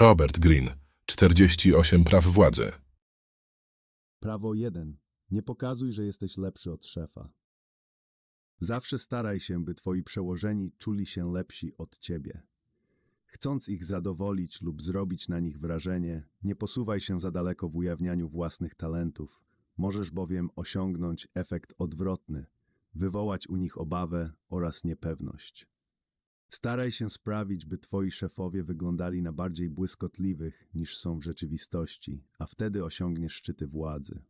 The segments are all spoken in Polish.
Robert Greene, 48 praw władzy. Prawo 1. Nie pokazuj, że jesteś lepszy od szefa. Zawsze staraj się, by twoi przełożeni czuli się lepsi od ciebie. Chcąc ich zadowolić lub zrobić na nich wrażenie, nie posuwaj się za daleko w ujawnianiu własnych talentów. Możesz bowiem osiągnąć efekt odwrotny, wywołać u nich obawę oraz niepewność. Staraj się sprawić, by twoi szefowie wyglądali na bardziej błyskotliwych niż są w rzeczywistości, a wtedy osiągniesz szczyty władzy.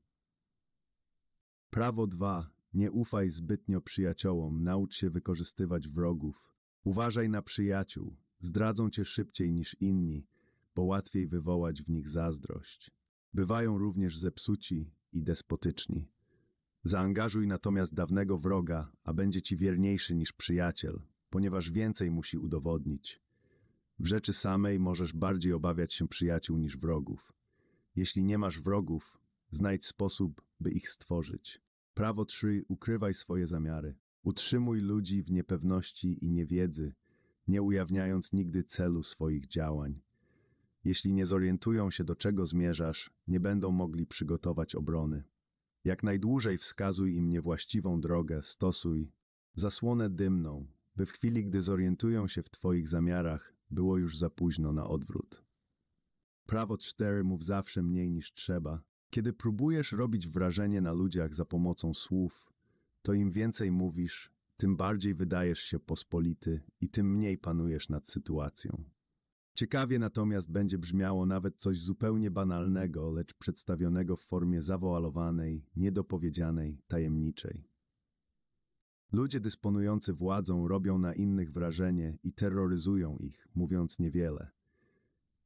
Prawo 2. Nie ufaj zbytnio przyjaciołom, naucz się wykorzystywać wrogów. Uważaj na przyjaciół, zdradzą cię szybciej niż inni, bo łatwiej wywołać w nich zazdrość. Bywają również zepsuci i despotyczni. Zaangażuj natomiast dawnego wroga, a będzie ci wierniejszy niż przyjaciel, ponieważ więcej musi udowodnić. W rzeczy samej możesz bardziej obawiać się przyjaciół niż wrogów. Jeśli nie masz wrogów, znajdź sposób, by ich stworzyć. Prawo 3. Ukrywaj swoje zamiary. Utrzymuj ludzi w niepewności i niewiedzy, nie ujawniając nigdy celu swoich działań. Jeśli nie zorientują się, do czego zmierzasz, nie będą mogli przygotować obrony. Jak najdłużej wskazuj im niewłaściwą drogę, stosuj zasłonę dymną, by w chwili, gdy zorientują się w Twoich zamiarach, było już za późno na odwrót. Prawo 4 mów zawsze mniej niż trzeba. Kiedy próbujesz robić wrażenie na ludziach za pomocą słów, to im więcej mówisz, tym bardziej wydajesz się pospolity i tym mniej panujesz nad sytuacją. Ciekawie natomiast będzie brzmiało nawet coś zupełnie banalnego, lecz przedstawionego w formie zawoalowanej, niedopowiedzianej, tajemniczej. Ludzie dysponujący władzą robią na innych wrażenie i terroryzują ich, mówiąc niewiele.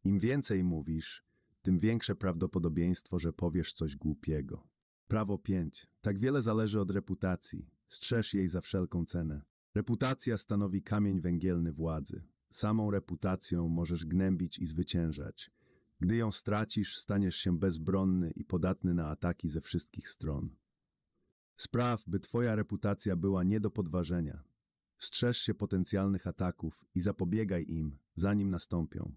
Im więcej mówisz, tym większe prawdopodobieństwo, że powiesz coś głupiego. Prawo 5. Tak wiele zależy od reputacji. Strzeż jej za wszelką cenę. Reputacja stanowi kamień węgielny władzy. Samą reputacją możesz gnębić i zwyciężać. Gdy ją stracisz, staniesz się bezbronny i podatny na ataki ze wszystkich stron. Spraw, by twoja reputacja była nie do podważenia. Strzeż się potencjalnych ataków i zapobiegaj im, zanim nastąpią.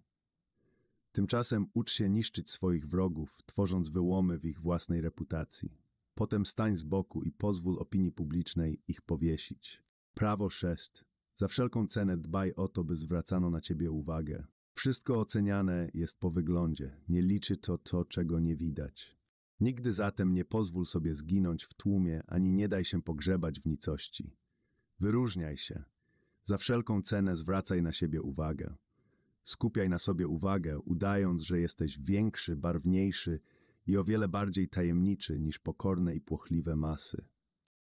Tymczasem ucz się niszczyć swoich wrogów, tworząc wyłomy w ich własnej reputacji. Potem stań z boku i pozwól opinii publicznej ich powiesić. Prawo 6. Za wszelką cenę dbaj o to, by zwracano na ciebie uwagę. Wszystko oceniane jest po wyglądzie, nie liczy to to, czego nie widać. Nigdy zatem nie pozwól sobie zginąć w tłumie, ani nie daj się pogrzebać w nicości. Wyróżniaj się. Za wszelką cenę zwracaj na siebie uwagę. Skupiaj na sobie uwagę, udając, że jesteś większy, barwniejszy i o wiele bardziej tajemniczy niż pokorne i płochliwe masy.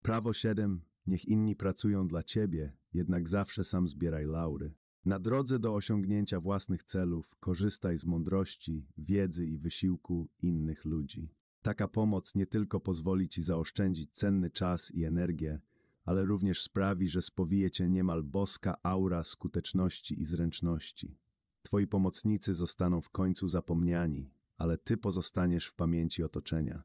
Prawo 7. Niech inni pracują dla ciebie, jednak zawsze sam zbieraj laury. Na drodze do osiągnięcia własnych celów korzystaj z mądrości, wiedzy i wysiłku innych ludzi. Taka pomoc nie tylko pozwoli ci zaoszczędzić cenny czas i energię, ale również sprawi, że spowije cię niemal boska aura skuteczności i zręczności. Twoi pomocnicy zostaną w końcu zapomniani, ale ty pozostaniesz w pamięci otoczenia.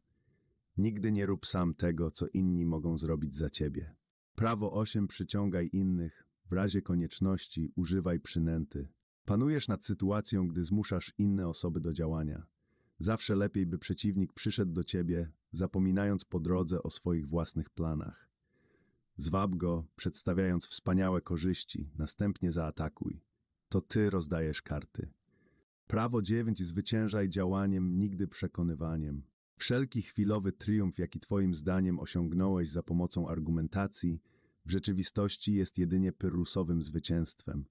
Nigdy nie rób sam tego, co inni mogą zrobić za ciebie. Prawo 8 przyciągaj innych, w razie konieczności używaj przynęty. Panujesz nad sytuacją, gdy zmuszasz inne osoby do działania. Zawsze lepiej, by przeciwnik przyszedł do ciebie, zapominając po drodze o swoich własnych planach. Zwab go, przedstawiając wspaniałe korzyści, następnie zaatakuj. To ty rozdajesz karty. Prawo 9 zwyciężaj działaniem, nigdy przekonywaniem. Wszelki chwilowy triumf, jaki twoim zdaniem osiągnąłeś za pomocą argumentacji, w rzeczywistości jest jedynie pyrrusowym zwycięstwem.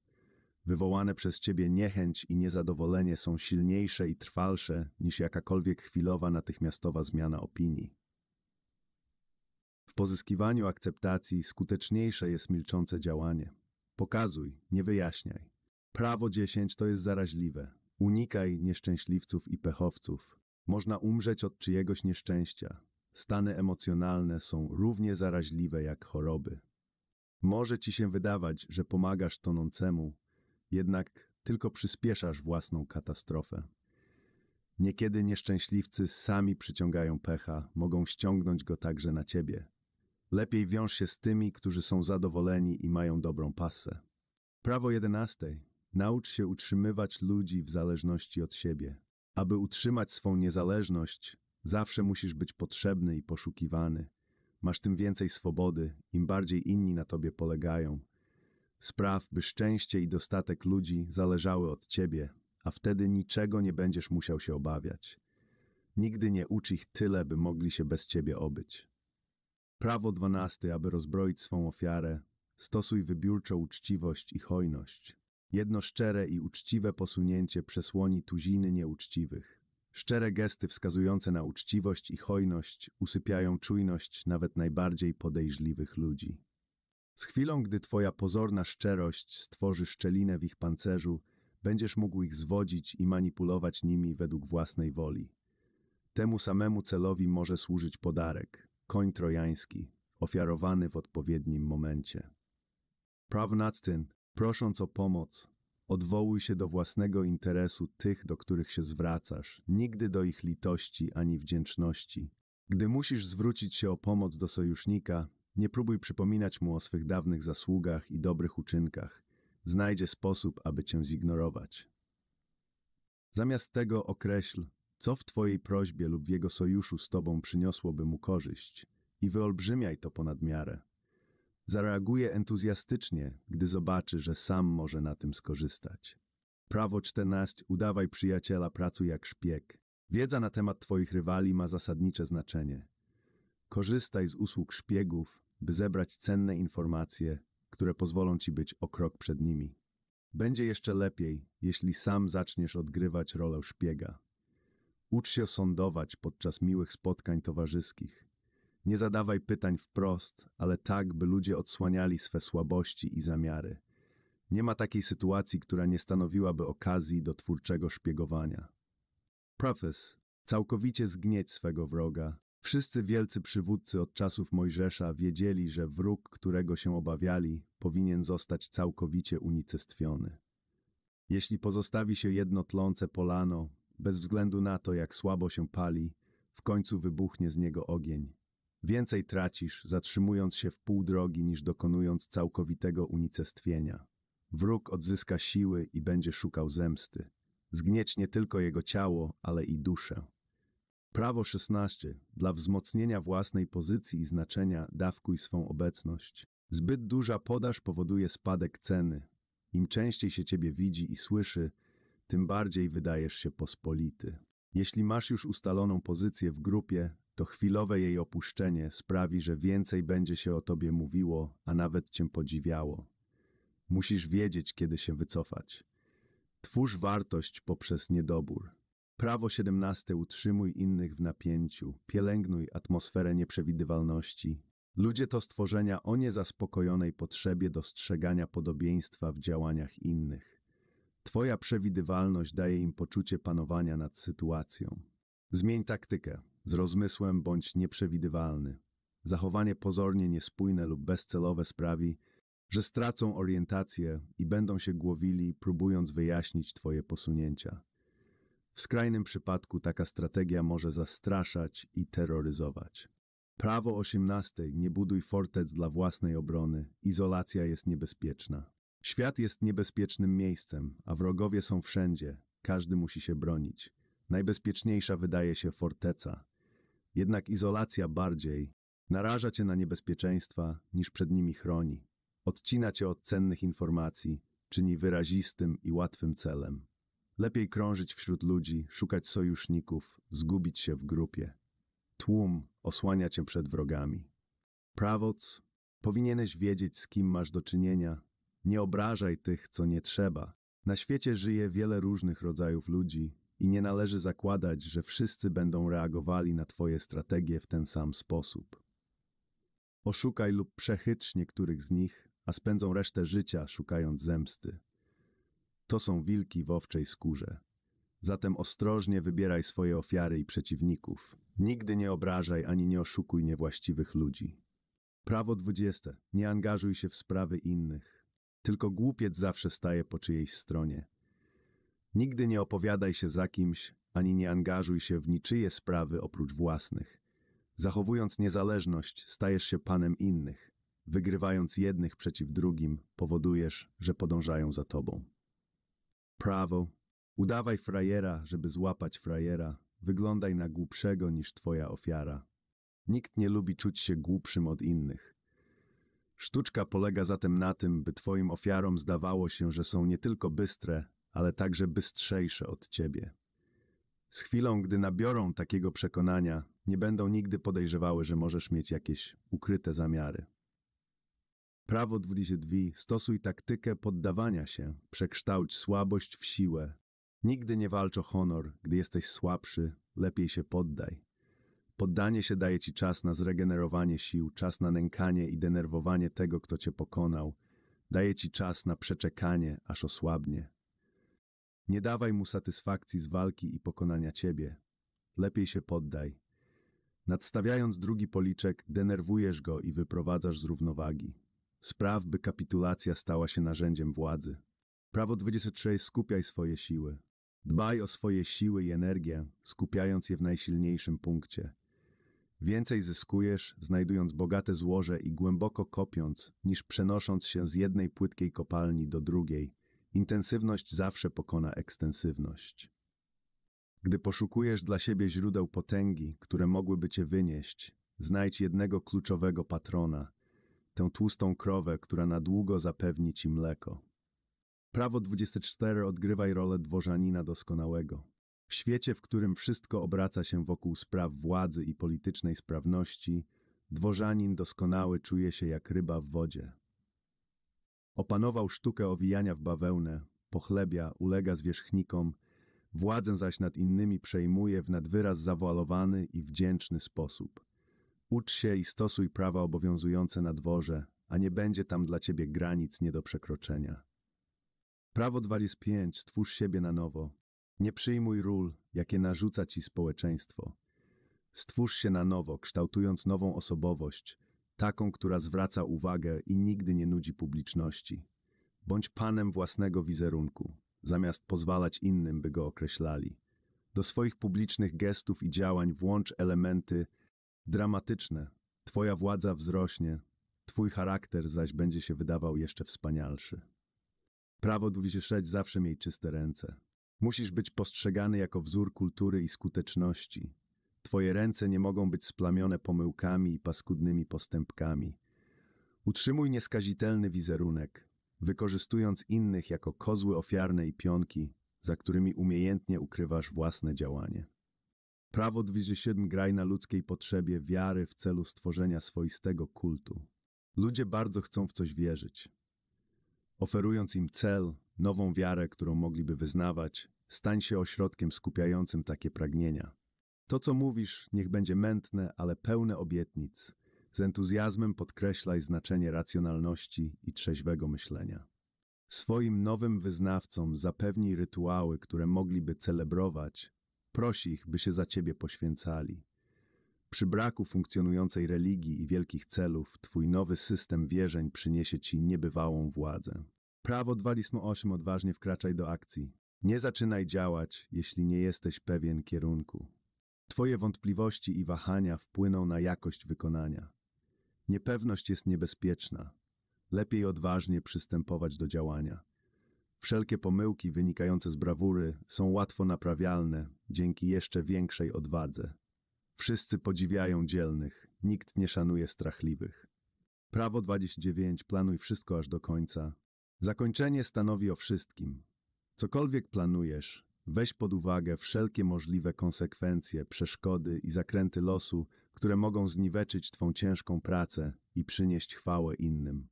Wywołane przez ciebie niechęć i niezadowolenie są silniejsze i trwalsze niż jakakolwiek chwilowa, natychmiastowa zmiana opinii. W pozyskiwaniu akceptacji skuteczniejsze jest milczące działanie. Pokazuj, nie wyjaśniaj. Prawo 10 to jest zaraźliwe. Unikaj nieszczęśliwców i pechowców. Można umrzeć od czyjegoś nieszczęścia. Stany emocjonalne są równie zaraźliwe jak choroby. Może ci się wydawać, że pomagasz tonącemu, jednak tylko przyspieszasz własną katastrofę. Niekiedy nieszczęśliwcy sami przyciągają pecha, mogą ściągnąć go także na ciebie. Lepiej wiąż się z tymi, którzy są zadowoleni i mają dobrą pasę. Prawo jedenastej. Naucz się utrzymywać ludzi w zależności od siebie. Aby utrzymać swą niezależność, zawsze musisz być potrzebny i poszukiwany. Masz tym więcej swobody, im bardziej inni na tobie polegają. Spraw, by szczęście i dostatek ludzi zależały od ciebie, a wtedy niczego nie będziesz musiał się obawiać. Nigdy nie ucz ich tyle, by mogli się bez ciebie obyć. Prawo dwanasty, aby rozbroić swą ofiarę, stosuj wybiórczo uczciwość i hojność. Jedno szczere i uczciwe posunięcie przesłoni tuziny nieuczciwych. Szczere gesty wskazujące na uczciwość i hojność usypiają czujność nawet najbardziej podejrzliwych ludzi. Z chwilą, gdy twoja pozorna szczerość stworzy szczelinę w ich pancerzu, będziesz mógł ich zwodzić i manipulować nimi według własnej woli. Temu samemu celowi może służyć podarek, koń trojański, ofiarowany w odpowiednim momencie. Prawnactyn, prosząc o pomoc, odwołuj się do własnego interesu tych, do których się zwracasz, nigdy do ich litości ani wdzięczności. Gdy musisz zwrócić się o pomoc do sojusznika, nie próbuj przypominać mu o swych dawnych zasługach i dobrych uczynkach. Znajdzie sposób, aby cię zignorować. Zamiast tego określ, co w twojej prośbie lub w jego sojuszu z tobą przyniosłoby mu korzyść i wyolbrzymiaj to ponad miarę. Zareaguje entuzjastycznie, gdy zobaczy, że sam może na tym skorzystać. Prawo 14. Udawaj przyjaciela, pracuj jak szpieg. Wiedza na temat twoich rywali ma zasadnicze znaczenie. Korzystaj z usług szpiegów, by zebrać cenne informacje, które pozwolą ci być o krok przed nimi. Będzie jeszcze lepiej, jeśli sam zaczniesz odgrywać rolę szpiega. Ucz się sądować podczas miłych spotkań towarzyskich. Nie zadawaj pytań wprost, ale tak, by ludzie odsłaniali swe słabości i zamiary. Nie ma takiej sytuacji, która nie stanowiłaby okazji do twórczego szpiegowania. Profes, całkowicie zgnieć swego wroga. Wszyscy wielcy przywódcy od czasów Mojżesza wiedzieli, że wróg, którego się obawiali, powinien zostać całkowicie unicestwiony. Jeśli pozostawi się jedno tlące polano, bez względu na to, jak słabo się pali, w końcu wybuchnie z niego ogień. Więcej tracisz, zatrzymując się w pół drogi, niż dokonując całkowitego unicestwienia. Wróg odzyska siły i będzie szukał zemsty. Zgnieć nie tylko jego ciało, ale i duszę. Prawo 16. Dla wzmocnienia własnej pozycji i znaczenia dawkuj swą obecność. Zbyt duża podaż powoduje spadek ceny. Im częściej się ciebie widzi i słyszy, tym bardziej wydajesz się pospolity. Jeśli masz już ustaloną pozycję w grupie, to chwilowe jej opuszczenie sprawi, że więcej będzie się o tobie mówiło, a nawet cię podziwiało. Musisz wiedzieć, kiedy się wycofać. Twórz wartość poprzez niedobór. Prawo 17. Utrzymuj innych w napięciu, pielęgnuj atmosferę nieprzewidywalności. Ludzie to stworzenia o niezaspokojonej potrzebie dostrzegania podobieństwa w działaniach innych. Twoja przewidywalność daje im poczucie panowania nad sytuacją. Zmień taktykę. Z rozmysłem bądź nieprzewidywalny. Zachowanie pozornie niespójne lub bezcelowe sprawi, że stracą orientację i będą się głowili, próbując wyjaśnić Twoje posunięcia. W skrajnym przypadku taka strategia może zastraszać i terroryzować. Prawo 18. Nie buduj fortec dla własnej obrony. Izolacja jest niebezpieczna. Świat jest niebezpiecznym miejscem, a wrogowie są wszędzie. Każdy musi się bronić. Najbezpieczniejsza wydaje się forteca. Jednak izolacja bardziej naraża cię na niebezpieczeństwa, niż przed nimi chroni. Odcina cię od cennych informacji, czyni wyrazistym i łatwym celem. Lepiej krążyć wśród ludzi, szukać sojuszników, zgubić się w grupie. Tłum osłania cię przed wrogami. Prawoc, powinieneś wiedzieć, z kim masz do czynienia. Nie obrażaj tych, co nie trzeba. Na świecie żyje wiele różnych rodzajów ludzi i nie należy zakładać, że wszyscy będą reagowali na Twoje strategie w ten sam sposób. Oszukaj lub przechytrz niektórych z nich, a spędzą resztę życia szukając zemsty. To są wilki w owczej skórze. Zatem ostrożnie wybieraj swoje ofiary i przeciwników. Nigdy nie obrażaj ani nie oszukuj niewłaściwych ludzi. Prawo 20. Nie angażuj się w sprawy innych. Tylko głupiec zawsze staje po czyjejś stronie. Nigdy nie opowiadaj się za kimś, ani nie angażuj się w niczyje sprawy oprócz własnych. Zachowując niezależność, stajesz się panem innych. Wygrywając jednych przeciw drugim, powodujesz, że podążają za tobą. Prawo. Udawaj frajera, żeby złapać frajera. Wyglądaj na głupszego niż twoja ofiara. Nikt nie lubi czuć się głupszym od innych. Sztuczka polega zatem na tym, by twoim ofiarom zdawało się, że są nie tylko bystre, ale także bystrzejsze od ciebie. Z chwilą, gdy nabiorą takiego przekonania, nie będą nigdy podejrzewały, że możesz mieć jakieś ukryte zamiary. Prawo 22. Stosuj taktykę poddawania się, przekształć słabość w siłę. Nigdy nie walcz o honor, gdy jesteś słabszy, lepiej się poddaj. Poddanie się daje ci czas na zregenerowanie sił, czas na nękanie i denerwowanie tego, kto cię pokonał. Daje ci czas na przeczekanie, aż osłabnie. Nie dawaj mu satysfakcji z walki i pokonania ciebie. Lepiej się poddaj. Nadstawiając drugi policzek, denerwujesz go i wyprowadzasz z równowagi. Spraw, by kapitulacja stała się narzędziem władzy. Prawo 23. Skupiaj swoje siły. Dbaj o swoje siły i energię, skupiając je w najsilniejszym punkcie. Więcej zyskujesz, znajdując bogate złoże i głęboko kopiąc, niż przenosząc się z jednej płytkiej kopalni do drugiej. Intensywność zawsze pokona ekstensywność. Gdy poszukujesz dla siebie źródeł potęgi, które mogłyby cię wynieść, znajdź jednego kluczowego patrona, tę tłustą krowę, która na długo zapewni ci mleko. Prawo 24 odgrywaj rolę dworzanina doskonałego. W świecie, w którym wszystko obraca się wokół spraw władzy i politycznej sprawności, dworzanin doskonały czuje się jak ryba w wodzie. Opanował sztukę owijania w bawełnę, pochlebia, ulega zwierzchnikom, władzę zaś nad innymi przejmuje w nadwyraz zawoalowany i wdzięczny sposób. Ucz się i stosuj prawa obowiązujące na dworze, a nie będzie tam dla ciebie granic nie do przekroczenia. Prawo 25. Stwórz siebie na nowo. Nie przyjmuj ról, jakie narzuca ci społeczeństwo. Stwórz się na nowo, kształtując nową osobowość, taką, która zwraca uwagę i nigdy nie nudzi publiczności. Bądź panem własnego wizerunku, zamiast pozwalać innym, by go określali. Do swoich publicznych gestów i działań włącz elementy dramatyczne. Twoja władza wzrośnie, twój charakter zaś będzie się wydawał jeszcze wspanialszy. Prawo 26 zawsze miej czyste ręce. Musisz być postrzegany jako wzór kultury i skuteczności. Twoje ręce nie mogą być splamione pomyłkami i paskudnymi postępkami. Utrzymuj nieskazitelny wizerunek, wykorzystując innych jako kozły ofiarne i pionki, za którymi umiejętnie ukrywasz własne działanie. Prawo 27 graj na ludzkiej potrzebie wiary w celu stworzenia swoistego kultu. Ludzie bardzo chcą w coś wierzyć. Oferując im cel, nową wiarę, którą mogliby wyznawać, stań się ośrodkiem skupiającym takie pragnienia. To, co mówisz, niech będzie mętne, ale pełne obietnic. Z entuzjazmem podkreślaj znaczenie racjonalności i trzeźwego myślenia. Swoim nowym wyznawcom zapewnij rytuały, które mogliby celebrować. Proś ich, by się za ciebie poświęcali. Przy braku funkcjonującej religii i wielkich celów, twój nowy system wierzeń przyniesie ci niebywałą władzę. Prawo 28 odważnie wkraczaj do akcji. Nie zaczynaj działać, jeśli nie jesteś pewien kierunku. Twoje wątpliwości i wahania wpłyną na jakość wykonania. Niepewność jest niebezpieczna. Lepiej odważnie przystępować do działania. Wszelkie pomyłki wynikające z brawury są łatwo naprawialne dzięki jeszcze większej odwadze. Wszyscy podziwiają dzielnych, nikt nie szanuje strachliwych. Prawo 29 planuj wszystko aż do końca. Zakończenie stanowi o wszystkim. Cokolwiek planujesz, weź pod uwagę wszelkie możliwe konsekwencje, przeszkody i zakręty losu, które mogą zniweczyć Twą ciężką pracę i przynieść chwałę innym.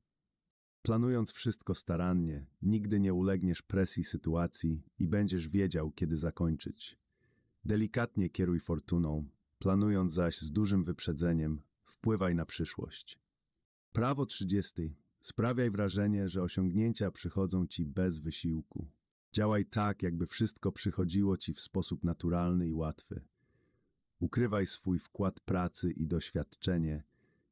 Planując wszystko starannie, nigdy nie ulegniesz presji sytuacji i będziesz wiedział, kiedy zakończyć. Delikatnie kieruj fortuną, planując zaś z dużym wyprzedzeniem, wpływaj na przyszłość. Prawo 30. Sprawiaj wrażenie, że osiągnięcia przychodzą ci bez wysiłku. Działaj tak, jakby wszystko przychodziło ci w sposób naturalny i łatwy. Ukrywaj swój wkład pracy i doświadczenie,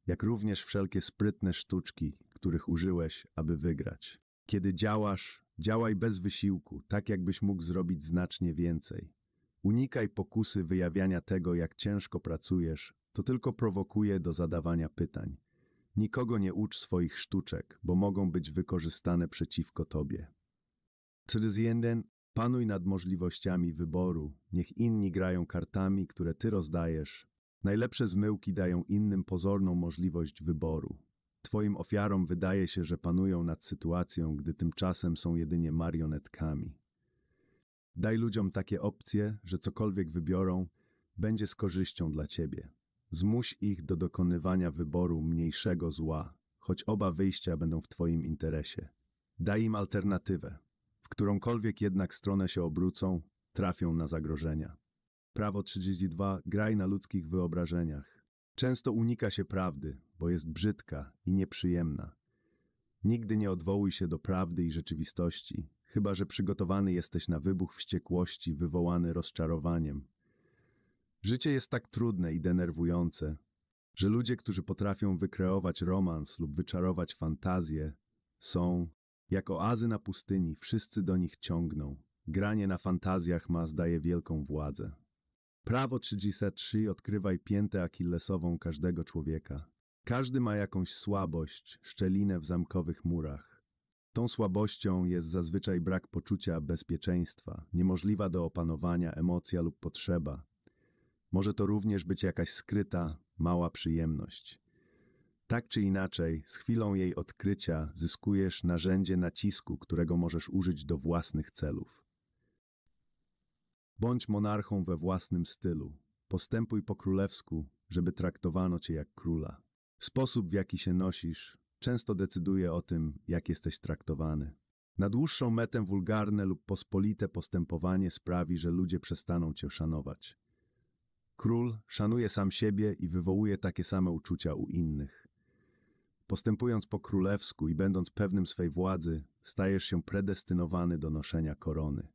jak również wszelkie sprytne sztuczki, których użyłeś, aby wygrać. Kiedy działasz, działaj bez wysiłku, tak jakbyś mógł zrobić znacznie więcej. Unikaj pokusy wyjawiania tego, jak ciężko pracujesz, to tylko prowokuje do zadawania pytań. Nikogo nie ucz swoich sztuczek, bo mogą być wykorzystane przeciwko tobie. 31. Panuj nad możliwościami wyboru. Niech inni grają kartami, które ty rozdajesz. Najlepsze zmyłki dają innym pozorną możliwość wyboru. Twoim ofiarom wydaje się, że panują nad sytuacją, gdy tymczasem są jedynie marionetkami. Daj ludziom takie opcje, że cokolwiek wybiorą, będzie z korzyścią dla ciebie. Zmuś ich do dokonywania wyboru mniejszego zła, choć oba wyjścia będą w twoim interesie. Daj im alternatywę. W którąkolwiek jednak stronę się obrócą, trafią na zagrożenia. Prawo 32. Graj na ludzkich wyobrażeniach. Często unika się prawdy, bo jest brzydka i nieprzyjemna. Nigdy nie odwołuj się do prawdy i rzeczywistości, chyba że przygotowany jesteś na wybuch wściekłości wywołany rozczarowaniem. Życie jest tak trudne i denerwujące, że ludzie, którzy potrafią wykreować romans lub wyczarować fantazję, są jak oazy na pustyni, wszyscy do nich ciągną. Granie na fantazjach ma, zdaje, wielką władzę. Prawo 33 odkrywaj piętę achillesową każdego człowieka. Każdy ma jakąś słabość, szczelinę w zamkowych murach. Tą słabością jest zazwyczaj brak poczucia bezpieczeństwa, niemożliwa do opanowania emocja lub potrzeba. Może to również być jakaś skryta, mała przyjemność. Tak czy inaczej, z chwilą jej odkrycia zyskujesz narzędzie nacisku, którego możesz użyć do własnych celów. Bądź monarchą we własnym stylu. Postępuj po królewsku, żeby traktowano cię jak króla. Sposób, w jaki się nosisz, często decyduje o tym, jak jesteś traktowany. Na dłuższą metę wulgarne lub pospolite postępowanie sprawi, że ludzie przestaną cię szanować. Król szanuje sam siebie i wywołuje takie same uczucia u innych. Postępując po królewsku i będąc pewnym swej władzy, stajesz się predestynowany do noszenia korony.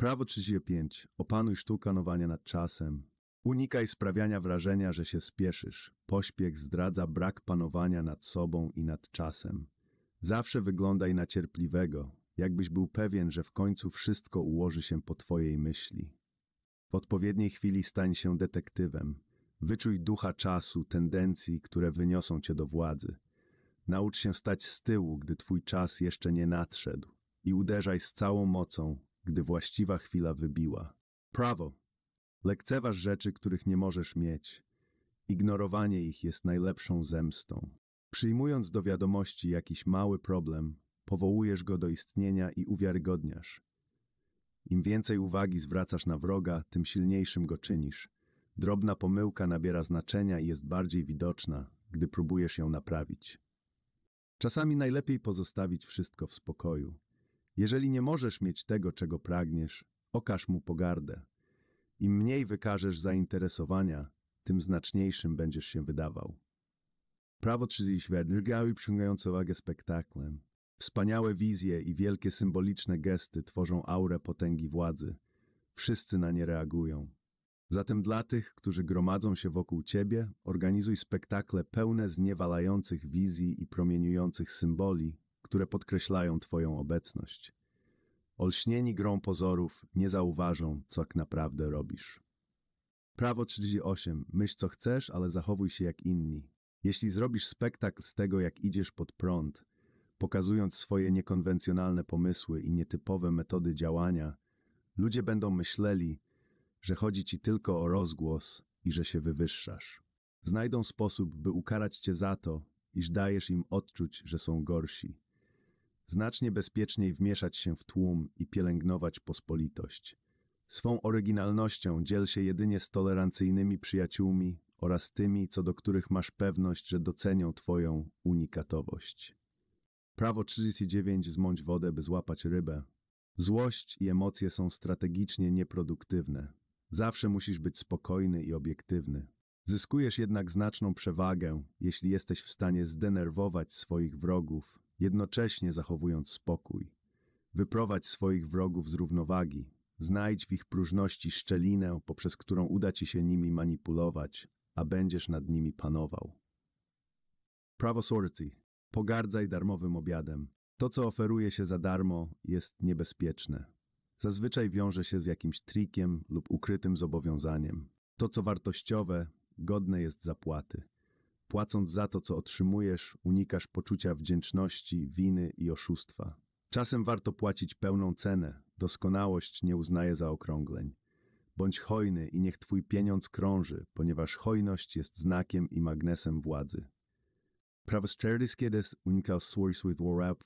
Prawo 35. Opanuj sztukanowania nad czasem. Unikaj sprawiania wrażenia, że się spieszysz. Pośpiech zdradza brak panowania nad sobą i nad czasem. Zawsze wyglądaj na cierpliwego, jakbyś był pewien, że w końcu wszystko ułoży się po twojej myśli. W odpowiedniej chwili stań się detektywem. Wyczuj ducha czasu, tendencji, które wyniosą cię do władzy. Naucz się stać z tyłu, gdy twój czas jeszcze nie nadszedł i uderzaj z całą mocą, gdy właściwa chwila wybiła. Prawo. Lekceważ rzeczy, których nie możesz mieć. Ignorowanie ich jest najlepszą zemstą. Przyjmując do wiadomości jakiś mały problem, powołujesz go do istnienia i uwiarygodniasz. Im więcej uwagi zwracasz na wroga, tym silniejszym go czynisz. Drobna pomyłka nabiera znaczenia i jest bardziej widoczna, gdy próbujesz ją naprawić. Czasami najlepiej pozostawić wszystko w spokoju. Jeżeli nie możesz mieć tego, czego pragniesz, okaż mu pogardę. Im mniej wykażesz zainteresowania, tym znaczniejszym będziesz się wydawał. Prawo 30 drgały przyciągające uwagę spektaklem. Wspaniałe wizje i wielkie symboliczne gesty tworzą aurę potęgi władzy. Wszyscy na nie reagują. Zatem dla tych, którzy gromadzą się wokół ciebie, organizuj spektakle pełne zniewalających wizji i promieniujących symboli, które podkreślają twoją obecność. Olśnieni grą pozorów nie zauważą, co tak naprawdę robisz. Prawo 38. Myśl co chcesz, ale zachowuj się jak inni. Jeśli zrobisz spektakl z tego, jak idziesz pod prąd, pokazując swoje niekonwencjonalne pomysły i nietypowe metody działania, ludzie będą myśleli, że chodzi ci tylko o rozgłos i że się wywyższasz. Znajdą sposób, by ukarać cię za to, iż dajesz im odczuć, że są gorsi. Znacznie bezpieczniej wmieszać się w tłum i pielęgnować pospolitość. Swą oryginalnością dziel się jedynie z tolerancyjnymi przyjaciółmi oraz tymi, co do których masz pewność, że docenią twoją unikatowość. Prawo 39 zmąć wodę, by złapać rybę. Złość i emocje są strategicznie nieproduktywne. Zawsze musisz być spokojny i obiektywny. Zyskujesz jednak znaczną przewagę, jeśli jesteś w stanie zdenerwować swoich wrogów, jednocześnie zachowując spokój. Wyprowadź swoich wrogów z równowagi. Znajdź w ich próżności szczelinę, poprzez którą uda ci się nimi manipulować, a będziesz nad nimi panował. Prawo sorcy. Pogardzaj darmowym obiadem. To, co oferuje się za darmo, jest niebezpieczne. Zazwyczaj wiąże się z jakimś trikiem lub ukrytym zobowiązaniem. To, co wartościowe, godne jest zapłaty. Płacąc za to, co otrzymujesz, unikasz poczucia wdzięczności, winy i oszustwa. Czasem warto płacić pełną cenę, doskonałość nie uznaje zaokrągleń. Bądź hojny i niech twój pieniądz krąży, ponieważ hojność jest znakiem i magnesem władzy. Prawo szczeryskiedes unikał swój dworap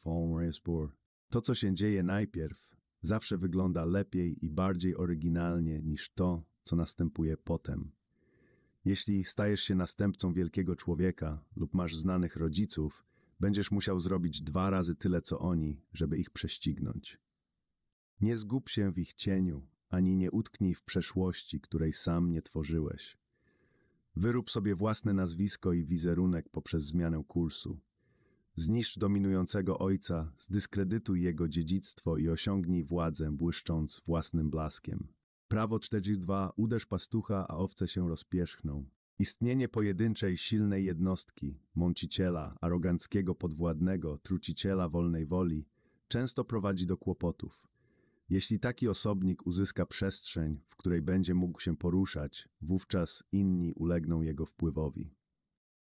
To, co się dzieje najpierw, zawsze wygląda lepiej i bardziej oryginalnie niż to, co następuje potem. Jeśli stajesz się następcą wielkiego człowieka lub masz znanych rodziców, będziesz musiał zrobić dwa razy tyle co oni, żeby ich prześcignąć. Nie zgub się w ich cieniu, ani nie utknij w przeszłości, której sam nie tworzyłeś. Wyrób sobie własne nazwisko i wizerunek poprzez zmianę kursu. Zniszcz dominującego ojca, zdyskredytuj jego dziedzictwo i osiągnij władzę, błyszcząc własnym blaskiem. Prawo 42. Uderz pastucha, a owce się rozpierzchną. Istnienie pojedynczej, silnej jednostki, mąciciela, aroganckiego podwładnego, truciciela wolnej woli, często prowadzi do kłopotów. Jeśli taki osobnik uzyska przestrzeń, w której będzie mógł się poruszać, wówczas inni ulegną jego wpływowi.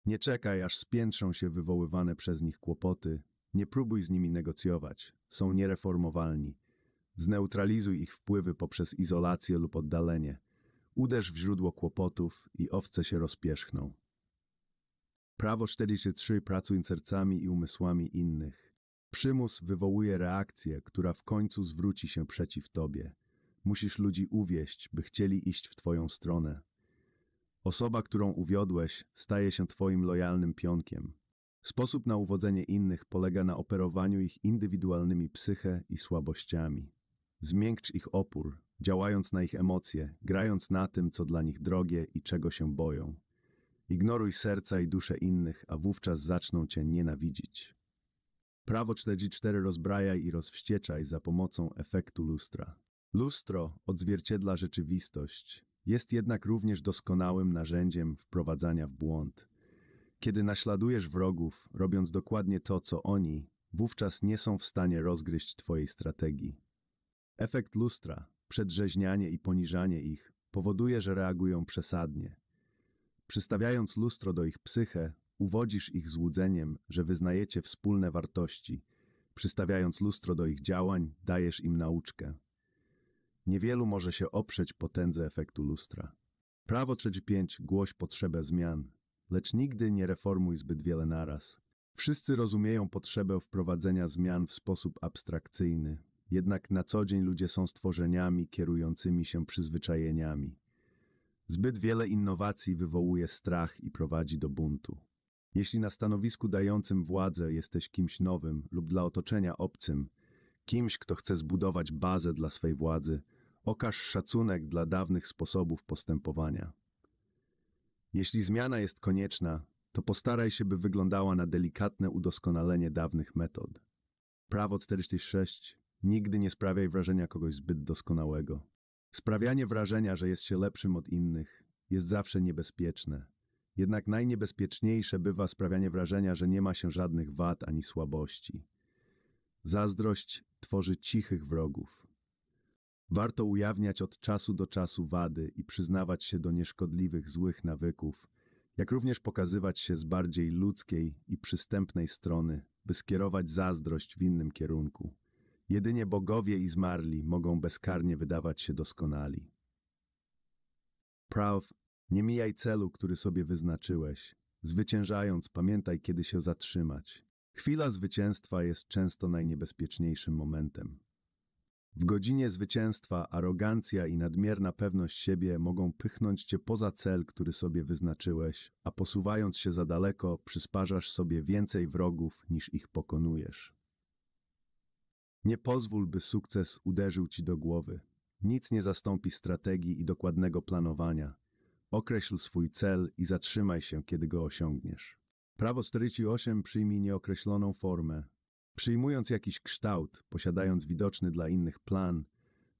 Nie czekaj, aż spiętrzą się wywoływane przez nich kłopoty, nie próbuj z nimi negocjować, są niereformowalni. Zneutralizuj ich wpływy poprzez izolację lub oddalenie. Uderz w źródło kłopotów i owce się rozpierzchną. Prawo 43 pracuj sercami i umysłami innych. Przymus wywołuje reakcję, która w końcu zwróci się przeciw tobie. Musisz ludzi uwieść, by chcieli iść w twoją stronę. Osoba, którą uwiodłeś, staje się twoim lojalnym pionkiem. Sposób na uwodzenie innych polega na operowaniu ich indywidualnymi psyche i słabościami. Zmiękcz ich opór, działając na ich emocje, grając na tym, co dla nich drogie i czego się boją. Ignoruj serca i dusze innych, a wówczas zaczną cię nienawidzić. Prawo 44 rozbrajaj i rozwścieczaj za pomocą efektu lustra. Lustro odzwierciedla rzeczywistość, jest jednak również doskonałym narzędziem wprowadzania w błąd. Kiedy naśladujesz wrogów, robiąc dokładnie to, co oni, wówczas nie są w stanie rozgryźć twojej strategii. Efekt lustra, przedrzeźnianie i poniżanie ich, powoduje, że reagują przesadnie. Przystawiając lustro do ich psyche, uwodzisz ich złudzeniem, że wyznajecie wspólne wartości. Przystawiając lustro do ich działań, dajesz im nauczkę. Niewielu może się oprzeć potędze efektu lustra. Prawo 35 głoś potrzebę zmian, lecz nigdy nie reformuj zbyt wiele naraz. Wszyscy rozumieją potrzebę wprowadzenia zmian w sposób abstrakcyjny, jednak na co dzień ludzie są stworzeniami kierującymi się przyzwyczajeniami. Zbyt wiele innowacji wywołuje strach i prowadzi do buntu. Jeśli na stanowisku dającym władzę jesteś kimś nowym lub dla otoczenia obcym, kimś, kto chce zbudować bazę dla swej władzy, okaż szacunek dla dawnych sposobów postępowania. Jeśli zmiana jest konieczna, to postaraj się, by wyglądała na delikatne udoskonalenie dawnych metod. Prawo 46 Nigdy nie sprawiaj wrażenia kogoś zbyt doskonałego. Sprawianie wrażenia, że jest się lepszym od innych, jest zawsze niebezpieczne. Jednak najniebezpieczniejsze bywa sprawianie wrażenia, że nie ma się żadnych wad ani słabości. Zazdrość tworzy cichych wrogów. Warto ujawniać od czasu do czasu wady i przyznawać się do nieszkodliwych, złych nawyków, jak również pokazywać się z bardziej ludzkiej i przystępnej strony, by skierować zazdrość w innym kierunku. Jedynie bogowie i zmarli mogą bezkarnie wydawać się doskonali. Praw, nie mijaj celu, który sobie wyznaczyłeś. Zwyciężając, pamiętaj, kiedy się zatrzymać. Chwila zwycięstwa jest często najniebezpieczniejszym momentem. W godzinie zwycięstwa arogancja i nadmierna pewność siebie mogą pychnąć cię poza cel, który sobie wyznaczyłeś, a posuwając się za daleko, przysparzasz sobie więcej wrogów niż ich pokonujesz. Nie pozwól, by sukces uderzył ci do głowy. Nic nie zastąpi strategii i dokładnego planowania. Określ swój cel i zatrzymaj się, kiedy go osiągniesz. Prawo 48 przyjmij nieokreśloną formę. Przyjmując jakiś kształt, posiadając widoczny dla innych plan,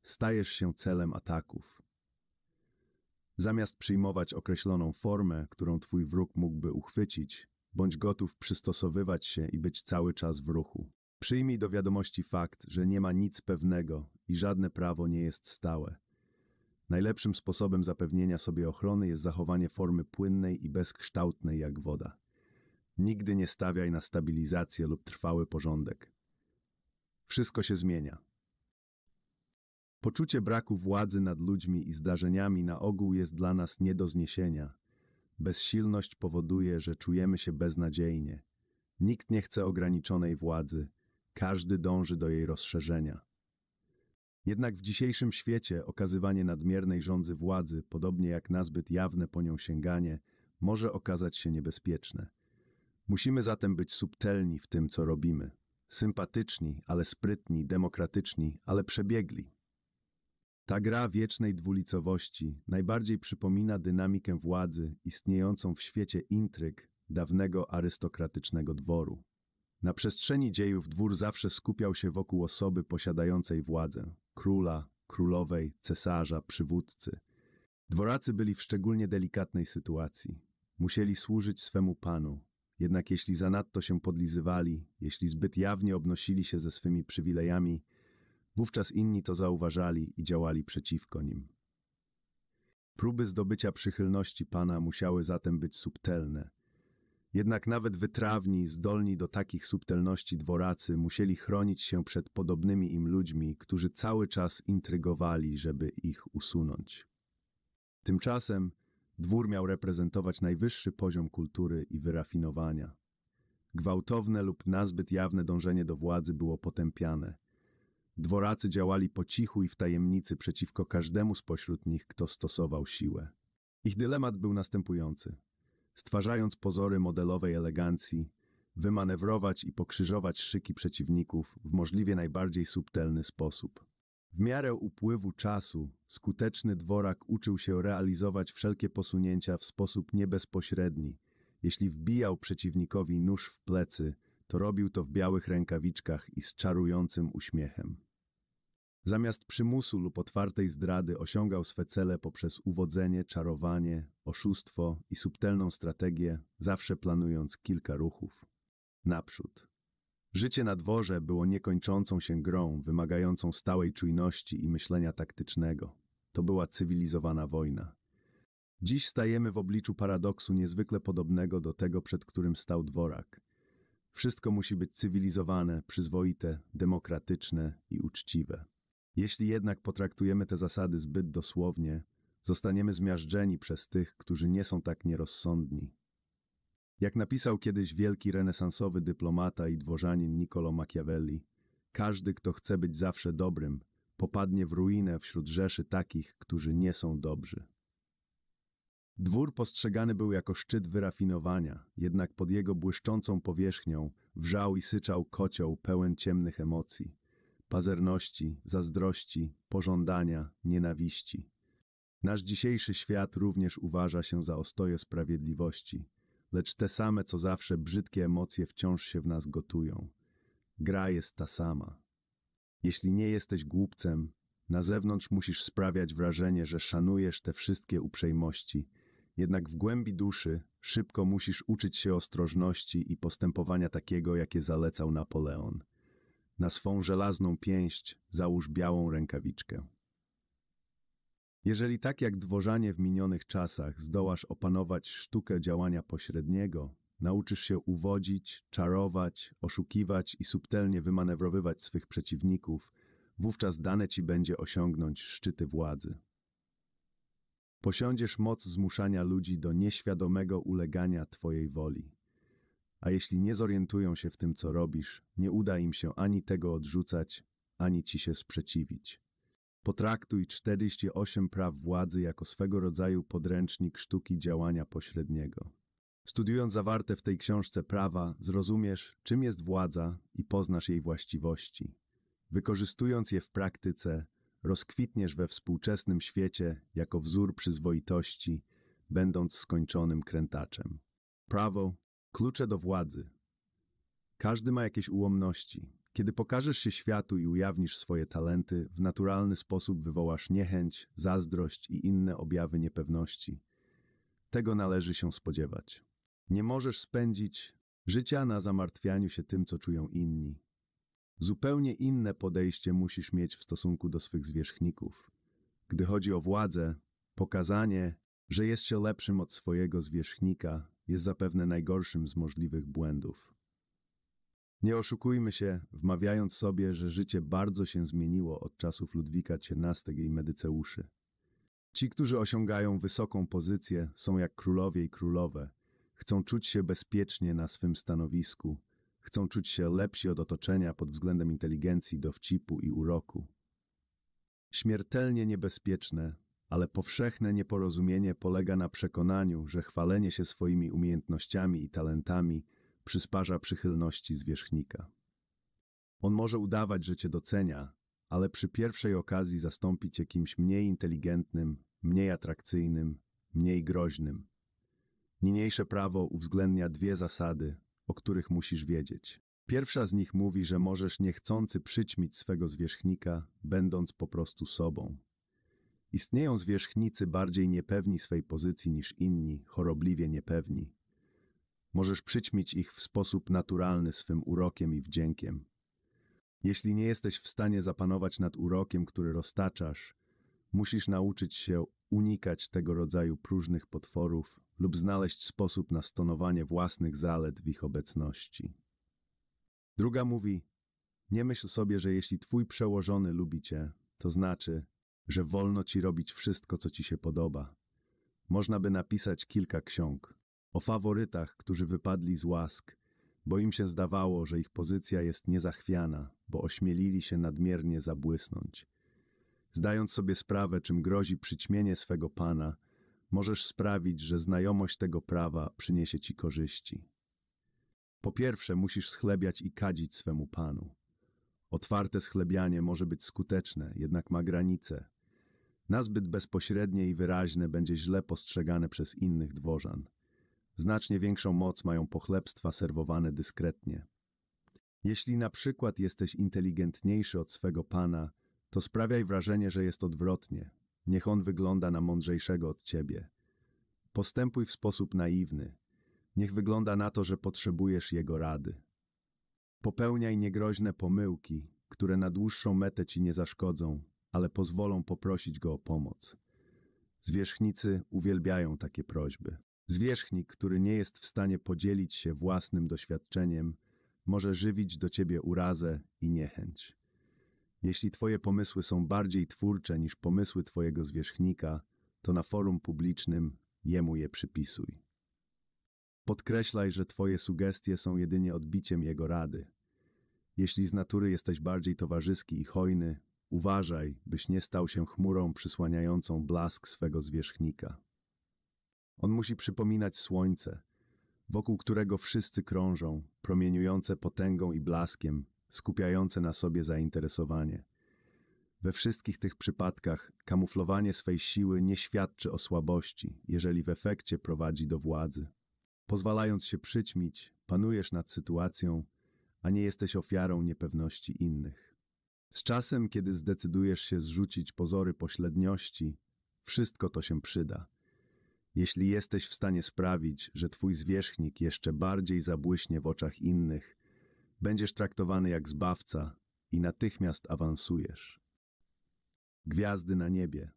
stajesz się celem ataków. Zamiast przyjmować określoną formę, którą twój wróg mógłby uchwycić, bądź gotów przystosowywać się i być cały czas w ruchu. Przyjmij do wiadomości fakt, że nie ma nic pewnego i żadne prawo nie jest stałe. Najlepszym sposobem zapewnienia sobie ochrony jest zachowanie formy płynnej i bezkształtnej jak woda. Nigdy nie stawiaj na stabilizację lub trwały porządek. Wszystko się zmienia. Poczucie braku władzy nad ludźmi i zdarzeniami na ogół jest dla nas nie do zniesienia. Bezsilność powoduje, że czujemy się beznadziejnie. Nikt nie chce ograniczonej władzy, każdy dąży do jej rozszerzenia. Jednak w dzisiejszym świecie okazywanie nadmiernej rządzy władzy, podobnie jak nazbyt jawne po nią sięganie, może okazać się niebezpieczne. Musimy zatem być subtelni w tym, co robimy. Sympatyczni, ale sprytni, demokratyczni, ale przebiegli. Ta gra wiecznej dwulicowości najbardziej przypomina dynamikę władzy istniejącą w świecie intryg dawnego arystokratycznego dworu. Na przestrzeni dziejów dwór zawsze skupiał się wokół osoby posiadającej władzę króla, królowej, cesarza, przywódcy. Dworacy byli w szczególnie delikatnej sytuacji. Musieli służyć swemu panu, jednak jeśli zanadto się podlizywali, jeśli zbyt jawnie obnosili się ze swymi przywilejami, wówczas inni to zauważali i działali przeciwko nim. Próby zdobycia przychylności pana musiały zatem być subtelne. Jednak nawet wytrawni, zdolni do takich subtelności dworacy musieli chronić się przed podobnymi im ludźmi, którzy cały czas intrygowali, żeby ich usunąć. Tymczasem dwór miał reprezentować najwyższy poziom kultury i wyrafinowania. Gwałtowne lub nazbyt jawne dążenie do władzy było potępiane. Dworacy działali po cichu i w tajemnicy przeciwko każdemu spośród nich, kto stosował siłę. Ich dylemat był następujący. Stwarzając pozory modelowej elegancji, wymanewrować i pokrzyżować szyki przeciwników w możliwie najbardziej subtelny sposób. W miarę upływu czasu skuteczny dworak uczył się realizować wszelkie posunięcia w sposób niebezpośredni. Jeśli wbijał przeciwnikowi nóż w plecy, to robił to w białych rękawiczkach i z czarującym uśmiechem. Zamiast przymusu lub otwartej zdrady osiągał swe cele poprzez uwodzenie, czarowanie, oszustwo i subtelną strategię, zawsze planując kilka ruchów. Naprzód. Życie na dworze było niekończącą się grą, wymagającą stałej czujności i myślenia taktycznego. To była cywilizowana wojna. Dziś stajemy w obliczu paradoksu niezwykle podobnego do tego, przed którym stał dworak. Wszystko musi być cywilizowane, przyzwoite, demokratyczne i uczciwe. Jeśli jednak potraktujemy te zasady zbyt dosłownie, zostaniemy zmiażdżeni przez tych, którzy nie są tak nierozsądni. Jak napisał kiedyś wielki renesansowy dyplomata i dworzanin Niccolo Machiavelli, każdy, kto chce być zawsze dobrym, popadnie w ruinę wśród rzeszy takich, którzy nie są dobrzy. Dwór postrzegany był jako szczyt wyrafinowania, jednak pod jego błyszczącą powierzchnią wrzał i syczał kocioł pełen ciemnych emocji, pazerności, zazdrości, pożądania, nienawiści. Nasz dzisiejszy świat również uważa się za ostoję sprawiedliwości, lecz te same co zawsze brzydkie emocje wciąż się w nas gotują. Gra jest ta sama. Jeśli nie jesteś głupcem, na zewnątrz musisz sprawiać wrażenie, że szanujesz te wszystkie uprzejmości, jednak w głębi duszy szybko musisz uczyć się ostrożności i postępowania takiego, jakie zalecał Napoleon. Na swą żelazną pięść załóż białą rękawiczkę. Jeżeli tak jak dworzanie w minionych czasach zdołasz opanować sztukę działania pośredniego, nauczysz się uwodzić, czarować, oszukiwać i subtelnie wymanewrowywać swych przeciwników, wówczas dane ci będzie osiągnąć szczyty władzy. Posiądziesz moc zmuszania ludzi do nieświadomego ulegania twojej woli. A jeśli nie zorientują się w tym, co robisz, nie uda im się ani tego odrzucać, ani ci się sprzeciwić. Potraktuj 48 praw władzy jako swego rodzaju podręcznik sztuki działania pośredniego. Studiując zawarte w tej książce prawa, zrozumiesz, czym jest władza i poznasz jej właściwości. Wykorzystując je w praktyce, rozkwitniesz we współczesnym świecie jako wzór przyzwoitości, będąc skończonym krętaczem. Prawo klucze do władzy. Każdy ma jakieś ułomności, kiedy pokażesz się światu i ujawnisz swoje talenty, w naturalny sposób wywołasz niechęć, zazdrość i inne objawy niepewności. Tego należy się spodziewać. Nie możesz spędzić życia na zamartwianiu się tym, co czują inni. Zupełnie inne podejście musisz mieć w stosunku do swych zwierzchników. Gdy chodzi o władzę, pokazanie, że jest się lepszym od swojego zwierzchnika, jest zapewne najgorszym z możliwych błędów. Nie oszukujmy się, wmawiając sobie, że życie bardzo się zmieniło od czasów Ludwika XIV i Medyceuszy. Ci, którzy osiągają wysoką pozycję, są jak królowie i królowe. Chcą czuć się bezpiecznie na swym stanowisku. Chcą czuć się lepsi od otoczenia pod względem inteligencji, dowcipu i uroku. Śmiertelnie niebezpieczne, ale powszechne nieporozumienie polega na przekonaniu, że chwalenie się swoimi umiejętnościami i talentami przysparza przychylności zwierzchnika. On może udawać, że cię docenia, ale przy pierwszej okazji zastąpi cię kimś mniej inteligentnym, mniej atrakcyjnym, mniej groźnym. Niniejsze prawo uwzględnia dwie zasady, o których musisz wiedzieć. Pierwsza z nich mówi, że możesz niechcący przyćmić swego zwierzchnika, będąc po prostu sobą. Istnieją zwierzchnicy bardziej niepewni swej pozycji niż inni, chorobliwie niepewni. Możesz przyćmić ich w sposób naturalny swym urokiem i wdziękiem. Jeśli nie jesteś w stanie zapanować nad urokiem, który roztaczasz, musisz nauczyć się unikać tego rodzaju próżnych potworów lub znaleźć sposób na stonowanie własnych zalet w ich obecności. Druga mówi: Nie myśl sobie, że jeśli twój przełożony lubi cię, to znaczy, że wolno ci robić wszystko, co ci się podoba. Można by napisać kilka ksiąg o faworytach, którzy wypadli z łask, bo im się zdawało, że ich pozycja jest niezachwiana, bo ośmielili się nadmiernie zabłysnąć. Zdając sobie sprawę, czym grozi przyćmienie swego pana, możesz sprawić, że znajomość tego prawa przyniesie ci korzyści. Po pierwsze, musisz schlebiać i kadzić swemu panu. Otwarte schlebianie może być skuteczne, jednak ma granice. Nazbyt bezpośrednie i wyraźne będzie źle postrzegane przez innych dworzan. Znacznie większą moc mają pochlebstwa serwowane dyskretnie. Jeśli na przykład jesteś inteligentniejszy od swego pana, to sprawiaj wrażenie, że jest odwrotnie. Niech on wygląda na mądrzejszego od ciebie. Postępuj w sposób naiwny. Niech wygląda na to, że potrzebujesz jego rady. Popełniaj niegroźne pomyłki, które na dłuższą metę ci nie zaszkodzą, ale pozwolą poprosić go o pomoc. Zwierzchnicy uwielbiają takie prośby. Zwierzchnik, który nie jest w stanie podzielić się własnym doświadczeniem, może żywić do ciebie urazę i niechęć. Jeśli twoje pomysły są bardziej twórcze niż pomysły twojego zwierzchnika, to na forum publicznym jemu je przypisuj. Podkreślaj, że twoje sugestie są jedynie odbiciem jego rady. Jeśli z natury jesteś bardziej towarzyski i hojny, uważaj, byś nie stał się chmurą przysłaniającą blask swego zwierzchnika. On musi przypominać słońce, wokół którego wszyscy krążą, promieniujące potęgą i blaskiem, skupiające na sobie zainteresowanie. We wszystkich tych przypadkach kamuflowanie swej siły nie świadczy o słabości, jeżeli w efekcie prowadzi do władzy. Pozwalając się przyćmić, panujesz nad sytuacją, a nie jesteś ofiarą niepewności innych. Z czasem, kiedy zdecydujesz się zrzucić pozory pośledniości, wszystko to się przyda. Jeśli jesteś w stanie sprawić, że twój zwierzchnik jeszcze bardziej zabłyśnie w oczach innych, będziesz traktowany jak zbawca i natychmiast awansujesz. Gwiazdy na niebie.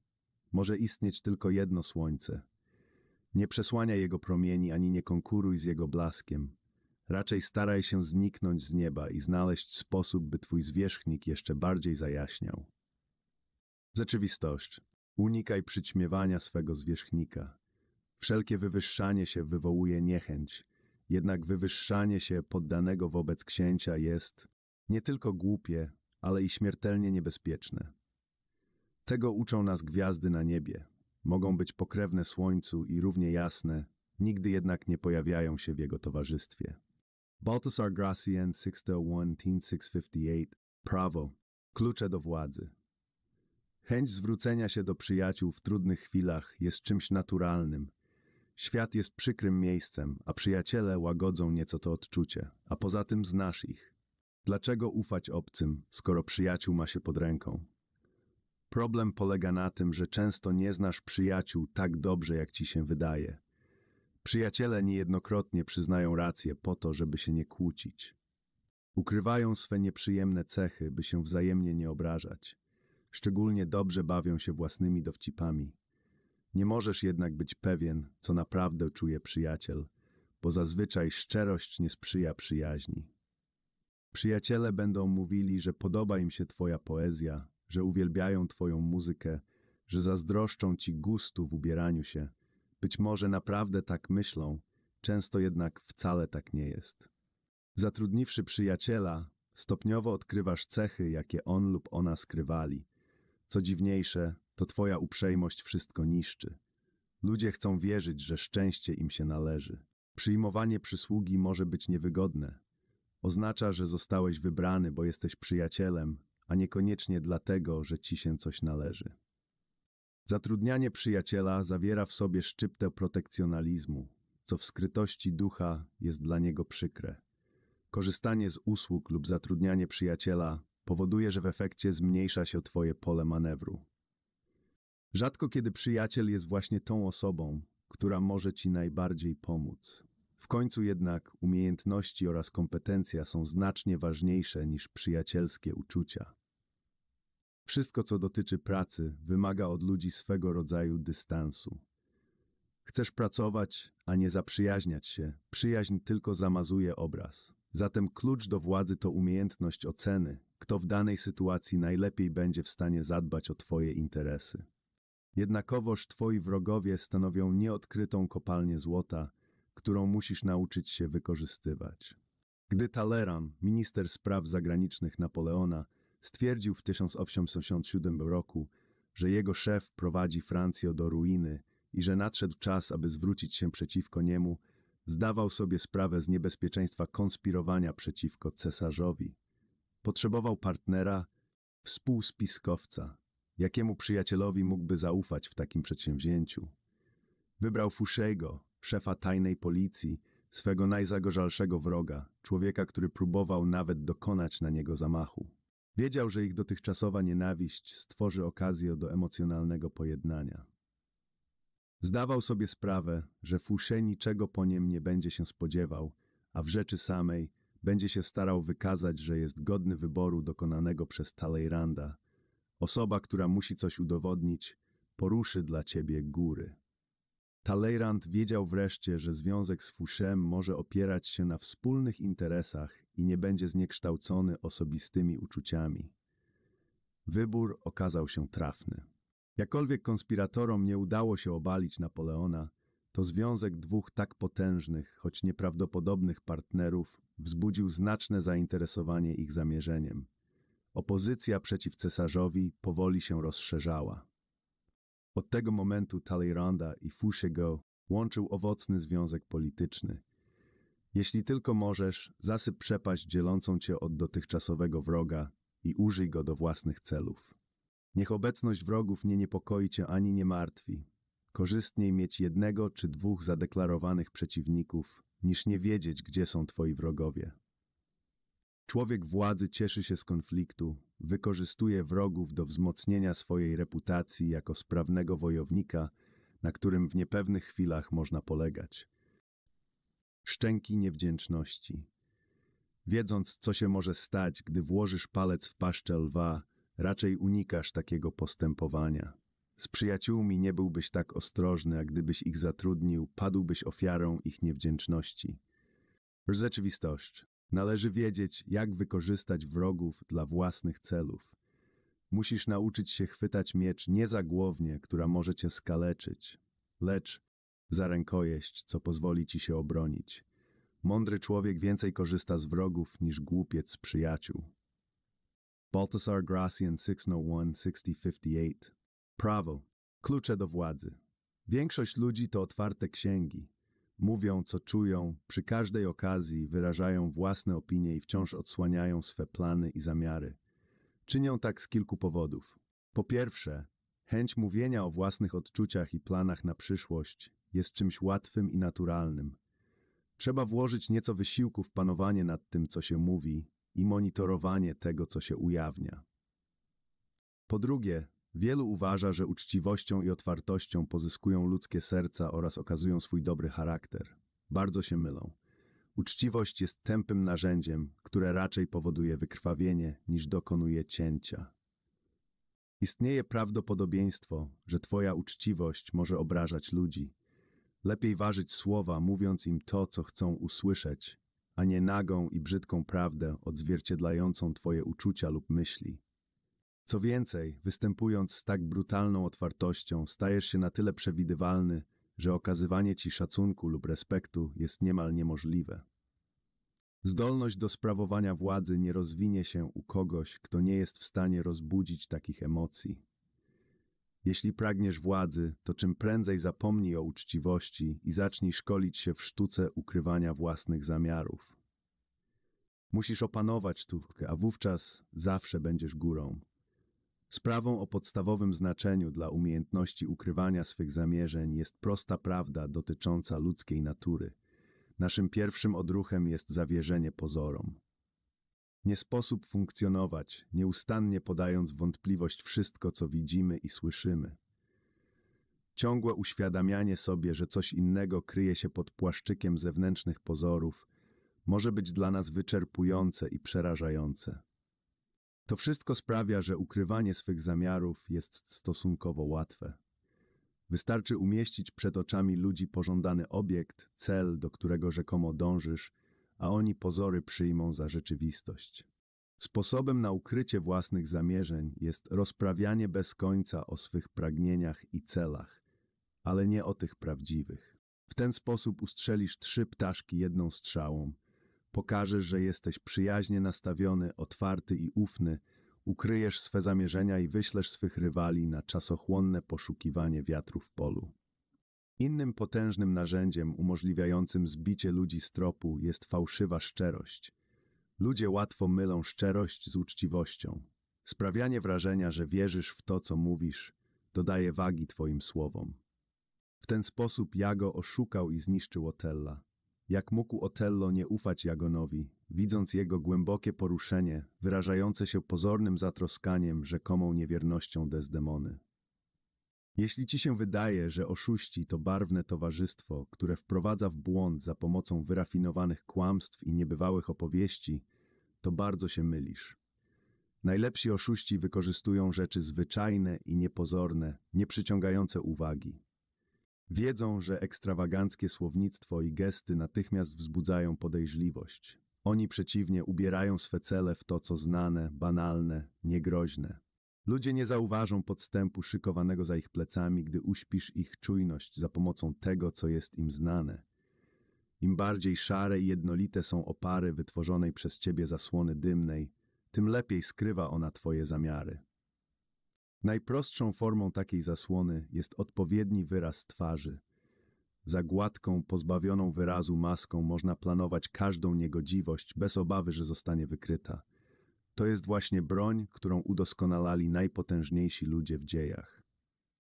Może istnieć tylko jedno słońce. Nie przesłania jego promieni ani nie konkuruj z jego blaskiem. Raczej staraj się zniknąć z nieba i znaleźć sposób, by twój zwierzchnik jeszcze bardziej zajaśniał. Rzeczywistość. Unikaj przyćmiewania swego zwierzchnika. Wszelkie wywyższanie się wywołuje niechęć, jednak wywyższanie się poddanego wobec księcia jest nie tylko głupie, ale i śmiertelnie niebezpieczne. Tego uczą nas gwiazdy na niebie. Mogą być pokrewne słońcu i równie jasne, nigdy jednak nie pojawiają się w jego towarzystwie. Baltasar Gracian 601-1658 Prawo. Klucze do władzy. Chęć zwrócenia się do przyjaciół w trudnych chwilach jest czymś naturalnym. Świat jest przykrym miejscem, a przyjaciele łagodzą nieco to odczucie, a poza tym znasz ich. Dlaczego ufać obcym, skoro przyjaciół ma się pod ręką? Problem polega na tym, że często nie znasz przyjaciół tak dobrze, jak ci się wydaje. Przyjaciele niejednokrotnie przyznają rację po to, żeby się nie kłócić. Ukrywają swe nieprzyjemne cechy, by się wzajemnie nie obrażać. Szczególnie dobrze bawią się własnymi dowcipami. Nie możesz jednak być pewien, co naprawdę czuje przyjaciel, bo zazwyczaj szczerość nie sprzyja przyjaźni. Przyjaciele będą mówili, że podoba im się twoja poezja, że uwielbiają twoją muzykę, że zazdroszczą ci gustu w ubieraniu się. Być może naprawdę tak myślą, często jednak wcale tak nie jest. Zatrudniwszy przyjaciela, stopniowo odkrywasz cechy, jakie on lub ona skrywali. Co dziwniejsze, to twoja uprzejmość wszystko niszczy. Ludzie chcą wierzyć, że szczęście im się należy. Przyjmowanie przysługi może być niewygodne. Oznacza, że zostałeś wybrany, bo jesteś przyjacielem, a niekoniecznie dlatego, że ci się coś należy. Zatrudnianie przyjaciela zawiera w sobie szczyptę protekcjonalizmu, co w skrytości ducha jest dla niego przykre. Korzystanie z usług lub zatrudnianie przyjaciela powoduje, że w efekcie zmniejsza się twoje pole manewru. Rzadko kiedy przyjaciel jest właśnie tą osobą, która może ci najbardziej pomóc. W końcu jednak umiejętności oraz kompetencja są znacznie ważniejsze niż przyjacielskie uczucia. Wszystko, co dotyczy pracy, wymaga od ludzi swego rodzaju dystansu. Chcesz pracować, a nie zaprzyjaźniać się. Przyjaźń tylko zamazuje obraz. Zatem klucz do władzy to umiejętność oceny, kto w danej sytuacji najlepiej będzie w stanie zadbać o Twoje interesy. Jednakowoż Twoi wrogowie stanowią nieodkrytą kopalnię złota, którą musisz nauczyć się wykorzystywać. Gdy Talleyrand, minister spraw zagranicznych Napoleona, stwierdził w 1887 roku, że jego szef prowadzi Francję do ruiny i że nadszedł czas, aby zwrócić się przeciwko niemu, zdawał sobie sprawę z niebezpieczeństwa konspirowania przeciwko cesarzowi. Potrzebował partnera, współspiskowca, jakiemu przyjacielowi mógłby zaufać w takim przedsięwzięciu. Wybrał Fouchego, szefa tajnej policji, swego najzagorzalszego wroga, człowieka, który próbował nawet dokonać na niego zamachu. Wiedział, że ich dotychczasowa nienawiść stworzy okazję do emocjonalnego pojednania. Zdawał sobie sprawę, że Fouché niczego po niem nie będzie się spodziewał, a w rzeczy samej będzie się starał wykazać, że jest godny wyboru dokonanego przez Talleyranda. Osoba, która musi coś udowodnić, poruszy dla ciebie góry. Talleyrand wiedział wreszcie, że związek z Fouchém może opierać się na wspólnych interesach i nie będzie zniekształcony osobistymi uczuciami. Wybór okazał się trafny. Jakkolwiek konspiratorom nie udało się obalić Napoleona, to związek dwóch tak potężnych, choć nieprawdopodobnych partnerów wzbudził znaczne zainteresowanie ich zamierzeniem. Opozycja przeciw cesarzowi powoli się rozszerzała. Od tego momentu Talleyranda i Fouchego łączył owocny związek polityczny. Jeśli tylko możesz, zasyp przepaść dzielącą cię od dotychczasowego wroga i użyj go do własnych celów. Niech obecność wrogów nie niepokoi cię ani nie martwi. Korzystniej mieć jednego czy dwóch zadeklarowanych przeciwników, niż nie wiedzieć, gdzie są twoi wrogowie. Człowiek władzy cieszy się z konfliktu, wykorzystuje wrogów do wzmocnienia swojej reputacji jako sprawnego wojownika, na którym w niepewnych chwilach można polegać. Szczęki niewdzięczności. Wiedząc, co się może stać, gdy włożysz palec w paszczę lwa, raczej unikasz takiego postępowania. Z przyjaciółmi nie byłbyś tak ostrożny, a gdybyś ich zatrudnił, padłbyś ofiarą ich niewdzięczności. Rzeczywistość. Należy wiedzieć, jak wykorzystać wrogów dla własnych celów. Musisz nauczyć się chwytać miecz nie za głownię, która może cię skaleczyć, lecz za rękojeść, co pozwoli ci się obronić. Mądry człowiek więcej korzysta z wrogów niż głupiec z przyjaciół. Baltasar Gracian 601-6058 Prawo. Klucze do władzy. Większość ludzi to otwarte księgi. Mówią, co czują, przy każdej okazji wyrażają własne opinie i wciąż odsłaniają swe plany i zamiary. Czynią tak z kilku powodów. Po pierwsze, chęć mówienia o własnych odczuciach i planach na przyszłość jest czymś łatwym i naturalnym. Trzeba włożyć nieco wysiłku w panowanie nad tym, co się mówi i monitorowanie tego, co się ujawnia. Po drugie, wielu uważa, że uczciwością i otwartością pozyskują ludzkie serca oraz okazują swój dobry charakter. Bardzo się mylą. Uczciwość jest tępym narzędziem, które raczej powoduje wykrwawienie niż dokonuje cięcia. Istnieje prawdopodobieństwo, że Twoja uczciwość może obrażać ludzi. Lepiej ważyć słowa, mówiąc im to, co chcą usłyszeć, a nie nagą i brzydką prawdę odzwierciedlającą twoje uczucia lub myśli. Co więcej, występując z tak brutalną otwartością, stajesz się na tyle przewidywalny, że okazywanie ci szacunku lub respektu jest niemal niemożliwe. Zdolność do sprawowania władzy nie rozwinie się u kogoś, kto nie jest w stanie rozbudzić takich emocji. Jeśli pragniesz władzy, to czym prędzej zapomnij o uczciwości i zacznij szkolić się w sztuce ukrywania własnych zamiarów. Musisz opanować sztukę, a wówczas zawsze będziesz górą. Sprawą o podstawowym znaczeniu dla umiejętności ukrywania swych zamierzeń jest prosta prawda dotycząca ludzkiej natury. Naszym pierwszym odruchem jest zawierzenie pozorom. Nie sposób funkcjonować, nieustannie podając wątpliwość wszystko, co widzimy i słyszymy. Ciągłe uświadamianie sobie, że coś innego kryje się pod płaszczykiem zewnętrznych pozorów, może być dla nas wyczerpujące i przerażające. To wszystko sprawia, że ukrywanie swych zamiarów jest stosunkowo łatwe. Wystarczy umieścić przed oczami ludzi pożądany obiekt, cel, do którego rzekomo dążysz, a oni pozory przyjmą za rzeczywistość. Sposobem na ukrycie własnych zamierzeń jest rozprawianie bez końca o swych pragnieniach i celach, ale nie o tych prawdziwych. W ten sposób ustrzelisz trzy ptaszki jedną strzałą. Pokażesz, że jesteś przyjaźnie nastawiony, otwarty i ufny, ukryjesz swe zamierzenia i wyślesz swych rywali na czasochłonne poszukiwanie wiatru w polu. Innym potężnym narzędziem umożliwiającym zbicie ludzi z tropu jest fałszywa szczerość. Ludzie łatwo mylą szczerość z uczciwością. Sprawianie wrażenia, że wierzysz w to, co mówisz, dodaje wagi twoim słowom. W ten sposób Jago oszukał i zniszczył Otella. Jak mógł Otello nie ufać Jagonowi, widząc jego głębokie poruszenie, wyrażające się pozornym zatroskaniem, rzekomą niewiernością Desdemony. Jeśli ci się wydaje, że oszuści to barwne towarzystwo, które wprowadza w błąd za pomocą wyrafinowanych kłamstw i niebywałych opowieści, to bardzo się mylisz. Najlepsi oszuści wykorzystują rzeczy zwyczajne i niepozorne, nie przyciągające uwagi. Wiedzą, że ekstrawaganckie słownictwo i gesty natychmiast wzbudzają podejrzliwość. Oni przeciwnie ubierają swe cele w to, co znane, banalne, niegroźne. Ludzie nie zauważą podstępu szykowanego za ich plecami, gdy uśpisz ich czujność za pomocą tego, co jest im znane. Im bardziej szare i jednolite są opary wytworzonej przez ciebie zasłony dymnej, tym lepiej skrywa ona twoje zamiary. Najprostszą formą takiej zasłony jest odpowiedni wyraz twarzy. Za gładką, pozbawioną wyrazu maską można planować każdą niegodziwość bez obawy, że zostanie wykryta. To jest właśnie broń, którą udoskonalali najpotężniejsi ludzie w dziejach.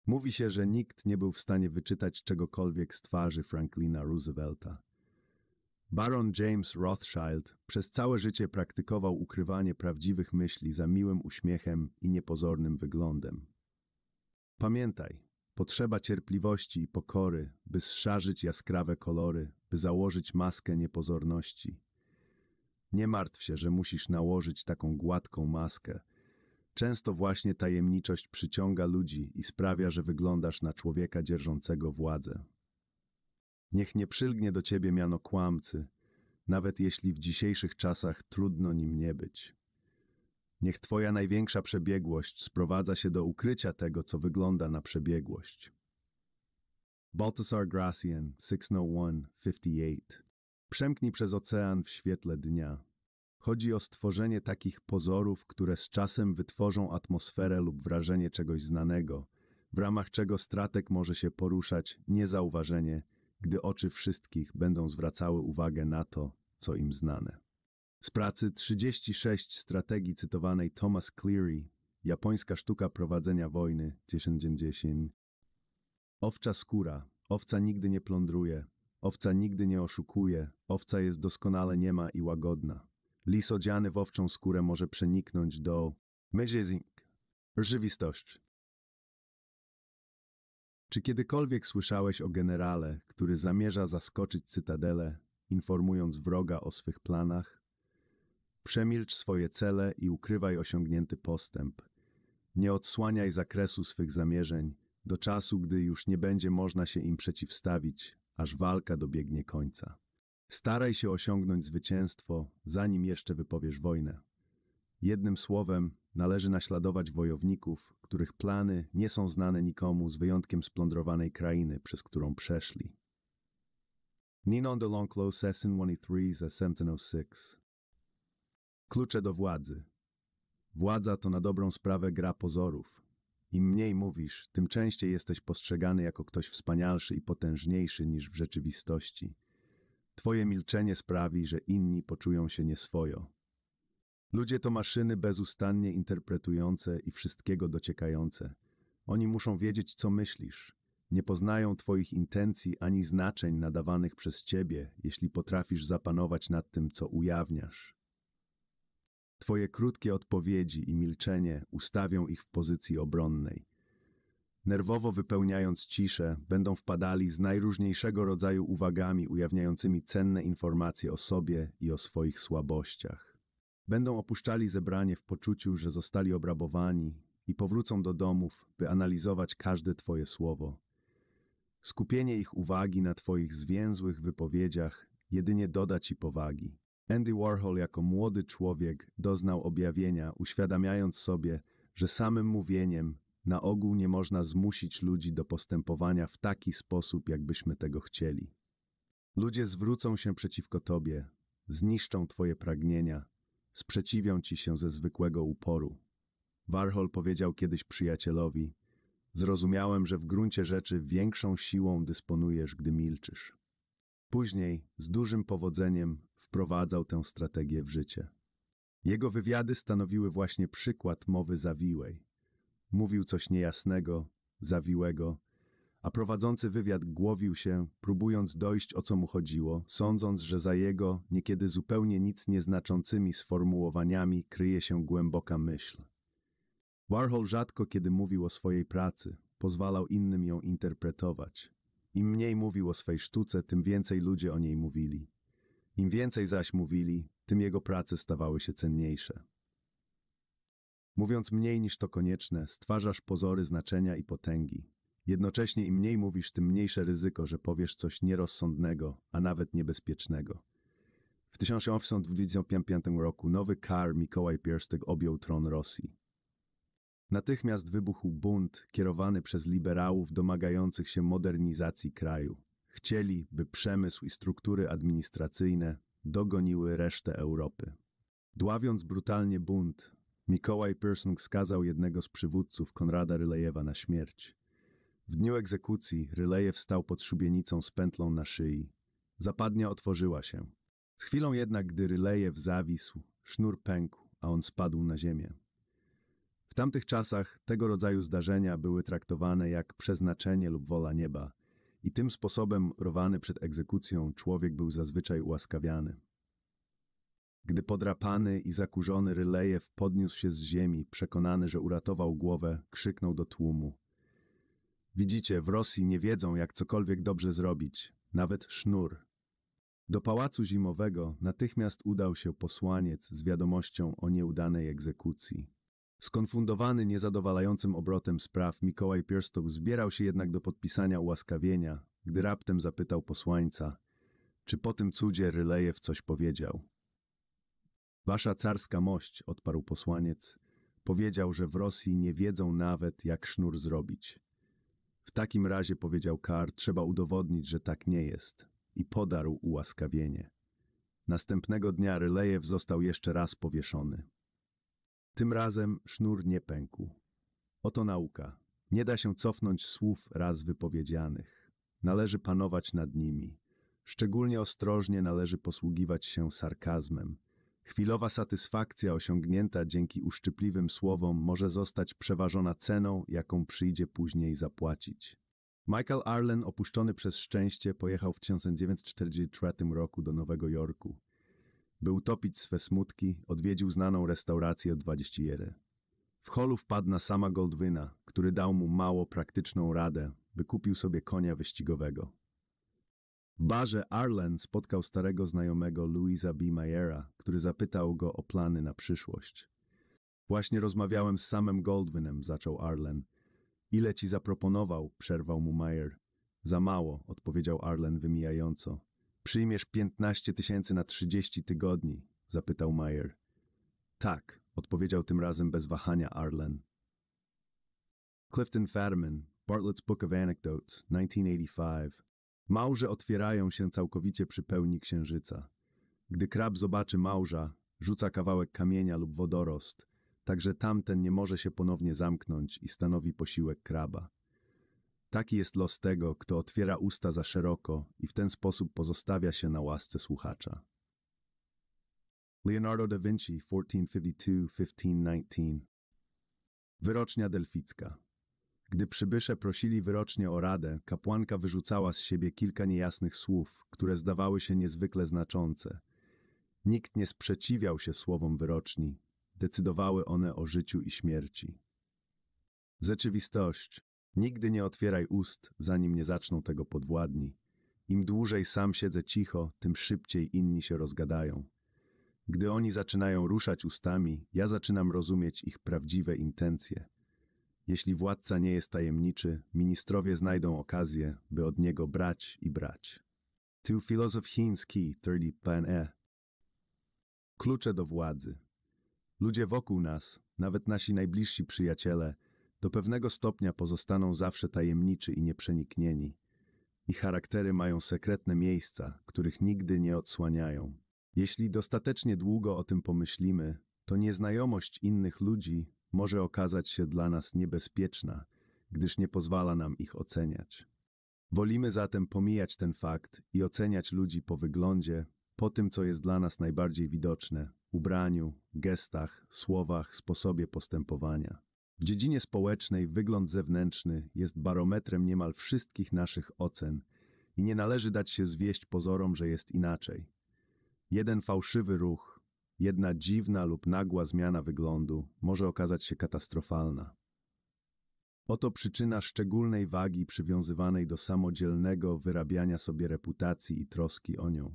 Mówi się, że nikt nie był w stanie wyczytać czegokolwiek z twarzy Franklina Roosevelta. Baron James Rothschild przez całe życie praktykował ukrywanie prawdziwych myśli za miłym uśmiechem i niepozornym wyglądem. Pamiętaj, potrzeba cierpliwości i pokory, by zszarzyć jaskrawe kolory, by założyć maskę niepozorności. Nie martw się, że musisz nałożyć taką gładką maskę. Często właśnie tajemniczość przyciąga ludzi i sprawia, że wyglądasz na człowieka dzierżącego władzę. Niech nie przylgnie do ciebie miano kłamcy, nawet jeśli w dzisiejszych czasach trudno nim nie być. Niech twoja największa przebiegłość sprowadza się do ukrycia tego, co wygląda na przebiegłość. Baltasar Gracian, 601-58 Przemknij przez ocean w świetle dnia. Chodzi o stworzenie takich pozorów, które z czasem wytworzą atmosferę lub wrażenie czegoś znanego, w ramach czego stratek może się poruszać niezauważenie, gdy oczy wszystkich będą zwracały uwagę na to, co im znane. Z pracy 36 strategii cytowanej Thomas Cleary, Japońska sztuka prowadzenia wojny 1010. Owcza skóra, owca nigdy nie plądruje, owca nigdy nie oszukuje, owca jest doskonale niema i łagodna. Lis odziany w owczą skórę może przeniknąć do mezing, rzeczywistość. Czy kiedykolwiek słyszałeś o generale, który zamierza zaskoczyć cytadelę, informując wroga o swych planach? Przemilcz swoje cele i ukrywaj osiągnięty postęp. Nie odsłaniaj zakresu swych zamierzeń do czasu, gdy już nie będzie można się im przeciwstawić, aż walka dobiegnie końca. Staraj się osiągnąć zwycięstwo, zanim jeszcze wypowiesz wojnę. Jednym słowem, należy naśladować wojowników, których plany nie są znane nikomu z wyjątkiem splądrowanej krainy, przez którą przeszli. Ninon de L'Enclos Sessin 23 za 1706 Klucze do władzy Władza to na dobrą sprawę gra pozorów. Im mniej mówisz, tym częściej jesteś postrzegany jako ktoś wspanialszy i potężniejszy niż w rzeczywistości. Twoje milczenie sprawi, że inni poczują się nieswojo. Ludzie to maszyny bezustannie interpretujące i wszystkiego dociekające. Oni muszą wiedzieć, co myślisz. Nie poznają Twoich intencji ani znaczeń nadawanych przez Ciebie, jeśli potrafisz zapanować nad tym, co ujawniasz. Twoje krótkie odpowiedzi i milczenie ustawią ich w pozycji obronnej. Nerwowo wypełniając ciszę, będą wpadali z najróżniejszego rodzaju uwagami ujawniającymi cenne informacje o sobie i o swoich słabościach. Będą opuszczali zebranie w poczuciu, że zostali obrabowani i powrócą do domów, by analizować każde Twoje słowo. Skupienie ich uwagi na Twoich zwięzłych wypowiedziach jedynie doda Ci powagi. Andy Warhol jako młody człowiek doznał objawienia, uświadamiając sobie, że samym mówieniem na ogół nie można zmusić ludzi do postępowania w taki sposób, jakbyśmy tego chcieli. Ludzie zwrócą się przeciwko Tobie, zniszczą Twoje pragnienia, sprzeciwią Ci się ze zwykłego uporu. Warhol powiedział kiedyś przyjacielowi: Zrozumiałem, że w gruncie rzeczy większą siłą dysponujesz, gdy milczysz. Później, z dużym powodzeniem, wprowadzał tę strategię w życie. Jego wywiady stanowiły właśnie przykład mowy zawiłej. Mówił coś niejasnego, zawiłego, a prowadzący wywiad głowił się, próbując dojść o co mu chodziło, sądząc, że za jego, niekiedy zupełnie nic nieznaczącymi sformułowaniami kryje się głęboka myśl. Warhol rzadko kiedy mówił o swojej pracy, pozwalał innym ją interpretować. Im mniej mówił o swej sztuce, tym więcej ludzie o niej mówili. Im więcej zaś mówili, tym jego prace stawały się cenniejsze. Mówiąc mniej niż to konieczne, stwarzasz pozory znaczenia i potęgi. Jednocześnie im mniej mówisz, tym mniejsze ryzyko, że powiesz coś nierozsądnego, a nawet niebezpiecznego. W 1825 roku nowy kar Mikołaj Pierstek objął tron Rosji. Natychmiast wybuchł bunt kierowany przez liberałów domagających się modernizacji kraju. Chcieli, by przemysł i struktury administracyjne dogoniły resztę Europy. Dławiąc brutalnie bunt, Mikołaj Persung skazał jednego z przywódców Konrada Rylejewa na śmierć. W dniu egzekucji Rylejew stał pod szubienicą z pętlą na szyi. Zapadnia otworzyła się. Z chwilą jednak, gdy Rylejew zawisł, sznur pękł, a on spadł na ziemię. W tamtych czasach tego rodzaju zdarzenia były traktowane jak przeznaczenie lub wola nieba i tym sposobem rowany przed egzekucją człowiek był zazwyczaj ułaskawiany. Gdy podrapany i zakurzony Rylejew podniósł się z ziemi, przekonany, że uratował głowę, krzyknął do tłumu. Widzicie, w Rosji nie wiedzą, jak cokolwiek dobrze zrobić, nawet sznur. Do pałacu zimowego natychmiast udał się posłaniec z wiadomością o nieudanej egzekucji. Skonfundowany niezadowalającym obrotem spraw, Mikołaj Pierstok zbierał się jednak do podpisania ułaskawienia, gdy raptem zapytał posłańca, czy po tym cudzie Rylejew coś powiedział. Wasza carska mość, odparł posłaniec, powiedział, że w Rosji nie wiedzą nawet, jak sznur zrobić. W takim razie, powiedział Kar, trzeba udowodnić, że tak nie jest i podarł ułaskawienie. Następnego dnia Rylejew został jeszcze raz powieszony. Tym razem sznur nie pękł. Oto nauka. Nie da się cofnąć słów raz wypowiedzianych. Należy panować nad nimi. Szczególnie ostrożnie należy posługiwać się sarkazmem. Chwilowa satysfakcja osiągnięta dzięki uszczypliwym słowom może zostać przeważona ceną, jaką przyjdzie później zapłacić. Michael Arlen, opuszczony przez szczęście, pojechał w 1944 roku do Nowego Jorku. By utopić swe smutki, odwiedził znaną restaurację od 21. W holu wpadł na sama Goldwina, który dał mu mało praktyczną radę, by kupił sobie konia wyścigowego. W barze Arlen spotkał starego znajomego Louisa B. Mayera, który zapytał go o plany na przyszłość. Właśnie rozmawiałem z samym Goldwinem, zaczął Arlen. Ile ci zaproponował? przerwał mu Mayer. Za mało, odpowiedział Arlen wymijająco. Przyjmiesz 15 tysięcy na 30 tygodni? zapytał Meyer. Tak, odpowiedział tym razem bez wahania Arlen. Clifton Fadiman, Bartlett's Book of Anecdotes, 1985. Małże otwierają się całkowicie przy pełni księżyca. Gdy krab zobaczy małża, rzuca kawałek kamienia lub wodorost, także tamten nie może się ponownie zamknąć i stanowi posiłek kraba. Taki jest los tego, kto otwiera usta za szeroko i w ten sposób pozostawia się na łasce słuchacza. Leonardo da Vinci, 1452-1519 Wyrocznia delficka Gdy przybysze prosili wyrocznie o radę, kapłanka wyrzucała z siebie kilka niejasnych słów, które zdawały się niezwykle znaczące. Nikt nie sprzeciwiał się słowom wyroczni, decydowały one o życiu i śmierci. Rzeczywistość. Nigdy nie otwieraj ust, zanim nie zaczną tego podwładni. Im dłużej sam siedzę cicho, tym szybciej inni się rozgadają. Gdy oni zaczynają ruszać ustami, ja zaczynam rozumieć ich prawdziwe intencje. Jeśli władca nie jest tajemniczy, ministrowie znajdą okazję, by od niego brać i brać. Tu filozof chiński, 30 plan e. Klucze do władzy. Ludzie wokół nas, nawet nasi najbliżsi przyjaciele, do pewnego stopnia pozostaną zawsze tajemniczy i nieprzeniknieni. Ich charaktery mają sekretne miejsca, których nigdy nie odsłaniają. Jeśli dostatecznie długo o tym pomyślimy, to nieznajomość innych ludzi może okazać się dla nas niebezpieczna, gdyż nie pozwala nam ich oceniać. Wolimy zatem pomijać ten fakt i oceniać ludzi po wyglądzie, po tym, co jest dla nas najbardziej widoczne ubraniu, gestach, słowach, sposobie postępowania. W dziedzinie społecznej wygląd zewnętrzny jest barometrem niemal wszystkich naszych ocen i nie należy dać się zwieść pozorom, że jest inaczej. Jeden fałszywy ruch, jedna dziwna lub nagła zmiana wyglądu może okazać się katastrofalna. Oto przyczyna szczególnej wagi przywiązywanej do samodzielnego wyrabiania sobie reputacji i troski o nią.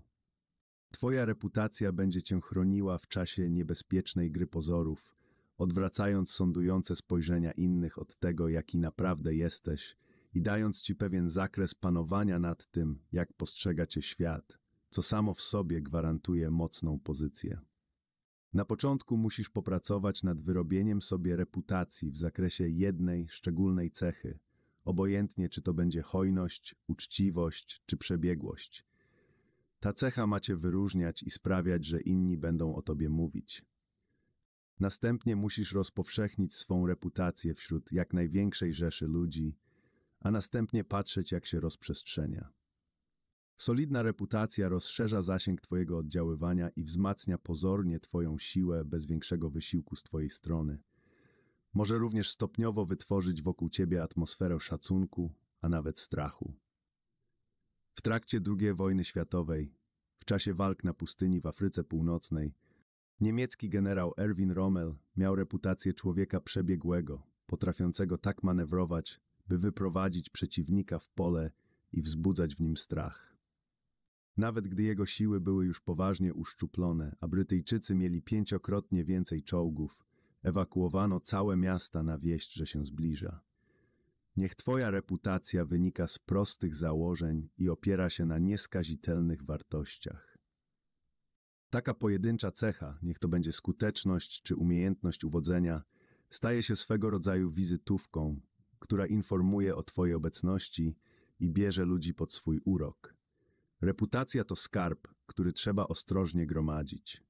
Twoja reputacja będzie cię chroniła w czasie niebezpiecznej gry pozorów, odwracając sądujące spojrzenia innych od tego, jaki naprawdę jesteś i dając ci pewien zakres panowania nad tym, jak postrzega cię świat, co samo w sobie gwarantuje mocną pozycję. Na początku musisz popracować nad wyrobieniem sobie reputacji w zakresie jednej szczególnej cechy, obojętnie czy to będzie hojność, uczciwość czy przebiegłość. Ta cecha macie wyróżniać i sprawiać, że inni będą o tobie mówić. Następnie musisz rozpowszechnić swą reputację wśród jak największej rzeszy ludzi, a następnie patrzeć, jak się rozprzestrzenia. Solidna reputacja rozszerza zasięg Twojego oddziaływania i wzmacnia pozornie Twoją siłę bez większego wysiłku z Twojej strony. Może również stopniowo wytworzyć wokół Ciebie atmosferę szacunku, a nawet strachu. W trakcie II wojny światowej, w czasie walk na pustyni w Afryce Północnej, niemiecki generał Erwin Rommel miał reputację człowieka przebiegłego, potrafiącego tak manewrować, by wyprowadzić przeciwnika w pole i wzbudzać w nim strach. Nawet gdy jego siły były już poważnie uszczuplone, a Brytyjczycy mieli pięciokrotnie więcej czołgów, ewakuowano całe miasta na wieść, że się zbliża. Niech Twoja reputacja wynika z prostych założeń i opiera się na nieskazitelnych wartościach. Taka pojedyncza cecha, niech to będzie skuteczność czy umiejętność uwodzenia, staje się swego rodzaju wizytówką, która informuje o Twojej obecności i bierze ludzi pod swój urok. Reputacja to skarb, który trzeba ostrożnie gromadzić.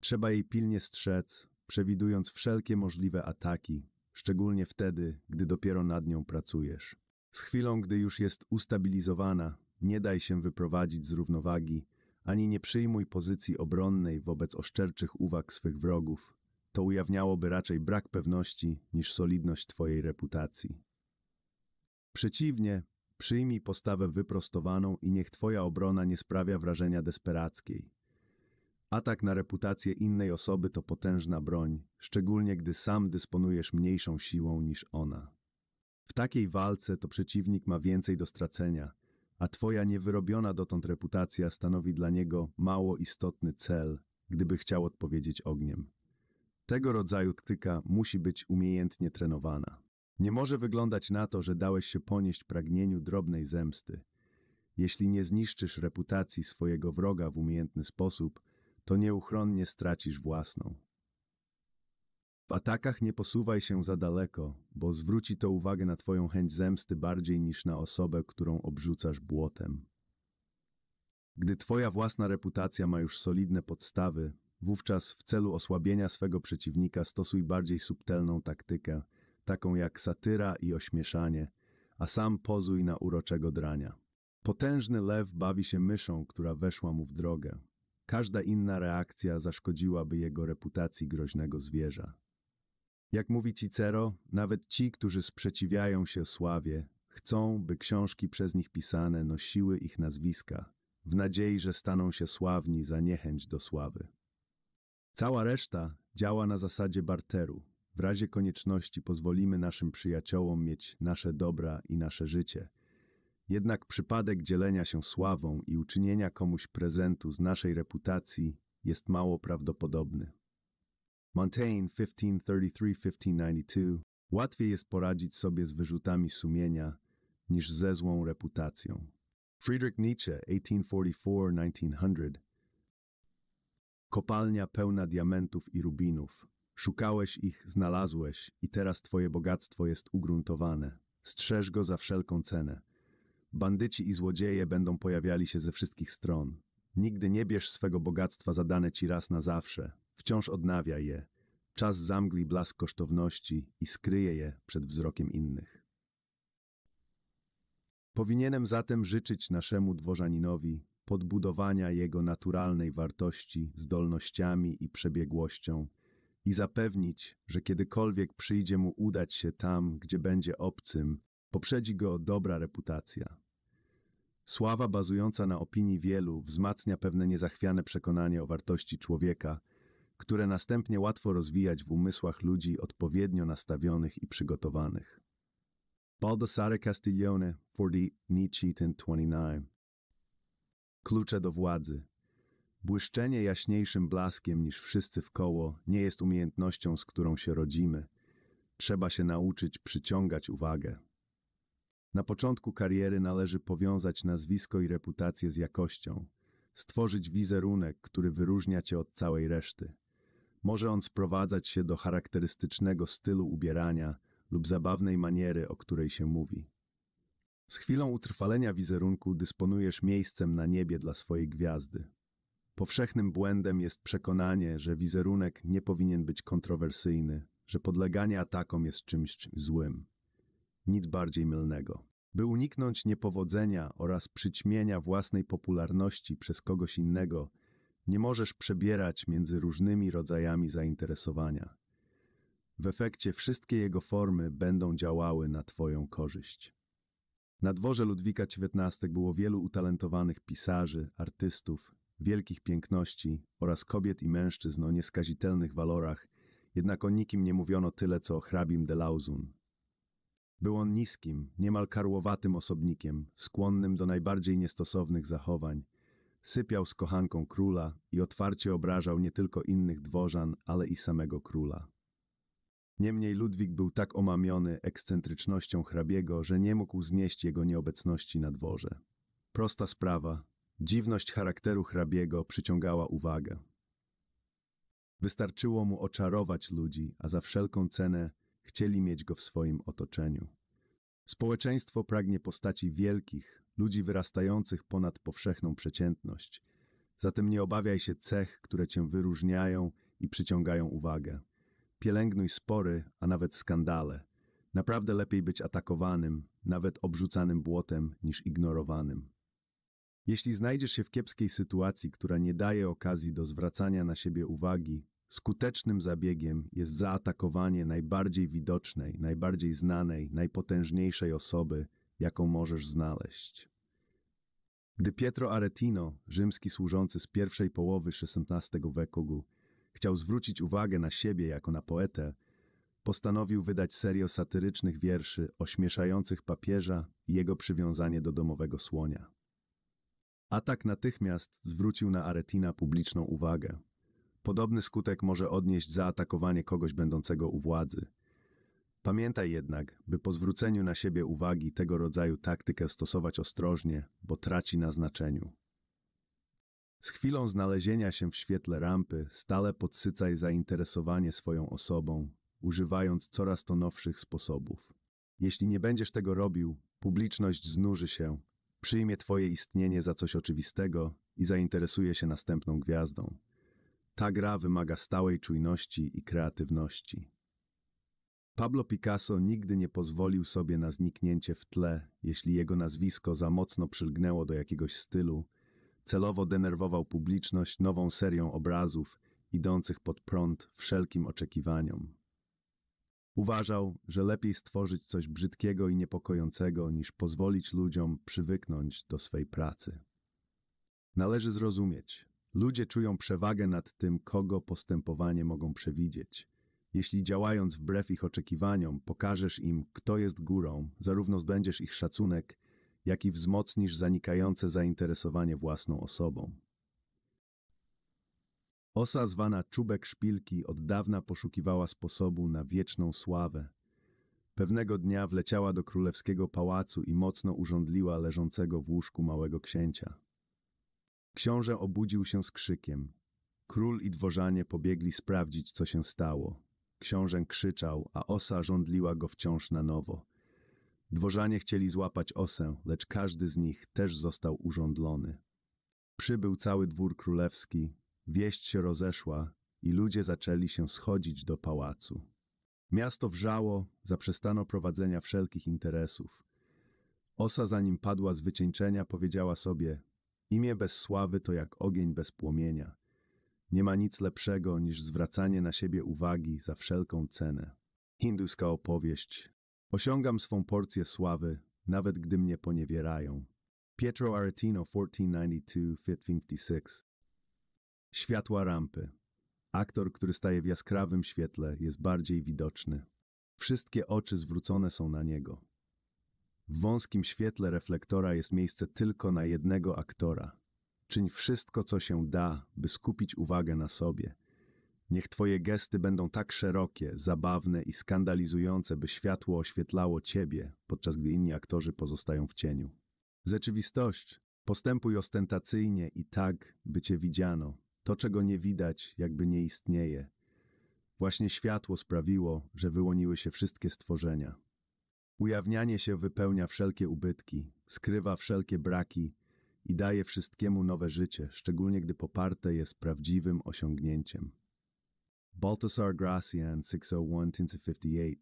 Trzeba jej pilnie strzec, przewidując wszelkie możliwe ataki, szczególnie wtedy, gdy dopiero nad nią pracujesz. Z chwilą, gdy już jest ustabilizowana, nie daj się wyprowadzić z równowagi, ani nie przyjmuj pozycji obronnej wobec oszczerczych uwag swych wrogów. To ujawniałoby raczej brak pewności niż solidność Twojej reputacji. Przeciwnie, przyjmij postawę wyprostowaną i niech Twoja obrona nie sprawia wrażenia desperackiej. Atak na reputację innej osoby to potężna broń, szczególnie gdy sam dysponujesz mniejszą siłą niż ona. W takiej walce to przeciwnik ma więcej do stracenia, a twoja niewyrobiona dotąd reputacja stanowi dla niego mało istotny cel, gdyby chciał odpowiedzieć ogniem. Tego rodzaju taktyka musi być umiejętnie trenowana. Nie może wyglądać na to, że dałeś się ponieść pragnieniu drobnej zemsty. Jeśli nie zniszczysz reputacji swojego wroga w umiejętny sposób, to nieuchronnie stracisz własną. W atakach nie posuwaj się za daleko, bo zwróci to uwagę na Twoją chęć zemsty bardziej niż na osobę, którą obrzucasz błotem. Gdy Twoja własna reputacja ma już solidne podstawy, wówczas w celu osłabienia swego przeciwnika stosuj bardziej subtelną taktykę, taką jak satyra i ośmieszanie, a sam pozuj na uroczego drania. Potężny lew bawi się myszą, która weszła mu w drogę. Każda inna reakcja zaszkodziłaby jego reputacji groźnego zwierza. Jak mówi Cicero, nawet ci, którzy sprzeciwiają się sławie, chcą, by książki przez nich pisane nosiły ich nazwiska, w nadziei, że staną się sławni za niechęć do sławy. Cała reszta działa na zasadzie barteru. W razie konieczności pozwolimy naszym przyjaciołom mieć nasze dobra i nasze życie. Jednak przypadek dzielenia się sławą i uczynienia komuś prezentu z naszej reputacji jest mało prawdopodobny. Montaigne 1533-1592 Łatwiej jest poradzić sobie z wyrzutami sumienia niż ze złą reputacją. Friedrich Nietzsche 1844-1900 Kopalnia pełna diamentów i rubinów. Szukałeś ich, znalazłeś i teraz twoje bogactwo jest ugruntowane. Strzeż go za wszelką cenę. Bandyci i złodzieje będą pojawiali się ze wszystkich stron. Nigdy nie bierz swego bogactwa zadane ci raz na zawsze. Wciąż odnawiaj je. Czas zamgli blask kosztowności i skryje je przed wzrokiem innych. Powinienem zatem życzyć naszemu dworzaninowi podbudowania jego naturalnej wartości zdolnościami i przebiegłością i zapewnić, że kiedykolwiek przyjdzie mu udać się tam, gdzie będzie obcym, poprzedzi go dobra reputacja. Sława bazująca na opinii wielu wzmacnia pewne niezachwiane przekonanie o wartości człowieka, które następnie łatwo rozwijać w umysłach ludzi odpowiednio nastawionych i przygotowanych. Baldassare Castiglione, 40 Nietzsche 29 Klucze do władzy. Błyszczenie jaśniejszym blaskiem niż wszyscy w koło nie jest umiejętnością, z którą się rodzimy. Trzeba się nauczyć przyciągać uwagę. Na początku kariery należy powiązać nazwisko i reputację z jakością, stworzyć wizerunek, który wyróżnia cię od całej reszty. Może on sprowadzać się do charakterystycznego stylu ubierania lub zabawnej maniery, o której się mówi. Z chwilą utrwalenia wizerunku dysponujesz miejscem na niebie dla swojej gwiazdy. Powszechnym błędem jest przekonanie, że wizerunek nie powinien być kontrowersyjny, że podleganie atakom jest czymś złym. Nic bardziej mylnego. By uniknąć niepowodzenia oraz przyćmienia własnej popularności przez kogoś innego, nie możesz przebierać między różnymi rodzajami zainteresowania. W efekcie wszystkie jego formy będą działały na Twoją korzyść. Na dworze Ludwika XIX było wielu utalentowanych pisarzy, artystów, wielkich piękności oraz kobiet i mężczyzn o nieskazitelnych walorach, jednak o nikim nie mówiono tyle co o hrabim de Lauzun. Był on niskim, niemal karłowatym osobnikiem, skłonnym do najbardziej niestosownych zachowań. Sypiał z kochanką króla i otwarcie obrażał nie tylko innych dworzan, ale i samego króla. Niemniej Ludwik był tak omamiony ekscentrycznością hrabiego, że nie mógł znieść jego nieobecności na dworze. Prosta sprawa, dziwność charakteru hrabiego przyciągała uwagę. Wystarczyło mu oczarować ludzi, a za wszelką cenę chcieli mieć go w swoim otoczeniu. Społeczeństwo pragnie postaci wielkich, ludzi wyrastających ponad powszechną przeciętność. Zatem nie obawiaj się cech, które cię wyróżniają i przyciągają uwagę. Pielęgnuj spory, a nawet skandale. Naprawdę lepiej być atakowanym, nawet obrzucanym błotem, niż ignorowanym. Jeśli znajdziesz się w kiepskiej sytuacji, która nie daje okazji do zwracania na siebie uwagi, skutecznym zabiegiem jest zaatakowanie najbardziej widocznej, najbardziej znanej, najpotężniejszej osoby, jaką możesz znaleźć. Gdy Pietro Aretino, rzymski służący z pierwszej połowy XVI wieku, chciał zwrócić uwagę na siebie jako na poetę, postanowił wydać serię satyrycznych wierszy ośmieszających papieża i jego przywiązanie do domowego słonia. Atak natychmiast zwrócił na Aretina publiczną uwagę. Podobny skutek może odnieść zaatakowanie kogoś będącego u władzy. Pamiętaj jednak, by po zwróceniu na siebie uwagi tego rodzaju taktykę stosować ostrożnie, bo traci na znaczeniu. Z chwilą znalezienia się w świetle rampy stale podsycaj zainteresowanie swoją osobą, używając coraz to nowszych sposobów. Jeśli nie będziesz tego robił, publiczność znuży się, przyjmie twoje istnienie za coś oczywistego i zainteresuje się następną gwiazdą. Ta gra wymaga stałej czujności i kreatywności. Pablo Picasso nigdy nie pozwolił sobie na zniknięcie w tle, jeśli jego nazwisko za mocno przylgnęło do jakiegoś stylu, celowo denerwował publiczność nową serią obrazów, idących pod prąd wszelkim oczekiwaniom. Uważał, że lepiej stworzyć coś brzydkiego i niepokojącego, niż pozwolić ludziom przywyknąć do swej pracy. Należy zrozumieć, ludzie czują przewagę nad tym, kogo postępowanie mogą przewidzieć. Jeśli działając wbrew ich oczekiwaniom, pokażesz im, kto jest górą, zarówno zdobędziesz ich szacunek, jak i wzmocnisz zanikające zainteresowanie własną osobą. Osa zwana czubek szpilki od dawna poszukiwała sposobu na wieczną sławę. Pewnego dnia wleciała do królewskiego pałacu i mocno urządliła leżącego w łóżku małego księcia. Książę obudził się z krzykiem. Król i dworzanie pobiegli sprawdzić, co się stało. Książę krzyczał, a osa żądliła go wciąż na nowo. Dworzanie chcieli złapać osę, lecz każdy z nich też został urządlony. Przybył cały dwór królewski, wieść się rozeszła i ludzie zaczęli się schodzić do pałacu. Miasto wrzało, zaprzestano prowadzenia wszelkich interesów. Osa, zanim padła z wycieńczenia, powiedziała sobie: Imię bez sławy to jak ogień bez płomienia. Nie ma nic lepszego niż zwracanie na siebie uwagi za wszelką cenę. Hinduska opowieść. Osiągam swą porcję sławy, nawet gdy mnie poniewierają. Pietro Aretino, 1492-1556. Światła rampy. Aktor, który staje w jaskrawym świetle, jest bardziej widoczny. Wszystkie oczy zwrócone są na niego. W wąskim świetle reflektora jest miejsce tylko na jednego aktora. Czyń wszystko, co się da, by skupić uwagę na sobie. Niech twoje gesty będą tak szerokie, zabawne i skandalizujące, by światło oświetlało ciebie, podczas gdy inni aktorzy pozostają w cieniu. Rzeczywistość. Postępuj ostentacyjnie i tak, by cię widziano. To, czego nie widać, jakby nie istnieje. Właśnie światło sprawiło, że wyłoniły się wszystkie stworzenia. Ujawnianie się wypełnia wszelkie ubytki, skrywa wszelkie braki i daje wszystkiemu nowe życie, szczególnie gdy poparte jest prawdziwym osiągnięciem. Baltasar Gracian, 601-58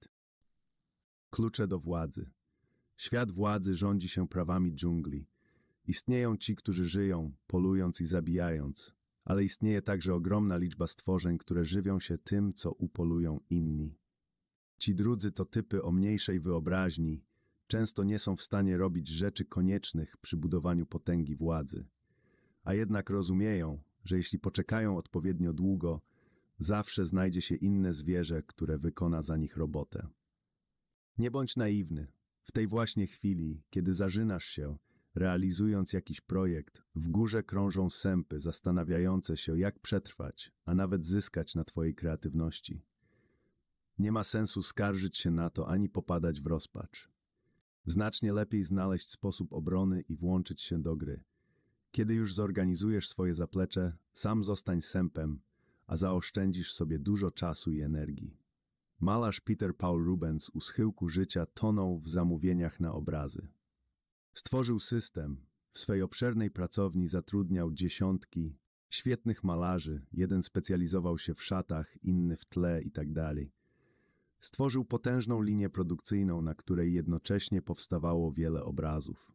Klucze do władzy. Świat władzy rządzi się prawami dżungli. Istnieją ci, którzy żyją, polując i zabijając, ale istnieje także ogromna liczba stworzeń, które żywią się tym, co upolują inni. Ci drudzy to typy o mniejszej wyobraźni, często nie są w stanie robić rzeczy koniecznych przy budowaniu potęgi władzy, a jednak rozumieją, że jeśli poczekają odpowiednio długo, zawsze znajdzie się inne zwierzę, które wykona za nich robotę. Nie bądź naiwny. W tej właśnie chwili, kiedy zażynasz się, realizując jakiś projekt, w górze krążą sępy zastanawiające się, jak przetrwać, a nawet zyskać na Twojej kreatywności. Nie ma sensu skarżyć się na to ani popadać w rozpacz. Znacznie lepiej znaleźć sposób obrony i włączyć się do gry. Kiedy już zorganizujesz swoje zaplecze, sam zostań sępem, a zaoszczędzisz sobie dużo czasu i energii. Malarz Peter Paul Rubens u schyłku życia tonął w zamówieniach na obrazy. Stworzył system. W swej obszernej pracowni zatrudniał dziesiątki świetnych malarzy. Jeden specjalizował się w szatach, inny w tle itd. Stworzył potężną linię produkcyjną, na której jednocześnie powstawało wiele obrazów.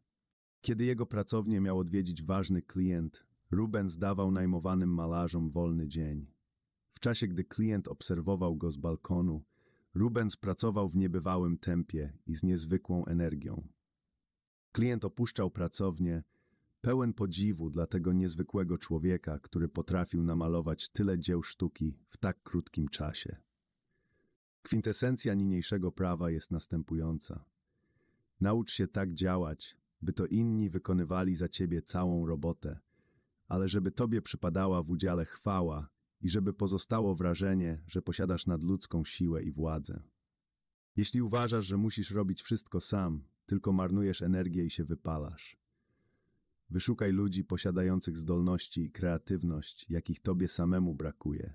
Kiedy jego pracownię miał odwiedzić ważny klient, Rubens dawał najmowanym malarzom wolny dzień. W czasie, gdy klient obserwował go z balkonu, Rubens pracował w niebywałym tempie i z niezwykłą energią. Klient opuszczał pracownię, pełen podziwu dla tego niezwykłego człowieka, który potrafił namalować tyle dzieł sztuki w tak krótkim czasie. Kwintesencja niniejszego prawa jest następująca. Naucz się tak działać, by to inni wykonywali za ciebie całą robotę, ale żeby tobie przypadała w udziale chwała i żeby pozostało wrażenie, że posiadasz nadludzką siłę i władzę. Jeśli uważasz, że musisz robić wszystko sam, tylko marnujesz energię i się wypalasz. Wyszukaj ludzi posiadających zdolności i kreatywność, jakich tobie samemu brakuje.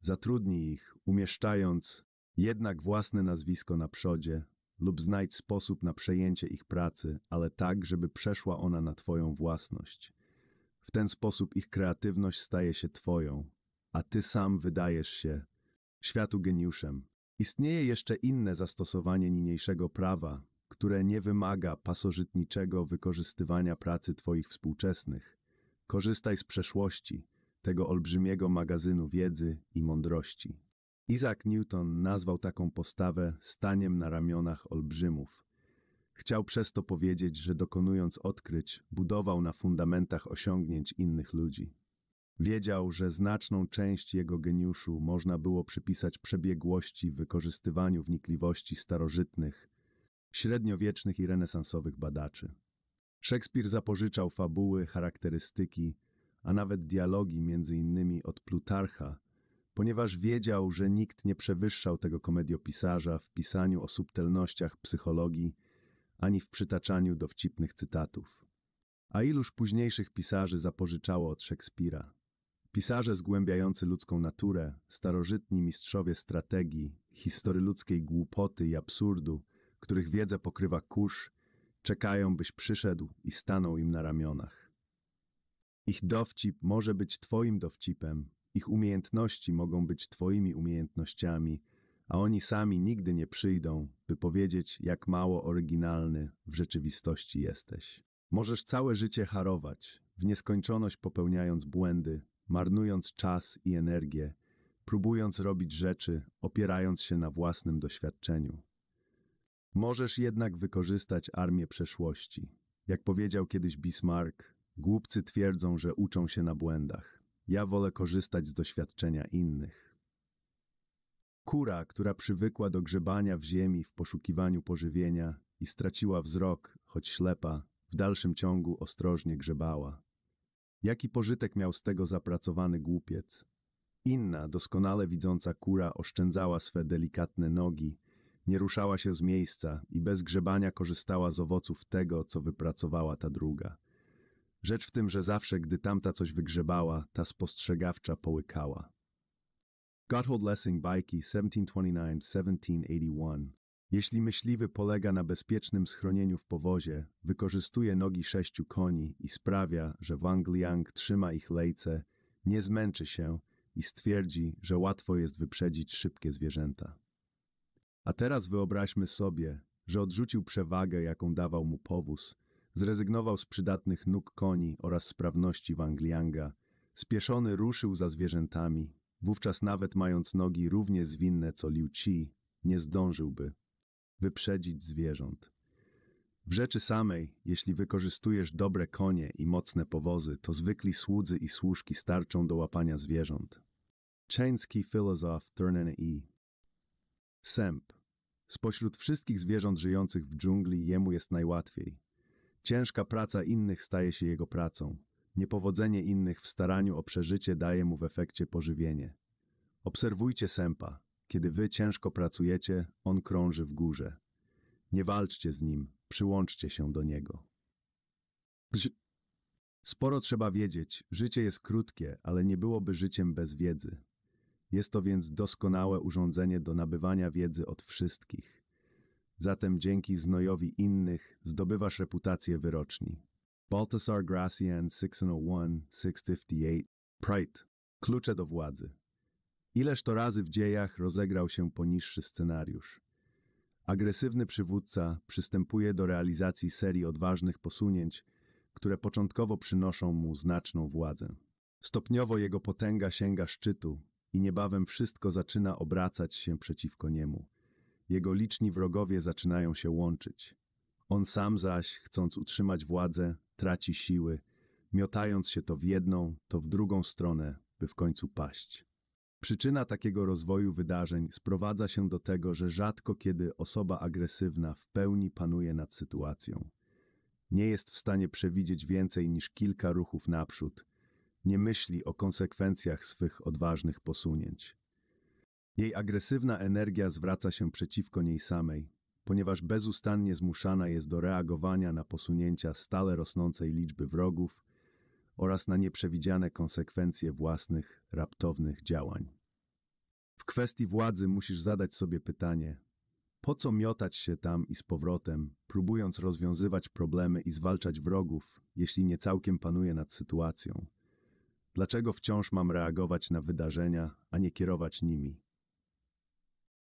Zatrudnij ich, umieszczając jednak własne nazwisko na przodzie, lub znajdź sposób na przejęcie ich pracy, ale tak, żeby przeszła ona na twoją własność. W ten sposób ich kreatywność staje się twoją, a ty sam wydajesz się światu geniuszem. Istnieje jeszcze inne zastosowanie niniejszego prawa, które nie wymaga pasożytniczego wykorzystywania pracy twoich współczesnych. Korzystaj z przeszłości, tego olbrzymiego magazynu wiedzy i mądrości. Isaac Newton nazwał taką postawę staniem na ramionach olbrzymów. Chciał przez to powiedzieć, że dokonując odkryć, budował na fundamentach osiągnięć innych ludzi. Wiedział, że znaczną część jego geniuszu można było przypisać przebiegłości w wykorzystywaniu wnikliwości starożytnych, średniowiecznych i renesansowych badaczy. Szekspir zapożyczał fabuły, charakterystyki, a nawet dialogi między innymi od Plutarcha, ponieważ wiedział, że nikt nie przewyższał tego komediopisarza w pisaniu o subtelnościach psychologii ani w przytaczaniu dowcipnych cytatów. A iluż późniejszych pisarzy zapożyczało od Szekspira. Pisarze zgłębiający ludzką naturę, starożytni mistrzowie strategii, history ludzkiej głupoty i absurdu, których wiedzę pokrywa kurz, czekają, byś przyszedł i stanął im na ramionach. Ich dowcip może być twoim dowcipem, ich umiejętności mogą być twoimi umiejętnościami, a oni sami nigdy nie przyjdą, by powiedzieć, jak mało oryginalny w rzeczywistości jesteś. Możesz całe życie harować, w nieskończoność popełniając błędy, marnując czas i energię, próbując robić rzeczy, opierając się na własnym doświadczeniu. Możesz jednak wykorzystać armię przeszłości. Jak powiedział kiedyś Bismarck, głupcy twierdzą, że uczą się na błędach. Ja wolę korzystać z doświadczenia innych. Kura, która przywykła do grzebania w ziemi w poszukiwaniu pożywienia i straciła wzrok, choć ślepa, w dalszym ciągu ostrożnie grzebała. Jaki pożytek miał z tego zapracowany głupiec? Inna, doskonale widząca kura oszczędzała swe delikatne nogi, nie ruszała się z miejsca i bez grzebania korzystała z owoców tego, co wypracowała ta druga. Rzecz w tym, że zawsze, gdy tamta coś wygrzebała, ta spostrzegawcza połykała. Gotthold Lessing Bajki 1729-1781 Jeśli myśliwy polega na bezpiecznym schronieniu w powozie, wykorzystuje nogi sześciu koni i sprawia, że Wang Liang trzyma ich lejce, nie zmęczy się i stwierdzi, że łatwo jest wyprzedzić szybkie zwierzęta. A teraz wyobraźmy sobie, że odrzucił przewagę, jaką dawał mu powóz, zrezygnował z przydatnych nóg koni oraz sprawności Wang Lianga, spieszony ruszył za zwierzętami, wówczas nawet mając nogi równie zwinne co Liu Qi, nie zdążyłby wyprzedzić zwierząt. W rzeczy samej, jeśli wykorzystujesz dobre konie i mocne powozy, to zwykli słudzy i służki starczą do łapania zwierząt. Chainski filozof Turnen E. Sęp. Spośród wszystkich zwierząt żyjących w dżungli jemu jest najłatwiej. Ciężka praca innych staje się jego pracą. Niepowodzenie innych w staraniu o przeżycie daje mu w efekcie pożywienie. Obserwujcie sępa. Kiedy wy ciężko pracujecie, on krąży w górze. Nie walczcie z nim, przyłączcie się do niego. Sporo trzeba wiedzieć, życie jest krótkie, ale nie byłoby życiem bez wiedzy. Jest to więc doskonałe urządzenie do nabywania wiedzy od wszystkich. Zatem dzięki znojowi innych zdobywasz reputację wyroczni. Baltasar Gracian 601-658 Pride. Klucze do władzy. Ileż to razy w dziejach rozegrał się poniższy scenariusz. Agresywny przywódca przystępuje do realizacji serii odważnych posunięć, które początkowo przynoszą mu znaczną władzę. Stopniowo jego potęga sięga szczytu i niebawem wszystko zaczyna obracać się przeciwko niemu. Jego liczni wrogowie zaczynają się łączyć. On sam zaś, chcąc utrzymać władzę, traci siły, miotając się to w jedną, to w drugą stronę, by w końcu paść. Przyczyna takiego rozwoju wydarzeń sprowadza się do tego, że rzadko kiedy osoba agresywna w pełni panuje nad sytuacją. Nie jest w stanie przewidzieć więcej niż kilka ruchów naprzód, nie myśli o konsekwencjach swych odważnych posunięć. Jej agresywna energia zwraca się przeciwko niej samej, ponieważ bezustannie zmuszana jest do reagowania na posunięcia stale rosnącej liczby wrogów oraz na nieprzewidziane konsekwencje własnych, raptownych działań. W kwestii władzy musisz zadać sobie pytanie, po co miotać się tam i z powrotem, próbując rozwiązywać problemy i zwalczać wrogów, jeśli nie całkiem panuje nad sytuacją? Dlaczego wciąż mam reagować na wydarzenia, a nie kierować nimi?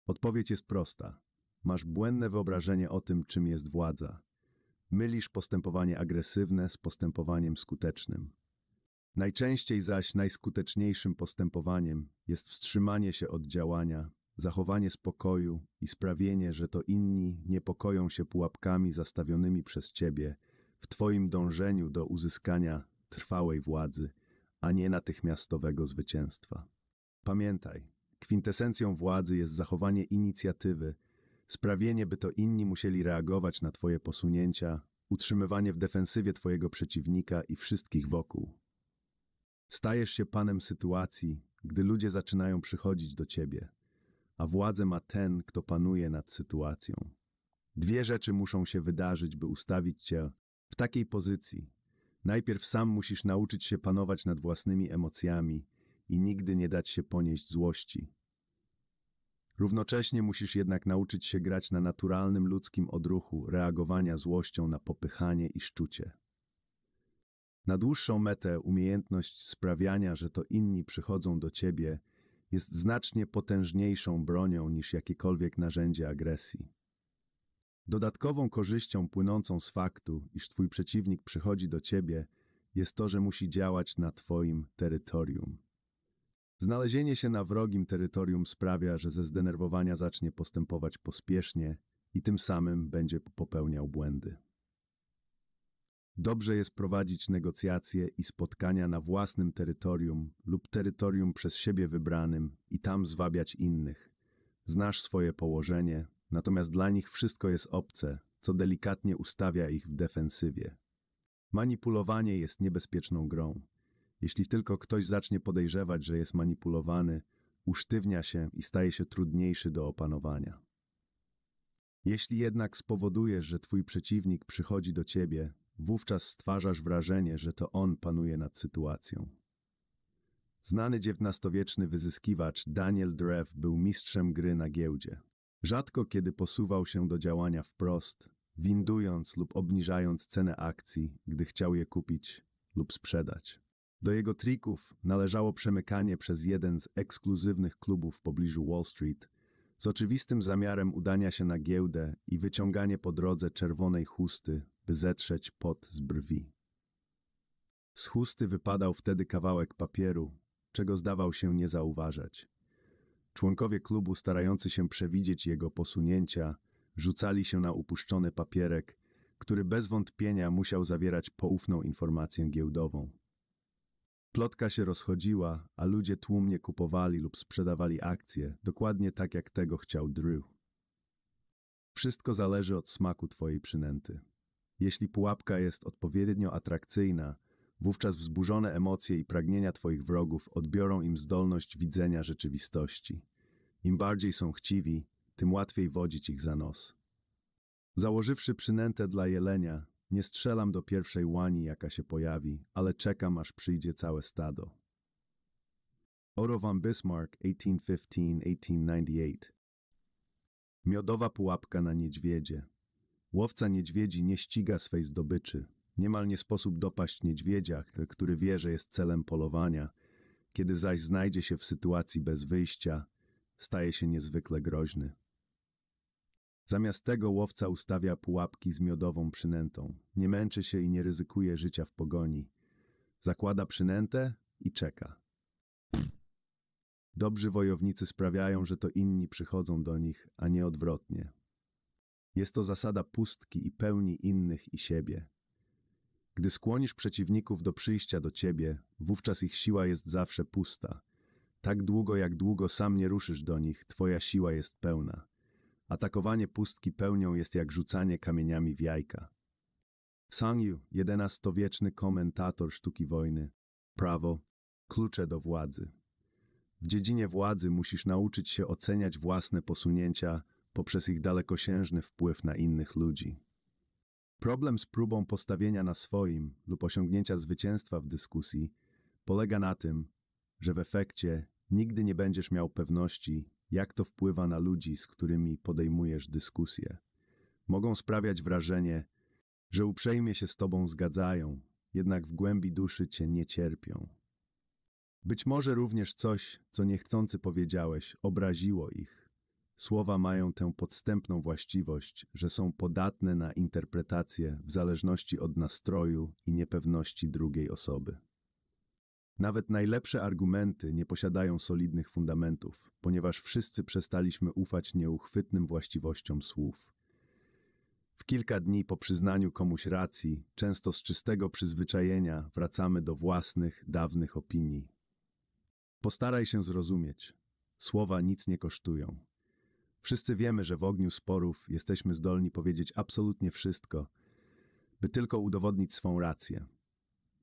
Odpowiedź jest prosta. Masz błędne wyobrażenie o tym, czym jest władza. Mylisz postępowanie agresywne z postępowaniem skutecznym. Najczęściej zaś najskuteczniejszym postępowaniem jest wstrzymanie się od działania, zachowanie spokoju i sprawienie, że to inni niepokoją się pułapkami zastawionymi przez ciebie w twoim dążeniu do uzyskania trwałej władzy, a nie natychmiastowego zwycięstwa. Pamiętaj, kwintesencją władzy jest zachowanie inicjatywy, sprawienie, by to inni musieli reagować na twoje posunięcia, utrzymywanie w defensywie twojego przeciwnika i wszystkich wokół. Stajesz się panem sytuacji, gdy ludzie zaczynają przychodzić do ciebie, a władzę ma ten, kto panuje nad sytuacją. Dwie rzeczy muszą się wydarzyć, by ustawić cię w takiej pozycji. Najpierw sam musisz nauczyć się panować nad własnymi emocjami i nigdy nie dać się ponieść złości. Równocześnie musisz jednak nauczyć się grać na naturalnym ludzkim odruchu reagowania złością na popychanie i szczucie. Na dłuższą metę umiejętność sprawiania, że to inni przychodzą do ciebie, jest znacznie potężniejszą bronią niż jakiekolwiek narzędzie agresji. Dodatkową korzyścią płynącą z faktu, iż twój przeciwnik przychodzi do ciebie, jest to, że musi działać na twoim terytorium. Znalezienie się na wrogim terytorium sprawia, że ze zdenerwowania zacznie postępować pospiesznie i tym samym będzie popełniał błędy. Dobrze jest prowadzić negocjacje i spotkania na własnym terytorium lub terytorium przez siebie wybranym i tam zwabiać innych. Znasz swoje położenie, natomiast dla nich wszystko jest obce, co delikatnie ustawia ich w defensywie. Manipulowanie jest niebezpieczną grą. Jeśli tylko ktoś zacznie podejrzewać, że jest manipulowany, usztywnia się i staje się trudniejszy do opanowania. Jeśli jednak spowodujesz, że twój przeciwnik przychodzi do ciebie, wówczas stwarzasz wrażenie, że to on panuje nad sytuacją. Znany XIX-wieczny wyzyskiwacz Daniel Drew był mistrzem gry na giełdzie. Rzadko kiedy posuwał się do działania wprost, windując lub obniżając cenę akcji, gdy chciał je kupić lub sprzedać. Do jego trików należało przemykanie przez jeden z ekskluzywnych klubów w pobliżu Wall Street z oczywistym zamiarem udania się na giełdę i wyciąganie po drodze czerwonej chusty, by zetrzeć pot z brwi. Z chusty wypadał wtedy kawałek papieru, czego zdawał się nie zauważać. Członkowie klubu starający się przewidzieć jego posunięcia, rzucali się na upuszczony papierek, który bez wątpienia musiał zawierać poufną informację giełdową. Plotka się rozchodziła, a ludzie tłumnie kupowali lub sprzedawali akcje, dokładnie tak jak tego chciał Drew. Wszystko zależy od smaku twojej przynęty. Jeśli pułapka jest odpowiednio atrakcyjna, wówczas wzburzone emocje i pragnienia twoich wrogów odbiorą im zdolność widzenia rzeczywistości. Im bardziej są chciwi, tym łatwiej wodzić ich za nos. Założywszy przynętę dla jelenia, nie strzelam do pierwszej łani, jaka się pojawi, ale czekam, aż przyjdzie całe stado. Otto von Bismarck, 1815-1898 Miodowa pułapka na niedźwiedzie. Łowca niedźwiedzi nie ściga swej zdobyczy. Niemal nie sposób dopaść niedźwiedzia, który wie, że jest celem polowania. Kiedy zaś znajdzie się w sytuacji bez wyjścia, staje się niezwykle groźny. Zamiast tego łowca ustawia pułapki z miodową przynętą. Nie męczy się i nie ryzykuje życia w pogoni. Zakłada przynętę i czeka. Dobrzy wojownicy sprawiają, że to inni przychodzą do nich, a nie odwrotnie. Jest to zasada pustki i pełni innych i siebie. Gdy skłonisz przeciwników do przyjścia do ciebie, wówczas ich siła jest zawsze pusta. Tak długo, jak długo sam nie ruszysz do nich, twoja siła jest pełna. Atakowanie pustki pełnią jest jak rzucanie kamieniami w jajka. Sang Yu, jedenastowieczny komentator sztuki wojny. Prawo, klucze do władzy. W dziedzinie władzy musisz nauczyć się oceniać własne posunięcia poprzez ich dalekosiężny wpływ na innych ludzi. Problem z próbą postawienia na swoim lub osiągnięcia zwycięstwa w dyskusji polega na tym, że w efekcie nigdy nie będziesz miał pewności, jak to wpływa na ludzi, z którymi podejmujesz dyskusję. Mogą sprawiać wrażenie, że uprzejmie się z tobą zgadzają, jednak w głębi duszy cię nie cierpią. Być może również coś, co niechcący powiedziałeś, obraziło ich. Słowa mają tę podstępną właściwość, że są podatne na interpretację w zależności od nastroju i niepewności drugiej osoby. Nawet najlepsze argumenty nie posiadają solidnych fundamentów, ponieważ wszyscy przestaliśmy ufać nieuchwytnym właściwościom słów. W kilka dni po przyznaniu komuś racji, często z czystego przyzwyczajenia wracamy do własnych, dawnych opinii. Postaraj się zrozumieć. Słowa nic nie kosztują. Wszyscy wiemy, że w ogniu sporów jesteśmy zdolni powiedzieć absolutnie wszystko, by tylko udowodnić swą rację.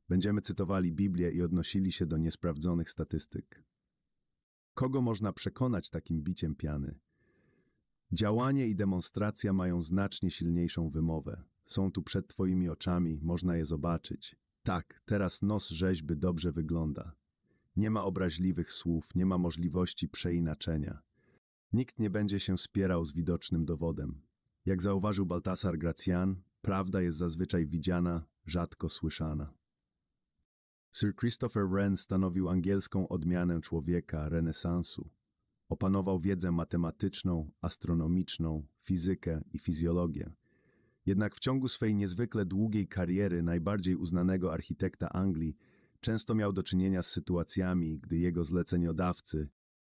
Będziemy cytowali Biblię i odnosili się do niesprawdzonych statystyk. Kogo można przekonać takim biciem piany? Działanie i demonstracja mają znacznie silniejszą wymowę. Są tu przed Twoimi oczami, można je zobaczyć. Tak, teraz nos rzeźby dobrze wygląda. Nie ma obraźliwych słów, nie ma możliwości przeinaczenia. Nikt nie będzie się spierał z widocznym dowodem. Jak zauważył Baltasar Gracjan, prawda jest zazwyczaj widziana, rzadko słyszana. Sir Christopher Wren stanowił angielską odmianę człowieka renesansu. Opanował wiedzę matematyczną, astronomiczną, fizykę i fizjologię. Jednak w ciągu swej niezwykle długiej kariery najbardziej uznanego architekta Anglii często miał do czynienia z sytuacjami, gdy jego zleceniodawcy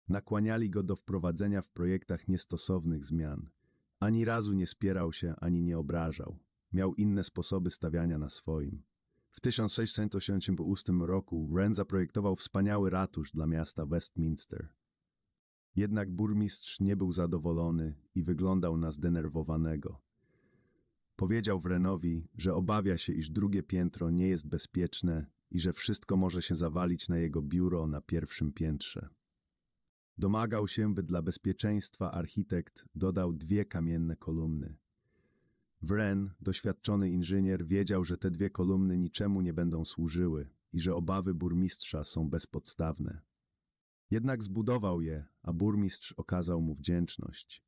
nakłaniali go do wprowadzenia w projektach niestosownych zmian. Ani razu nie spierał się, ani nie obrażał. Miał inne sposoby stawiania na swoim. W 1688 roku Wren zaprojektował wspaniały ratusz dla miasta Westminster. Jednak burmistrz nie był zadowolony i wyglądał na zdenerwowanego. Powiedział Wrenowi, że obawia się, iż drugie piętro nie jest bezpieczne i że wszystko może się zawalić na jego biuro na pierwszym piętrze. Domagał się, by dla bezpieczeństwa architekt dodał dwie kamienne kolumny. Wren, doświadczony inżynier, wiedział, że te dwie kolumny niczemu nie będą służyły i że obawy burmistrza są bezpodstawne. Jednak zbudował je, a burmistrz okazał mu wdzięczność.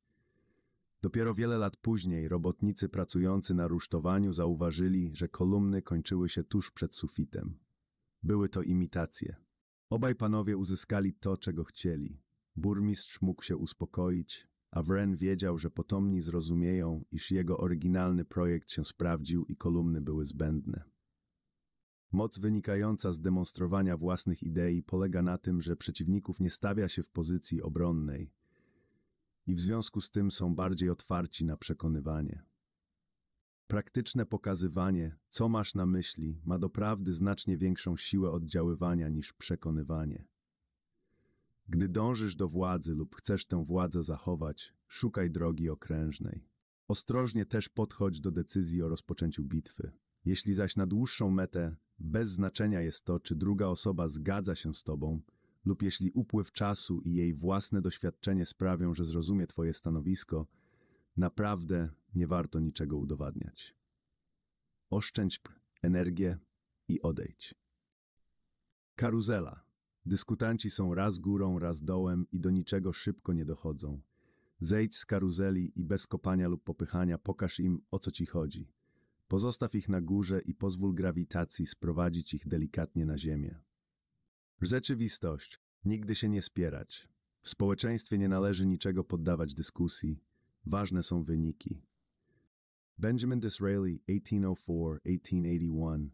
Dopiero wiele lat później robotnicy pracujący na rusztowaniu zauważyli, że kolumny kończyły się tuż przed sufitem. Były to imitacje. Obaj panowie uzyskali to, czego chcieli. Burmistrz mógł się uspokoić, a Wren wiedział, że potomni zrozumieją, iż jego oryginalny projekt się sprawdził i kolumny były zbędne. Moc wynikająca z demonstrowania własnych idei polega na tym, że przeciwników nie stawia się w pozycji obronnej i w związku z tym są bardziej otwarci na przekonywanie. Praktyczne pokazywanie, co masz na myśli, ma doprawdy znacznie większą siłę oddziaływania niż przekonywanie. Gdy dążysz do władzy lub chcesz tę władzę zachować, szukaj drogi okrężnej. Ostrożnie też podchodź do decyzji o rozpoczęciu bitwy. Jeśli zaś na dłuższą metę bez znaczenia jest to, czy druga osoba zgadza się z tobą, lub jeśli upływ czasu i jej własne doświadczenie sprawią, że zrozumie twoje stanowisko, naprawdę nie warto niczego udowadniać. Oszczędź energię i odejdź. Karuzela. Dyskutanci są raz górą, raz dołem i do niczego szybko nie dochodzą. Zejdź z karuzeli i bez kopania lub popychania pokaż im, o co ci chodzi. Pozostaw ich na górze i pozwól grawitacji sprowadzić ich delikatnie na ziemię. Rzeczywistość. Nigdy się nie spierać. W społeczeństwie nie należy niczego poddawać dyskusji. Ważne są wyniki. Benjamin Disraeli, 1804-1881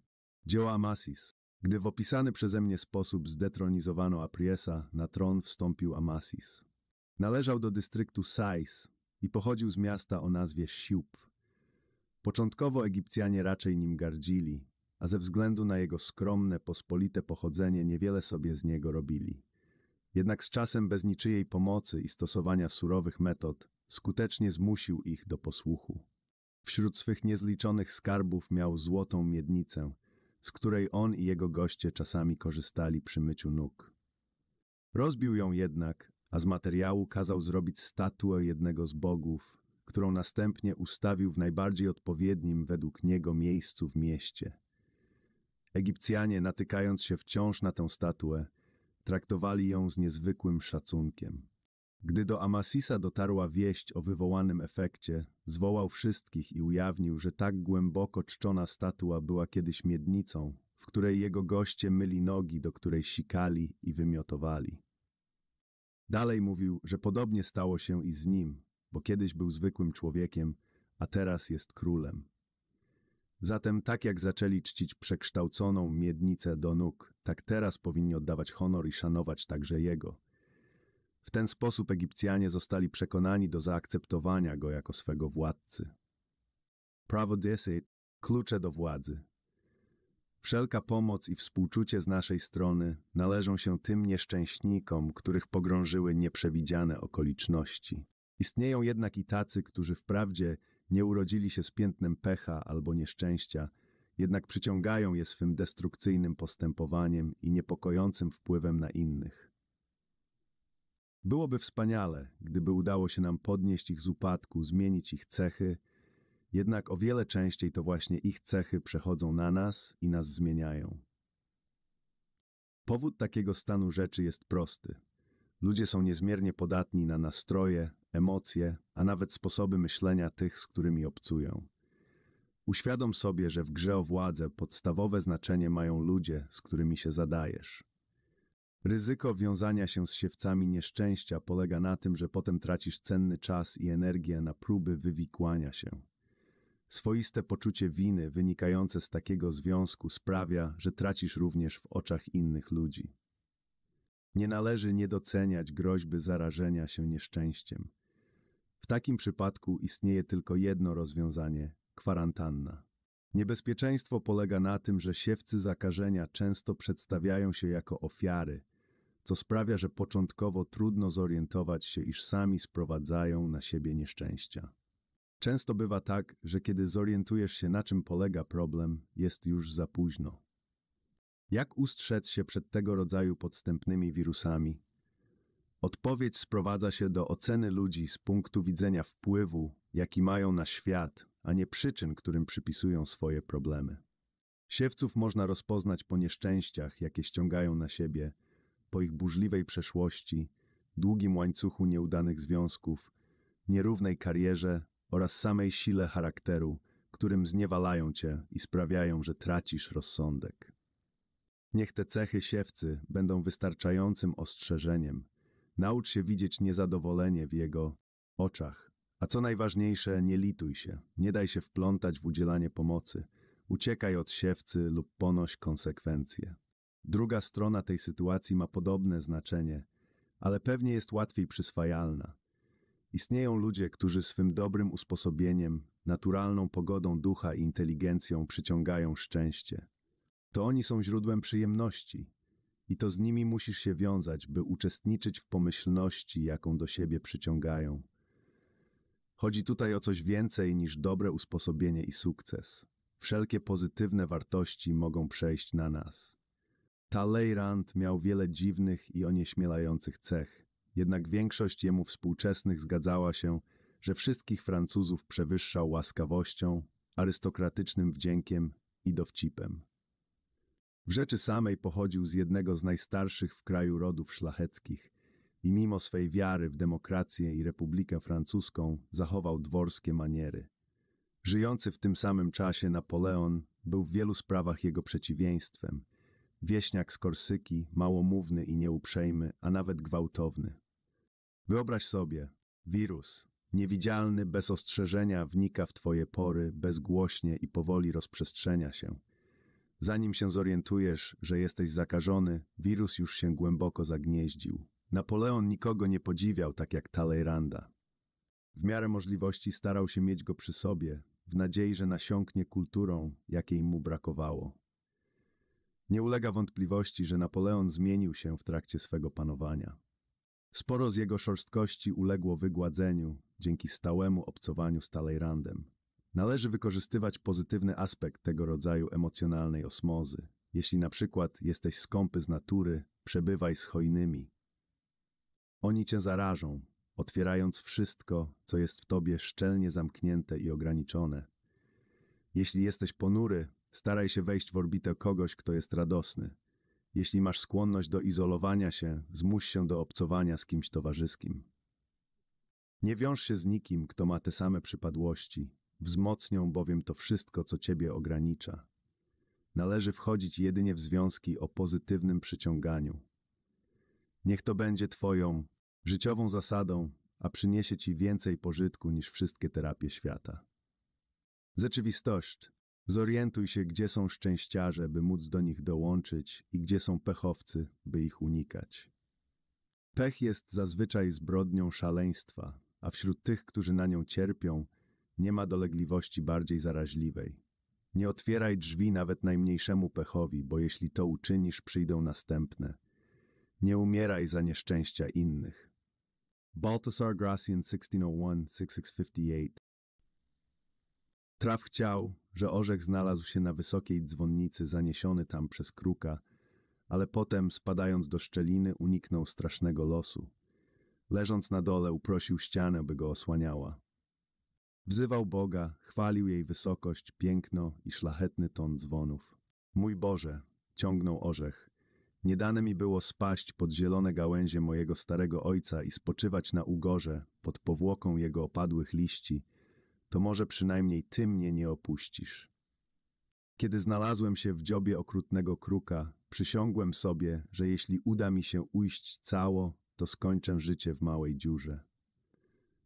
Dzieło Amasis. Gdy w opisany przeze mnie sposób zdetronizowano Apriesa, na tron wstąpił Amasis. Należał do dystryktu Sais i pochodził z miasta o nazwie Siup. Początkowo Egipcjanie raczej nim gardzili, a ze względu na jego skromne, pospolite pochodzenie niewiele sobie z niego robili. Jednak z czasem bez niczyjej pomocy i stosowania surowych metod skutecznie zmusił ich do posłuchu. Wśród swych niezliczonych skarbów miał złotą miednicę, z której on i jego goście czasami korzystali przy myciu nóg. Rozbił ją jednak, a z materiału kazał zrobić statuę jednego z bogów, którą następnie ustawił w najbardziej odpowiednim według niego miejscu w mieście. Egipcjanie, natykając się wciąż na tę statuę, traktowali ją z niezwykłym szacunkiem. Gdy do Amasisa dotarła wieść o wywołanym efekcie, zwołał wszystkich i ujawnił, że tak głęboko czczona statua była kiedyś miednicą, w której jego goście myli nogi, do której sikali i wymiotowali. Dalej mówił, że podobnie stało się i z nim, bo kiedyś był zwykłym człowiekiem, a teraz jest królem. Zatem tak jak zaczęli czcić przekształconą miednicę do nóg, tak teraz powinni oddawać honor i szanować także jego. W ten sposób Egipcjanie zostali przekonani do zaakceptowania go jako swego władcy. Prawo deset, klucze do władzy. Wszelka pomoc i współczucie z naszej strony należą się tym nieszczęśnikom, których pogrążyły nieprzewidziane okoliczności. Istnieją jednak i tacy, którzy wprawdzie nie urodzili się z piętnem pecha albo nieszczęścia, jednak przyciągają je swym destrukcyjnym postępowaniem i niepokojącym wpływem na innych. Byłoby wspaniale, gdyby udało się nam podnieść ich z upadku, zmienić ich cechy, jednak o wiele częściej to właśnie ich cechy przechodzą na nas i nas zmieniają. Powód takiego stanu rzeczy jest prosty. Ludzie są niezmiernie podatni na nastroje, emocje, a nawet sposoby myślenia tych, z którymi obcują. Uświadom sobie, że w grze o władzę podstawowe znaczenie mają ludzie, z którymi się zadajesz. Ryzyko wiązania się z siewcami nieszczęścia polega na tym, że potem tracisz cenny czas i energię na próby wywikłania się. Swoiste poczucie winy wynikające z takiego związku sprawia, że tracisz również w oczach innych ludzi. Nie należy niedoceniać groźby zarażenia się nieszczęściem. W takim przypadku istnieje tylko jedno rozwiązanie kwarantanna. Niebezpieczeństwo polega na tym, że siewcy zakażenia często przedstawiają się jako ofiary, co sprawia, że początkowo trudno zorientować się, iż sami sprowadzają na siebie nieszczęścia. Często bywa tak, że kiedy zorientujesz się, na czym polega problem, jest już za późno. Jak ustrzec się przed tego rodzaju podstępnymi wirusami? Odpowiedź sprowadza się do oceny ludzi z punktu widzenia wpływu, jaki mają na świat, a nie przyczyn, którym przypisują swoje problemy. Siewców można rozpoznać po nieszczęściach, jakie ściągają na siebie, po ich burzliwej przeszłości, długim łańcuchu nieudanych związków, nierównej karierze oraz samej sile charakteru, którym zniewalają cię i sprawiają, że tracisz rozsądek. Niech te cechy siewcy będą wystarczającym ostrzeżeniem. Naucz się widzieć niezadowolenie w jego oczach, a co najważniejsze, nie lituj się, nie daj się wplątać w udzielanie pomocy, uciekaj od siewcy lub ponoś konsekwencje. Druga strona tej sytuacji ma podobne znaczenie, ale pewnie jest łatwiej przyswajalna. Istnieją ludzie, którzy swym dobrym usposobieniem, naturalną pogodą ducha i inteligencją przyciągają szczęście. To oni są źródłem przyjemności i to z nimi musisz się wiązać, by uczestniczyć w pomyślności, jaką do siebie przyciągają. Chodzi tutaj o coś więcej niż dobre usposobienie i sukces. Wszelkie pozytywne wartości mogą przejść na nas. Talleyrand miał wiele dziwnych i onieśmielających cech, jednak większość jemu współczesnych zgadzała się, że wszystkich Francuzów przewyższał łaskawością, arystokratycznym wdziękiem i dowcipem. W rzeczy samej pochodził z jednego z najstarszych w kraju rodów szlacheckich i mimo swej wiary w demokrację i republikę francuską zachował dworskie maniery. Żyjący w tym samym czasie Napoleon był w wielu sprawach jego przeciwieństwem. Wieśniak z Korsyki, małomówny i nieuprzejmy, a nawet gwałtowny. Wyobraź sobie, wirus, niewidzialny, bez ostrzeżenia wnika w twoje pory, bezgłośnie i powoli rozprzestrzenia się – Zanim się zorientujesz, że jesteś zakażony, wirus już się głęboko zagnieździł. Napoleon nikogo nie podziwiał tak jak Talleyranda. W miarę możliwości starał się mieć go przy sobie, w nadziei, że nasiąknie kulturą, jakiej mu brakowało. Nie ulega wątpliwości, że Napoleon zmienił się w trakcie swego panowania. Sporo z jego szorstkości uległo wygładzeniu dzięki stałemu obcowaniu z Talleyrandem. Należy wykorzystywać pozytywny aspekt tego rodzaju emocjonalnej osmozy. Jeśli na przykład jesteś skąpy z natury, przebywaj z hojnymi. Oni cię zarażą, otwierając wszystko, co jest w tobie szczelnie zamknięte i ograniczone. Jeśli jesteś ponury, staraj się wejść w orbitę kogoś, kto jest radosny. Jeśli masz skłonność do izolowania się, zmuś się do obcowania z kimś towarzyskim. Nie wiąż się z nikim, kto ma te same przypadłości, wzmocnią bowiem to wszystko, co ciebie ogranicza. Należy wchodzić jedynie w związki o pozytywnym przyciąganiu. Niech to będzie twoją życiową zasadą, a przyniesie ci więcej pożytku niż wszystkie terapie świata. Rzeczywistość. Zorientuj się, gdzie są szczęściarze, by móc do nich dołączyć i gdzie są pechowcy, by ich unikać. Pech jest zazwyczaj zbrodnią szaleństwa, a wśród tych, którzy na nią cierpią, nie ma dolegliwości bardziej zaraźliwej. Nie otwieraj drzwi nawet najmniejszemu pechowi, bo jeśli to uczynisz, przyjdą następne. Nie umieraj za nieszczęścia innych. Baltasar Gracian 1601-6658 Traf chciał, że orzech znalazł się na wysokiej dzwonnicy zaniesiony tam przez kruka, ale potem, spadając do szczeliny, uniknął strasznego losu. Leżąc na dole, uprosił ścianę, by go osłaniała. Wzywał Boga, chwalił jej wysokość, piękno i szlachetny ton dzwonów. Mój Boże, ciągnął orzech, nie dane mi było spaść pod zielone gałęzie mojego starego ojca i spoczywać na ugorze pod powłoką jego opadłych liści, to może przynajmniej ty mnie nie opuścisz. Kiedy znalazłem się w dziobie okrutnego kruka, przysiągłem sobie, że jeśli uda mi się ujść cało, to skończę życie w małej dziurze.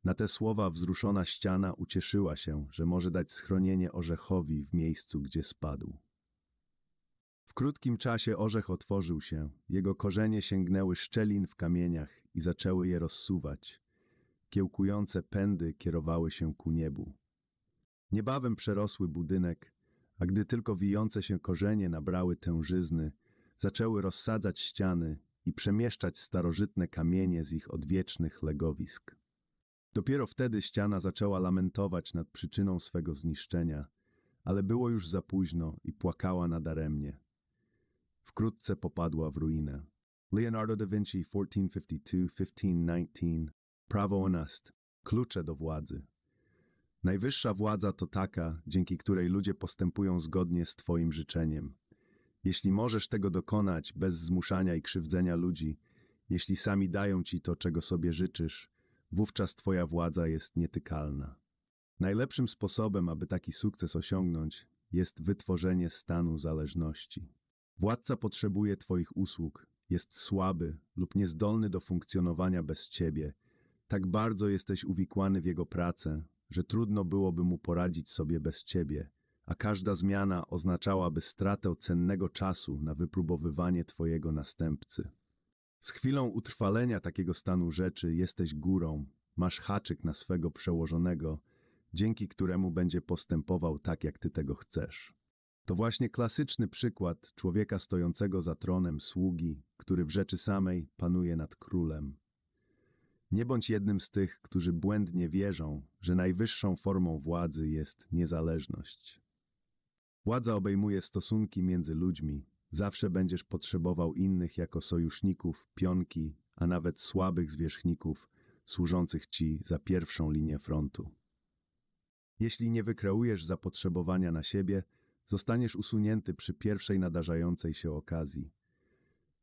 Na te słowa wzruszona ściana ucieszyła się, że może dać schronienie orzechowi w miejscu, gdzie spadł. W krótkim czasie orzech otworzył się, jego korzenie sięgnęły szczelin w kamieniach i zaczęły je rozsuwać. Kiełkujące pędy kierowały się ku niebu. Niebawem przerosły budynek, a gdy tylko wijące się korzenie nabrały tężyzny, zaczęły rozsadzać ściany i przemieszczać starożytne kamienie z ich odwiecznych legowisk. Dopiero wtedy ściana zaczęła lamentować nad przyczyną swego zniszczenia, ale było już za późno i płakała nadaremnie. Wkrótce popadła w ruinę. Leonardo da Vinci 1452-1519 Prawo onast. Klucze do władzy. Najwyższa władza to taka, dzięki której ludzie postępują zgodnie z Twoim życzeniem. Jeśli możesz tego dokonać bez zmuszania i krzywdzenia ludzi, jeśli sami dają Ci to, czego sobie życzysz, wówczas Twoja władza jest nietykalna. Najlepszym sposobem, aby taki sukces osiągnąć, jest wytworzenie stanu zależności. Władca potrzebuje Twoich usług, jest słaby lub niezdolny do funkcjonowania bez Ciebie. Tak bardzo jesteś uwikłany w jego pracę, że trudno byłoby mu poradzić sobie bez Ciebie, a każda zmiana oznaczałaby stratę cennego czasu na wypróbowywanie Twojego następcy. Z chwilą utrwalenia takiego stanu rzeczy jesteś górą, masz haczyk na swego przełożonego, dzięki któremu będzie postępował tak, jak Ty tego chcesz. To właśnie klasyczny przykład człowieka stojącego za tronem sługi, który w rzeczy samej panuje nad królem. Nie bądź jednym z tych, którzy błędnie wierzą, że najwyższą formą władzy jest niezależność. Władza obejmuje stosunki między ludźmi. Zawsze będziesz potrzebował innych jako sojuszników, pionki, a nawet słabych zwierzchników, służących ci za pierwszą linię frontu. Jeśli nie wykreujesz zapotrzebowania na siebie, zostaniesz usunięty przy pierwszej nadarzającej się okazji.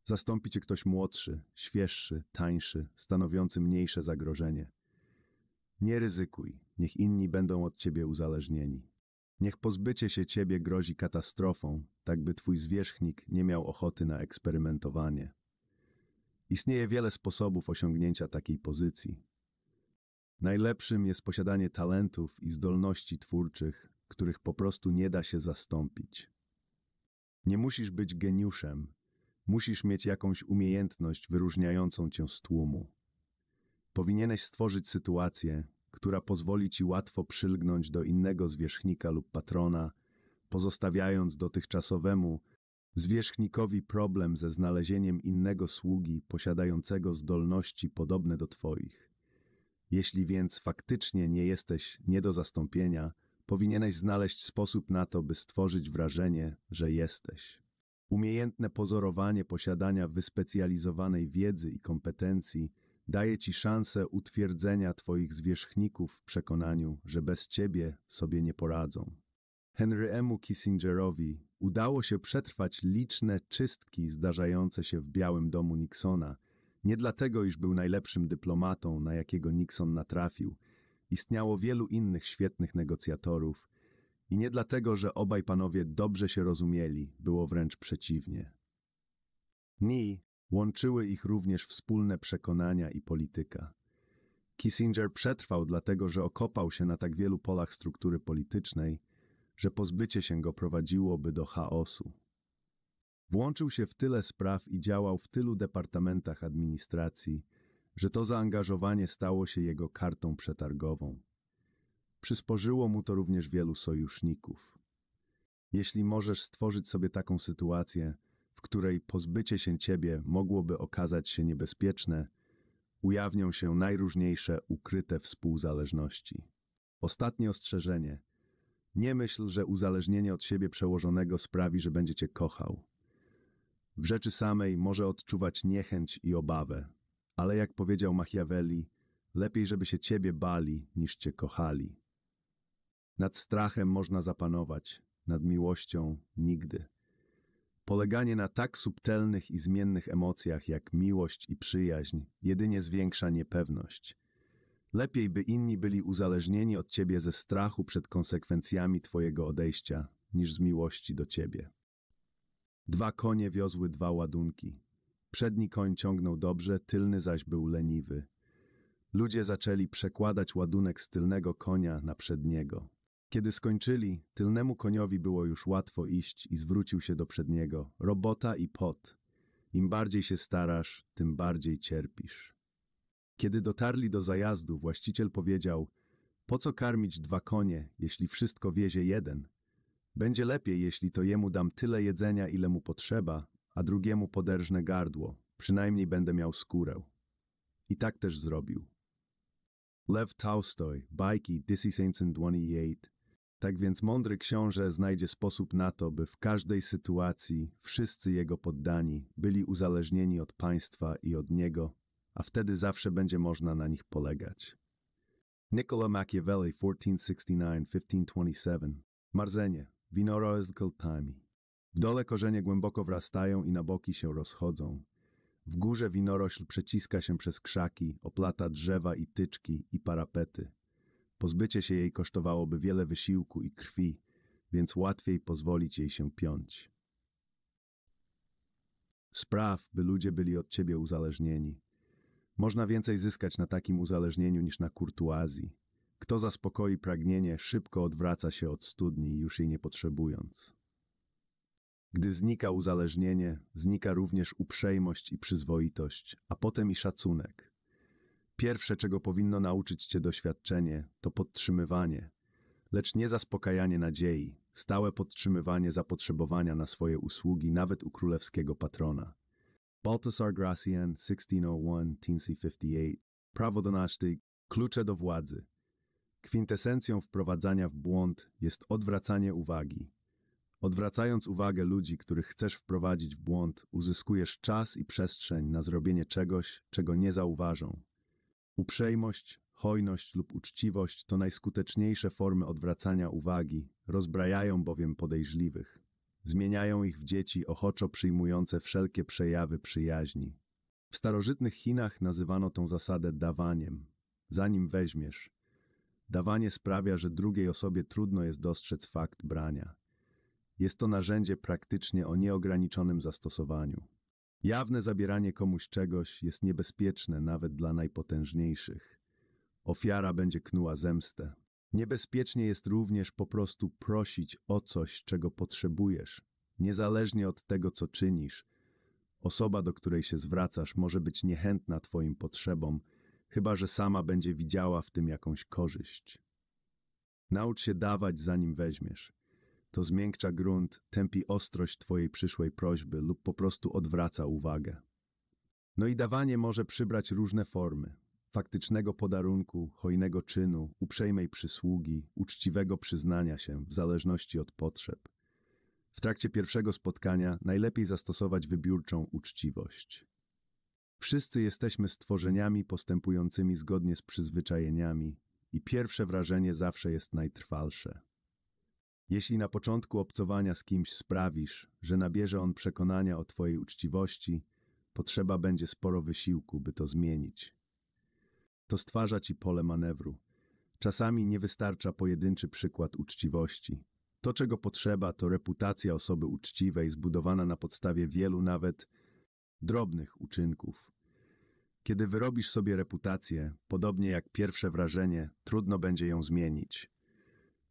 Zastąpi cię ktoś młodszy, świeższy, tańszy, stanowiący mniejsze zagrożenie. Nie ryzykuj, niech inni będą od ciebie uzależnieni. Niech pozbycie się ciebie grozi katastrofą, tak by twój zwierzchnik nie miał ochoty na eksperymentowanie. Istnieje wiele sposobów osiągnięcia takiej pozycji. Najlepszym jest posiadanie talentów i zdolności twórczych, których po prostu nie da się zastąpić. Nie musisz być geniuszem, musisz mieć jakąś umiejętność wyróżniającą cię z tłumu. Powinieneś stworzyć sytuację, która pozwoli ci łatwo przylgnąć do innego zwierzchnika lub patrona, pozostawiając dotychczasowemu zwierzchnikowi problem ze znalezieniem innego sługi posiadającego zdolności podobne do twoich. Jeśli więc faktycznie nie jesteś nie do zastąpienia, powinieneś znaleźć sposób na to, by stworzyć wrażenie, że jesteś. Umiejętne pozorowanie posiadania wyspecjalizowanej wiedzy i kompetencji daje ci szansę utwierdzenia twoich zwierzchników w przekonaniu, że bez ciebie sobie nie poradzą. Henry'emu Kissingerowi udało się przetrwać liczne czystki zdarzające się w Białym Domu Nixona, nie dlatego, iż był najlepszym dyplomatą, na jakiego Nixon natrafił. Istniało wielu innych świetnych negocjatorów i nie dlatego, że obaj panowie dobrze się rozumieli, było wręcz przeciwnie. Ni łączyły ich również wspólne przekonania i polityka. Kissinger przetrwał dlatego, że okopał się na tak wielu polach struktury politycznej, że pozbycie się go prowadziłoby do chaosu. Włączył się w tyle spraw i działał w tylu departamentach administracji, że to zaangażowanie stało się jego kartą przetargową. Przysporzyło mu to również wielu sojuszników. Jeśli możesz stworzyć sobie taką sytuację, w której pozbycie się ciebie mogłoby okazać się niebezpieczne, ujawnią się najróżniejsze ukryte współzależności. Ostatnie ostrzeżenie. Nie myśl, że uzależnienie od siebie przełożonego sprawi, że będzie cię kochał. W rzeczy samej może odczuwać niechęć i obawę, ale jak powiedział Machiavelli, lepiej, żeby się ciebie bali, niż cię kochali. Nad strachem można zapanować, nad miłością nigdy. Poleganie na tak subtelnych i zmiennych emocjach jak miłość i przyjaźń jedynie zwiększa niepewność. Lepiej, by inni byli uzależnieni od ciebie ze strachu przed konsekwencjami twojego odejścia, niż z miłości do ciebie. Dwa konie wiozły dwa ładunki. Przedni koń ciągnął dobrze, tylny zaś był leniwy. Ludzie zaczęli przekładać ładunek z tylnego konia na przedniego. Kiedy skończyli, tylnemu koniowi było już łatwo iść i zwrócił się do przedniego. Robota i pot. Im bardziej się starasz, tym bardziej cierpisz. Kiedy dotarli do zajazdu, właściciel powiedział: Po co karmić dwa konie, jeśli wszystko wiezie jeden? Będzie lepiej, jeśli to jemu dam tyle jedzenia, ile mu potrzeba, a drugiemu poderżnę gardło. Przynajmniej będę miał skórę. I tak też zrobił. Lew Tolstoj, bajki 1928. Tak więc mądry książę znajdzie sposób na to, by w każdej sytuacji wszyscy jego poddani byli uzależnieni od państwa i od niego, a wtedy zawsze będzie można na nich polegać. Nicola Machiavelli 1469-1527 Marzenie Winorozdkeltami W dole korzenie głęboko wrastają i na boki się rozchodzą. W górze winorośl przeciska się przez krzaki, oplata drzewa i tyczki i parapety. Pozbycie się jej kosztowałoby wiele wysiłku i krwi, więc łatwiej pozwolić jej się piąć. Spraw, by ludzie byli od ciebie uzależnieni. Można więcej zyskać na takim uzależnieniu niż na kurtuazji. Kto zaspokoi pragnienie, szybko odwraca się od studni, już jej nie potrzebując. Gdy znika uzależnienie, znika również uprzejmość i przyzwoitość, a potem i szacunek. Pierwsze, czego powinno nauczyć cię doświadczenie, to podtrzymywanie, lecz nie zaspokajanie nadziei, stałe podtrzymywanie zapotrzebowania na swoje usługi nawet u królewskiego patrona. Baltasar Gracian, 1601-1558 Prawo do naszty, klucze do władzy. Kwintesencją wprowadzania w błąd jest odwracanie uwagi. Odwracając uwagę ludzi, których chcesz wprowadzić w błąd, uzyskujesz czas i przestrzeń na zrobienie czegoś, czego nie zauważą. Uprzejmość, hojność lub uczciwość to najskuteczniejsze formy odwracania uwagi, rozbrajają bowiem podejrzliwych. Zmieniają ich w dzieci ochoczo przyjmujące wszelkie przejawy przyjaźni. W starożytnych Chinach nazywano tą zasadę dawaniem. Zanim weźmiesz, dawanie sprawia, że drugiej osobie trudno jest dostrzec fakt brania. Jest to narzędzie praktycznie o nieograniczonym zastosowaniu. Jawne zabieranie komuś czegoś jest niebezpieczne nawet dla najpotężniejszych. Ofiara będzie knuła zemstę. Niebezpiecznie jest również po prostu prosić o coś, czego potrzebujesz, niezależnie od tego, co czynisz. Osoba, do której się zwracasz, może być niechętna Twoim potrzebom, chyba że sama będzie widziała w tym jakąś korzyść. Naucz się dawać, zanim weźmiesz. To zmiękcza grunt, tępi ostrość Twojej przyszłej prośby lub po prostu odwraca uwagę. No i dawanie może przybrać różne formy. Faktycznego podarunku, hojnego czynu, uprzejmej przysługi, uczciwego przyznania się, w zależności od potrzeb. W trakcie pierwszego spotkania najlepiej zastosować wybiórczą uczciwość. Wszyscy jesteśmy stworzeniami postępującymi zgodnie z przyzwyczajeniami i pierwsze wrażenie zawsze jest najtrwalsze. Jeśli na początku obcowania z kimś sprawisz, że nabierze on przekonania o twojej uczciwości, potrzeba będzie sporo wysiłku, by to zmienić. To stwarza ci pole manewru. Czasami nie wystarcza pojedynczy przykład uczciwości. To, czego potrzeba, to reputacja osoby uczciwej zbudowana na podstawie wielu nawet drobnych uczynków. Kiedy wyrobisz sobie reputację, podobnie jak pierwsze wrażenie, trudno będzie ją zmienić.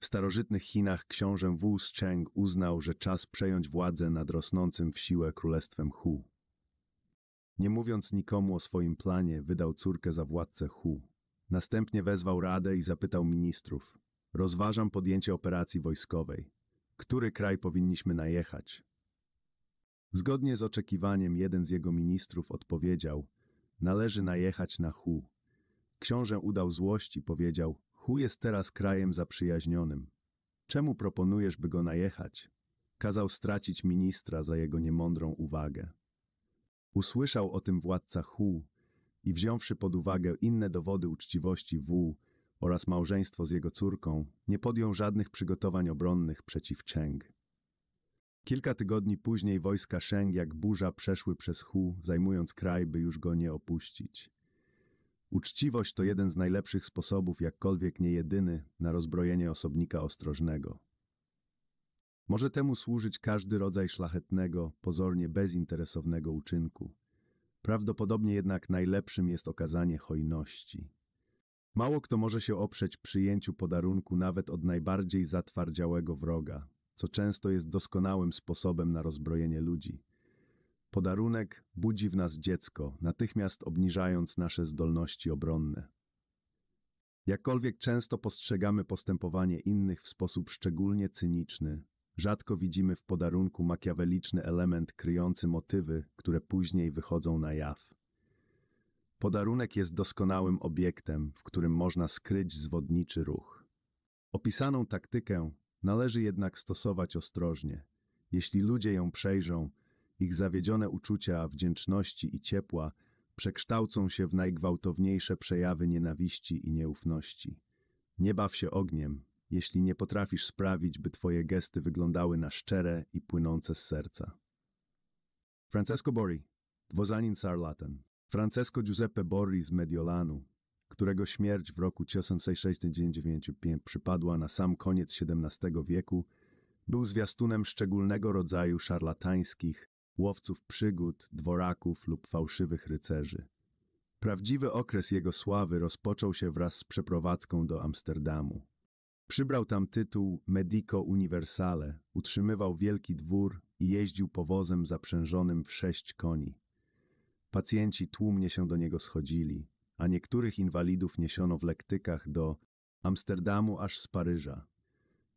W starożytnych Chinach książę Wu Zcheng uznał, że czas przejąć władzę nad rosnącym w siłę królestwem Hu. Nie mówiąc nikomu o swoim planie, wydał córkę za władcę Hu. Następnie wezwał radę i zapytał ministrów. Rozważam podjęcie operacji wojskowej. Który kraj powinniśmy najechać? Zgodnie z oczekiwaniem jeden z jego ministrów odpowiedział, należy najechać na Hu. Książę udał złość i powiedział, Hu jest teraz krajem zaprzyjaźnionym. Czemu proponujesz, by go najechać? Kazał stracić ministra za jego niemądrą uwagę. Usłyszał o tym władca Hu i wziąwszy pod uwagę inne dowody uczciwości Wu oraz małżeństwo z jego córką, nie podjął żadnych przygotowań obronnych przeciw Cheng. Kilka tygodni później wojska Sheng jak burza przeszły przez Hu, zajmując kraj, by już go nie opuścić. Uczciwość to jeden z najlepszych sposobów, jakkolwiek nie jedyny, na rozbrojenie osobnika ostrożnego. Może temu służyć każdy rodzaj szlachetnego, pozornie bezinteresownego uczynku. Prawdopodobnie jednak najlepszym jest okazanie hojności. Mało kto może się oprzeć przyjęciu podarunku nawet od najbardziej zatwardziałego wroga, co często jest doskonałym sposobem na rozbrojenie ludzi. Podarunek budzi w nas dziecko, natychmiast obniżając nasze zdolności obronne. Jakkolwiek często postrzegamy postępowanie innych w sposób szczególnie cyniczny, rzadko widzimy w podarunku makiaweliczny element kryjący motywy, które później wychodzą na jaw. Podarunek jest doskonałym obiektem, w którym można skryć zwodniczy ruch. Opisaną taktykę należy jednak stosować ostrożnie. Jeśli ludzie ją przejrzą, ich zawiedzione uczucia wdzięczności i ciepła przekształcą się w najgwałtowniejsze przejawy nienawiści i nieufności. Nie baw się ogniem, jeśli nie potrafisz sprawić, by twoje gesty wyglądały na szczere i płynące z serca. Francesco Borri, dwozanin Sarlatan. Francesco Giuseppe Borri z Mediolanu, którego śmierć w roku 1695 przypadła na sam koniec XVII wieku, był zwiastunem szczególnego rodzaju szarlatańskich, łowców przygód, dworaków lub fałszywych rycerzy. Prawdziwy okres jego sławy rozpoczął się wraz z przeprowadzką do Amsterdamu. Przybrał tam tytuł Medico Universale, utrzymywał wielki dwór i jeździł powozem zaprzężonym w sześć koni. Pacjenci tłumnie się do niego schodzili, a niektórych inwalidów niesiono w lektykach do Amsterdamu aż z Paryża.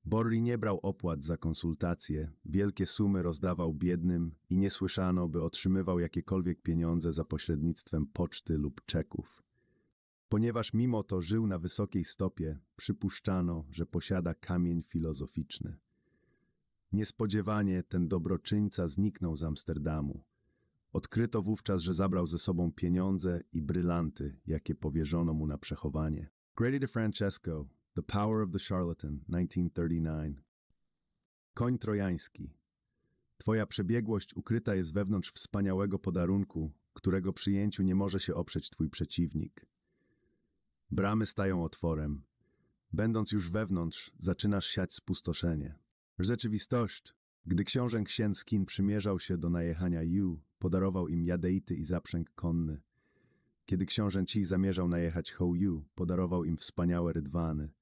Borri nie brał opłat za konsultacje, wielkie sumy rozdawał biednym i nie słyszano, by otrzymywał jakiekolwiek pieniądze za pośrednictwem poczty lub czeków. Ponieważ mimo to żył na wysokiej stopie, przypuszczano, że posiada kamień filozoficzny. Niespodziewanie ten dobroczyńca zniknął z Amsterdamu. Odkryto wówczas, że zabrał ze sobą pieniądze i brylanty, jakie powierzono mu na przechowanie. Grady de Francesco, The Power of the Charlatan, 1939. Koń trojański. Twoja przebiegłość ukryta jest wewnątrz wspaniałego podarunku, którego przyjęciu nie może się oprzeć twój przeciwnik. Bramy stają otworem. Będąc już wewnątrz, zaczynasz siać spustoszenie. Rzeczywistość, gdy książę Księskin przymierzał się do najechania Yu, podarował im jadeity i zaprzęg konny. Kiedy książę Ci zamierzał najechać Hou-Yu, podarował im wspaniałe rydwany.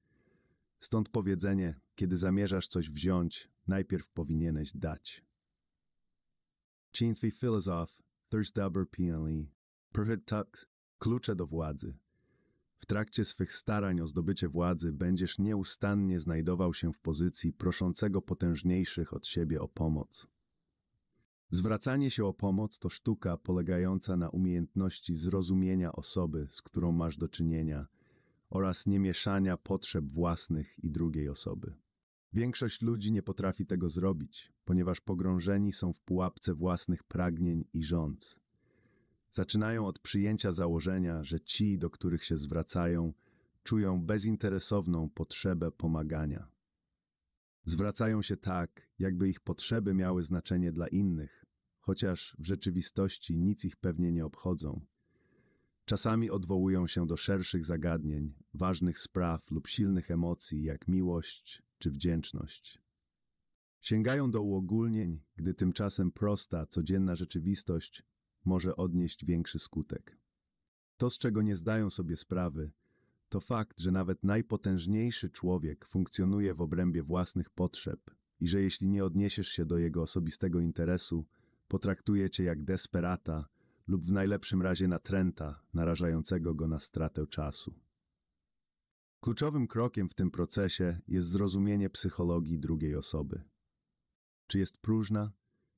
Stąd powiedzenie, kiedy zamierzasz coś wziąć, najpierw powinieneś dać. Chinthi filozof, Thurstaber Pianli, Perhyd Tuk, klucze do władzy. W trakcie swych starań o zdobycie władzy będziesz nieustannie znajdował się w pozycji proszącego potężniejszych od siebie o pomoc. Zwracanie się o pomoc to sztuka polegająca na umiejętności zrozumienia osoby, z którą masz do czynienia, oraz niemieszania potrzeb własnych i drugiej osoby. Większość ludzi nie potrafi tego zrobić, ponieważ pogrążeni są w pułapce własnych pragnień i rządz. Zaczynają od przyjęcia założenia, że ci, do których się zwracają, czują bezinteresowną potrzebę pomagania. Zwracają się tak, jakby ich potrzeby miały znaczenie dla innych, chociaż w rzeczywistości nic ich pewnie nie obchodzą. Czasami odwołują się do szerszych zagadnień, ważnych spraw lub silnych emocji, jak miłość czy wdzięczność. Sięgają do uogólnień, gdy tymczasem prosta, codzienna rzeczywistość może odnieść większy skutek. To, z czego nie zdają sobie sprawy, to fakt, że nawet najpotężniejszy człowiek funkcjonuje w obrębie własnych potrzeb i że jeśli nie odniesiesz się do jego osobistego interesu, potraktuje cię jak desperata lub w najlepszym razie natręta, narażającego go na stratę czasu. Kluczowym krokiem w tym procesie jest zrozumienie psychologii drugiej osoby. Czy jest próżna,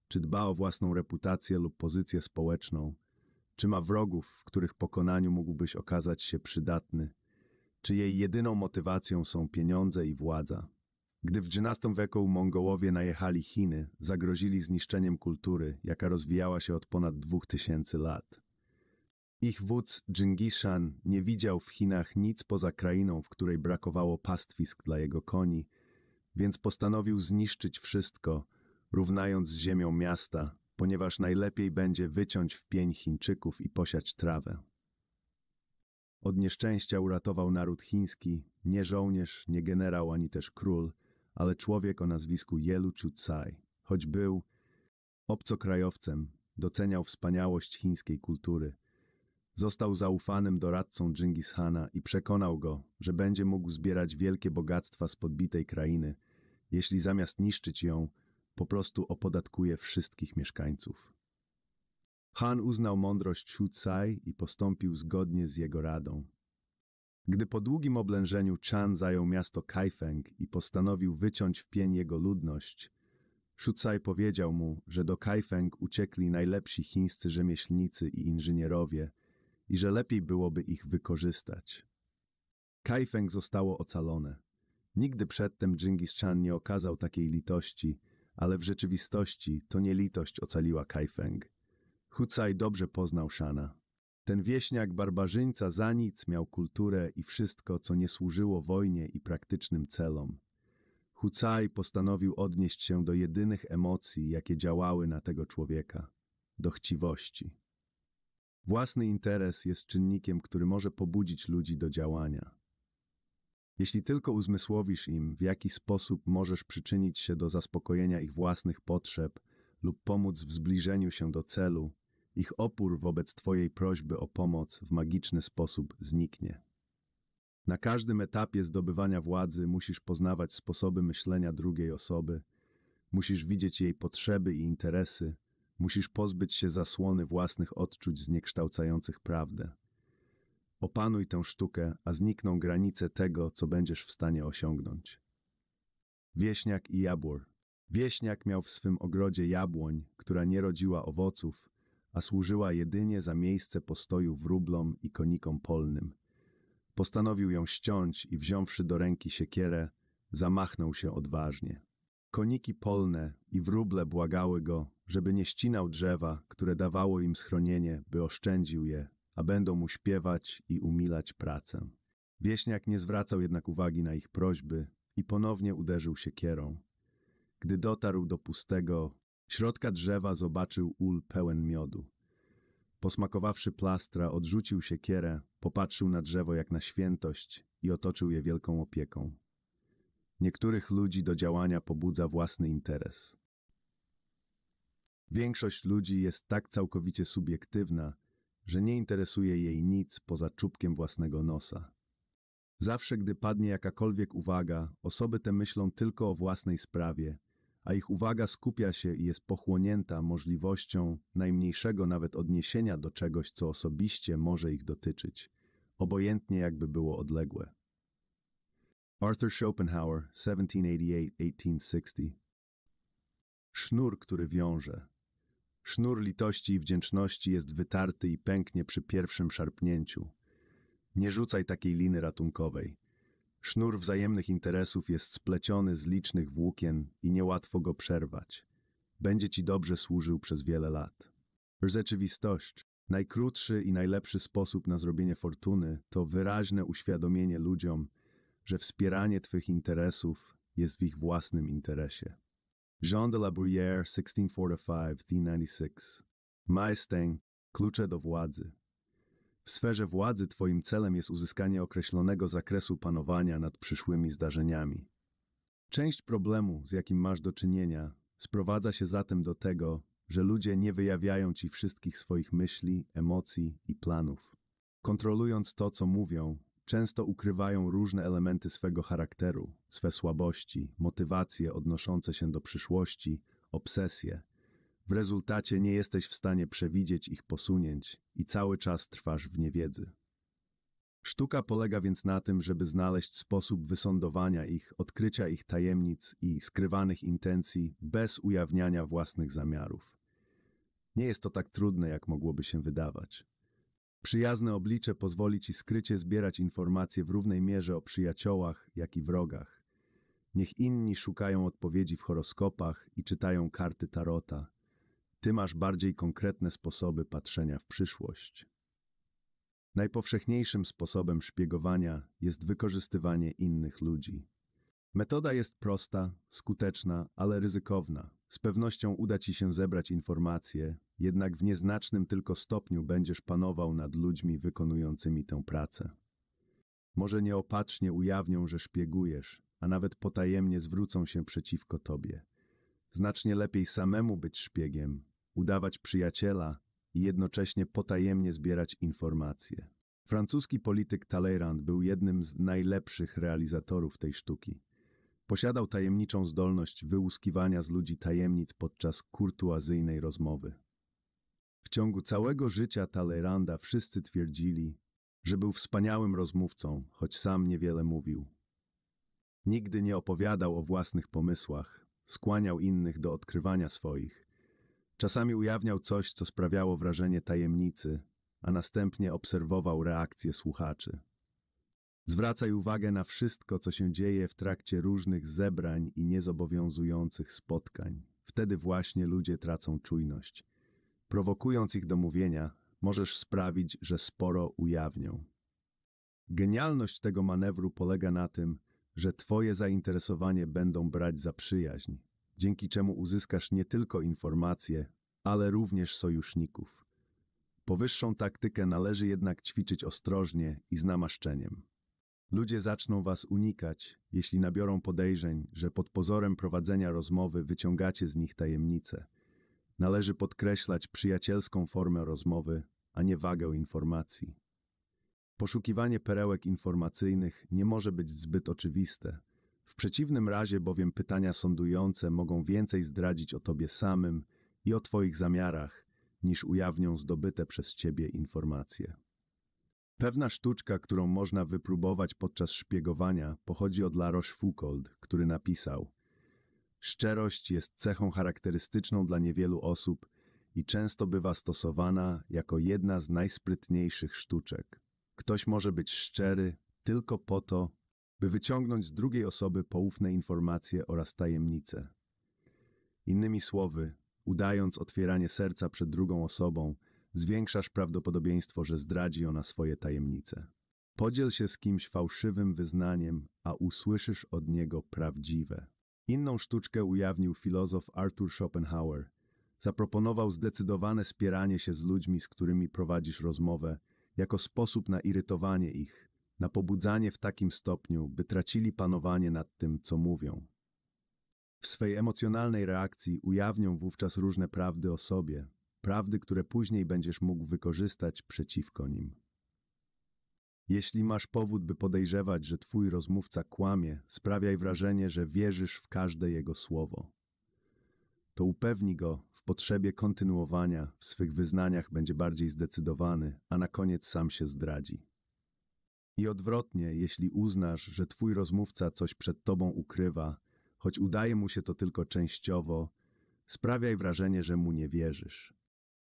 czy dba o własną reputację lub pozycję społeczną, czy ma wrogów, w których pokonaniu mógłbyś okazać się przydatny, czy jej jedyną motywacją są pieniądze i władza. Gdy w XII wieku Mongołowie najechali Chiny, zagrozili zniszczeniem kultury, jaka rozwijała się od ponad dwóch tysięcy lat. Ich wódz Dżingis nie widział w Chinach nic poza krainą, w której brakowało pastwisk dla jego koni, więc postanowił zniszczyć wszystko, równając z ziemią miasta, ponieważ najlepiej będzie wyciąć w pień Chińczyków i posiać trawę. Od nieszczęścia uratował naród chiński nie żołnierz, nie generał ani też król, ale człowiek o nazwisku Jelu Chucai. Choć był obcokrajowcem, doceniał wspaniałość chińskiej kultury. Został zaufanym doradcą Dżingis Hana i przekonał go, że będzie mógł zbierać wielkie bogactwa z podbitej krainy, jeśli zamiast niszczyć ją, po prostu opodatkuje wszystkich mieszkańców. Han uznał mądrość Shu Tsai i postąpił zgodnie z jego radą. Gdy po długim oblężeniu Chan zajął miasto Kaifeng i postanowił wyciąć w pień jego ludność, Shu Tsai powiedział mu, że do Kaifeng uciekli najlepsi chińscy rzemieślnicy i inżynierowie i że lepiej byłoby ich wykorzystać. Kaifeng zostało ocalone. Nigdy przedtem Dżingis Khan nie okazał takiej litości, ale w rzeczywistości to nie litość ocaliła Kaifeng. Hucaj dobrze poznał Shana. Ten wieśniak barbarzyńca za nic miał kulturę i wszystko, co nie służyło wojnie i praktycznym celom. Hucaj postanowił odnieść się do jedynych emocji, jakie działały na tego człowieka do chciwości. Własny interes jest czynnikiem, który może pobudzić ludzi do działania. Jeśli tylko uzmysłowisz im, w jaki sposób możesz przyczynić się do zaspokojenia ich własnych potrzeb lub pomóc w zbliżeniu się do celu, ich opór wobec Twojej prośby o pomoc w magiczny sposób zniknie. Na każdym etapie zdobywania władzy musisz poznawać sposoby myślenia drugiej osoby, musisz widzieć jej potrzeby i interesy, musisz pozbyć się zasłony własnych odczuć zniekształcających prawdę. Opanuj tę sztukę, a znikną granice tego, co będziesz w stanie osiągnąć. Wieśniak i jabłor. Wieśniak miał w swym ogrodzie jabłoń, która nie rodziła owoców, a służyła jedynie za miejsce postoju wróblom i konikom polnym. Postanowił ją ściąć i wziąwszy do ręki siekierę, zamachnął się odważnie. Koniki polne i wróble błagały go, żeby nie ścinał drzewa, które dawało im schronienie, by oszczędził je, a będą mu śpiewać i umilać pracę. Wieśniak nie zwracał jednak uwagi na ich prośby i ponownie uderzył siekierą. Gdy dotarł do pustego, środka drzewa zobaczył ul pełen miodu. Posmakowawszy plastra, odrzucił siekierę, popatrzył na drzewo jak na świętość i otoczył je wielką opieką. Niektórych ludzi do działania pobudza własny interes. Większość ludzi jest tak całkowicie subiektywna, że nie interesuje jej nic poza czubkiem własnego nosa. Zawsze, gdy padnie jakakolwiek uwaga, osoby te myślą tylko o własnej sprawie, a ich uwaga skupia się i jest pochłonięta możliwością najmniejszego nawet odniesienia do czegoś, co osobiście może ich dotyczyć, obojętnie jakby było odległe. Arthur Schopenhauer, 1788-1860 Sznur, który wiąże. Sznur litości i wdzięczności jest wytarty i pęknie przy pierwszym szarpnięciu. Nie rzucaj takiej liny ratunkowej. Sznur wzajemnych interesów jest spleciony z licznych włókien i niełatwo go przerwać. Będzie ci dobrze służył przez wiele lat. Rzeczywistość. Najkrótszy i najlepszy sposób na zrobienie fortuny to wyraźne uświadomienie ludziom, że wspieranie Twych interesów jest w ich własnym interesie. Jean de la Bruyère, 1645-96. Maestęg, klucze do władzy. W sferze władzy Twoim celem jest uzyskanie określonego zakresu panowania nad przyszłymi zdarzeniami. Część problemu, z jakim masz do czynienia, sprowadza się zatem do tego, że ludzie nie wyjawiają Ci wszystkich swoich myśli, emocji i planów. Kontrolując to, co mówią, często ukrywają różne elementy swego charakteru, swe słabości, motywacje odnoszące się do przyszłości, obsesje. W rezultacie nie jesteś w stanie przewidzieć ich posunięć i cały czas trwasz w niewiedzy. Sztuka polega więc na tym, żeby znaleźć sposób wysądowania ich, odkrycia ich tajemnic i skrywanych intencji bez ujawniania własnych zamiarów. Nie jest to tak trudne, jak mogłoby się wydawać. Przyjazne oblicze pozwoli ci skrycie zbierać informacje w równej mierze o przyjaciołach, jak i wrogach. Niech inni szukają odpowiedzi w horoskopach i czytają karty tarota. Ty masz bardziej konkretne sposoby patrzenia w przyszłość. Najpowszechniejszym sposobem szpiegowania jest wykorzystywanie innych ludzi. Metoda jest prosta, skuteczna, ale ryzykowna. Z pewnością uda ci się zebrać informacje, jednak w nieznacznym tylko stopniu będziesz panował nad ludźmi wykonującymi tę pracę. Może nieopatrznie ujawnią, że szpiegujesz, a nawet potajemnie zwrócą się przeciwko tobie. Znacznie lepiej samemu być szpiegiem, udawać przyjaciela i jednocześnie potajemnie zbierać informacje. Francuski polityk Talleyrand był jednym z najlepszych realizatorów tej sztuki. Posiadał tajemniczą zdolność wyłuskiwania z ludzi tajemnic podczas kurtuazyjnej rozmowy. W ciągu całego życia Talleyranda wszyscy twierdzili, że był wspaniałym rozmówcą, choć sam niewiele mówił. Nigdy nie opowiadał o własnych pomysłach, skłaniał innych do odkrywania swoich. Czasami ujawniał coś, co sprawiało wrażenie tajemnicy, a następnie obserwował reakcje słuchaczy. Zwracaj uwagę na wszystko, co się dzieje w trakcie różnych zebrań i niezobowiązujących spotkań. Wtedy właśnie ludzie tracą czujność. Prowokując ich do mówienia, możesz sprawić, że sporo ujawnią. Genialność tego manewru polega na tym, że Twoje zainteresowanie będą brać za przyjaźń, dzięki czemu uzyskasz nie tylko informacje, ale również sojuszników. Powyższą taktykę należy jednak ćwiczyć ostrożnie i z namaszczeniem. Ludzie zaczną was unikać, jeśli nabiorą podejrzeń, że pod pozorem prowadzenia rozmowy wyciągacie z nich tajemnice. Należy podkreślać przyjacielską formę rozmowy, a nie wagę informacji. Poszukiwanie perełek informacyjnych nie może być zbyt oczywiste. W przeciwnym razie bowiem pytania sądujące mogą więcej zdradzić o tobie samym i o twoich zamiarach, niż ujawnią zdobyte przez ciebie informacje. Pewna sztuczka, którą można wypróbować podczas szpiegowania, pochodzi od La Rochefoucauld, który napisał Szczerość jest cechą charakterystyczną dla niewielu osób i często bywa stosowana jako jedna z najsprytniejszych sztuczek. Ktoś może być szczery tylko po to, by wyciągnąć z drugiej osoby poufne informacje oraz tajemnice. Innymi słowy, udając otwieranie serca przed drugą osobą, zwiększasz prawdopodobieństwo, że zdradzi ona swoje tajemnice. Podziel się z kimś fałszywym wyznaniem, a usłyszysz od niego prawdziwe. Inną sztuczkę ujawnił filozof Arthur Schopenhauer. Zaproponował zdecydowane spieranie się z ludźmi, z którymi prowadzisz rozmowę, jako sposób na irytowanie ich, na pobudzanie w takim stopniu, by tracili panowanie nad tym, co mówią. W swej emocjonalnej reakcji ujawnią wówczas różne prawdy o sobie, prawdy, które później będziesz mógł wykorzystać przeciwko nim. Jeśli masz powód, by podejrzewać, że twój rozmówca kłamie, sprawiaj wrażenie, że wierzysz w każde jego słowo. To upewni go potrzebie kontynuowania, w swych wyznaniach będzie bardziej zdecydowany, a na koniec sam się zdradzi. I odwrotnie, jeśli uznasz, że twój rozmówca coś przed tobą ukrywa, choć udaje mu się to tylko częściowo, sprawiaj wrażenie, że mu nie wierzysz.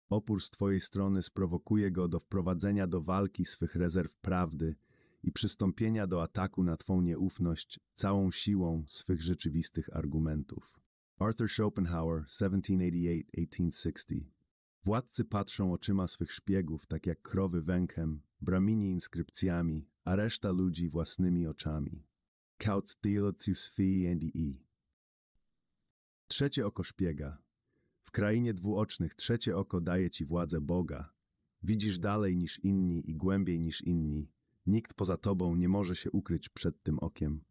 Opór z twojej strony sprowokuje go do wprowadzenia do walki swych rezerw prawdy i przystąpienia do ataku na twą nieufność całą siłą swych rzeczywistych argumentów. Arthur Schopenhauer, 1788-1860 Władcy patrzą oczyma swych szpiegów, tak jak krowy węchem, bramini inskrypcjami, a reszta ludzi własnymi oczami. Kaut Theotius Fi and E. Trzecie oko szpiega. W krainie dwuocznych trzecie oko daje ci władzę Boga. Widzisz dalej niż inni i głębiej niż inni. Nikt poza tobą nie może się ukryć przed tym okiem.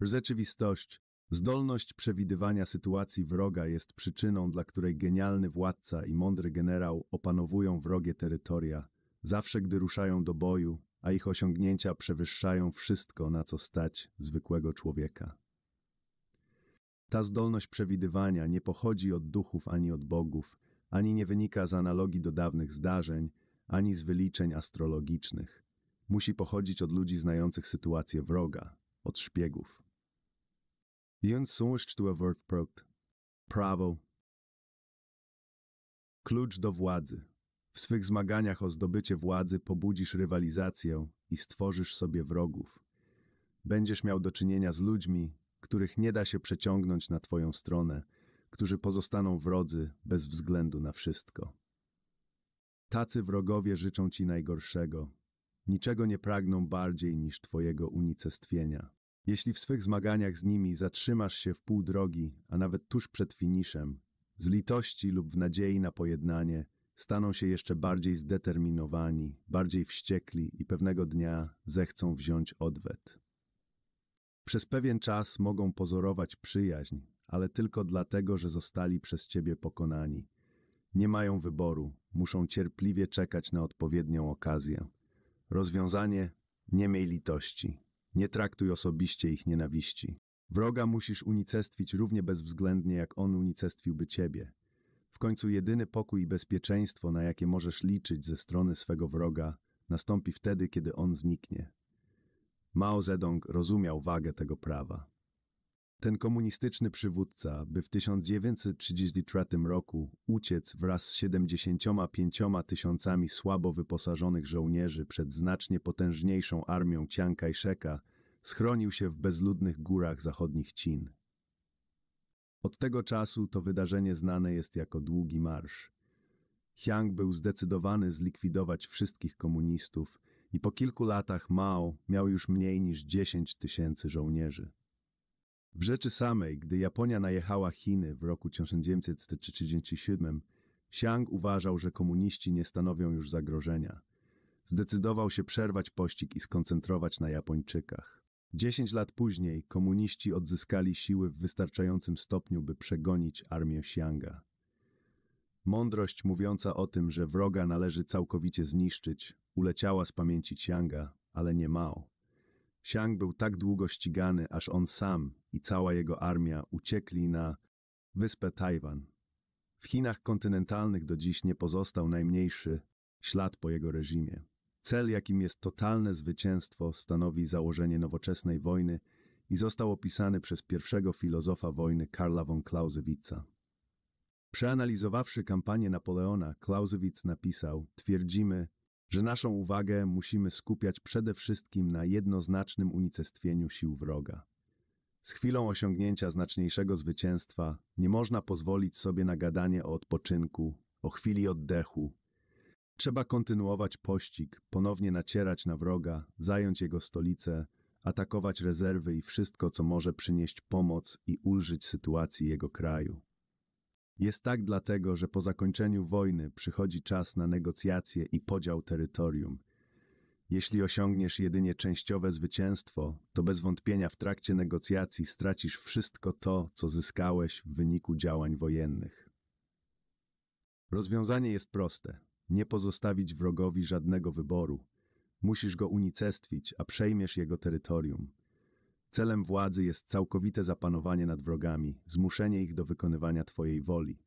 Rzeczywistość, zdolność przewidywania sytuacji wroga jest przyczyną, dla której genialny władca i mądry generał opanowują wrogie terytoria, zawsze gdy ruszają do boju, a ich osiągnięcia przewyższają wszystko, na co stać zwykłego człowieka. Ta zdolność przewidywania nie pochodzi od duchów ani od bogów, ani nie wynika z analogii do dawnych zdarzeń, ani z wyliczeń astrologicznych. Musi pochodzić od ludzi znających sytuację wroga, od szpiegów. Jens Sumszcztua Wordprokt. Prawo. Klucz do władzy. W swych zmaganiach o zdobycie władzy pobudzisz rywalizację i stworzysz sobie wrogów. Będziesz miał do czynienia z ludźmi, których nie da się przeciągnąć na twoją stronę, którzy pozostaną wrodzy bez względu na wszystko. Tacy wrogowie życzą ci najgorszego. Niczego nie pragną bardziej niż twojego unicestwienia. Jeśli w swych zmaganiach z nimi zatrzymasz się w pół drogi, a nawet tuż przed finiszem, z litości lub w nadziei na pojednanie, staną się jeszcze bardziej zdeterminowani, bardziej wściekli i pewnego dnia zechcą wziąć odwet. Przez pewien czas mogą pozorować przyjaźń, ale tylko dlatego, że zostali przez ciebie pokonani. Nie mają wyboru, muszą cierpliwie czekać na odpowiednią okazję. Rozwiązanie: nie miej litości. Nie traktuj osobiście ich nienawiści. Wroga musisz unicestwić równie bezwzględnie, jak on unicestwiłby ciebie. W końcu jedyny pokój i bezpieczeństwo, na jakie możesz liczyć ze strony swego wroga, nastąpi wtedy, kiedy on zniknie. Mao Zedong rozumiał wagę tego prawa. Ten komunistyczny przywódca, by w 1933 roku uciec wraz z 75 tysiącami słabo wyposażonych żołnierzy przed znacznie potężniejszą armią Chiang Kai-sheka, schronił się w bezludnych górach zachodnich Chin. Od tego czasu to wydarzenie znane jest jako Długi Marsz. Chiang był zdecydowany zlikwidować wszystkich komunistów i po kilku latach Mao miał już mniej niż 10 tysięcy żołnierzy. W rzeczy samej, gdy Japonia najechała Chiny w roku 1937, Xiang uważał, że komuniści nie stanowią już zagrożenia. Zdecydował się przerwać pościg i skoncentrować na Japończykach. Dziesięć lat później komuniści odzyskali siły w wystarczającym stopniu, by przegonić armię Xianga. Mądrość mówiąca o tym, że wroga należy całkowicie zniszczyć, uleciała z pamięci Xianga, ale nie Mao. Xiang był tak długo ścigany, aż on sam i cała jego armia uciekli na wyspę Tajwan. W Chinach kontynentalnych do dziś nie pozostał najmniejszy ślad po jego reżimie. Cel, jakim jest totalne zwycięstwo, stanowi założenie nowoczesnej wojny i został opisany przez pierwszego filozofa wojny Karla von Clausewitza. Przeanalizowawszy kampanię Napoleona, Clausewitz napisał: Twierdzimy, że naszą uwagę musimy skupiać przede wszystkim na jednoznacznym unicestwieniu sił wroga. Z chwilą osiągnięcia znaczniejszego zwycięstwa nie można pozwolić sobie na gadanie o odpoczynku, o chwili oddechu. Trzeba kontynuować pościg, ponownie nacierać na wroga, zająć jego stolicę, atakować rezerwy i wszystko, co może przynieść pomoc i ulżyć sytuacji jego kraju. Jest tak dlatego, że po zakończeniu wojny przychodzi czas na negocjacje i podział terytorium. Jeśli osiągniesz jedynie częściowe zwycięstwo, to bez wątpienia w trakcie negocjacji stracisz wszystko to, co zyskałeś w wyniku działań wojennych. Rozwiązanie jest proste. Nie pozostawić wrogowi żadnego wyboru. Musisz go unicestwić, a przejmiesz jego terytorium. Celem władzy jest całkowite zapanowanie nad wrogami, zmuszenie ich do wykonywania Twojej woli.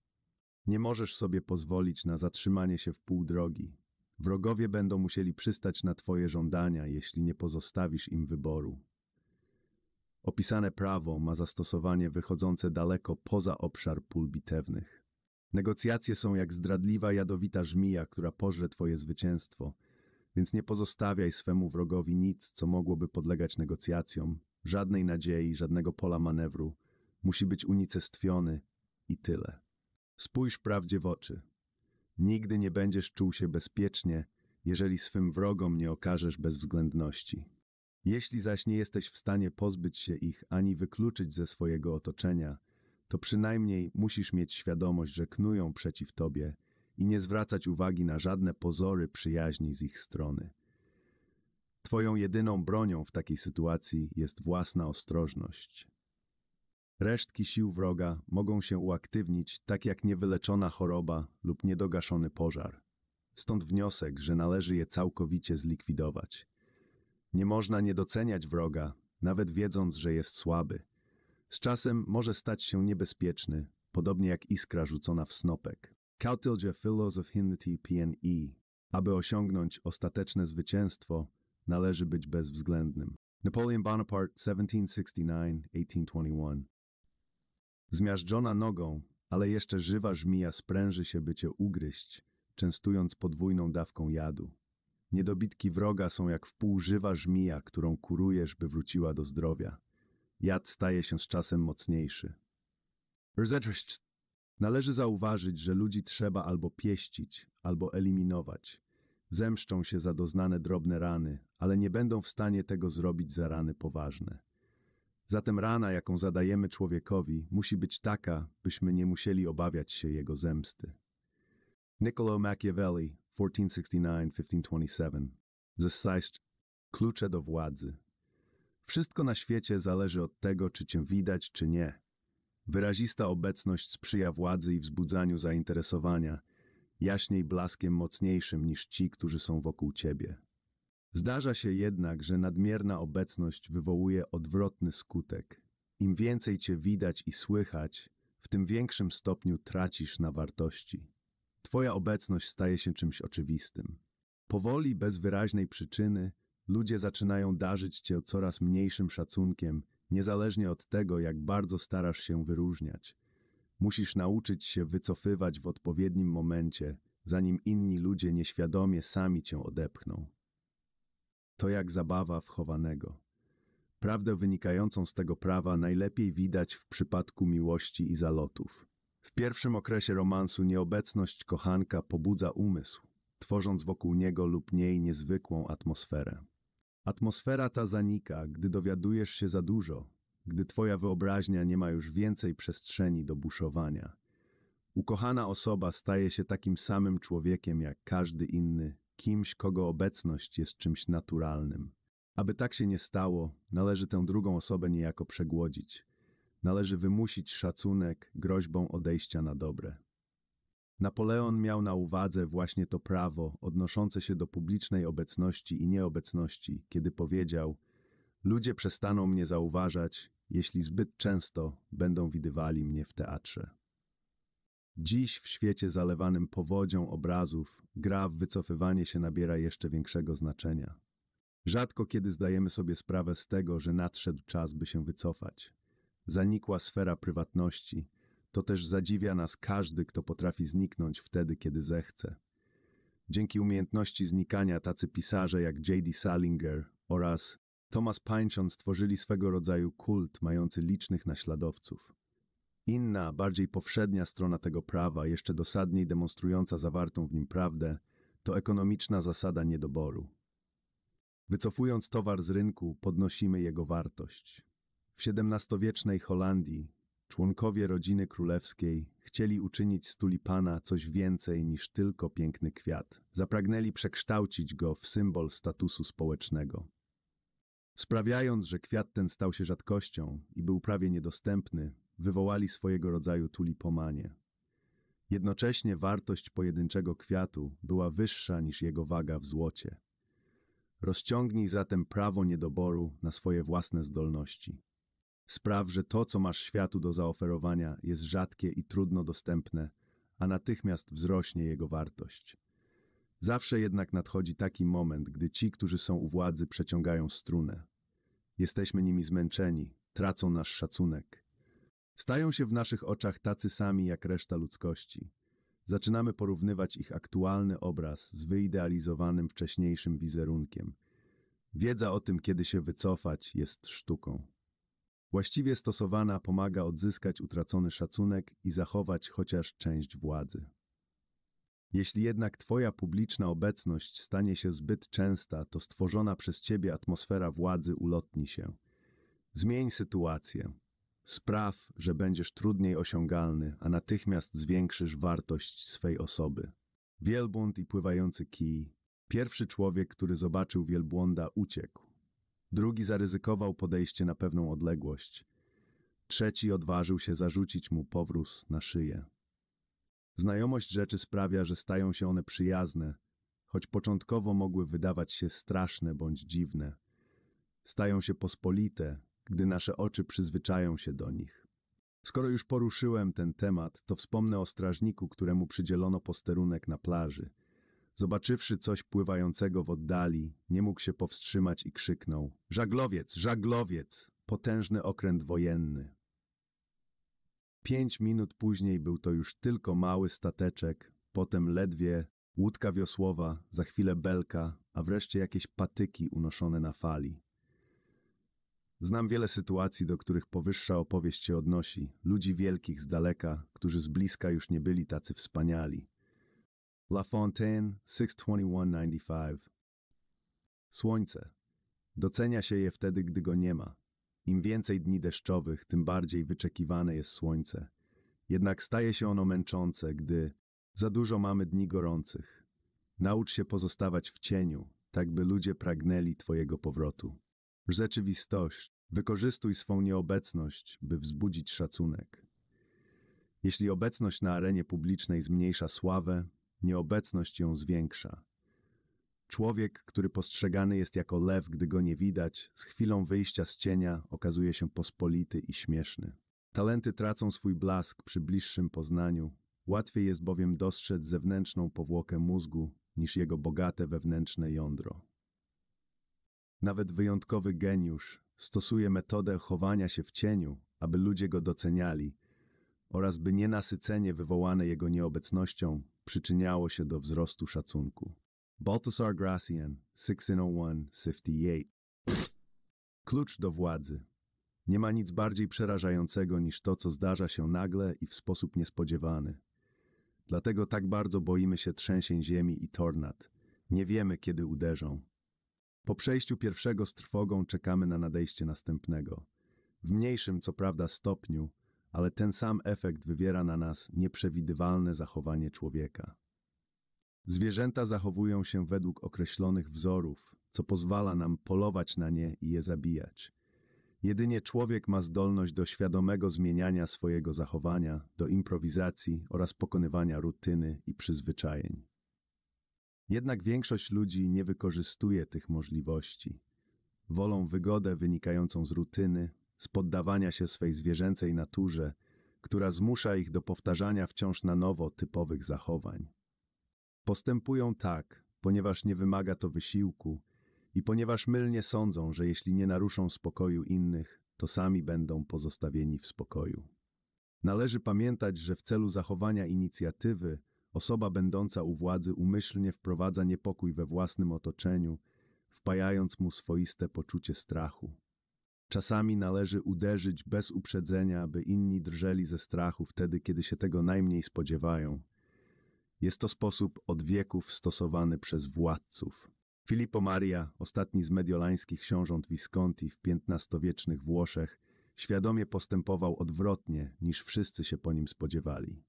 Nie możesz sobie pozwolić na zatrzymanie się w pół drogi. Wrogowie będą musieli przystać na Twoje żądania, jeśli nie pozostawisz im wyboru. Opisane prawo ma zastosowanie wychodzące daleko poza obszar pól bitewnych. Negocjacje są jak zdradliwa, jadowita żmija, która pożre Twoje zwycięstwo, więc nie pozostawiaj swemu wrogowi nic, co mogłoby podlegać negocjacjom, żadnej nadziei, żadnego pola manewru. Musi być unicestwiony i tyle. Spójrz prawdzie w oczy. Nigdy nie będziesz czuł się bezpiecznie, jeżeli swym wrogom nie okażesz bezwzględności. Jeśli zaś nie jesteś w stanie pozbyć się ich ani wykluczyć ze swojego otoczenia, to przynajmniej musisz mieć świadomość, że knują przeciw tobie i nie zwracać uwagi na żadne pozory przyjaźni z ich strony. Twoją jedyną bronią w takiej sytuacji jest własna ostrożność. Resztki sił wroga mogą się uaktywnić tak jak niewyleczona choroba lub niedogaszony pożar. Stąd wniosek, że należy je całkowicie zlikwidować. Nie można nie doceniać wroga, nawet wiedząc, że jest słaby. Z czasem może stać się niebezpieczny, podobnie jak iskra rzucona w snopek. Kautilja Philos PNE. Aby osiągnąć ostateczne zwycięstwo, należy być bezwzględnym. Napoleon Bonaparte 1769-1821 Zmiażdżona nogą, ale jeszcze żywa żmija spręży się, by cię ugryźć, częstując podwójną dawką jadu. Niedobitki wroga są jak wpółżywa żmija, którą kurujesz, by wróciła do zdrowia. Jad staje się z czasem mocniejszy. Należy zauważyć, że ludzi trzeba albo pieścić, albo eliminować. Zemszczą się za doznane drobne rany, ale nie będą w stanie tego zrobić za rany poważne. Zatem rana, jaką zadajemy człowiekowi, musi być taka, byśmy nie musieli obawiać się jego zemsty. Niccolo Machiavelli, 1469-1527 Zesajść klucze do władzy. Wszystko na świecie zależy od tego, czy cię widać, czy nie. Wyrazista obecność sprzyja władzy i wzbudzaniu zainteresowania, jaśniej blaskiem mocniejszym niż ci, którzy są wokół ciebie. Zdarza się jednak, że nadmierna obecność wywołuje odwrotny skutek. Im więcej cię widać i słychać, w tym większym stopniu tracisz na wartości. Twoja obecność staje się czymś oczywistym. Powoli, bez wyraźnej przyczyny, ludzie zaczynają darzyć cię coraz mniejszym szacunkiem, niezależnie od tego, jak bardzo starasz się wyróżniać. Musisz nauczyć się wycofywać w odpowiednim momencie, zanim inni ludzie nieświadomie sami cię odepchną. To jak zabawa wchowanego. Prawdę wynikającą z tego prawa najlepiej widać w przypadku miłości i zalotów. W pierwszym okresie romansu nieobecność kochanka pobudza umysł, tworząc wokół niego lub niej niezwykłą atmosferę. Atmosfera ta zanika, gdy dowiadujesz się za dużo, gdy twoja wyobraźnia nie ma już więcej przestrzeni do buszowania. Ukochana osoba staje się takim samym człowiekiem jak każdy inny, kimś, kogo obecność jest czymś naturalnym. Aby tak się nie stało, należy tę drugą osobę niejako przegłodzić. Należy wymusić szacunek groźbą odejścia na dobre. Napoleon miał na uwadze właśnie to prawo odnoszące się do publicznej obecności i nieobecności, kiedy powiedział: Ludzie przestaną mnie zauważać, jeśli zbyt często będą widywali mnie w teatrze. Dziś w świecie zalewanym powodzią obrazów gra w wycofywanie się nabiera jeszcze większego znaczenia. Rzadko kiedy zdajemy sobie sprawę z tego, że nadszedł czas, by się wycofać. Zanikła sfera prywatności, to też zadziwia nas każdy, kto potrafi zniknąć wtedy, kiedy zechce. Dzięki umiejętności znikania tacy pisarze jak J.D. Salinger oraz Thomas Pynchon stworzyli swego rodzaju kult mający licznych naśladowców. Inna, bardziej powszednia strona tego prawa, jeszcze dosadniej demonstrująca zawartą w nim prawdę, to ekonomiczna zasada niedoboru. Wycofując towar z rynku, podnosimy jego wartość. W XVII-wiecznej Holandii członkowie rodziny królewskiej chcieli uczynić z tulipana coś więcej niż tylko piękny kwiat. Zapragnęli przekształcić go w symbol statusu społecznego. Sprawiając, że kwiat ten stał się rzadkością i był prawie niedostępny, wywołali swojego rodzaju tulipomanię. Jednocześnie wartość pojedynczego kwiatu była wyższa niż jego waga w złocie. Rozciągnij zatem prawo niedoboru na swoje własne zdolności. Spraw, że to, co masz światu do zaoferowania, jest rzadkie i trudno dostępne, a natychmiast wzrośnie jego wartość. Zawsze jednak nadchodzi taki moment, gdy ci, którzy są u władzy, przeciągają strunę. Jesteśmy nimi zmęczeni, tracą nasz szacunek. Stają się w naszych oczach tacy sami jak reszta ludzkości. Zaczynamy porównywać ich aktualny obraz z wyidealizowanym wcześniejszym wizerunkiem. Wiedza o tym, kiedy się wycofać, jest sztuką. Właściwie stosowana pomaga odzyskać utracony szacunek i zachować chociaż część władzy. Jeśli jednak Twoja publiczna obecność stanie się zbyt częsta, to stworzona przez Ciebie atmosfera władzy ulotni się. Zmień sytuację. Spraw, że będziesz trudniej osiągalny, a natychmiast zwiększysz wartość swej osoby. Wielbłąd i pływający kij. Pierwszy człowiek, który zobaczył wielbłąda, uciekł. Drugi zaryzykował podejście na pewną odległość. Trzeci odważył się zarzucić mu powróz na szyję. Znajomość rzeczy sprawia, że stają się one przyjazne, choć początkowo mogły wydawać się straszne bądź dziwne. Stają się pospolite, gdy nasze oczy przyzwyczają się do nich. Skoro już poruszyłem ten temat, to wspomnę o strażniku, któremu przydzielono posterunek na plaży. Zobaczywszy coś pływającego w oddali, nie mógł się powstrzymać i krzyknął: Żaglowiec, żaglowiec! Potężny okręt wojenny. Pięć minut później był to już tylko mały stateczek, potem ledwie łódka wiosłowa, za chwilę belka, a wreszcie jakieś patyki unoszone na fali. Znam wiele sytuacji, do których powyższa opowieść się odnosi. Ludzi wielkich z daleka, którzy z bliska już nie byli tacy wspaniali. La Fontaine, 62195 Słońce. Docenia się je wtedy, gdy go nie ma. Im więcej dni deszczowych, tym bardziej wyczekiwane jest słońce. Jednak staje się ono męczące, gdy za dużo mamy dni gorących. Naucz się pozostawać w cieniu, tak by ludzie pragnęli Twojego powrotu. Rzeczywistość. Wykorzystuj swą nieobecność, by wzbudzić szacunek. Jeśli obecność na arenie publicznej zmniejsza sławę, nieobecność ją zwiększa. Człowiek, który postrzegany jest jako lew, gdy go nie widać, z chwilą wyjścia z cienia okazuje się pospolity i śmieszny. Talenty tracą swój blask przy bliższym poznaniu, łatwiej jest bowiem dostrzec zewnętrzną powłokę mózgu niż jego bogate wewnętrzne jądro. Nawet wyjątkowy geniusz stosuje metodę chowania się w cieniu, aby ludzie go doceniali oraz by nienasycenie wywołane jego nieobecnością przyczyniało się do wzrostu szacunku. Baltasar Gracian, 1601-58 Klucz do władzy. Nie ma nic bardziej przerażającego niż to, co zdarza się nagle i w sposób niespodziewany. Dlatego tak bardzo boimy się trzęsień ziemi i tornad. Nie wiemy, kiedy uderzą. Po przejściu pierwszego z trwogą czekamy na nadejście następnego. W mniejszym, co prawda, stopniu, ale ten sam efekt wywiera na nas nieprzewidywalne zachowanie człowieka. Zwierzęta zachowują się według określonych wzorów, co pozwala nam polować na nie i je zabijać. Jedynie człowiek ma zdolność do świadomego zmieniania swojego zachowania, do improwizacji oraz pokonywania rutyny i przyzwyczajeń. Jednak większość ludzi nie wykorzystuje tych możliwości. Wolą wygodę wynikającą z rutyny, z poddawania się swej zwierzęcej naturze, która zmusza ich do powtarzania wciąż na nowo typowych zachowań. Postępują tak, ponieważ nie wymaga to wysiłku i ponieważ mylnie sądzą, że jeśli nie naruszą spokoju innych, to sami będą pozostawieni w spokoju. Należy pamiętać, że w celu zachowania inicjatywy osoba będąca u władzy umyślnie wprowadza niepokój we własnym otoczeniu, wpajając mu swoiste poczucie strachu. Czasami należy uderzyć bez uprzedzenia, by inni drżeli ze strachu wtedy, kiedy się tego najmniej spodziewają. Jest to sposób od wieków stosowany przez władców. Filippo Maria, ostatni z mediolańskich książąt Visconti w XV-wiecznych Włoszech, świadomie postępował odwrotnie, niż wszyscy się po nim spodziewali.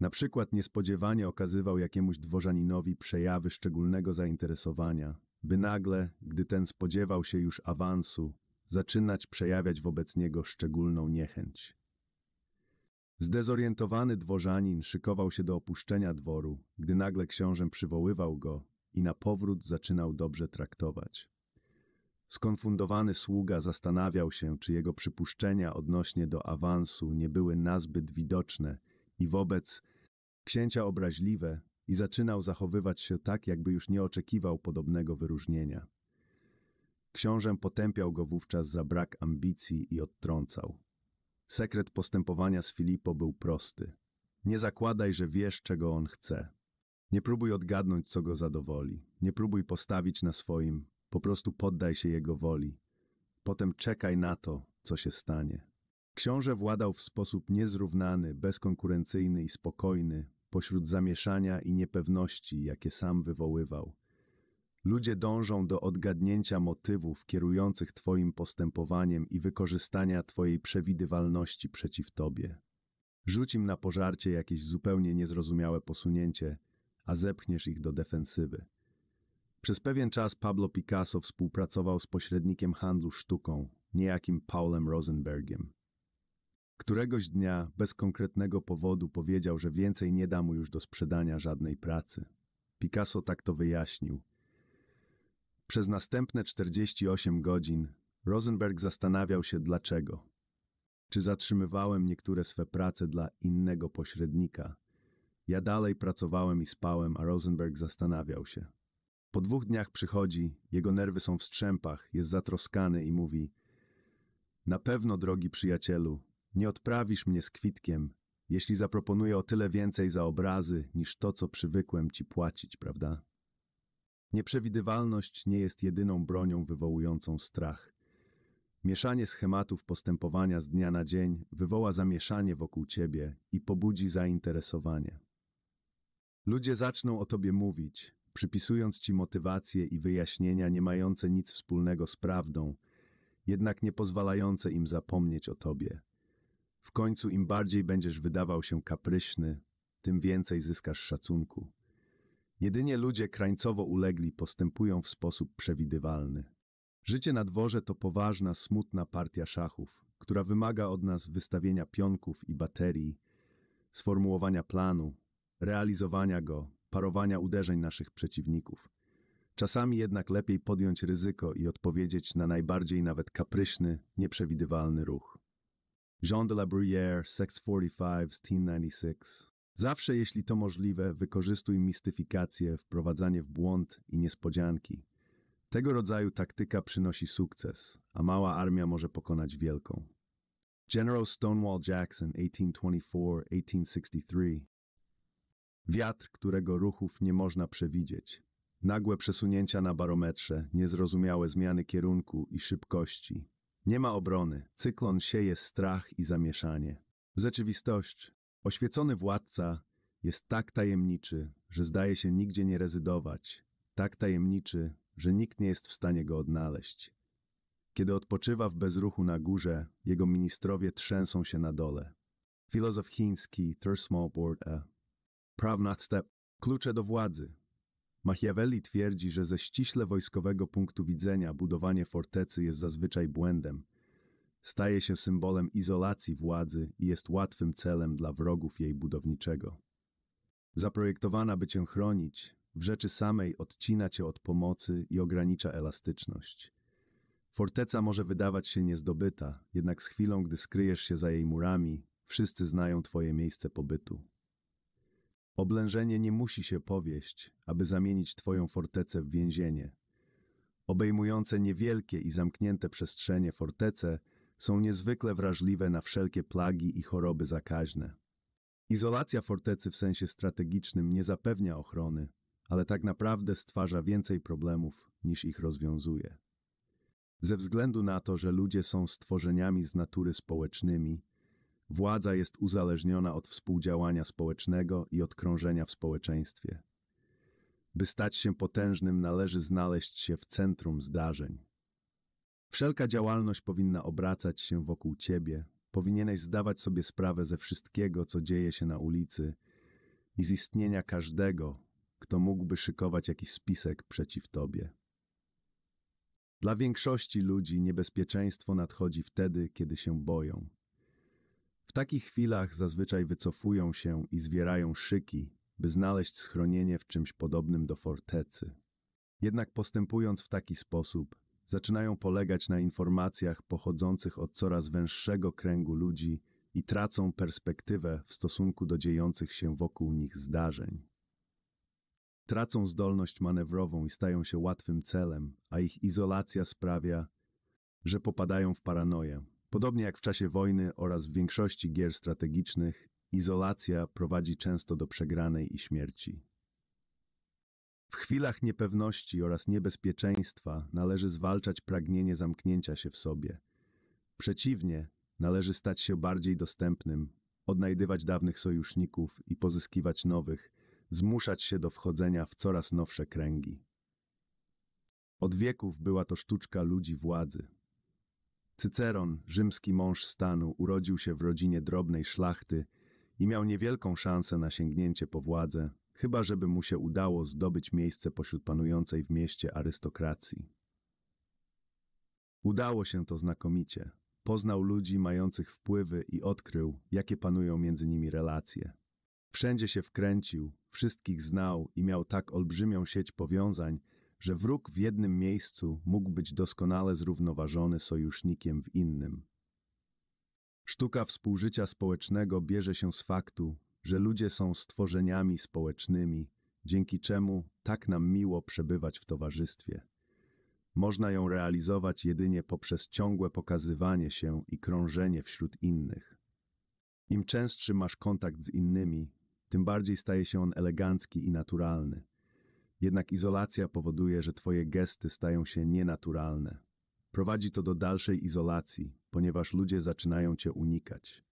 Na przykład niespodziewanie okazywał jakiemuś dworzaninowi przejawy szczególnego zainteresowania, by nagle, gdy ten spodziewał się już awansu, zaczynać przejawiać wobec niego szczególną niechęć. Zdezorientowany dworzanin szykował się do opuszczenia dworu, gdy nagle książę przywoływał go i na powrót zaczynał dobrze traktować. Skonfundowany sługa zastanawiał się, czy jego przypuszczenia odnośnie do awansu nie były nazbyt widoczne i wobec księcia obraźliwe i zaczynał zachowywać się tak, jakby już nie oczekiwał podobnego wyróżnienia. Książę potępiał go wówczas za brak ambicji i odtrącał. Sekret postępowania z Filipo był prosty. Nie zakładaj, że wiesz, czego on chce. Nie próbuj odgadnąć, co go zadowoli. Nie próbuj postawić na swoim. Po prostu poddaj się jego woli. Potem czekaj na to, co się stanie. Książę władał w sposób niezrównany, bezkonkurencyjny i spokojny, pośród zamieszania i niepewności, jakie sam wywoływał. Ludzie dążą do odgadnięcia motywów kierujących Twoim postępowaniem i wykorzystania Twojej przewidywalności przeciw Tobie. Rzuć im na pożarcie jakieś zupełnie niezrozumiałe posunięcie, a zepchniesz ich do defensywy. Przez pewien czas Pablo Picasso współpracował z pośrednikiem handlu sztuką, niejakim Paulem Rosenbergiem. Któregoś dnia, bez konkretnego powodu, powiedział, że więcej nie da mu już do sprzedania żadnej pracy. Picasso tak to wyjaśnił. Przez następne 48 godzin Rosenberg zastanawiał się dlaczego. Czy zatrzymywałem niektóre swe prace dla innego pośrednika? Ja dalej pracowałem i spałem, a Rosenberg zastanawiał się. Po dwóch dniach przychodzi, jego nerwy są w strzępach, jest zatroskany i mówi: Na pewno, drogi przyjacielu, nie odprawisz mnie z kwitkiem, jeśli zaproponuję o tyle więcej za obrazy, niż to, co przywykłem ci płacić, prawda? Nieprzewidywalność nie jest jedyną bronią wywołującą strach. Mieszanie schematów postępowania z dnia na dzień wywoła zamieszanie wokół ciebie i pobudzi zainteresowanie. Ludzie zaczną o tobie mówić, przypisując ci motywacje i wyjaśnienia nie mające nic wspólnego z prawdą, jednak nie pozwalające im zapomnieć o tobie. W końcu im bardziej będziesz wydawał się kapryśny, tym więcej zyskasz szacunku. Jedynie ludzie krańcowo ulegli postępują w sposób przewidywalny. Życie na dworze to poważna, smutna partia szachów, która wymaga od nas wystawienia pionków i baterii, sformułowania planu, realizowania go, parowania uderzeń naszych przeciwników. Czasami jednak lepiej podjąć ryzyko i odpowiedzieć na najbardziej nawet kapryśny, nieprzewidywalny ruch. Jean de la Bruyère, 645 z 1096. Zawsze, jeśli to możliwe, wykorzystuj mistyfikację, wprowadzanie w błąd i niespodzianki. Tego rodzaju taktyka przynosi sukces, a mała armia może pokonać wielką. General Stonewall Jackson, 1824-1863 Wiatr, którego ruchów nie można przewidzieć. Nagłe przesunięcia na barometrze, niezrozumiałe zmiany kierunku i szybkości. Nie ma obrony, cyklon sieje strach i zamieszanie. Rzeczywistość. Oświecony władca jest tak tajemniczy, że zdaje się nigdzie nie rezydować, tak tajemniczy, że nikt nie jest w stanie go odnaleźć. Kiedy odpoczywa w bezruchu na górze, jego ministrowie trzęsą się na dole. Filozof chiński Third Small Board A. Praw step. Klucze do władzy. Machiavelli twierdzi, że ze ściśle wojskowego punktu widzenia budowanie fortecy jest zazwyczaj błędem. Staje się symbolem izolacji władzy i jest łatwym celem dla wrogów jej budowniczego. Zaprojektowana, by cię chronić, w rzeczy samej odcina cię od pomocy i ogranicza elastyczność. Forteca może wydawać się niezdobyta, jednak z chwilą, gdy skryjesz się za jej murami, wszyscy znają twoje miejsce pobytu. Oblężenie nie musi się powieść, aby zamienić twoją fortecę w więzienie. Obejmujące niewielkie i zamknięte przestrzenie fortece są niezwykle wrażliwe na wszelkie plagi i choroby zakaźne. Izolacja fortecy w sensie strategicznym nie zapewnia ochrony, ale tak naprawdę stwarza więcej problemów niż ich rozwiązuje. Ze względu na to, że ludzie są stworzeniami z natury społecznymi, władza jest uzależniona od współdziałania społecznego i od krążenia w społeczeństwie. By stać się potężnym, należy znaleźć się w centrum zdarzeń. Wszelka działalność powinna obracać się wokół ciebie, powinieneś zdawać sobie sprawę ze wszystkiego, co dzieje się na ulicy i z istnienia każdego, kto mógłby szykować jakiś spisek przeciw tobie. Dla większości ludzi niebezpieczeństwo nadchodzi wtedy, kiedy się boją. W takich chwilach zazwyczaj wycofują się i zwierają szyki, by znaleźć schronienie w czymś podobnym do fortecy. Jednak postępując w taki sposób, zaczynają polegać na informacjach pochodzących od coraz węższego kręgu ludzi i tracą perspektywę w stosunku do dziejących się wokół nich zdarzeń. Tracą zdolność manewrową i stają się łatwym celem, a ich izolacja sprawia, że popadają w paranoję. Podobnie jak w czasie wojny oraz w większości gier strategicznych, izolacja prowadzi często do przegranej i śmierci. W chwilach niepewności oraz niebezpieczeństwa należy zwalczać pragnienie zamknięcia się w sobie. Przeciwnie, należy stać się bardziej dostępnym, odnajdywać dawnych sojuszników i pozyskiwać nowych, zmuszać się do wchodzenia w coraz nowsze kręgi. Od wieków była to sztuczka ludzi władzy. Cyceron, rzymski mąż stanu, urodził się w rodzinie drobnej szlachty i miał niewielką szansę na sięgnięcie po władzę, chyba żeby mu się udało zdobyć miejsce pośród panującej w mieście arystokracji. Udało się to znakomicie. Poznał ludzi mających wpływy i odkrył, jakie panują między nimi relacje. Wszędzie się wkręcił, wszystkich znał i miał tak olbrzymią sieć powiązań, że wróg w jednym miejscu mógł być doskonale zrównoważony sojusznikiem w innym. Sztuka współżycia społecznego bierze się z faktu, że ludzie są stworzeniami społecznymi, dzięki czemu tak nam miło przebywać w towarzystwie. Można ją realizować jedynie poprzez ciągłe pokazywanie się i krążenie wśród innych. Im częstszy masz kontakt z innymi, tym bardziej staje się on elegancki i naturalny. Jednak izolacja powoduje, że twoje gesty stają się nienaturalne. Prowadzi to do dalszej izolacji, ponieważ ludzie zaczynają cię unikać.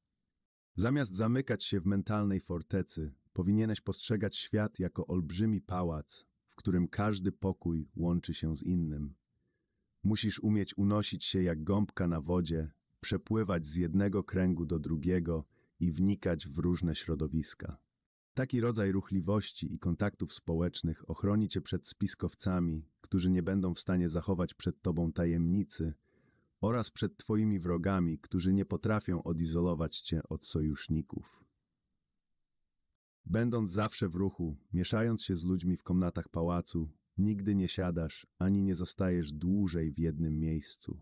Zamiast zamykać się w mentalnej fortecy, powinieneś postrzegać świat jako olbrzymi pałac, w którym każdy pokój łączy się z innym. Musisz umieć unosić się jak gąbka na wodzie, przepływać z jednego kręgu do drugiego i wnikać w różne środowiska. Taki rodzaj ruchliwości i kontaktów społecznych ochroni cię przed spiskowcami, którzy nie będą w stanie zachować przed tobą tajemnicy, oraz przed twoimi wrogami, którzy nie potrafią odizolować cię od sojuszników. Będąc zawsze w ruchu, mieszając się z ludźmi w komnatach pałacu, nigdy nie siadasz ani nie zostajesz dłużej w jednym miejscu.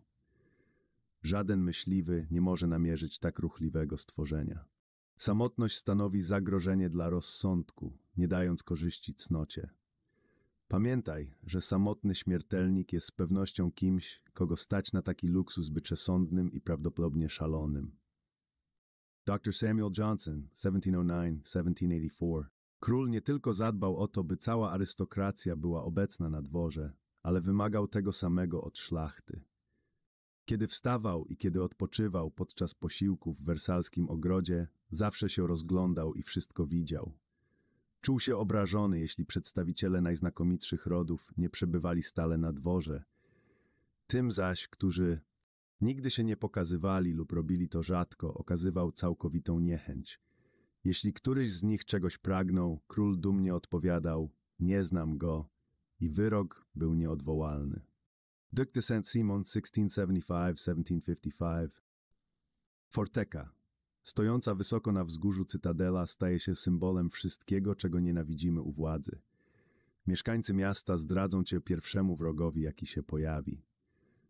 Żaden myśliwy nie może namierzyć tak ruchliwego stworzenia. Samotność stanowi zagrożenie dla rozsądku, nie dając korzyści cnocie. Pamiętaj, że samotny śmiertelnik jest z pewnością kimś, kogo stać na taki luksus by przesądnym i prawdopodobnie szalonym. Dr. Samuel Johnson, 1709-1784 Król nie tylko zadbał o to, by cała arystokracja była obecna na dworze, ale wymagał tego samego od szlachty. Kiedy wstawał i kiedy odpoczywał podczas posiłków w wersalskim ogrodzie, zawsze się rozglądał i wszystko widział. Czuł się obrażony, jeśli przedstawiciele najznakomitszych rodów nie przebywali stale na dworze. Tym zaś, którzy nigdy się nie pokazywali lub robili to rzadko, okazywał całkowitą niechęć. Jeśli któryś z nich czegoś pragnął, król dumnie odpowiadał: Nie znam go, i wyrok był nieodwołalny. Duc de Saint-Simon 1675-1755 Forteka, stojąca wysoko na wzgórzu cytadela, staje się symbolem wszystkiego, czego nienawidzimy u władzy. Mieszkańcy miasta zdradzą cię pierwszemu wrogowi, jaki się pojawi.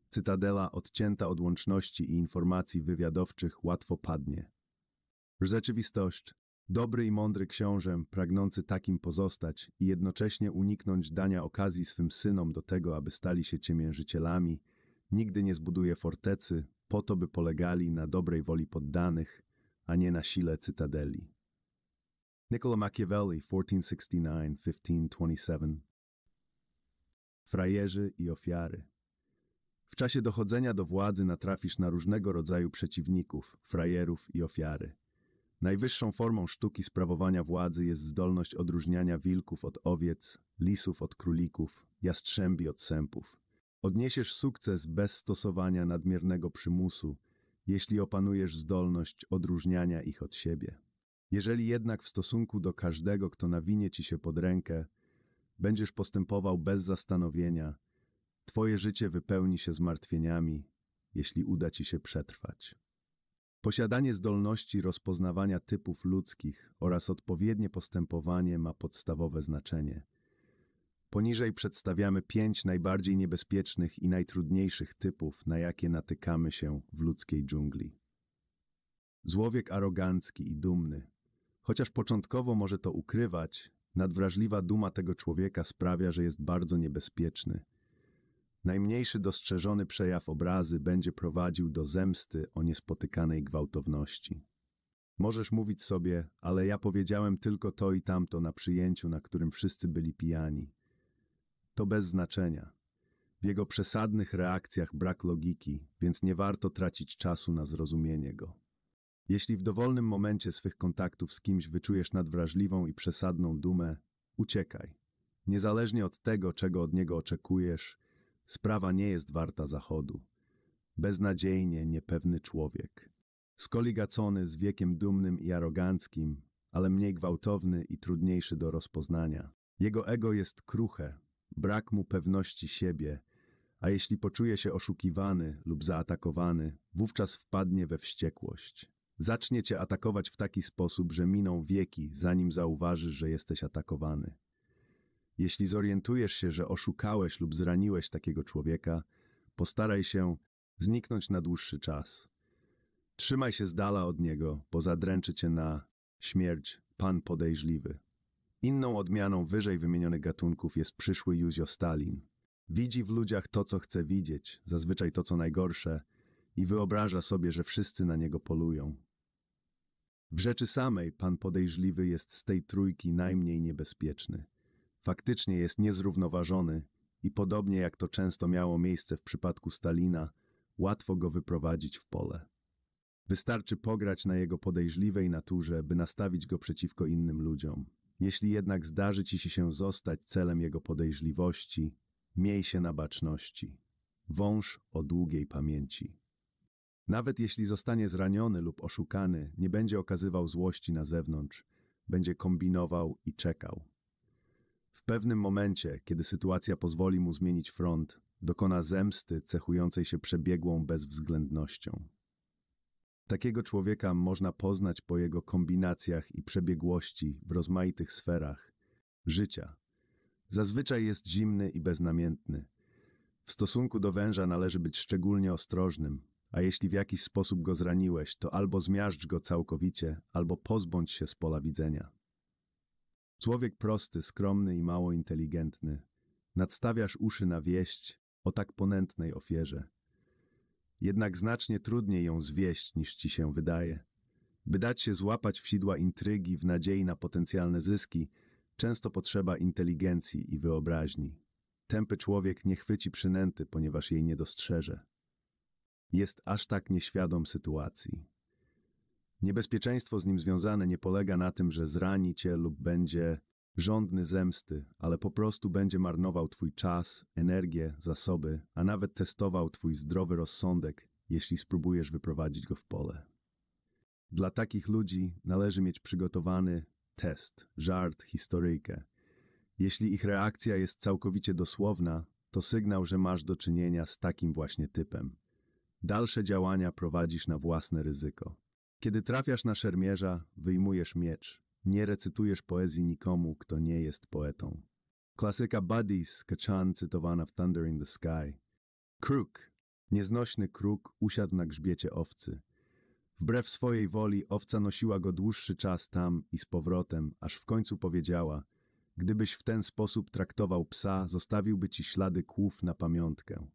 Cytadela, odcięta od łączności i informacji wywiadowczych, łatwo padnie. Rzeczywistość, dobry i mądry książę, pragnący takim pozostać i jednocześnie uniknąć dania okazji swym synom do tego, aby stali się ciemiężycielami, nigdy nie zbuduje fortecy po to, by polegali na dobrej woli poddanych, a nie na sile cytadeli. Niccolo Machiavelli, 1469-1527 Frajerzy i ofiary W czasie dochodzenia do władzy natrafisz na różnego rodzaju przeciwników, frajerów i ofiary. Najwyższą formą sztuki sprawowania władzy jest zdolność odróżniania wilków od owiec, lisów od królików, jastrzębi od sępów. Odniesiesz sukces bez stosowania nadmiernego przymusu, jeśli opanujesz zdolność odróżniania ich od siebie. Jeżeli jednak w stosunku do każdego, kto nawinie ci się pod rękę, będziesz postępował bez zastanowienia, twoje życie wypełni się zmartwieniami, jeśli uda ci się przetrwać. Posiadanie zdolności rozpoznawania typów ludzkich oraz odpowiednie postępowanie ma podstawowe znaczenie. Poniżej przedstawiamy pięć najbardziej niebezpiecznych i najtrudniejszych typów, na jakie natykamy się w ludzkiej dżungli. Złowiek arogancki i dumny. Chociaż początkowo może to ukrywać, nadwrażliwa duma tego człowieka sprawia, że jest bardzo niebezpieczny – Najmniejszy dostrzeżony przejaw obrazy będzie prowadził do zemsty o niespotykanej gwałtowności. Możesz mówić sobie, ale ja powiedziałem tylko to i tamto na przyjęciu, na którym wszyscy byli pijani. To bez znaczenia. W jego przesadnych reakcjach brak logiki, więc nie warto tracić czasu na zrozumienie go. Jeśli w dowolnym momencie swych kontaktów z kimś wyczujesz nadwrażliwą i przesadną dumę, uciekaj. Niezależnie od tego, czego od niego oczekujesz, sprawa nie jest warta zachodu. Beznadziejnie niepewny człowiek. Skoligacony z wiekiem dumnym i aroganckim, ale mniej gwałtowny i trudniejszy do rozpoznania. Jego ego jest kruche, brak mu pewności siebie, a jeśli poczuje się oszukiwany lub zaatakowany, wówczas wpadnie we wściekłość. Zacznie cię atakować w taki sposób, że miną wieki, zanim zauważysz, że jesteś atakowany. Jeśli zorientujesz się, że oszukałeś lub zraniłeś takiego człowieka, postaraj się zniknąć na dłuższy czas. Trzymaj się z dala od niego, bo zadręczy cię na śmierć pan podejrzliwy. Inną odmianą wyżej wymienionych gatunków jest przyszły Józio Stalin. Widzi w ludziach to, co chce widzieć, zazwyczaj to, co najgorsze, i wyobraża sobie, że wszyscy na niego polują. W rzeczy samej pan podejrzliwy jest z tej trójki najmniej niebezpieczny. Faktycznie jest niezrównoważony i podobnie jak to często miało miejsce w przypadku Stalina, łatwo go wyprowadzić w pole. Wystarczy pograć na jego podejrzliwej naturze, by nastawić go przeciwko innym ludziom. Jeśli jednak zdarzy ci się zostać celem jego podejrzliwości, miej się na baczności. Wąż o długiej pamięci. Nawet jeśli zostanie zraniony lub oszukany, nie będzie okazywał złości na zewnątrz, będzie kombinował i czekał. W pewnym momencie, kiedy sytuacja pozwoli mu zmienić front, dokona zemsty cechującej się przebiegłą bezwzględnością. Takiego człowieka można poznać po jego kombinacjach i przebiegłości w rozmaitych sferach życia. Zazwyczaj jest zimny i beznamiętny. W stosunku do węża należy być szczególnie ostrożnym, a jeśli w jakiś sposób go zraniłeś, to albo zmiażdż go całkowicie, albo pozbądź się z pola widzenia. Człowiek prosty, skromny i mało inteligentny. Nadstawiasz uszy na wieść o tak ponętnej ofierze. Jednak znacznie trudniej ją zwieść niż ci się wydaje. By dać się złapać w sidła intrygi w nadziei na potencjalne zyski, często potrzeba inteligencji i wyobraźni. Tępy człowiek nie chwyci przynęty, ponieważ jej nie dostrzeże. Jest aż tak nieświadom sytuacji. Niebezpieczeństwo z nim związane nie polega na tym, że zrani cię lub będzie żądny zemsty, ale po prostu będzie marnował twój czas, energię, zasoby, a nawet testował twój zdrowy rozsądek, jeśli spróbujesz wyprowadzić go w pole. Dla takich ludzi należy mieć przygotowany test, żart, historyjkę. Jeśli ich reakcja jest całkowicie dosłowna, to sygnał, że masz do czynienia z takim właśnie typem. Dalsze działania prowadzisz na własne ryzyko. Kiedy trafiasz na szermierza, wyjmujesz miecz. Nie recytujesz poezji nikomu, kto nie jest poetą. Klasyka Buddies, Kachan cytowana w Thunder in the Sky. Kruk. Nieznośny kruk usiadł na grzbiecie owcy. Wbrew swojej woli owca nosiła go dłuższy czas tam i z powrotem, aż w końcu powiedziała Gdybyś w ten sposób traktował psa, zostawiłby ci ślady kłów na pamiątkę.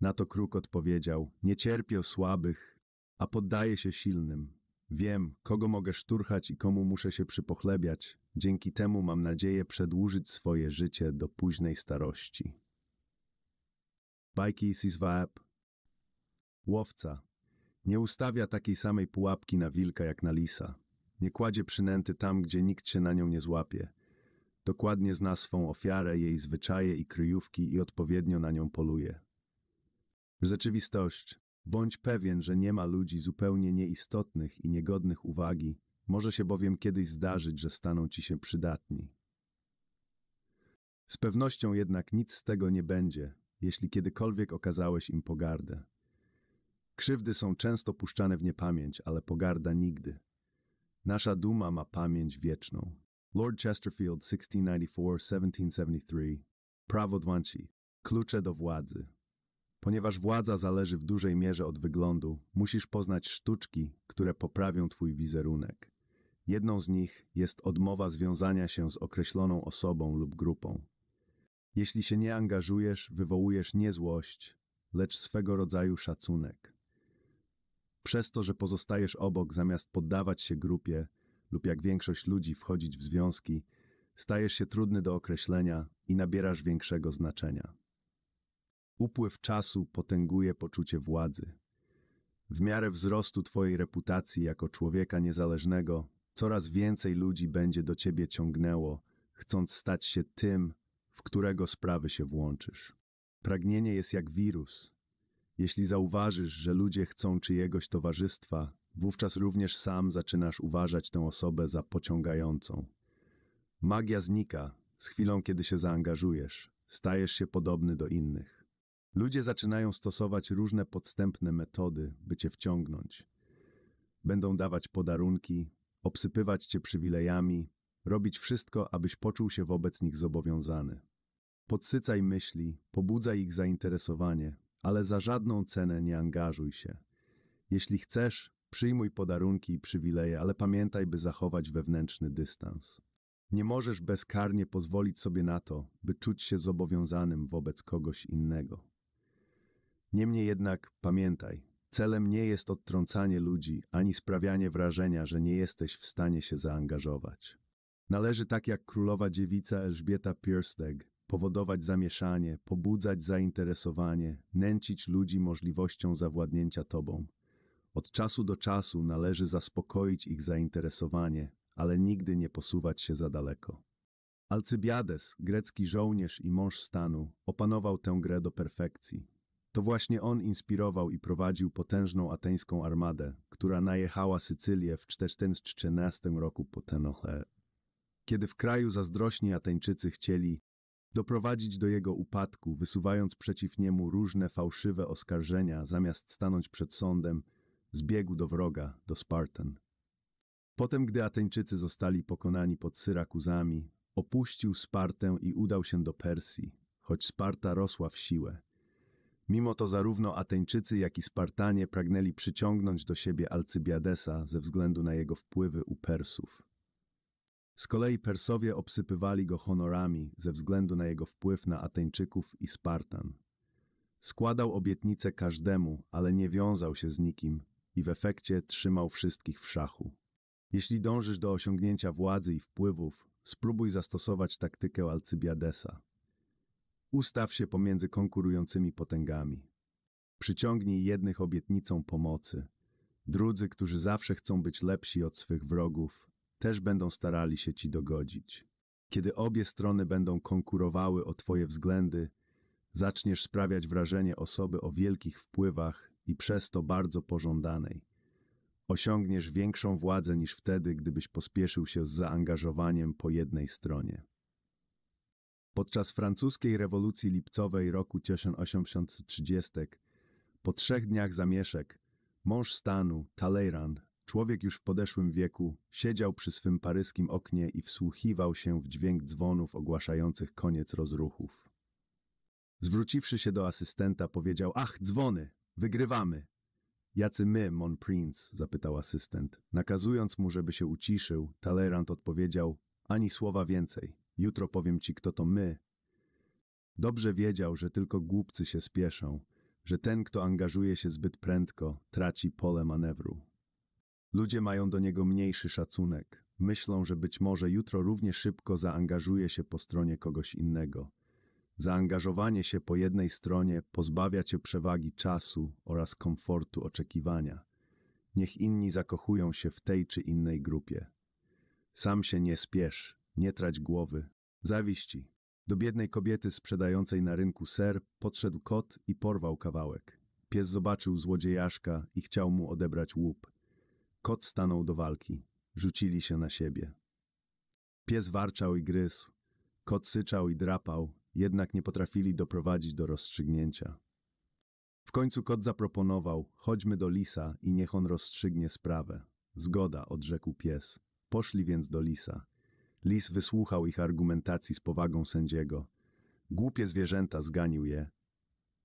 Na to kruk odpowiedział Nie cierpię słabych, a poddaję się silnym. Wiem, kogo mogę szturchać i komu muszę się przypochlebiać. Dzięki temu mam nadzieję przedłużyć swoje życie do późnej starości. Bajki Siswaep Łowca nie ustawia takiej samej pułapki na wilka jak na lisa. Nie kładzie przynęty tam, gdzie nikt się na nią nie złapie. Dokładnie zna swą ofiarę, jej zwyczaje i kryjówki i odpowiednio na nią poluje. Rzeczywistość Bądź pewien, że nie ma ludzi zupełnie nieistotnych i niegodnych uwagi, może się bowiem kiedyś zdarzyć, że staną ci się przydatni. Z pewnością jednak nic z tego nie będzie, jeśli kiedykolwiek okazałeś im pogardę. Krzywdy są często puszczane w niepamięć, ale pogarda nigdy. Nasza duma ma pamięć wieczną. Lord Chesterfield, 1694-1773. Prawo dwanci. Klucze do władzy. Ponieważ władza zależy w dużej mierze od wyglądu, musisz poznać sztuczki, które poprawią twój wizerunek. Jedną z nich jest odmowa związania się z określoną osobą lub grupą. Jeśli się nie angażujesz, wywołujesz nie złość, lecz swego rodzaju szacunek. Przez to, że pozostajesz obok zamiast poddawać się grupie lub jak większość ludzi wchodzić w związki, stajesz się trudny do określenia i nabierasz większego znaczenia. Upływ czasu potęguje poczucie władzy. W miarę wzrostu twojej reputacji jako człowieka niezależnego, coraz więcej ludzi będzie do ciebie ciągnęło, chcąc stać się tym, w którego sprawy się włączysz. Pragnienie jest jak wirus. Jeśli zauważysz, że ludzie chcą czyjegoś towarzystwa, wówczas również sam zaczynasz uważać tę osobę za pociągającą. Magia znika z chwilą, kiedy się zaangażujesz, stajesz się podobny do innych. Ludzie zaczynają stosować różne podstępne metody, by cię wciągnąć. Będą dawać podarunki, obsypywać cię przywilejami, robić wszystko, abyś poczuł się wobec nich zobowiązany. Podsycaj myśli, pobudzaj ich zainteresowanie, ale za żadną cenę nie angażuj się. Jeśli chcesz, przyjmuj podarunki i przywileje, ale pamiętaj, by zachować wewnętrzny dystans. Nie możesz bezkarnie pozwolić sobie na to, by czuć się zobowiązanym wobec kogoś innego. Niemniej jednak pamiętaj, celem nie jest odtrącanie ludzi ani sprawianie wrażenia, że nie jesteś w stanie się zaangażować. Należy tak jak królowa dziewica Elżbieta Piersteg powodować zamieszanie, pobudzać zainteresowanie, nęcić ludzi możliwością zawładnięcia tobą. Od czasu do czasu należy zaspokoić ich zainteresowanie, ale nigdy nie posuwać się za daleko. Alcybiades, grecki żołnierz i mąż stanu, opanował tę grę do perfekcji. To właśnie on inspirował i prowadził potężną ateńską armadę, która najechała Sycylię w 414 roku po Tenoche. Kiedy w kraju zazdrośni Ateńczycy chcieli doprowadzić do jego upadku, wysuwając przeciw niemu różne fałszywe oskarżenia, zamiast stanąć przed sądem, zbiegł do wroga, do Spartan. Potem, gdy Ateńczycy zostali pokonani pod Syrakuzami, opuścił Spartę i udał się do Persji, choć Sparta rosła w siłę. Mimo to zarówno Ateńczycy, jak i Spartanie pragnęli przyciągnąć do siebie Alcybiadesa ze względu na jego wpływy u Persów. Z kolei Persowie obsypywali go honorami ze względu na jego wpływ na Ateńczyków i Spartan. Składał obietnice każdemu, ale nie wiązał się z nikim i w efekcie trzymał wszystkich w szachu. Jeśli dążysz do osiągnięcia władzy i wpływów, spróbuj zastosować taktykę Alcybiadesa. Ustaw się pomiędzy konkurującymi potęgami. Przyciągnij jednych obietnicą pomocy. Drudzy, którzy zawsze chcą być lepsi od swych wrogów, też będą starali się ci dogodzić. Kiedy obie strony będą konkurowały o twoje względy, zaczniesz sprawiać wrażenie osoby o wielkich wpływach i przez to bardzo pożądanej. Osiągniesz większą władzę niż wtedy, gdybyś pospieszył się z zaangażowaniem po jednej stronie. Podczas francuskiej rewolucji lipcowej roku 1830, po trzech dniach zamieszek, mąż stanu, Talleyrand, człowiek już w podeszłym wieku, siedział przy swym paryskim oknie i wsłuchiwał się w dźwięk dzwonów ogłaszających koniec rozruchów. Zwróciwszy się do asystenta, powiedział: Ach, dzwony, wygrywamy. Jacy my, Mon Prince? zapytał asystent. Nakazując mu, żeby się uciszył, Talleyrand odpowiedział: Ani słowa więcej. Jutro powiem ci, kto to my. Dobrze wiedział, że tylko głupcy się spieszą, że ten, kto angażuje się zbyt prędko, traci pole manewru. Ludzie mają do niego mniejszy szacunek. Myślą, że być może jutro równie szybko zaangażuje się po stronie kogoś innego. Zaangażowanie się po jednej stronie pozbawia cię przewagi czasu oraz komfortu oczekiwania. Niech inni zakochują się w tej czy innej grupie. Sam się nie spiesz, nie trać głowy. Zawiści. Do biednej kobiety sprzedającej na rynku ser podszedł kot i porwał kawałek. Pies zobaczył złodziejaszka i chciał mu odebrać łup. Kot stanął do walki. Rzucili się na siebie. Pies warczał i gryzł. Kot syczał i drapał, jednak nie potrafili doprowadzić do rozstrzygnięcia. W końcu kot zaproponował: chodźmy do lisa i niech on rozstrzygnie sprawę. Zgoda, odrzekł pies. Poszli więc do lisa. Lis wysłuchał ich argumentacji z powagą sędziego. Głupie zwierzęta zganił je.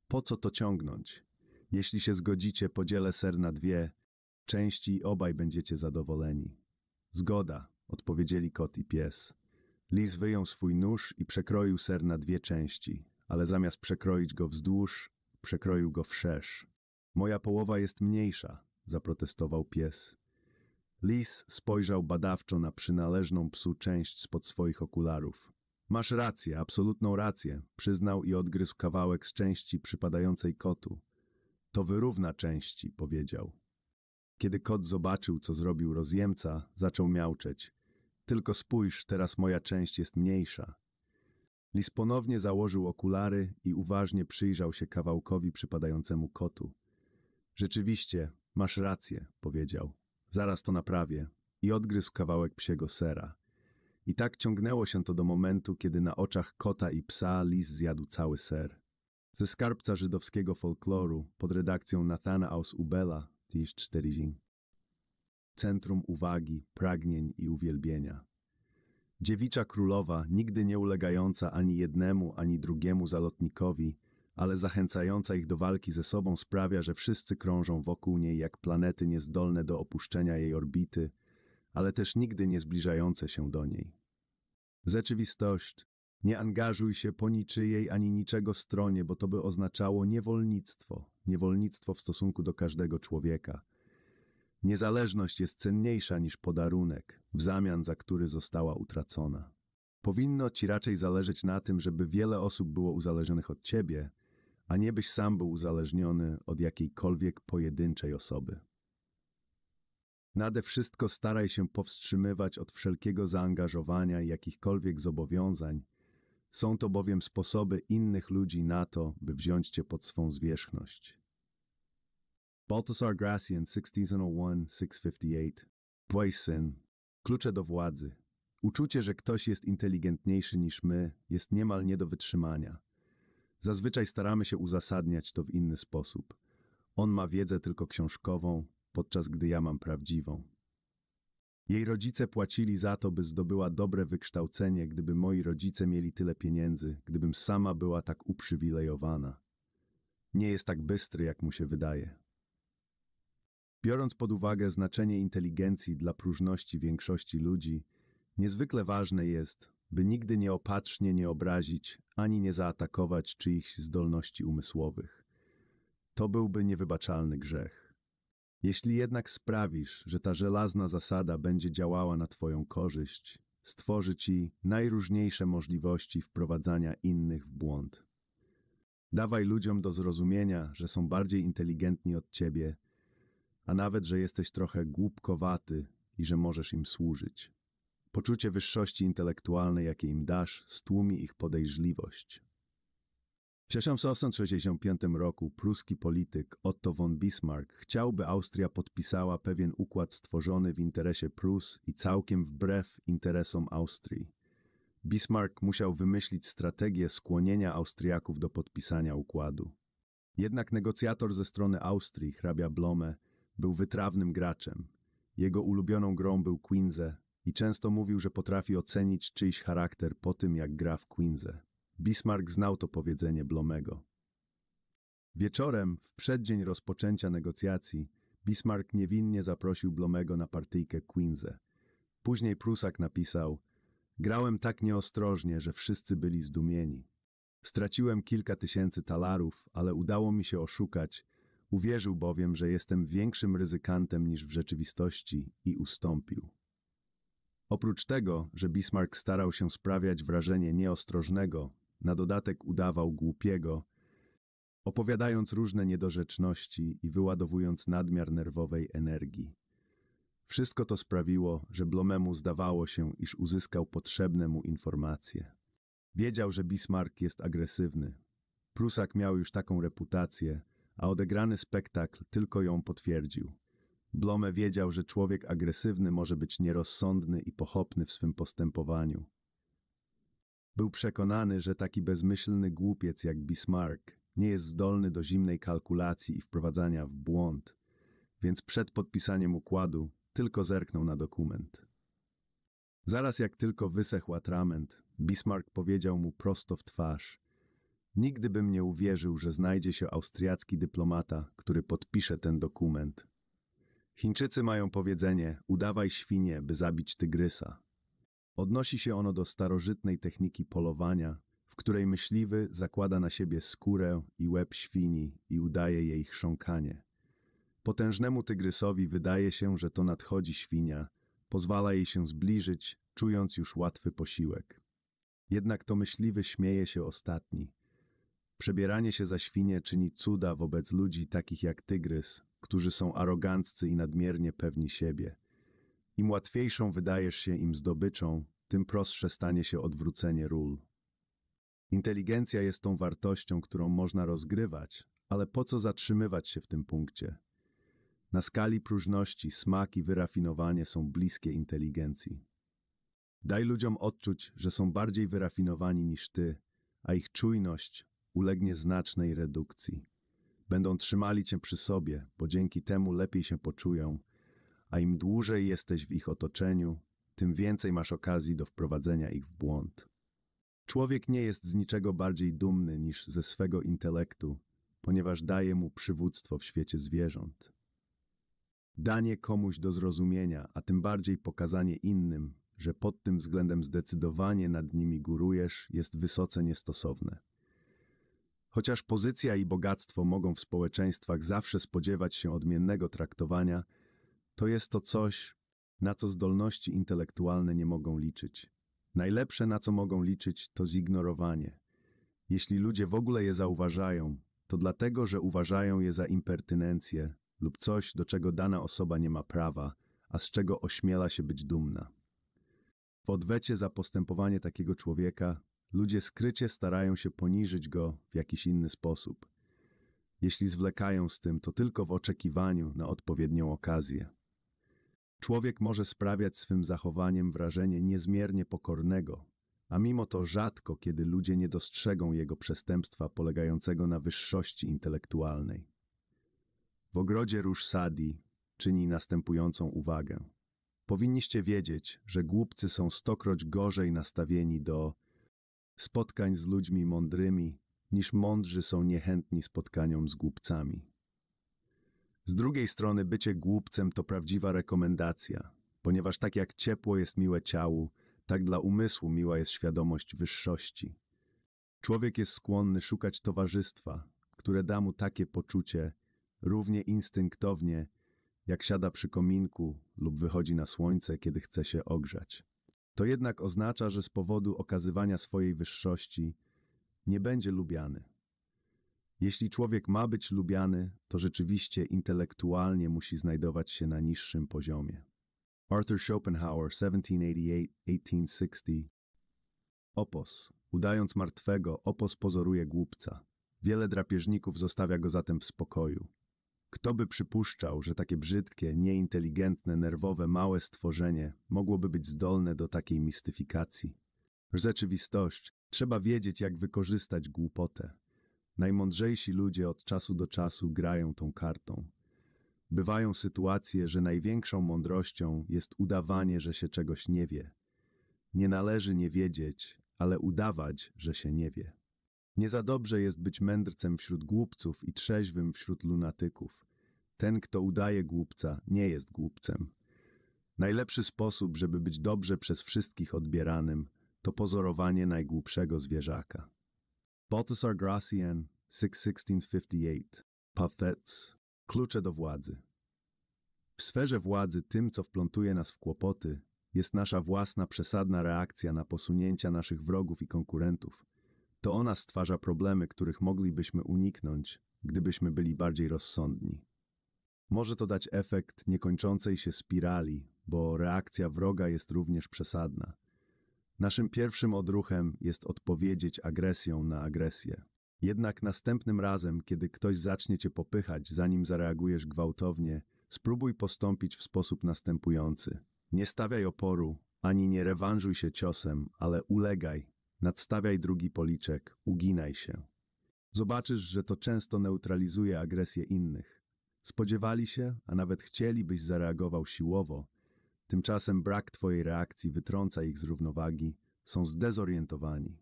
Po co to ciągnąć? Jeśli się zgodzicie, podzielę ser na dwie części i obaj będziecie zadowoleni. Zgoda, odpowiedzieli kot i pies. Lis wyjął swój nóż i przekroił ser na dwie części, ale zamiast przekroić go wzdłuż, przekroił go wszerz. Moja połowa jest mniejsza, zaprotestował pies. Lis spojrzał badawczo na przynależną psu część spod swoich okularów. Masz rację, absolutną rację, przyznał i odgryzł kawałek z części przypadającej kotu. To wyrówna części, powiedział. Kiedy kot zobaczył, co zrobił rozjemca, zaczął miauczeć. Tylko spójrz, teraz moja część jest mniejsza. Lis ponownie założył okulary i uważnie przyjrzał się kawałkowi przypadającemu kotu. Rzeczywiście, masz rację, powiedział. Zaraz to naprawię. I odgryzł kawałek psiego sera. I tak ciągnęło się to do momentu, kiedy na oczach kota i psa lis zjadł cały ser. Ze skarbca żydowskiego folkloru pod redakcją Nathana aus Ubela, Tisz 4 Centrum uwagi, pragnień i uwielbienia. Dziewicza królowa, nigdy nie ulegająca ani jednemu, ani drugiemu zalotnikowi, ale zachęcająca ich do walki ze sobą sprawia, że wszyscy krążą wokół niej jak planety niezdolne do opuszczenia jej orbity, ale też nigdy nie zbliżające się do niej. Rzeczywistość, nie angażuj się po niczyjej ani niczego stronie, bo to by oznaczało niewolnictwo, niewolnictwo w stosunku do każdego człowieka. Niezależność jest cenniejsza niż podarunek, w zamian za który została utracona. Powinno ci raczej zależeć na tym, żeby wiele osób było uzależnionych od ciebie, a nie byś sam był uzależniony od jakiejkolwiek pojedynczej osoby. Nade wszystko staraj się powstrzymywać od wszelkiego zaangażowania i jakichkolwiek zobowiązań. Są to bowiem sposoby innych ludzi na to, by wziąć cię pod swą zwierzchność. Baltasar Gracian, 1601-658 Twój syn. Klucze do władzy. Uczucie, że ktoś jest inteligentniejszy niż my, jest niemal nie do wytrzymania. Zazwyczaj staramy się uzasadniać to w inny sposób. On ma wiedzę tylko książkową, podczas gdy ja mam prawdziwą. Jej rodzice płacili za to, by zdobyła dobre wykształcenie, gdyby moi rodzice mieli tyle pieniędzy, gdybym sama była tak uprzywilejowana. Nie jest tak bystry, jak mu się wydaje. Biorąc pod uwagę znaczenie inteligencji dla próżności większości ludzi, niezwykle ważne jest, by nigdy nieopatrznie nie obrazić ani nie zaatakować czyichś zdolności umysłowych. To byłby niewybaczalny grzech. Jeśli jednak sprawisz, że ta żelazna zasada będzie działała na Twoją korzyść, stworzy Ci najróżniejsze możliwości wprowadzania innych w błąd. Dawaj ludziom do zrozumienia, że są bardziej inteligentni od Ciebie, a nawet, że jesteś trochę głupkowaty i że możesz im służyć. Poczucie wyższości intelektualnej, jakie im dasz, stłumi ich podejrzliwość. W 1865 roku pruski polityk Otto von Bismarck chciał, by Austria podpisała pewien układ stworzony w interesie Prus i całkiem wbrew interesom Austrii. Bismarck musiał wymyślić strategię skłonienia Austriaków do podpisania układu. Jednak negocjator ze strony Austrii, hrabia Blome, był wytrawnym graczem. Jego ulubioną grą był Quinze i często mówił, że potrafi ocenić czyjś charakter po tym, jak gra w Quinze. Bismarck znał to powiedzenie Blomego. Wieczorem, w przeddzień rozpoczęcia negocjacji, Bismarck niewinnie zaprosił Blomego na partyjkę Quinze. Później Prusak napisał Grałem tak nieostrożnie, że wszyscy byli zdumieni. Straciłem kilka tysięcy talarów, ale udało mi się oszukać. Uwierzył bowiem, że jestem większym ryzykantem niż w rzeczywistości i ustąpił. Oprócz tego, że Bismarck starał się sprawiać wrażenie nieostrożnego, na dodatek udawał głupiego, opowiadając różne niedorzeczności i wyładowując nadmiar nerwowej energii. Wszystko to sprawiło, że Blomemu zdawało się, iż uzyskał potrzebne mu informacje. Wiedział, że Bismarck jest agresywny. Prusak miał już taką reputację, a odegrany spektakl tylko ją potwierdził. Blome wiedział, że człowiek agresywny może być nierozsądny i pochopny w swym postępowaniu. Był przekonany, że taki bezmyślny głupiec jak Bismarck nie jest zdolny do zimnej kalkulacji i wprowadzania w błąd, więc przed podpisaniem układu tylko zerknął na dokument. Zaraz jak tylko wysechł atrament, Bismarck powiedział mu prosto w twarz: Nigdy bym nie uwierzył, że znajdzie się austriacki dyplomata, który podpisze ten dokument. Chińczycy mają powiedzenie: udawaj świnie, by zabić tygrysa. Odnosi się ono do starożytnej techniki polowania, w której myśliwy zakłada na siebie skórę i łeb świni i udaje jej chrząkanie. Potężnemu tygrysowi wydaje się, że to nadchodzi świnia, pozwala jej się zbliżyć, czując już łatwy posiłek. Jednak to myśliwy śmieje się ostatni. Przebieranie się za świnie czyni cuda wobec ludzi takich jak tygrys, którzy są aroganccy i nadmiernie pewni siebie. Im łatwiejszą wydajesz się im zdobyczą, tym prostsze stanie się odwrócenie ról. Inteligencja jest tą wartością, którą można rozgrywać, ale po co zatrzymywać się w tym punkcie? Na skali próżności smak i wyrafinowanie są bliskie inteligencji. Daj ludziom odczuć, że są bardziej wyrafinowani niż ty, a ich czujność ulegnie znacznej redukcji. Będą trzymali cię przy sobie, bo dzięki temu lepiej się poczują, a im dłużej jesteś w ich otoczeniu, tym więcej masz okazji do wprowadzenia ich w błąd. Człowiek nie jest z niczego bardziej dumny niż ze swego intelektu, ponieważ daje mu przywództwo w świecie zwierząt. Danie komuś do zrozumienia, a tym bardziej pokazanie innym, że pod tym względem zdecydowanie nad nimi górujesz, jest wysoce niestosowne. Chociaż pozycja i bogactwo mogą w społeczeństwach zawsze spodziewać się odmiennego traktowania, to jest to coś, na co zdolności intelektualne nie mogą liczyć. Najlepsze, na co mogą liczyć, to zignorowanie. Jeśli ludzie w ogóle je zauważają, to dlatego, że uważają je za impertynencję lub coś, do czego dana osoba nie ma prawa, a z czego ośmiela się być dumna. W odwecie za postępowanie takiego człowieka ludzie skrycie starają się poniżyć go w jakiś inny sposób. Jeśli zwlekają z tym, to tylko w oczekiwaniu na odpowiednią okazję. Człowiek może sprawiać swym zachowaniem wrażenie niezmiernie pokornego, a mimo to rzadko, kiedy ludzie nie dostrzegą jego przestępstwa polegającego na wyższości intelektualnej. W ogrodzie Róż Sadi czyni następującą uwagę. Powinniście wiedzieć, że głupcy są stokroć gorzej nastawieni do spotkań z ludźmi mądrymi, niż mądrzy są niechętni spotkaniom z głupcami. Z drugiej strony bycie głupcem to prawdziwa rekomendacja, ponieważ tak jak ciepło jest miłe ciału, tak dla umysłu miła jest świadomość wyższości. Człowiek jest skłonny szukać towarzystwa, które da mu takie poczucie, równie instynktownie, jak siada przy kominku lub wychodzi na słońce, kiedy chce się ogrzać. To jednak oznacza, że z powodu okazywania swojej wyższości nie będzie lubiany. Jeśli człowiek ma być lubiany, to rzeczywiście intelektualnie musi znajdować się na niższym poziomie. Arthur Schopenhauer, 1788-1860 Opos. Udając martwego, opos pozoruje głupca. Wiele drapieżników zostawia go zatem w spokoju. Kto by przypuszczał, że takie brzydkie, nieinteligentne, nerwowe, małe stworzenie mogłoby być zdolne do takiej mistyfikacji? Rzeczywistość. Trzeba wiedzieć, jak wykorzystać głupotę. Najmądrzejsi ludzie od czasu do czasu grają tą kartą. Bywają sytuacje, że największą mądrością jest udawanie, że się czegoś nie wie. Nie należy nie wiedzieć, ale udawać, że się nie wie. Nie za dobrze jest być mędrcem wśród głupców i trzeźwym wśród lunatyków. Ten, kto udaje głupca, nie jest głupcem. Najlepszy sposób, żeby być dobrze przez wszystkich odbieranym, to pozorowanie najgłupszego zwierzaka. Baltasar Gracian, 1658, Puffets, Klucze do władzy. W sferze władzy tym, co wplątuje nas w kłopoty, jest nasza własna przesadna reakcja na posunięcia naszych wrogów i konkurentów. To ona stwarza problemy, których moglibyśmy uniknąć, gdybyśmy byli bardziej rozsądni. Może to dać efekt niekończącej się spirali, bo reakcja wroga jest również przesadna. Naszym pierwszym odruchem jest odpowiedzieć agresją na agresję. Jednak następnym razem, kiedy ktoś zacznie cię popychać, zanim zareagujesz gwałtownie, spróbuj postąpić w sposób następujący. Nie stawiaj oporu, ani nie rewanżuj się ciosem, ale ulegaj, nadstawiaj drugi policzek, uginaj się. Zobaczysz, że to często neutralizuje agresję innych. Spodziewali się, a nawet chcieli, byś zareagował siłowo. Tymczasem brak twojej reakcji wytrąca ich z równowagi, są zdezorientowani.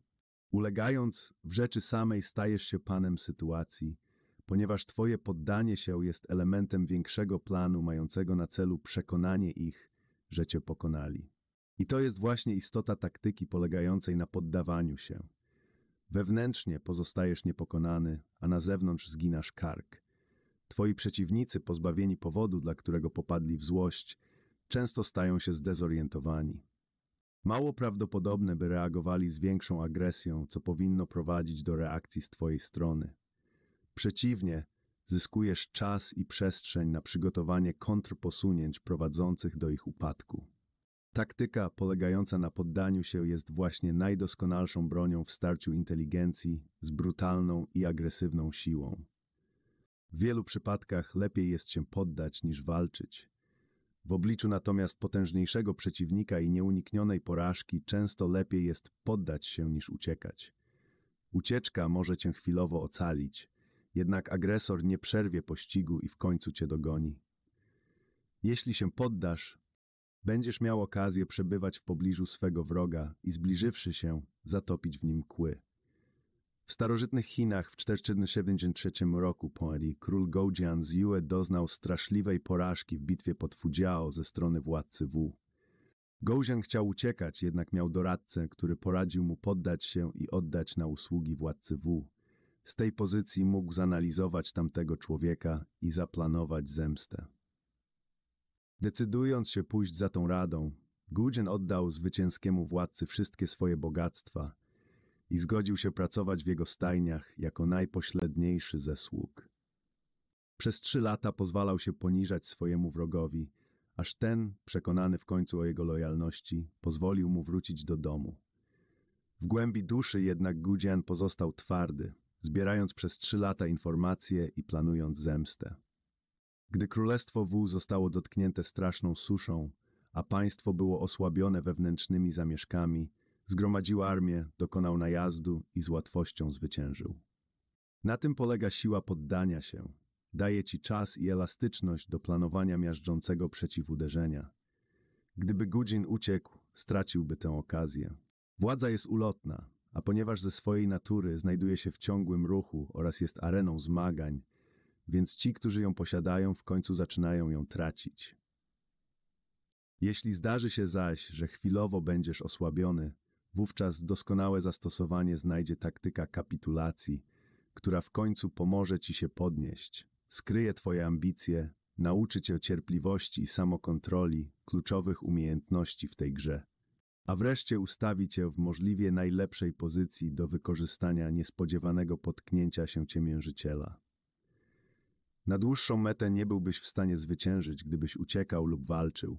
Ulegając w rzeczy samej stajesz się panem sytuacji, ponieważ twoje poddanie się jest elementem większego planu mającego na celu przekonanie ich, że cię pokonali. I to jest właśnie istota taktyki polegającej na poddawaniu się. Wewnętrznie pozostajesz niepokonany, a na zewnątrz zginasz kark. Twoi przeciwnicy, pozbawieni powodu, dla którego popadli w złość, często stają się zdezorientowani. Mało prawdopodobne, by reagowali z większą agresją, co powinno prowadzić do reakcji z twojej strony. Przeciwnie, zyskujesz czas i przestrzeń na przygotowanie kontrposunięć prowadzących do ich upadku. Taktyka polegająca na poddaniu się jest właśnie najdoskonalszą bronią w starciu inteligencji z brutalną i agresywną siłą. W wielu przypadkach lepiej jest się poddać niż walczyć. W obliczu natomiast potężniejszego przeciwnika i nieuniknionej porażki często lepiej jest poddać się niż uciekać. Ucieczka może cię chwilowo ocalić, jednak agresor nie przerwie pościgu i w końcu cię dogoni. Jeśli się poddasz, będziesz miał okazję przebywać w pobliżu swego wroga i zbliżywszy się, zatopić w nim kły. W starożytnych Chinach w 473 roku po Eri król Goujian z Yue doznał straszliwej porażki w bitwie pod Fujiao ze strony władcy Wu. Goujian chciał uciekać, jednak miał doradcę, który poradził mu poddać się i oddać na usługi władcy Wu. Z tej pozycji mógł zanalizować tamtego człowieka i zaplanować zemstę. Decydując się pójść za tą radą, Goujian oddał zwycięskiemu władcy wszystkie swoje bogactwa i zgodził się pracować w jego stajniach jako najpośledniejszy ze sług. Przez trzy lata pozwalał się poniżać swojemu wrogowi, aż ten, przekonany w końcu o jego lojalności, pozwolił mu wrócić do domu. W głębi duszy jednak Gudzian pozostał twardy, zbierając przez trzy lata informacje i planując zemstę. Gdy królestwo W zostało dotknięte straszną suszą, a państwo było osłabione wewnętrznymi zamieszkami, zgromadził armię, dokonał najazdu i z łatwością zwyciężył. Na tym polega siła poddania się. Daje ci czas i elastyczność do planowania miażdżącego przeciwuderzenia. Gdyby Gudzin uciekł, straciłby tę okazję. Władza jest ulotna, a ponieważ ze swojej natury znajduje się w ciągłym ruchu oraz jest areną zmagań, więc ci, którzy ją posiadają, w końcu zaczynają ją tracić. Jeśli zdarzy się zaś, że chwilowo będziesz osłabiony, wówczas doskonałe zastosowanie znajdzie taktyka kapitulacji, która w końcu pomoże ci się podnieść, skryje twoje ambicje, nauczy cię cierpliwości i samokontroli, kluczowych umiejętności w tej grze, a wreszcie ustawi cię w możliwie najlepszej pozycji do wykorzystania niespodziewanego potknięcia się ciemiężyciela. Na dłuższą metę nie byłbyś w stanie zwyciężyć, gdybyś uciekał lub walczył.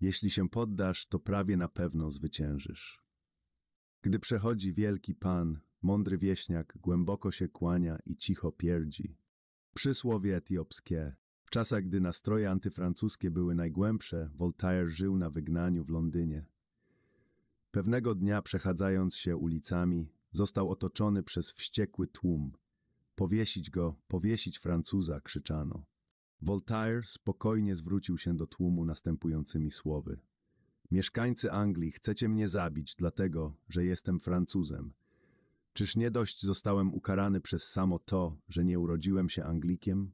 Jeśli się poddasz, to prawie na pewno zwyciężysz. Gdy przechodzi wielki pan, mądry wieśniak głęboko się kłania i cicho pierdzi. Przysłowie etiopskie. W czasach, gdy nastroje antyfrancuskie były najgłębsze, Voltaire żył na wygnaniu w Londynie. Pewnego dnia przechadzając się ulicami, został otoczony przez wściekły tłum. Powiesić go, powiesić Francuza, krzyczano. Voltaire spokojnie zwrócił się do tłumu następującymi słowy. Mieszkańcy Anglii, chcecie mnie zabić, dlatego, że jestem Francuzem. Czyż nie dość zostałem ukarany przez samo to, że nie urodziłem się Anglikiem?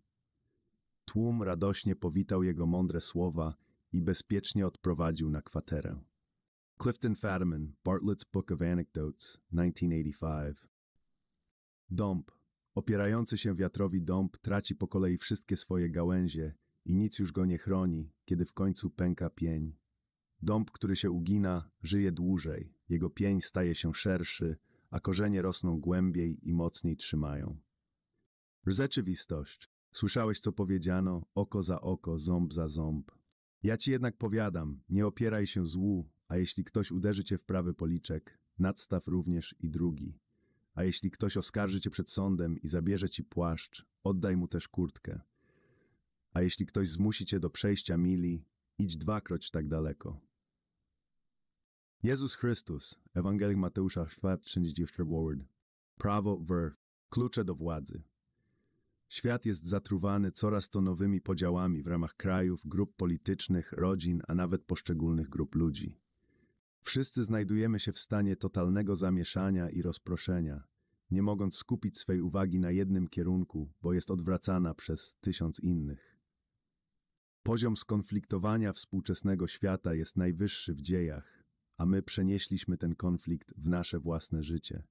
Tłum radośnie powitał jego mądre słowa i bezpiecznie odprowadził na kwaterę. Clifton Fadiman, Bartlett's Book of Anecdotes, 1985 Dąb, Opierający się wiatrowi dąb traci po kolei wszystkie swoje gałęzie i nic już go nie chroni, kiedy w końcu pęka pień. Dąb, który się ugina, żyje dłużej, jego pień staje się szerszy, a korzenie rosną głębiej i mocniej trzymają. Rzeczywistość. Słyszałeś, co powiedziano, oko za oko, ząb za ząb. Ja ci jednak powiadam, nie opieraj się złu, a jeśli ktoś uderzy cię w prawy policzek, nadstaw również i drugi. A jeśli ktoś oskarży cię przed sądem i zabierze ci płaszcz, oddaj mu też kurtkę. A jeśli ktoś zmusi cię do przejścia mili, idź dwakroć tak daleko. Jezus Chrystus, Ewangelik Mateusza 4:34 Prawo w klucze do władzy. Świat jest zatruwany coraz to nowymi podziałami w ramach krajów, grup politycznych, rodzin, a nawet poszczególnych grup ludzi. Wszyscy znajdujemy się w stanie totalnego zamieszania i rozproszenia, nie mogąc skupić swej uwagi na jednym kierunku, bo jest odwracana przez tysiąc innych. Poziom skonfliktowania współczesnego świata jest najwyższy w dziejach, a my przenieśliśmy ten konflikt w nasze własne życie.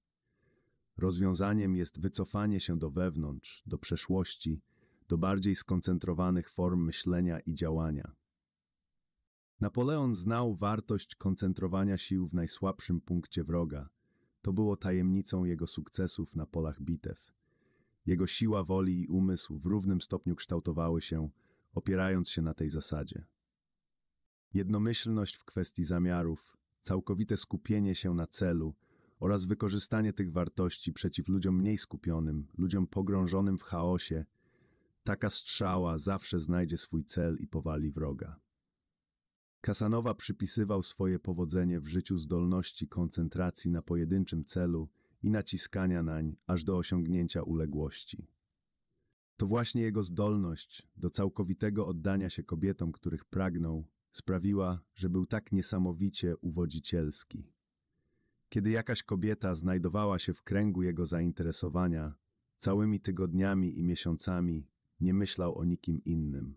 Rozwiązaniem jest wycofanie się do wewnątrz, do przeszłości, do bardziej skoncentrowanych form myślenia i działania. Napoleon znał wartość koncentrowania sił w najsłabszym punkcie wroga. To było tajemnicą jego sukcesów na polach bitew. Jego siła woli i umysł w równym stopniu kształtowały się, opierając się na tej zasadzie. Jednomyślność w kwestii zamiarów, całkowite skupienie się na celu oraz wykorzystanie tych wartości przeciw ludziom mniej skupionym, ludziom pogrążonym w chaosie, taka strzała zawsze znajdzie swój cel i powali wroga. Kasanowa przypisywał swoje powodzenie w życiu zdolności koncentracji na pojedynczym celu i naciskania nań aż do osiągnięcia uległości. To właśnie jego zdolność do całkowitego oddania się kobietom, których pragnął, sprawiła, że był tak niesamowicie uwodzicielski. Kiedy jakaś kobieta znajdowała się w kręgu jego zainteresowania, całymi tygodniami i miesiącami nie myślał o nikim innym.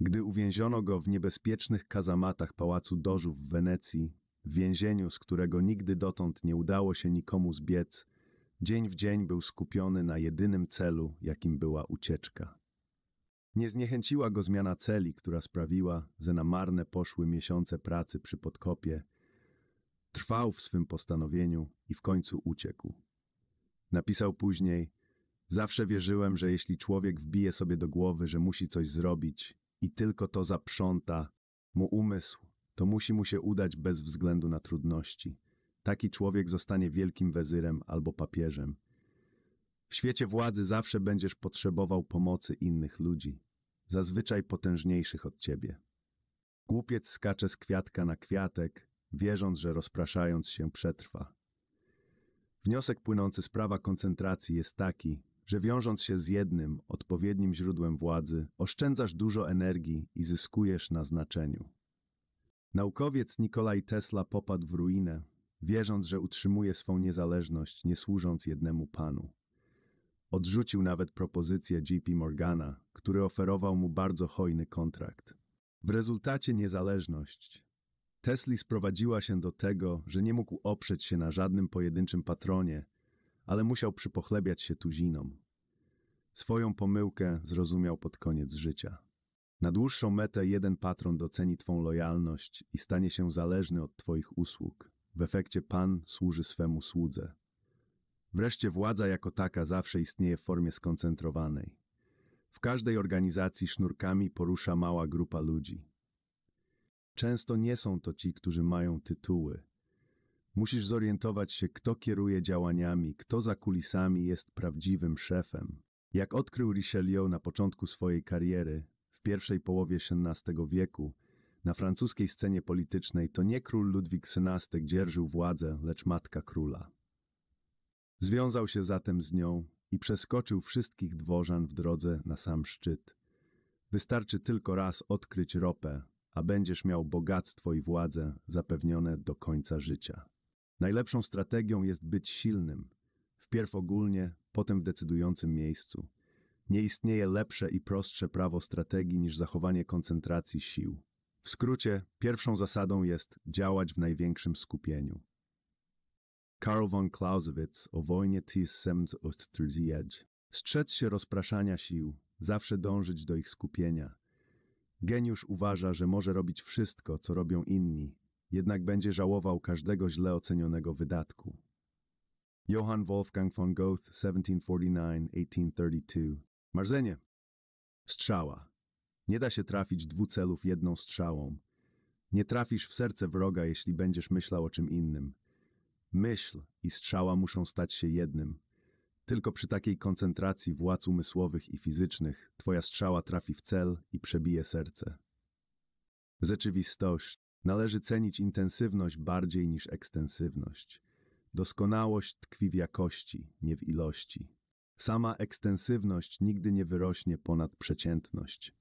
Gdy uwięziono go w niebezpiecznych kazamatach pałacu Dożów w Wenecji, w więzieniu, z którego nigdy dotąd nie udało się nikomu zbiec, dzień w dzień był skupiony na jedynym celu, jakim była ucieczka. Nie zniechęciła go zmiana celi, która sprawiła, że na marne poszły miesiące pracy przy podkopie. Trwał w swym postanowieniu i w końcu uciekł. Napisał później: Zawsze wierzyłem, że jeśli człowiek wbije sobie do głowy, że musi coś zrobić i tylko to zaprząta mu umysł, to musi mu się udać bez względu na trudności. Taki człowiek zostanie wielkim wezyrem albo papieżem. W świecie władzy zawsze będziesz potrzebował pomocy innych ludzi, zazwyczaj potężniejszych od ciebie. Głupiec skacze z kwiatka na kwiatek, wierząc, że rozpraszając się przetrwa. Wniosek płynący z prawa koncentracji jest taki, że wiążąc się z jednym, odpowiednim źródłem władzy, oszczędzasz dużo energii i zyskujesz na znaczeniu. Naukowiec Nikolaj Tesla popadł w ruinę, wierząc, że utrzymuje swą niezależność, nie służąc jednemu panu. Odrzucił nawet propozycję JP Morgana, który oferował mu bardzo hojny kontrakt. W rezultacie niezależność Tesli sprowadziła się do tego, że nie mógł oprzeć się na żadnym pojedynczym patronie, ale musiał przypochlebiać się tuzinom. Swoją pomyłkę zrozumiał pod koniec życia. Na dłuższą metę jeden patron doceni twą lojalność i stanie się zależny od twoich usług. W efekcie pan służy swemu słudze. Wreszcie władza jako taka zawsze istnieje w formie skoncentrowanej. W każdej organizacji sznurkami porusza mała grupa ludzi. Często nie są to ci, którzy mają tytuły. Musisz zorientować się, kto kieruje działaniami, kto za kulisami jest prawdziwym szefem. Jak odkrył Richelieu na początku swojej kariery, w pierwszej połowie XVII wieku, na francuskiej scenie politycznej to nie król Ludwik XVII dzierżył władzę, lecz matka króla. Związał się zatem z nią i przeskoczył wszystkich dworzan w drodze na sam szczyt. Wystarczy tylko raz odkryć ropę, a będziesz miał bogactwo i władzę zapewnione do końca życia. Najlepszą strategią jest być silnym, wpierw ogólnie, potem w decydującym miejscu. Nie istnieje lepsze i prostsze prawo strategii niż zachowanie koncentracji sił. W skrócie, pierwszą zasadą jest działać w największym skupieniu. Karl von Clausewitz o wojnie 1730 Strzec się rozpraszania sił, zawsze dążyć do ich skupienia. Geniusz uważa, że może robić wszystko, co robią inni, jednak będzie żałował każdego źle ocenionego wydatku. Johann Wolfgang von Goethe 1749-1832 Marzenie. Strzała. Nie da się trafić dwóch celów jedną strzałą. Nie trafisz w serce wroga, jeśli będziesz myślał o czym innym. Myśl i strzała muszą stać się jednym. Tylko przy takiej koncentracji władz umysłowych i fizycznych twoja strzała trafi w cel i przebije serce. Rzeczywistość. Należy cenić intensywność bardziej niż ekstensywność. Doskonałość tkwi w jakości, nie w ilości. Sama ekstensywność nigdy nie wyrośnie ponad przeciętność.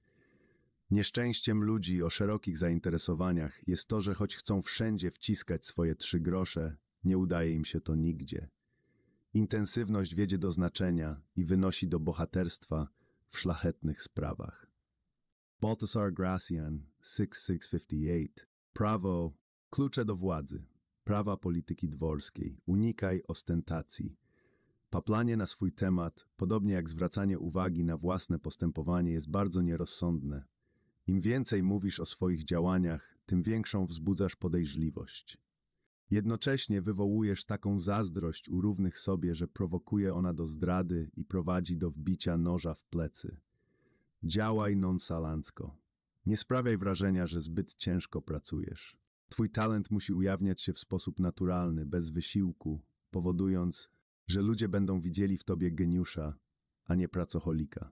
Nieszczęściem ludzi o szerokich zainteresowaniach jest to, że choć chcą wszędzie wciskać swoje trzy grosze, nie udaje im się to nigdzie. Intensywność wiedzie do znaczenia i wynosi do bohaterstwa w szlachetnych sprawach. Baltasar Gracian, 6658. Prawo, klucze do władzy. Prawa polityki dworskiej. Unikaj ostentacji. Paplanie na swój temat, podobnie jak zwracanie uwagi na własne postępowanie, jest bardzo nierozsądne. Im więcej mówisz o swoich działaniach, tym większą wzbudzasz podejrzliwość. Jednocześnie wywołujesz taką zazdrość u równych sobie, że prowokuje ona do zdrady i prowadzi do wbicia noża w plecy. Działaj nonsalancko. Nie sprawiaj wrażenia, że zbyt ciężko pracujesz. Twój talent musi ujawniać się w sposób naturalny, bez wysiłku, powodując, że ludzie będą widzieli w tobie geniusza, a nie pracoholika.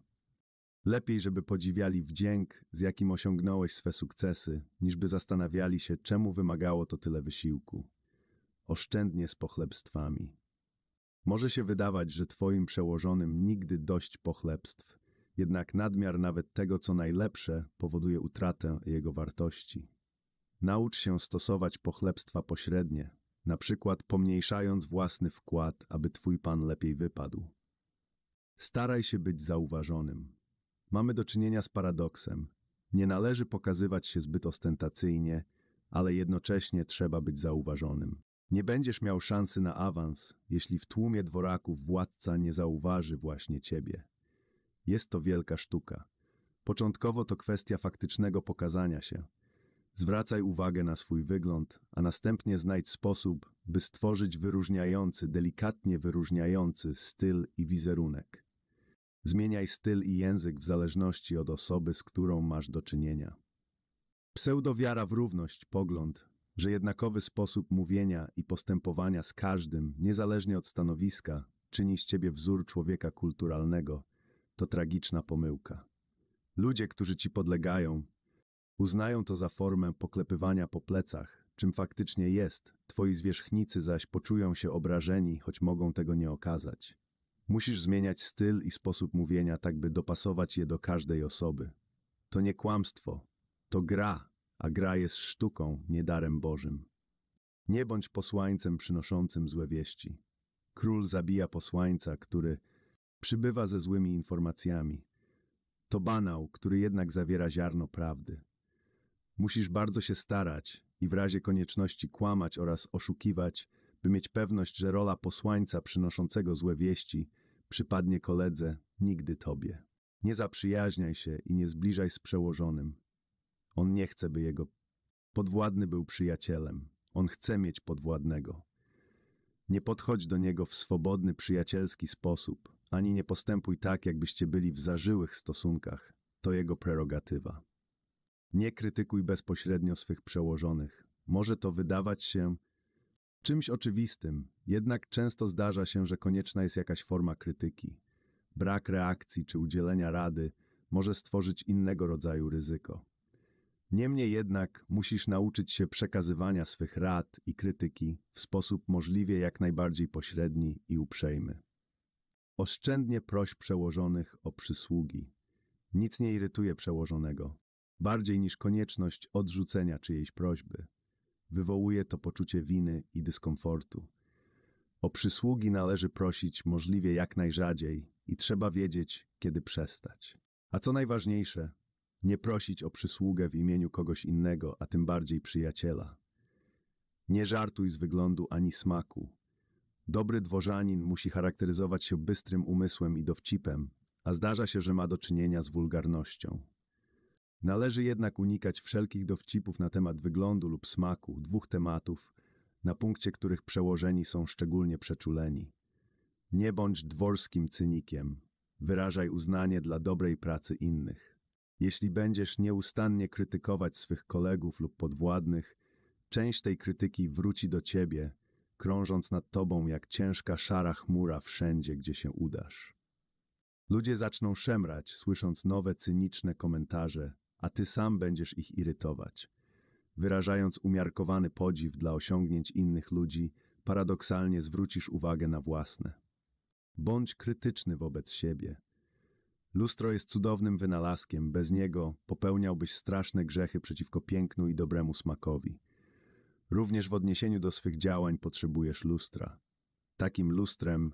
Lepiej, żeby podziwiali wdzięk, z jakim osiągnąłeś swe sukcesy, niż by zastanawiali się, czemu wymagało to tyle wysiłku. Oszczędnie z pochlebstwami. Może się wydawać, że twoim przełożonym nigdy dość pochlebstw, jednak nadmiar nawet tego, co najlepsze, powoduje utratę jego wartości. Naucz się stosować pochlebstwa pośrednie, na przykład pomniejszając własny wkład, aby twój pan lepiej wypadł. Staraj się być zauważonym. Mamy do czynienia z paradoksem. Nie należy pokazywać się zbyt ostentacyjnie, ale jednocześnie trzeba być zauważonym. Nie będziesz miał szansy na awans, jeśli w tłumie dworaków władca nie zauważy właśnie ciebie. Jest to wielka sztuka. Początkowo to kwestia faktycznego pokazania się. Zwracaj uwagę na swój wygląd, a następnie znajdź sposób, by stworzyć wyróżniający, delikatnie wyróżniający styl i wizerunek. Zmieniaj styl i język w zależności od osoby, z którą masz do czynienia. Pseudowiara w równość, pogląd, że jednakowy sposób mówienia i postępowania z każdym, niezależnie od stanowiska, czyni z ciebie wzór człowieka kulturalnego, to tragiczna pomyłka. Ludzie, którzy ci podlegają, uznają to za formę poklepywania po plecach, czym faktycznie jest, twoi zwierzchnicy zaś poczują się obrażeni, choć mogą tego nie okazać. Musisz zmieniać styl i sposób mówienia, tak by dopasować je do każdej osoby. To nie kłamstwo, to gra, a gra jest sztuką, nie darem Bożym. Nie bądź posłańcem przynoszącym złe wieści. Król zabija posłańca, który przybywa ze złymi informacjami. To banał, który jednak zawiera ziarno prawdy. Musisz bardzo się starać i w razie konieczności kłamać oraz oszukiwać, by mieć pewność, że rola posłańca przynoszącego złe wieści przypadnie koledze, nigdy tobie. Nie zaprzyjaźniaj się i nie zbliżaj z przełożonym. On nie chce, by jego podwładny był przyjacielem. On chce mieć podwładnego. Nie podchodź do niego w swobodny, przyjacielski sposób, ani nie postępuj tak, jakbyście byli w zażyłych stosunkach. To jego prerogatywa. Nie krytykuj bezpośrednio swych przełożonych. Może to wydawać się czymś oczywistym, jednak często zdarza się, że konieczna jest jakaś forma krytyki. Brak reakcji czy udzielenia rady może stworzyć innego rodzaju ryzyko. Niemniej jednak musisz nauczyć się przekazywania swych rad i krytyki w sposób możliwie jak najbardziej pośredni i uprzejmy. Oszczędnie proś przełożonych o przysługi. Nic nie irytuje przełożonego, bardziej niż konieczność odrzucenia czyjejś prośby. Wywołuje to poczucie winy i dyskomfortu. O przysługi należy prosić możliwie jak najrzadziej i trzeba wiedzieć, kiedy przestać. A co najważniejsze, nie prosić o przysługę w imieniu kogoś innego, a tym bardziej przyjaciela. Nie żartuj z wyglądu ani smaku. Dobry dworzanin musi charakteryzować się bystrym umysłem i dowcipem, a zdarza się, że ma do czynienia z wulgarnością. Należy jednak unikać wszelkich dowcipów na temat wyglądu lub smaku, dwóch tematów, na punkcie których przełożeni są szczególnie przeczuleni. Nie bądź dworskim cynikiem, wyrażaj uznanie dla dobrej pracy innych. Jeśli będziesz nieustannie krytykować swych kolegów lub podwładnych, część tej krytyki wróci do ciebie, krążąc nad tobą jak ciężka szara chmura wszędzie, gdzie się udasz. Ludzie zaczną szemrać, słysząc nowe cyniczne komentarze, a ty sam będziesz ich irytować. Wyrażając umiarkowany podziw dla osiągnięć innych ludzi, paradoksalnie zwrócisz uwagę na własne. Bądź krytyczny wobec siebie. Lustro jest cudownym wynalazkiem, bez niego popełniałbyś straszne grzechy przeciwko pięknu i dobremu smakowi. Również w odniesieniu do swych działań potrzebujesz lustra. Takim lustrem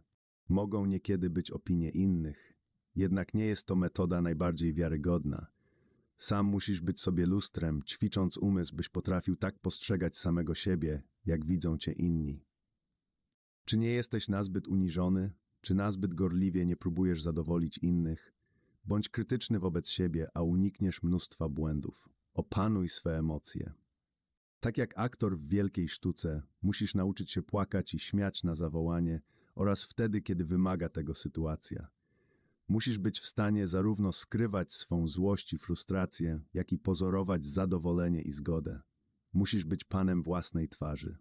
mogą niekiedy być opinie innych, jednak nie jest to metoda najbardziej wiarygodna. Sam musisz być sobie lustrem, ćwicząc umysł, byś potrafił tak postrzegać samego siebie, jak widzą cię inni. Czy nie jesteś nazbyt uniżony, czy nazbyt gorliwie nie próbujesz zadowolić innych, Bądź krytyczny wobec siebie, a unikniesz mnóstwa błędów. Opanuj swe emocje. Tak jak aktor w wielkiej sztuce, musisz nauczyć się płakać i śmiać na zawołanie oraz wtedy, kiedy wymaga tego sytuacja. Musisz być w stanie zarówno skrywać swą złość i frustrację, jak i pozorować zadowolenie i zgodę. Musisz być panem własnej twarzy.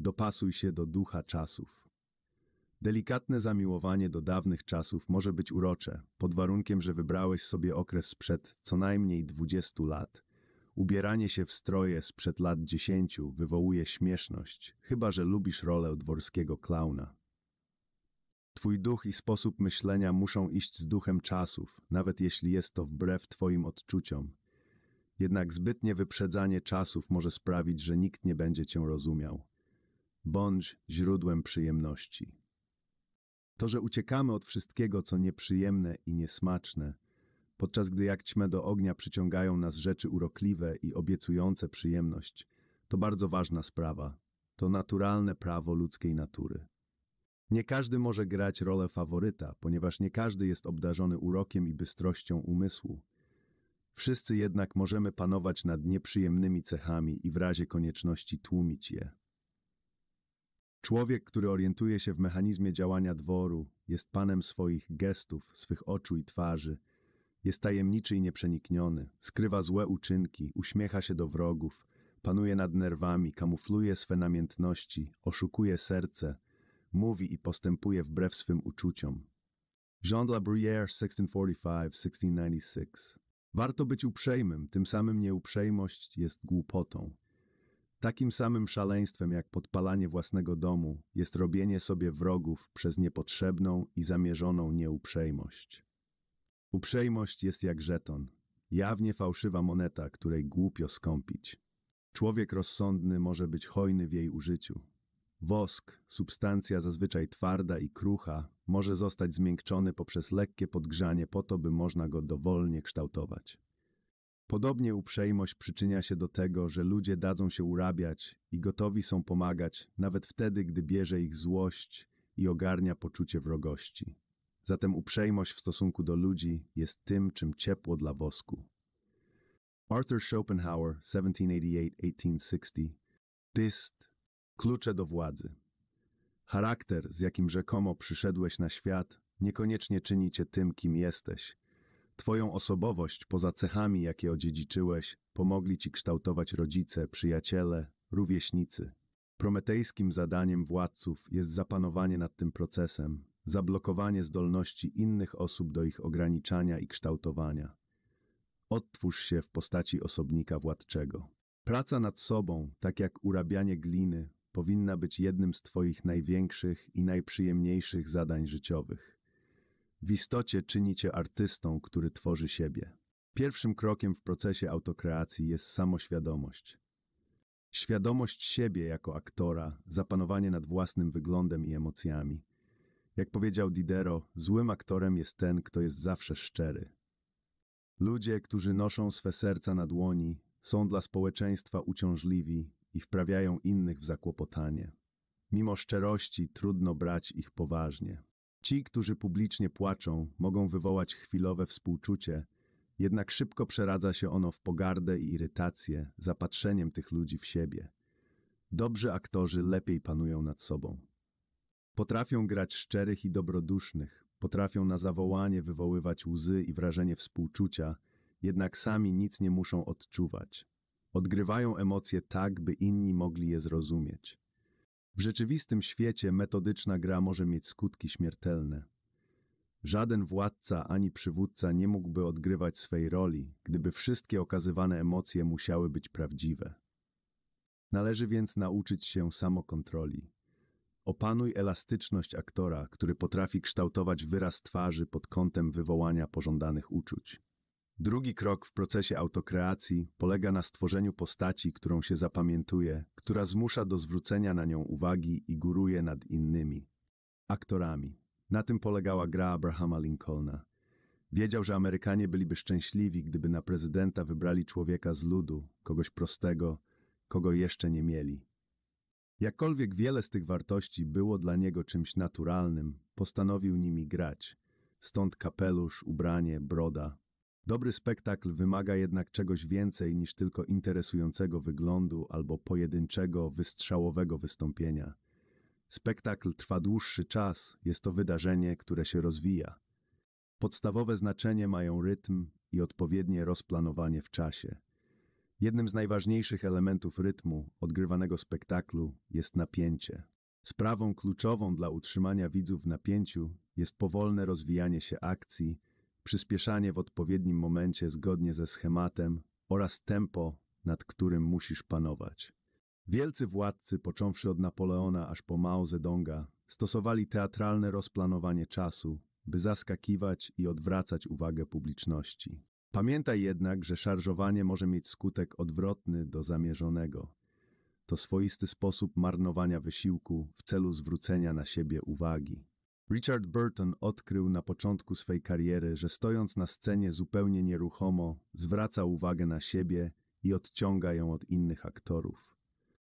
Dopasuj się do ducha czasów. Delikatne zamiłowanie do dawnych czasów może być urocze, pod warunkiem, że wybrałeś sobie okres sprzed co najmniej 20 lat. Ubieranie się w stroje sprzed lat 10 wywołuje śmieszność, chyba że lubisz rolę dworskiego klauna. Twój duch i sposób myślenia muszą iść z duchem czasów, nawet jeśli jest to wbrew Twoim odczuciom. Jednak zbytnie wyprzedzanie czasów może sprawić, że nikt nie będzie Cię rozumiał. Bądź źródłem przyjemności. To, że uciekamy od wszystkiego, co nieprzyjemne i niesmaczne, podczas gdy jak ćmę do ognia przyciągają nas rzeczy urokliwe i obiecujące przyjemność, to bardzo ważna sprawa. To naturalne prawo ludzkiej natury. Nie każdy może grać rolę faworyta, ponieważ nie każdy jest obdarzony urokiem i bystrością umysłu. Wszyscy jednak możemy panować nad nieprzyjemnymi cechami i w razie konieczności tłumić je. Człowiek, który orientuje się w mechanizmie działania dworu, jest panem swoich gestów, swych oczu i twarzy, jest tajemniczy i nieprzenikniony, skrywa złe uczynki, uśmiecha się do wrogów, panuje nad nerwami, kamufluje swe namiętności, oszukuje serce, mówi i postępuje wbrew swym uczuciom. Jean de la Bruyère, 1645-1696 Warto być uprzejmym, tym samym nieuprzejmość jest głupotą. Takim samym szaleństwem jak podpalanie własnego domu jest robienie sobie wrogów przez niepotrzebną i zamierzoną nieuprzejmość. Uprzejmość jest jak żeton, jawnie fałszywa moneta, której głupio skąpić. Człowiek rozsądny może być hojny w jej użyciu. Wosk, substancja zazwyczaj twarda i krucha, może zostać zmiękczony poprzez lekkie podgrzanie po to, by można go dowolnie kształtować. Podobnie uprzejmość przyczynia się do tego, że ludzie dadzą się urabiać i gotowi są pomagać, nawet wtedy, gdy bierze ich złość i ogarnia poczucie wrogości. Zatem uprzejmość w stosunku do ludzi jest tym, czym ciepło dla wosku. Arthur Schopenhauer, 1788-1860 Dyst, klucze do władzy. Charakter, z jakim rzekomo przyszedłeś na świat, niekoniecznie czyni cię tym, kim jesteś. Twoją osobowość, poza cechami, jakie odziedziczyłeś, pomogli ci kształtować rodzice, przyjaciele, rówieśnicy. Prometejskim zadaniem władców jest zapanowanie nad tym procesem, zablokowanie zdolności innych osób do ich ograniczania i kształtowania. Odtwórz się w postaci osobnika władczego. Praca nad sobą, tak jak urabianie gliny, powinna być jednym z Twoich największych i najprzyjemniejszych zadań życiowych. W istocie czyni Cię artystą, który tworzy siebie. Pierwszym krokiem w procesie autokreacji jest samoświadomość. Świadomość siebie jako aktora, zapanowanie nad własnym wyglądem i emocjami. Jak powiedział Diderot, złym aktorem jest ten, kto jest zawsze szczery. Ludzie, którzy noszą swe serca na dłoni, są dla społeczeństwa uciążliwi i wprawiają innych w zakłopotanie. Mimo szczerości trudno brać ich poważnie. Ci, którzy publicznie płaczą, mogą wywołać chwilowe współczucie, jednak szybko przeradza się ono w pogardę i irytację zapatrzeniem tych ludzi w siebie. Dobrzy aktorzy lepiej panują nad sobą. Potrafią grać szczerych i dobrodusznych, potrafią na zawołanie wywoływać łzy i wrażenie współczucia, jednak sami nic nie muszą odczuwać. Odgrywają emocje tak, by inni mogli je zrozumieć. W rzeczywistym świecie metodyczna gra może mieć skutki śmiertelne. Żaden władca ani przywódca nie mógłby odgrywać swej roli, gdyby wszystkie okazywane emocje musiały być prawdziwe. Należy więc nauczyć się samokontroli. Opanuj elastyczność aktora, który potrafi kształtować wyraz twarzy pod kątem wywołania pożądanych uczuć. Drugi krok w procesie autokreacji polega na stworzeniu postaci, którą się zapamiętuje, która zmusza do zwrócenia na nią uwagi i góruje nad innymi. Aktorami. Na tym polegała gra Abrahama Lincolna. Wiedział, że Amerykanie byliby szczęśliwi, gdyby na prezydenta wybrali człowieka z ludu, kogoś prostego, kogo jeszcze nie mieli. Jakkolwiek wiele z tych wartości było dla niego czymś naturalnym, postanowił nimi grać. stąd kapelusz, ubranie, broda. Dobry spektakl wymaga jednak czegoś więcej niż tylko interesującego wyglądu albo pojedynczego, wystrzałowego wystąpienia. Spektakl trwa dłuższy czas, jest to wydarzenie, które się rozwija. Podstawowe znaczenie mają rytm i odpowiednie rozplanowanie w czasie. Jednym z najważniejszych elementów rytmu odgrywanego spektaklu jest napięcie. Sprawą kluczową dla utrzymania widzów w napięciu jest powolne rozwijanie się akcji, przyspieszanie w odpowiednim momencie zgodnie ze schematem oraz tempo, nad którym musisz panować. Wielcy władcy, począwszy od Napoleona aż po Mao Zedonga, stosowali teatralne rozplanowanie czasu, by zaskakiwać i odwracać uwagę publiczności. Pamiętaj jednak, że szarżowanie może mieć skutek odwrotny do zamierzonego. To swoisty sposób marnowania wysiłku w celu zwrócenia na siebie uwagi. Richard Burton odkrył na początku swej kariery, że stojąc na scenie zupełnie nieruchomo, zwraca uwagę na siebie i odciąga ją od innych aktorów.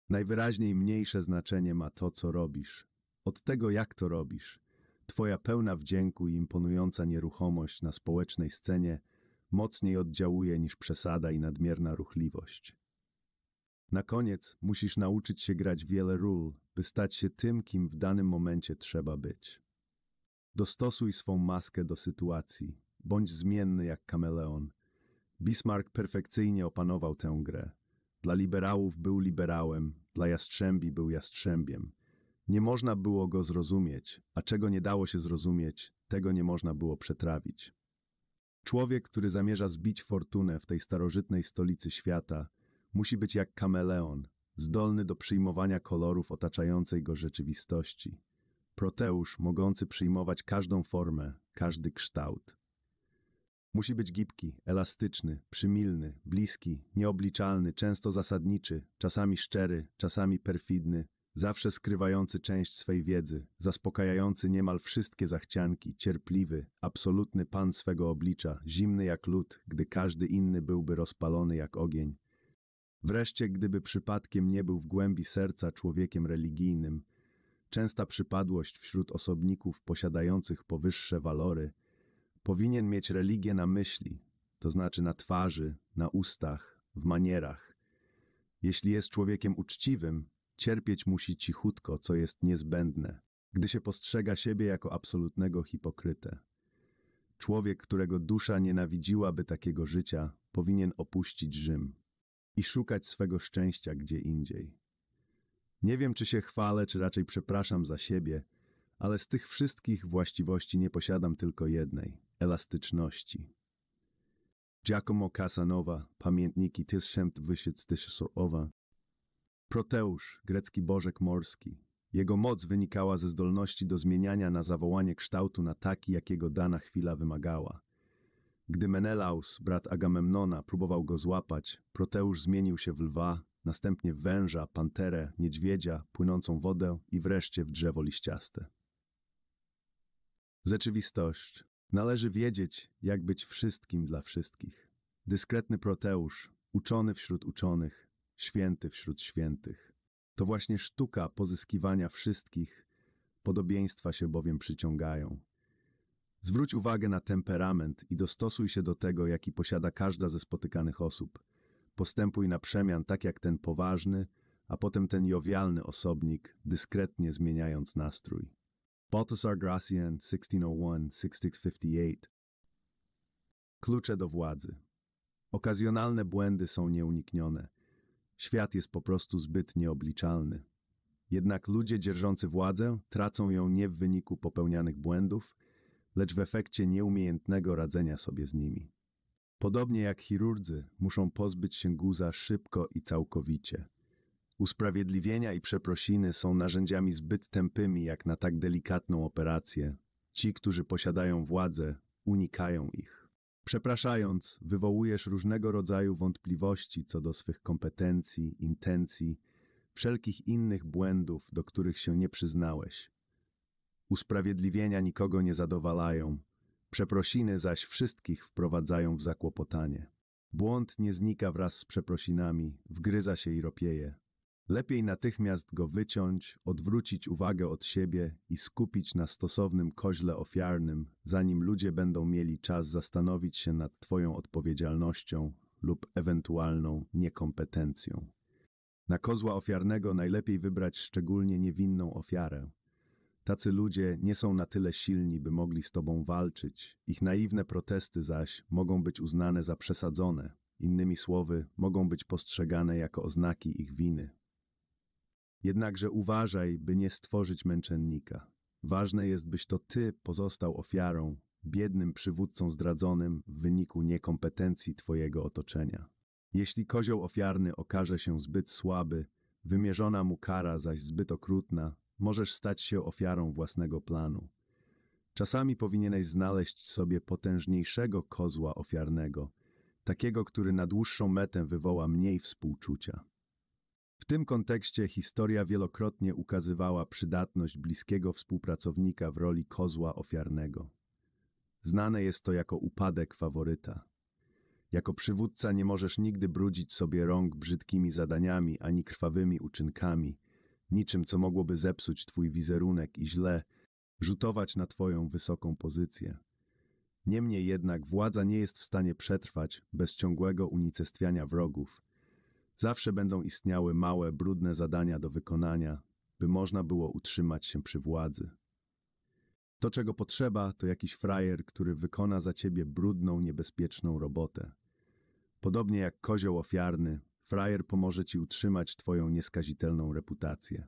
Najwyraźniej mniejsze znaczenie ma to, co robisz. Od tego, jak to robisz. Twoja pełna wdzięku i imponująca nieruchomość na społecznej scenie mocniej oddziałuje niż przesada i nadmierna ruchliwość. Na koniec musisz nauczyć się grać wiele ról, by stać się tym, kim w danym momencie trzeba być. Dostosuj swą maskę do sytuacji, bądź zmienny jak kameleon. Bismarck perfekcyjnie opanował tę grę. Dla liberałów był liberałem, dla jastrzębi był jastrzębiem. Nie można było go zrozumieć, a czego nie dało się zrozumieć, tego nie można było przetrawić. Człowiek, który zamierza zbić fortunę w tej starożytnej stolicy świata, musi być jak kameleon, zdolny do przyjmowania kolorów otaczającej go rzeczywistości. Proteusz mogący przyjmować każdą formę, każdy kształt. Musi być gibki, elastyczny, przymilny, bliski, nieobliczalny, często zasadniczy, czasami szczery, czasami perfidny, zawsze skrywający część swej wiedzy, zaspokajający niemal wszystkie zachcianki, cierpliwy, absolutny pan swego oblicza, zimny jak lód, gdy każdy inny byłby rozpalony jak ogień. Wreszcie, gdyby przypadkiem nie był w głębi serca człowiekiem religijnym, częsta przypadłość wśród osobników posiadających powyższe walory, powinien mieć religię na myśli, to znaczy na twarzy, na ustach, w manierach. Jeśli jest człowiekiem uczciwym, cierpieć musi cichutko, co jest niezbędne, gdy się postrzega siebie jako absolutnego hipokrytę. Człowiek, którego dusza nienawidziłaby takiego życia, powinien opuścić Rzym i szukać swego szczęścia gdzie indziej. Nie wiem, czy się chwalę, czy raczej przepraszam za siebie, ale z tych wszystkich właściwości nie posiadam tylko jednej elastyczności. Giacomo Casanova, pamiętniki 1200 Proteusz, grecki bożek morski. Jego moc wynikała ze zdolności do zmieniania na zawołanie kształtu na taki, jakiego dana chwila wymagała. Gdy Menelaus, brat Agamemnona, próbował go złapać, Proteusz zmienił się w lwa, następnie w węża, panterę, niedźwiedzia, płynącą wodę i wreszcie w drzewo liściaste. Rzeczywistość. Należy wiedzieć, jak być wszystkim dla wszystkich. Dyskretny Proteusz, uczony wśród uczonych, święty wśród świętych. To właśnie sztuka pozyskiwania wszystkich, podobieństwa się bowiem przyciągają. Zwróć uwagę na temperament i dostosuj się do tego, jaki posiada każda ze spotykanych osób. Postępuj na przemian tak jak ten poważny, a potem ten jowialny osobnik, dyskretnie zmieniając nastrój. Baltasar Gracian, 1601-1658 Klucze do władzy Okazjonalne błędy są nieuniknione. Świat jest po prostu zbyt nieobliczalny. Jednak ludzie dzierżący władzę tracą ją nie w wyniku popełnianych błędów, lecz w efekcie nieumiejętnego radzenia sobie z nimi. Podobnie jak chirurdzy muszą pozbyć się guza szybko i całkowicie. Usprawiedliwienia i przeprosiny są narzędziami zbyt tępymi jak na tak delikatną operację. Ci, którzy posiadają władzę, unikają ich. Przepraszając, wywołujesz różnego rodzaju wątpliwości co do swych kompetencji, intencji, wszelkich innych błędów, do których się nie przyznałeś. Usprawiedliwienia nikogo nie zadowalają, przeprosiny zaś wszystkich wprowadzają w zakłopotanie. Błąd nie znika wraz z przeprosinami, wgryza się i ropieje. Lepiej natychmiast go wyciąć, odwrócić uwagę od siebie i skupić na stosownym koźle ofiarnym, zanim ludzie będą mieli czas zastanowić się nad Twoją odpowiedzialnością lub ewentualną niekompetencją. Na kozła ofiarnego najlepiej wybrać szczególnie niewinną ofiarę. Tacy ludzie nie są na tyle silni, by mogli z Tobą walczyć, ich naiwne protesty zaś mogą być uznane za przesadzone, innymi słowy, mogą być postrzegane jako oznaki ich winy. Jednakże uważaj, by nie stworzyć męczennika. Ważne jest, byś to ty pozostał ofiarą, biednym przywódcą zdradzonym w wyniku niekompetencji twojego otoczenia. Jeśli kozioł ofiarny okaże się zbyt słaby, wymierzona mu kara zaś zbyt okrutna, możesz stać się ofiarą własnego planu. Czasami powinieneś znaleźć sobie potężniejszego kozła ofiarnego, takiego, który na dłuższą metę wywoła mniej współczucia. W tym kontekście historia wielokrotnie ukazywała przydatność bliskiego współpracownika w roli kozła ofiarnego. Znane jest to jako upadek faworyta. Jako przywódca nie możesz nigdy brudzić sobie rąk brzydkimi zadaniami ani krwawymi uczynkami, niczym co mogłoby zepsuć twój wizerunek i źle rzutować na twoją wysoką pozycję. Niemniej jednak władza nie jest w stanie przetrwać bez ciągłego unicestwiania wrogów. Zawsze będą istniały małe, brudne zadania do wykonania, by można było utrzymać się przy władzy. To, czego potrzeba, to jakiś frajer, który wykona za ciebie brudną, niebezpieczną robotę. Podobnie jak kozioł ofiarny, frajer pomoże ci utrzymać twoją nieskazitelną reputację.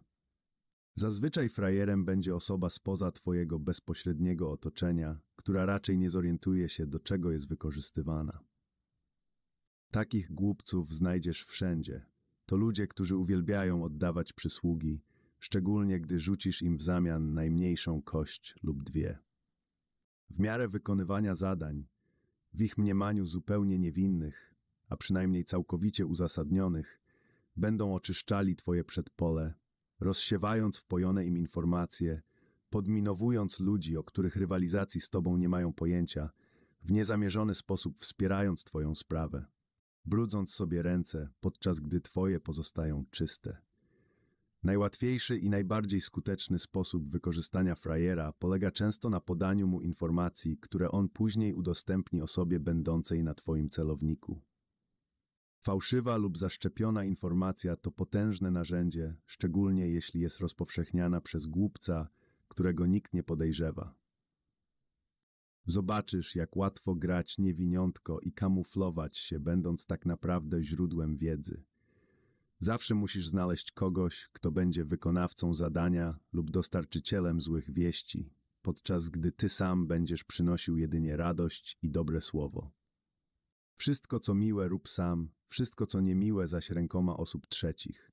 Zazwyczaj frajerem będzie osoba spoza twojego bezpośredniego otoczenia, która raczej nie zorientuje się, do czego jest wykorzystywana. Takich głupców znajdziesz wszędzie. To ludzie, którzy uwielbiają oddawać przysługi, szczególnie gdy rzucisz im w zamian najmniejszą kość lub dwie. W miarę wykonywania zadań, w ich mniemaniu zupełnie niewinnych, a przynajmniej całkowicie uzasadnionych, będą oczyszczali twoje przedpole, rozsiewając wpojone im informacje, podminowując ludzi, o których rywalizacji z tobą nie mają pojęcia, w niezamierzony sposób wspierając twoją sprawę, brudząc sobie ręce, podczas gdy twoje pozostają czyste. Najłatwiejszy i najbardziej skuteczny sposób wykorzystania frajera polega często na podaniu mu informacji, które on później udostępni osobie będącej na twoim celowniku. Fałszywa lub zaszczepiona informacja to potężne narzędzie, szczególnie jeśli jest rozpowszechniana przez głupca, którego nikt nie podejrzewa. Zobaczysz, jak łatwo grać niewiniątko i kamuflować się, będąc tak naprawdę źródłem wiedzy. Zawsze musisz znaleźć kogoś, kto będzie wykonawcą zadania lub dostarczycielem złych wieści, podczas gdy ty sam będziesz przynosił jedynie radość i dobre słowo. Wszystko, co miłe, rób sam, wszystko, co niemiłe, zaś rękoma osób trzecich.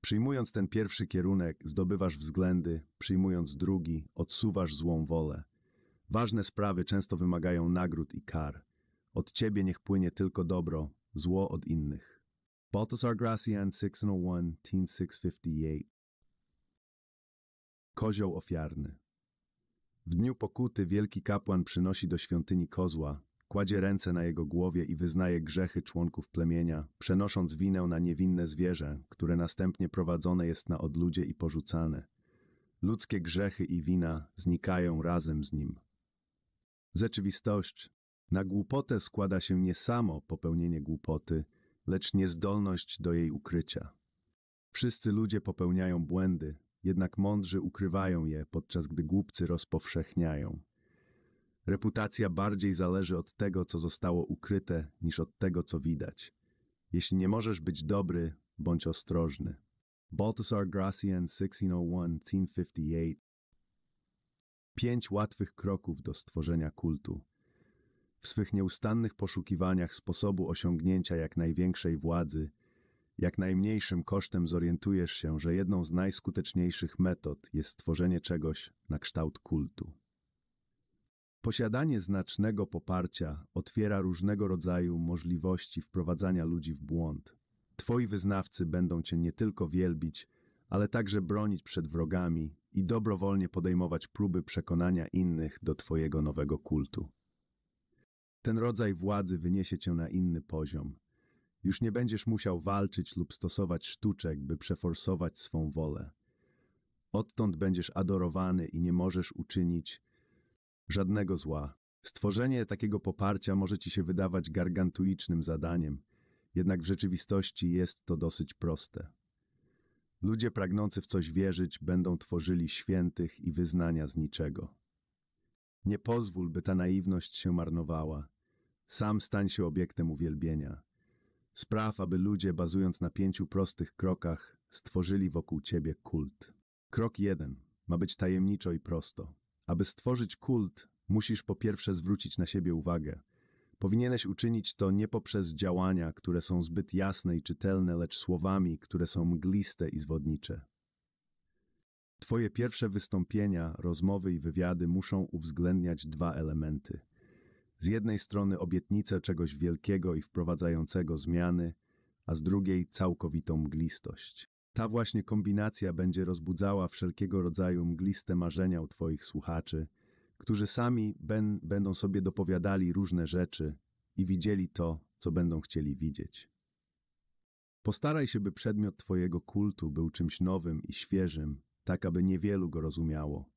Przyjmując ten pierwszy kierunek, zdobywasz względy, przyjmując drugi, odsuwasz złą wolę. Ważne sprawy często wymagają nagród i kar. Od ciebie niech płynie tylko dobro, zło od innych. Baltasar Gracian 601, 10658 Kozioł ofiarny W dniu pokuty wielki kapłan przynosi do świątyni kozła, kładzie ręce na jego głowie i wyznaje grzechy członków plemienia, przenosząc winę na niewinne zwierzę, które następnie prowadzone jest na odludzie i porzucane. Ludzkie grzechy i wina znikają razem z nim. Rzeczywistość. Na głupotę składa się nie samo popełnienie głupoty, lecz niezdolność do jej ukrycia. Wszyscy ludzie popełniają błędy, jednak mądrzy ukrywają je, podczas gdy głupcy rozpowszechniają. Reputacja bardziej zależy od tego, co zostało ukryte, niż od tego, co widać. Jeśli nie możesz być dobry, bądź ostrożny. Baltasar Gracian 1601-1058 Pięć łatwych kroków do stworzenia kultu. W swych nieustannych poszukiwaniach sposobu osiągnięcia jak największej władzy, jak najmniejszym kosztem zorientujesz się, że jedną z najskuteczniejszych metod jest stworzenie czegoś na kształt kultu. Posiadanie znacznego poparcia otwiera różnego rodzaju możliwości wprowadzania ludzi w błąd. Twoi wyznawcy będą cię nie tylko wielbić, ale także bronić przed wrogami i dobrowolnie podejmować próby przekonania innych do twojego nowego kultu. Ten rodzaj władzy wyniesie cię na inny poziom. Już nie będziesz musiał walczyć lub stosować sztuczek, by przeforsować swą wolę. Odtąd będziesz adorowany i nie możesz uczynić żadnego zła. Stworzenie takiego poparcia może ci się wydawać gargantuicznym zadaniem, jednak w rzeczywistości jest to dosyć proste. Ludzie pragnący w coś wierzyć będą tworzyli świętych i wyznania z niczego. Nie pozwól, by ta naiwność się marnowała. Sam stań się obiektem uwielbienia. Spraw, aby ludzie, bazując na pięciu prostych krokach, stworzyli wokół ciebie kult. Krok jeden ma być tajemniczo i prosto. Aby stworzyć kult, musisz po pierwsze zwrócić na siebie uwagę. Powinieneś uczynić to nie poprzez działania, które są zbyt jasne i czytelne, lecz słowami, które są mgliste i zwodnicze. Twoje pierwsze wystąpienia, rozmowy i wywiady muszą uwzględniać dwa elementy. Z jednej strony obietnicę czegoś wielkiego i wprowadzającego zmiany, a z drugiej całkowitą mglistość. Ta właśnie kombinacja będzie rozbudzała wszelkiego rodzaju mgliste marzenia u Twoich słuchaczy, którzy sami ben, będą sobie dopowiadali różne rzeczy i widzieli to, co będą chcieli widzieć. Postaraj się, by przedmiot Twojego kultu był czymś nowym i świeżym, tak aby niewielu go rozumiało.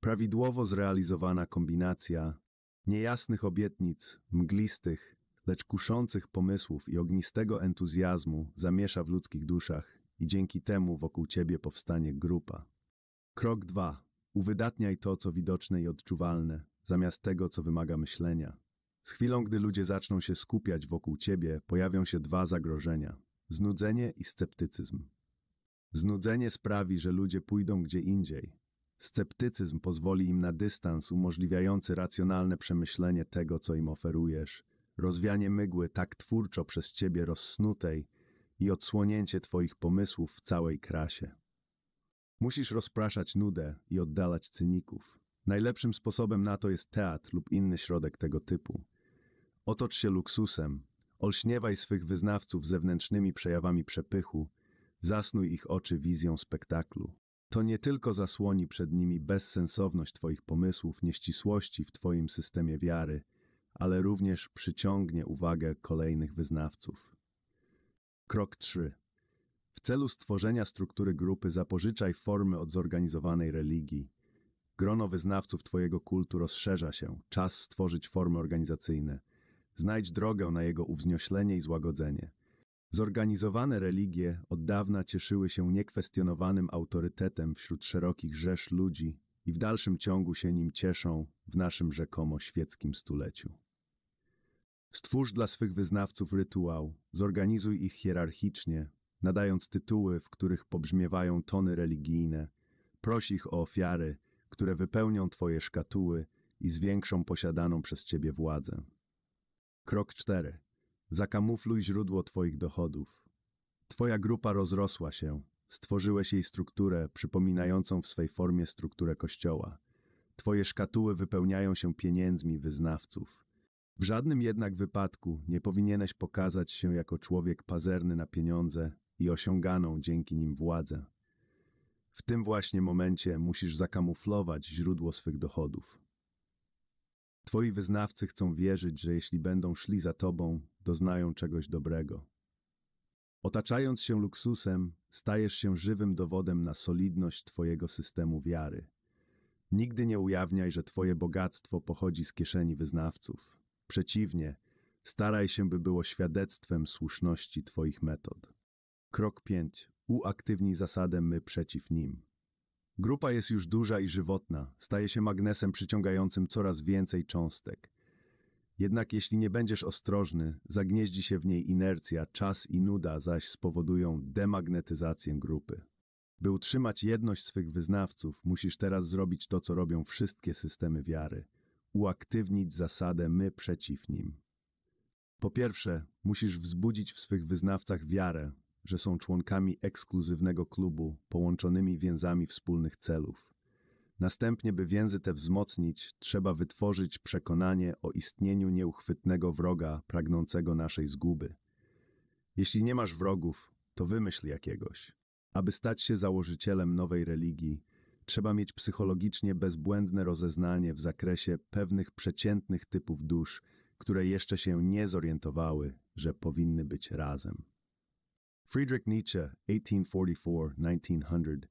Prawidłowo zrealizowana kombinacja niejasnych obietnic, mglistych, lecz kuszących pomysłów i ognistego entuzjazmu zamiesza w ludzkich duszach i dzięki temu wokół ciebie powstanie grupa. Krok 2. Uwydatniaj to, co widoczne i odczuwalne, zamiast tego, co wymaga myślenia. Z chwilą, gdy ludzie zaczną się skupiać wokół ciebie, pojawią się dwa zagrożenia: znudzenie i sceptycyzm. Znudzenie sprawi, że ludzie pójdą gdzie indziej. Sceptycyzm pozwoli im na dystans umożliwiający racjonalne przemyślenie tego, co im oferujesz, rozwianie mygły tak twórczo przez ciebie rozsnutej i odsłonięcie twoich pomysłów w całej krasie. Musisz rozpraszać nudę i oddalać cyników. Najlepszym sposobem na to jest teatr lub inny środek tego typu. Otocz się luksusem, olśniewaj swych wyznawców zewnętrznymi przejawami przepychu, zasnuj ich oczy wizją spektaklu. To nie tylko zasłoni przed nimi bezsensowność Twoich pomysłów, nieścisłości w Twoim systemie wiary, ale również przyciągnie uwagę kolejnych wyznawców. Krok 3. W celu stworzenia struktury grupy zapożyczaj formy od zorganizowanej religii. Grono wyznawców Twojego kultu rozszerza się, czas stworzyć formy organizacyjne. Znajdź drogę na jego uwznioślenie i złagodzenie. Zorganizowane religie od dawna cieszyły się niekwestionowanym autorytetem wśród szerokich rzesz ludzi i w dalszym ciągu się nim cieszą w naszym rzekomo świeckim stuleciu. Stwórz dla swych wyznawców rytuał, zorganizuj ich hierarchicznie, nadając tytuły, w których pobrzmiewają tony religijne, proś ich o ofiary, które wypełnią Twoje szkatuły i zwiększą posiadaną przez Ciebie władzę. Krok 4. Zakamufluj źródło Twoich dochodów. Twoja grupa rozrosła się, stworzyłeś jej strukturę przypominającą w swej formie strukturę kościoła. Twoje szkatuły wypełniają się pieniędzmi wyznawców. W żadnym jednak wypadku nie powinieneś pokazać się jako człowiek pazerny na pieniądze i osiąganą dzięki nim władzę. W tym właśnie momencie musisz zakamuflować źródło swych dochodów. Twoi wyznawcy chcą wierzyć, że jeśli będą szli za tobą, doznają czegoś dobrego. Otaczając się luksusem, stajesz się żywym dowodem na solidność Twojego systemu wiary. Nigdy nie ujawniaj, że Twoje bogactwo pochodzi z kieszeni wyznawców. Przeciwnie, staraj się, by było świadectwem słuszności Twoich metod. Krok 5. Uaktywnij zasadę my przeciw nim. Grupa jest już duża i żywotna, staje się magnesem przyciągającym coraz więcej cząstek. Jednak jeśli nie będziesz ostrożny, zagnieździ się w niej inercja, czas i nuda zaś spowodują demagnetyzację grupy. By utrzymać jedność swych wyznawców, musisz teraz zrobić to, co robią wszystkie systemy wiary. Uaktywnić zasadę my przeciw nim. Po pierwsze, musisz wzbudzić w swych wyznawcach wiarę, że są członkami ekskluzywnego klubu połączonymi więzami wspólnych celów. Następnie, by więzy te wzmocnić, trzeba wytworzyć przekonanie o istnieniu nieuchwytnego wroga pragnącego naszej zguby. Jeśli nie masz wrogów, to wymyśl jakiegoś. Aby stać się założycielem nowej religii, trzeba mieć psychologicznie bezbłędne rozeznanie w zakresie pewnych przeciętnych typów dusz, które jeszcze się nie zorientowały, że powinny być razem. Friedrich Nietzsche, 1844-1900.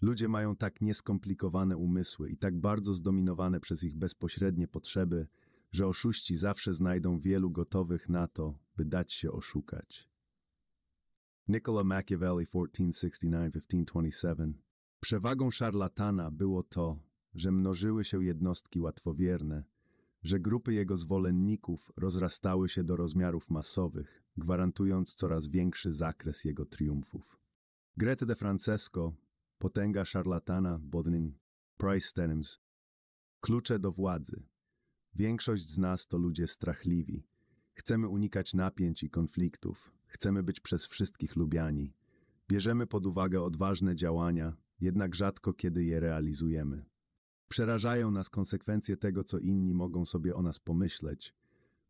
Ludzie mają tak nieskomplikowane umysły i tak bardzo zdominowane przez ich bezpośrednie potrzeby, że oszuści zawsze znajdą wielu gotowych na to, by dać się oszukać. Nicola Machiavelli 1469-1527 Przewagą szarlatana było to, że mnożyły się jednostki łatwowierne, że grupy jego zwolenników rozrastały się do rozmiarów masowych, gwarantując coraz większy zakres jego triumfów. Grete de Francesco, potęga szarlatana Bodnin, Price Stenems, klucze do władzy. Większość z nas to ludzie strachliwi. Chcemy unikać napięć i konfliktów, chcemy być przez wszystkich lubiani. Bierzemy pod uwagę odważne działania, jednak rzadko kiedy je realizujemy. Przerażają nas konsekwencje tego, co inni mogą sobie o nas pomyśleć,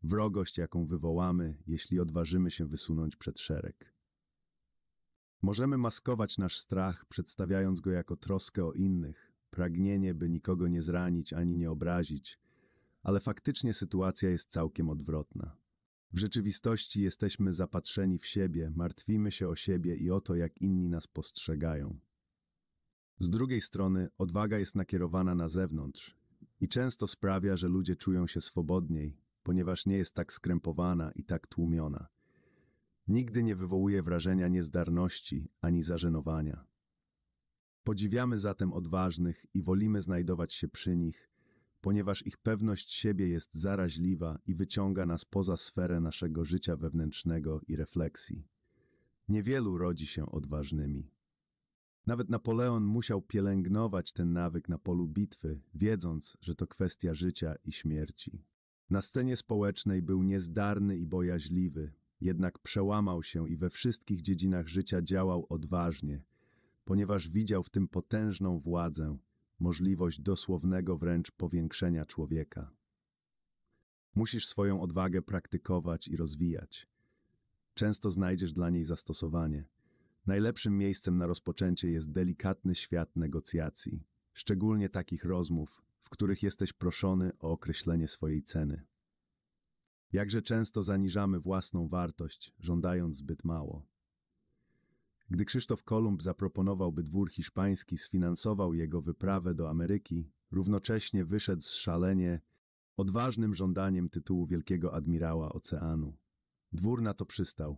wrogość, jaką wywołamy, jeśli odważymy się wysunąć przed szereg. Możemy maskować nasz strach, przedstawiając go jako troskę o innych, pragnienie, by nikogo nie zranić ani nie obrazić, ale faktycznie sytuacja jest całkiem odwrotna. W rzeczywistości jesteśmy zapatrzeni w siebie, martwimy się o siebie i o to, jak inni nas postrzegają. Z drugiej strony odwaga jest nakierowana na zewnątrz i często sprawia, że ludzie czują się swobodniej, ponieważ nie jest tak skrępowana i tak tłumiona. Nigdy nie wywołuje wrażenia niezdarności ani zażenowania. Podziwiamy zatem odważnych i wolimy znajdować się przy nich, ponieważ ich pewność siebie jest zaraźliwa i wyciąga nas poza sferę naszego życia wewnętrznego i refleksji. Niewielu rodzi się odważnymi. Nawet Napoleon musiał pielęgnować ten nawyk na polu bitwy, wiedząc, że to kwestia życia i śmierci. Na scenie społecznej był niezdarny i bojaźliwy, jednak przełamał się i we wszystkich dziedzinach życia działał odważnie, ponieważ widział w tym potężną władzę, możliwość dosłownego wręcz powiększenia człowieka. Musisz swoją odwagę praktykować i rozwijać. Często znajdziesz dla niej zastosowanie. Najlepszym miejscem na rozpoczęcie jest delikatny świat negocjacji, szczególnie takich rozmów, w których jesteś proszony o określenie swojej ceny. Jakże często zaniżamy własną wartość, żądając zbyt mało. Gdy Krzysztof Kolumb zaproponował, by dwór hiszpański sfinansował jego wyprawę do Ameryki, równocześnie wyszedł z szalenie odważnym żądaniem tytułu wielkiego admirała oceanu. Dwór na to przystał.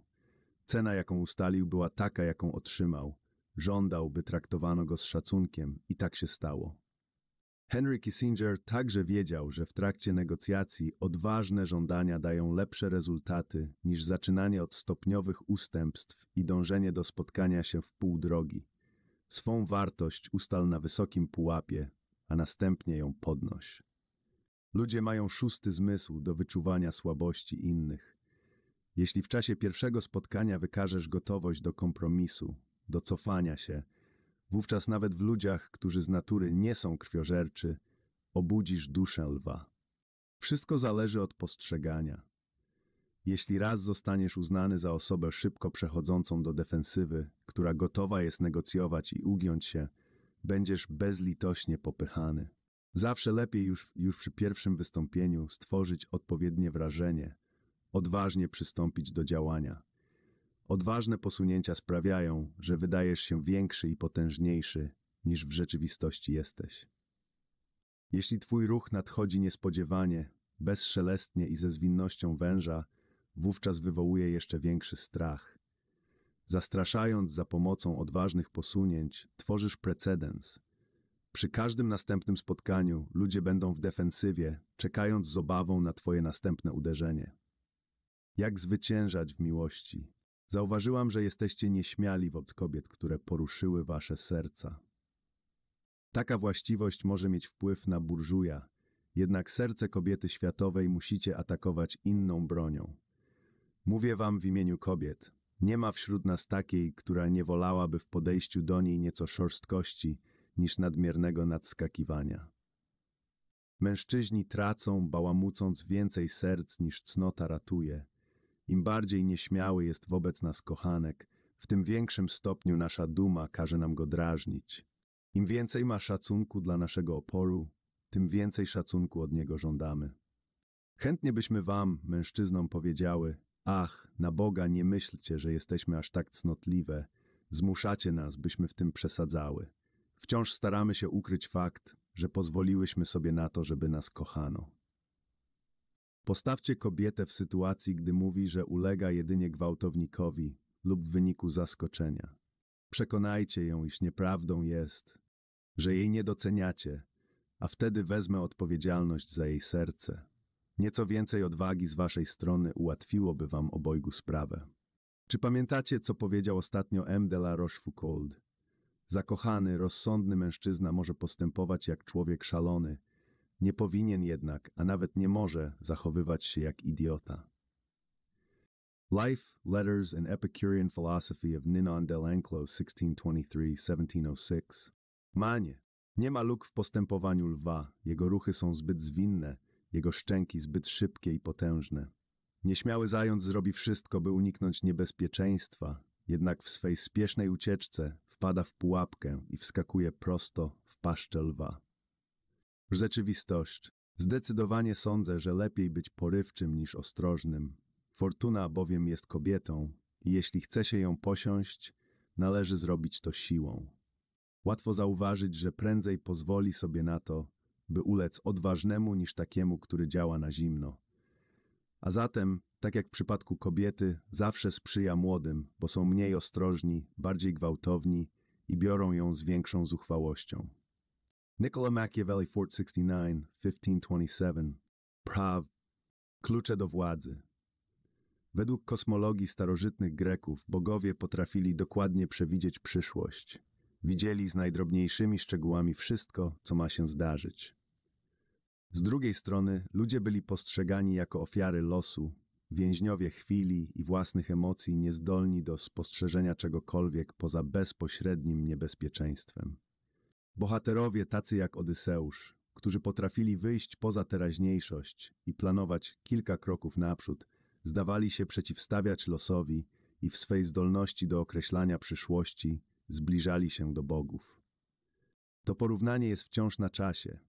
Cena, jaką ustalił, była taka, jaką otrzymał. Żądał, by traktowano go z szacunkiem i tak się stało. Henry Kissinger także wiedział, że w trakcie negocjacji odważne żądania dają lepsze rezultaty niż zaczynanie od stopniowych ustępstw i dążenie do spotkania się w pół drogi. Swą wartość ustal na wysokim pułapie, a następnie ją podnoś. Ludzie mają szósty zmysł do wyczuwania słabości innych. Jeśli w czasie pierwszego spotkania wykażesz gotowość do kompromisu, do cofania się, wówczas nawet w ludziach, którzy z natury nie są krwiożerczy, obudzisz duszę lwa. Wszystko zależy od postrzegania. Jeśli raz zostaniesz uznany za osobę szybko przechodzącą do defensywy, która gotowa jest negocjować i ugiąć się, będziesz bezlitośnie popychany. Zawsze lepiej już, już przy pierwszym wystąpieniu stworzyć odpowiednie wrażenie, odważnie przystąpić do działania. Odważne posunięcia sprawiają, że wydajesz się większy i potężniejszy, niż w rzeczywistości jesteś. Jeśli twój ruch nadchodzi niespodziewanie, bezszelestnie i ze zwinnością węża, wówczas wywołuje jeszcze większy strach. Zastraszając za pomocą odważnych posunięć, tworzysz precedens. Przy każdym następnym spotkaniu ludzie będą w defensywie, czekając z obawą na twoje następne uderzenie. Jak zwyciężać w miłości? Zauważyłam, że jesteście nieśmiali wobec kobiet, które poruszyły wasze serca. Taka właściwość może mieć wpływ na burżuja, jednak serce kobiety światowej musicie atakować inną bronią. Mówię wam w imieniu kobiet. Nie ma wśród nas takiej, która nie wolałaby w podejściu do niej nieco szorstkości niż nadmiernego nadskakiwania. Mężczyźni tracą, bałamucąc więcej serc niż cnota ratuje – im bardziej nieśmiały jest wobec nas kochanek, w tym większym stopniu nasza duma każe nam go drażnić. Im więcej ma szacunku dla naszego oporu, tym więcej szacunku od niego żądamy. Chętnie byśmy wam, mężczyznom, powiedziały: Ach, na Boga nie myślcie, że jesteśmy aż tak cnotliwe. Zmuszacie nas, byśmy w tym przesadzały. Wciąż staramy się ukryć fakt, że pozwoliłyśmy sobie na to, żeby nas kochano. Postawcie kobietę w sytuacji, gdy mówi, że ulega jedynie gwałtownikowi lub w wyniku zaskoczenia. Przekonajcie ją, iż nieprawdą jest, że jej nie doceniacie, a wtedy wezmę odpowiedzialność za jej serce. Nieco więcej odwagi z waszej strony ułatwiłoby wam obojgu sprawę. Czy pamiętacie, co powiedział ostatnio M. de la Rochefoucauld? Zakochany, rozsądny mężczyzna może postępować jak człowiek szalony, nie powinien jednak, a nawet nie może, zachowywać się jak idiota. Life, Letters and Epicurean Philosophy of Ninon de l'Enclos 1623-1706 Manie, nie ma luk w postępowaniu lwa, jego ruchy są zbyt zwinne, jego szczęki zbyt szybkie i potężne. Nieśmiały zając zrobi wszystko, by uniknąć niebezpieczeństwa, jednak w swej spiesznej ucieczce wpada w pułapkę i wskakuje prosto w paszczę lwa. Rzeczywistość. Zdecydowanie sądzę, że lepiej być porywczym niż ostrożnym. Fortuna bowiem jest kobietą i jeśli chce się ją posiąść, należy zrobić to siłą. Łatwo zauważyć, że prędzej pozwoli sobie na to, by ulec odważnemu niż takiemu, który działa na zimno. A zatem, tak jak w przypadku kobiety, zawsze sprzyja młodym, bo są mniej ostrożni, bardziej gwałtowni i biorą ją z większą zuchwałością. Nicola Machiavelli, Fort 69, 1527. Praw. Klucze do władzy. Według kosmologii starożytnych Greków bogowie potrafili dokładnie przewidzieć przyszłość. Widzieli z najdrobniejszymi szczegółami wszystko, co ma się zdarzyć. Z drugiej strony ludzie byli postrzegani jako ofiary losu, więźniowie chwili i własnych emocji niezdolni do spostrzeżenia czegokolwiek poza bezpośrednim niebezpieczeństwem. Bohaterowie tacy jak Odyseusz, którzy potrafili wyjść poza teraźniejszość i planować kilka kroków naprzód, zdawali się przeciwstawiać losowi i w swej zdolności do określania przyszłości zbliżali się do bogów. To porównanie jest wciąż na czasie.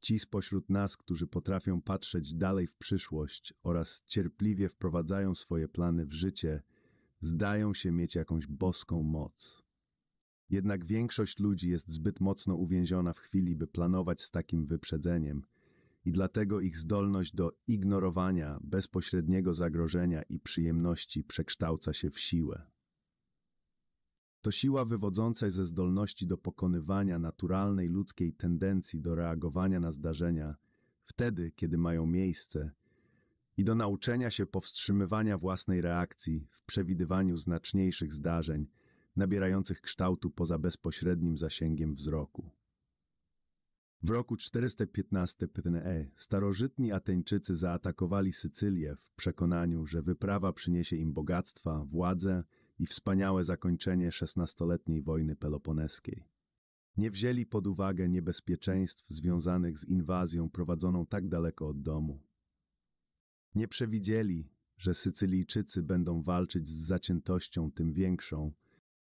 Ci spośród nas, którzy potrafią patrzeć dalej w przyszłość oraz cierpliwie wprowadzają swoje plany w życie, zdają się mieć jakąś boską moc. Jednak większość ludzi jest zbyt mocno uwięziona w chwili, by planować z takim wyprzedzeniem, i dlatego ich zdolność do ignorowania bezpośredniego zagrożenia i przyjemności przekształca się w siłę. To siła wywodząca ze zdolności do pokonywania naturalnej ludzkiej tendencji do reagowania na zdarzenia wtedy, kiedy mają miejsce, i do nauczenia się powstrzymywania własnej reakcji w przewidywaniu znaczniejszych zdarzeń, nabierających kształtu poza bezpośrednim zasięgiem wzroku. W roku 415 PNE starożytni Ateńczycy zaatakowali Sycylię w przekonaniu, że wyprawa przyniesie im bogactwa, władzę i wspaniałe zakończenie szesnastoletniej wojny peloponeskiej. Nie wzięli pod uwagę niebezpieczeństw związanych z inwazją prowadzoną tak daleko od domu. Nie przewidzieli, że Sycylijczycy będą walczyć z zaciętością tym większą,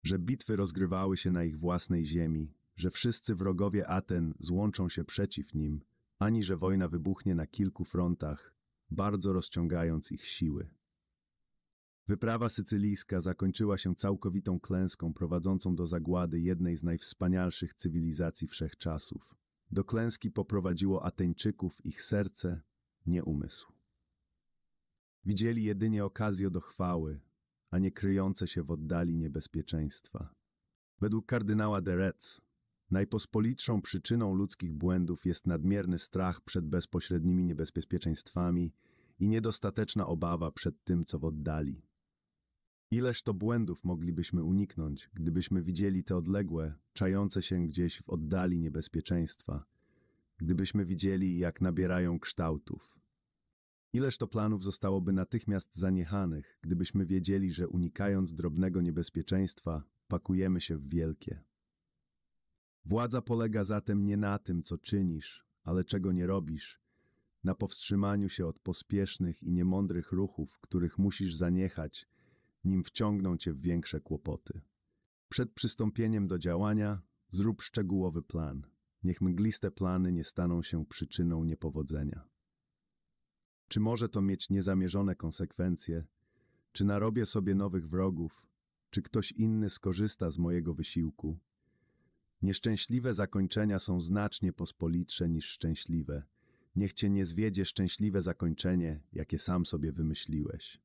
że bitwy rozgrywały się na ich własnej ziemi, że wszyscy wrogowie Aten złączą się przeciw nim, ani że wojna wybuchnie na kilku frontach, bardzo rozciągając ich siły. Wyprawa sycylijska zakończyła się całkowitą klęską prowadzącą do zagłady jednej z najwspanialszych cywilizacji wszechczasów. Do klęski poprowadziło Ateńczyków ich serce, nie umysł. Widzieli jedynie okazję do chwały, a nie kryjące się w oddali niebezpieczeństwa. Według kardynała de Retz, najpospolitszą przyczyną ludzkich błędów jest nadmierny strach przed bezpośrednimi niebezpieczeństwami i niedostateczna obawa przed tym, co w oddali. Ileż to błędów moglibyśmy uniknąć, gdybyśmy widzieli te odległe, czające się gdzieś w oddali niebezpieczeństwa, gdybyśmy widzieli, jak nabierają kształtów. Ileż to planów zostałoby natychmiast zaniechanych, gdybyśmy wiedzieli, że unikając drobnego niebezpieczeństwa, pakujemy się w wielkie. Władza polega zatem nie na tym, co czynisz, ale czego nie robisz, na powstrzymaniu się od pospiesznych i niemądrych ruchów, których musisz zaniechać, nim wciągną cię w większe kłopoty. Przed przystąpieniem do działania zrób szczegółowy plan. Niech mgliste plany nie staną się przyczyną niepowodzenia. Czy może to mieć niezamierzone konsekwencje? Czy narobię sobie nowych wrogów? Czy ktoś inny skorzysta z mojego wysiłku? Nieszczęśliwe zakończenia są znacznie pospolitsze niż szczęśliwe. Niech cię nie zwiedzie szczęśliwe zakończenie, jakie sam sobie wymyśliłeś.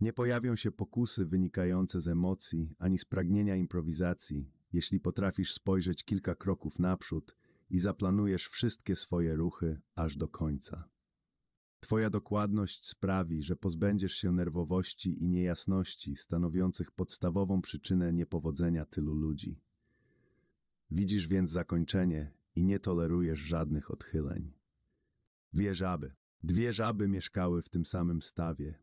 Nie pojawią się pokusy wynikające z emocji ani z pragnienia improwizacji, jeśli potrafisz spojrzeć kilka kroków naprzód i zaplanujesz wszystkie swoje ruchy aż do końca. Twoja dokładność sprawi, że pozbędziesz się nerwowości i niejasności stanowiących podstawową przyczynę niepowodzenia tylu ludzi. Widzisz więc zakończenie i nie tolerujesz żadnych odchyleń. Dwie żaby. Dwie żaby mieszkały w tym samym stawie.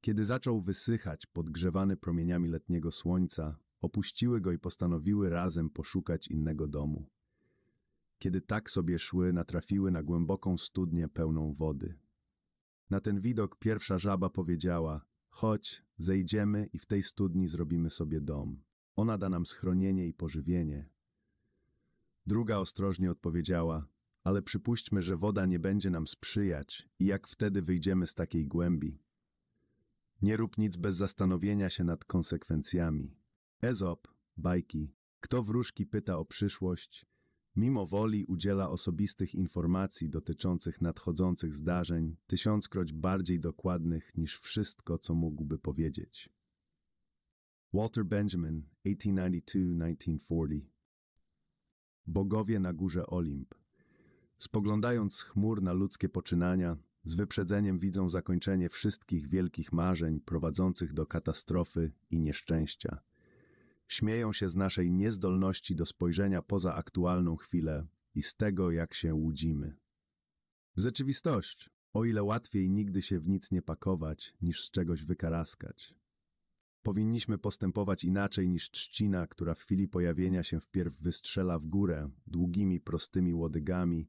Kiedy zaczął wysychać, podgrzewany promieniami letniego słońca, opuściły go i postanowiły razem poszukać innego domu. Kiedy tak sobie szły, natrafiły na głęboką studnię pełną wody. Na ten widok pierwsza żaba powiedziała: Chodź, zejdziemy i w tej studni zrobimy sobie dom. Ona da nam schronienie i pożywienie. Druga ostrożnie odpowiedziała: Ale przypuśćmy, że woda nie będzie nam sprzyjać, i jak wtedy wyjdziemy z takiej głębi? Nie rób nic bez zastanowienia się nad konsekwencjami. Ezop, bajki. Kto wróżki pyta o przyszłość, mimo woli udziela osobistych informacji dotyczących nadchodzących zdarzeń, tysiąckroć bardziej dokładnych niż wszystko, co mógłby powiedzieć. Walter Benjamin, 1892-1940 Bogowie na górze Olimp. Spoglądając z chmur na ludzkie poczynania, z wyprzedzeniem widzą zakończenie wszystkich wielkich marzeń prowadzących do katastrofy i nieszczęścia. Śmieją się z naszej niezdolności do spojrzenia poza aktualną chwilę i z tego, jak się łudzimy. Rzeczywistość, o ile łatwiej nigdy się w nic nie pakować, niż z czegoś wykaraskać. Powinniśmy postępować inaczej niż trzcina, która w chwili pojawienia się wpierw wystrzela w górę długimi, prostymi łodygami,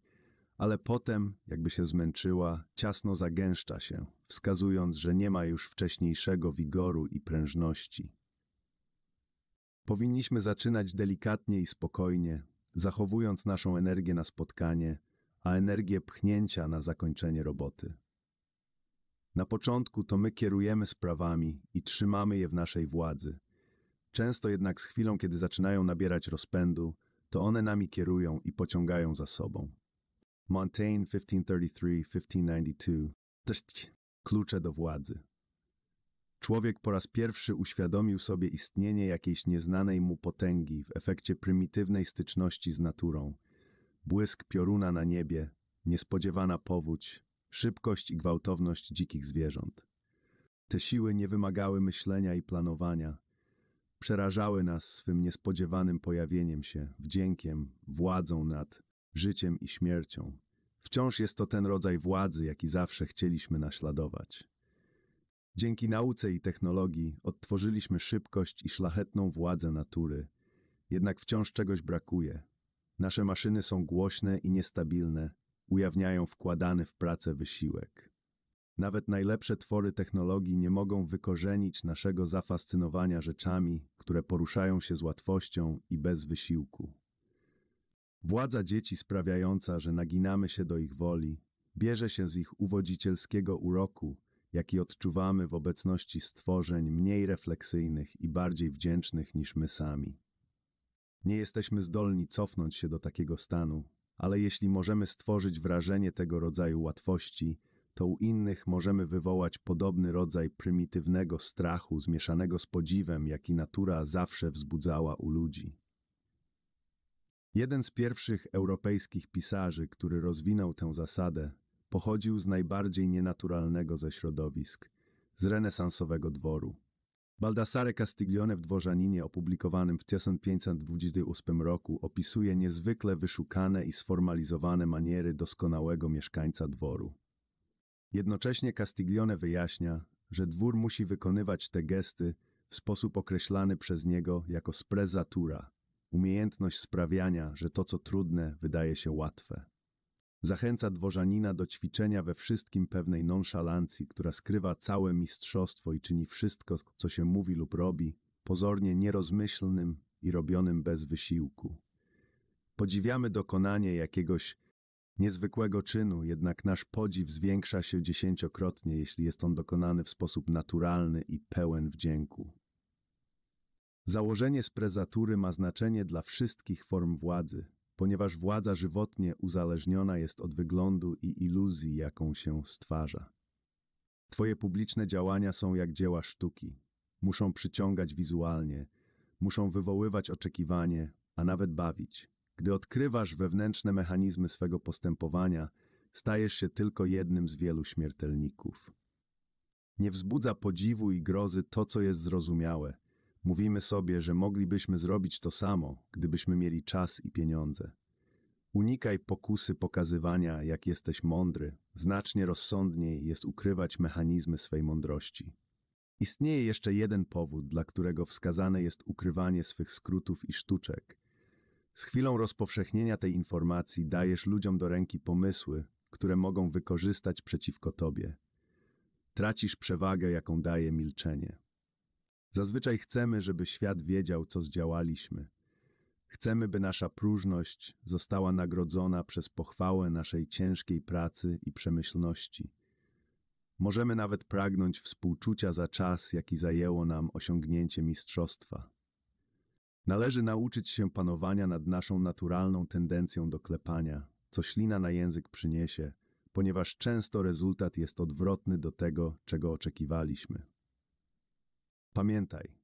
ale potem, jakby się zmęczyła, ciasno zagęszcza się, wskazując, że nie ma już wcześniejszego wigoru i prężności. Powinniśmy zaczynać delikatnie i spokojnie, zachowując naszą energię na spotkanie, a energię pchnięcia na zakończenie roboty. Na początku to my kierujemy sprawami i trzymamy je w naszej władzy. Często jednak z chwilą, kiedy zaczynają nabierać rozpędu, to one nami kierują i pociągają za sobą. Montaigne 1533-1592 Klucze do władzy. Człowiek po raz pierwszy uświadomił sobie istnienie jakiejś nieznanej mu potęgi w efekcie prymitywnej styczności z naturą. Błysk pioruna na niebie, niespodziewana powódź, szybkość i gwałtowność dzikich zwierząt. Te siły nie wymagały myślenia i planowania. Przerażały nas swym niespodziewanym pojawieniem się, wdziękiem, władzą nad życiem i śmiercią. Wciąż jest to ten rodzaj władzy, jaki zawsze chcieliśmy naśladować. Dzięki nauce i technologii odtworzyliśmy szybkość i szlachetną władzę natury, jednak wciąż czegoś brakuje. Nasze maszyny są głośne i niestabilne, ujawniają wkładany w pracę wysiłek. Nawet najlepsze twory technologii nie mogą wykorzenić naszego zafascynowania rzeczami, które poruszają się z łatwością i bez wysiłku. Władza dzieci sprawiająca, że naginamy się do ich woli, bierze się z ich uwodzicielskiego uroku, jaki odczuwamy w obecności stworzeń mniej refleksyjnych i bardziej wdzięcznych niż my sami. Nie jesteśmy zdolni cofnąć się do takiego stanu, ale jeśli możemy stworzyć wrażenie tego rodzaju łatwości, to u innych możemy wywołać podobny rodzaj prymitywnego strachu zmieszanego z podziwem, jaki natura zawsze wzbudzała u ludzi. Jeden z pierwszych europejskich pisarzy, który rozwinął tę zasadę, pochodził z najbardziej nienaturalnego ze środowisk, z renesansowego dworu. Baldassare Castiglione w Dworzaninie opublikowanym w 1528 roku opisuje niezwykle wyszukane i sformalizowane maniery doskonałego mieszkańca dworu. Jednocześnie Castiglione wyjaśnia, że dwór musi wykonywać te gesty w sposób określany przez niego jako sprezatura, umiejętność sprawiania, że to co trudne wydaje się łatwe. Zachęca dworzanina do ćwiczenia we wszystkim pewnej nonszalancji, która skrywa całe mistrzostwo i czyni wszystko, co się mówi lub robi, pozornie nierozmyślnym i robionym bez wysiłku. Podziwiamy dokonanie jakiegoś niezwykłego czynu, jednak nasz podziw zwiększa się dziesięciokrotnie, jeśli jest on dokonany w sposób naturalny i pełen wdzięku. Założenie z prezatury ma znaczenie dla wszystkich form władzy, ponieważ władza żywotnie uzależniona jest od wyglądu i iluzji, jaką się stwarza. Twoje publiczne działania są jak dzieła sztuki. Muszą przyciągać wizualnie, muszą wywoływać oczekiwanie, a nawet bawić. Gdy odkrywasz wewnętrzne mechanizmy swego postępowania, stajesz się tylko jednym z wielu śmiertelników. Nie wzbudza podziwu i grozy to, co jest zrozumiałe. Mówimy sobie, że moglibyśmy zrobić to samo, gdybyśmy mieli czas i pieniądze. Unikaj pokusy pokazywania, jak jesteś mądry. Znacznie rozsądniej jest ukrywać mechanizmy swej mądrości. Istnieje jeszcze jeden powód, dla którego wskazane jest ukrywanie swych skrótów i sztuczek. Z chwilą rozpowszechnienia tej informacji dajesz ludziom do ręki pomysły, które mogą wykorzystać przeciwko tobie. Tracisz przewagę, jaką daje milczenie. Zazwyczaj chcemy, żeby świat wiedział, co zdziałaliśmy. Chcemy, by nasza próżność została nagrodzona przez pochwałę naszej ciężkiej pracy i przemyślności. Możemy nawet pragnąć współczucia za czas, jaki zajęło nam osiągnięcie mistrzostwa. Należy nauczyć się panowania nad naszą naturalną tendencją do klepania, co ślina na język przyniesie, ponieważ często rezultat jest odwrotny do tego, czego oczekiwaliśmy. Pamiętaj,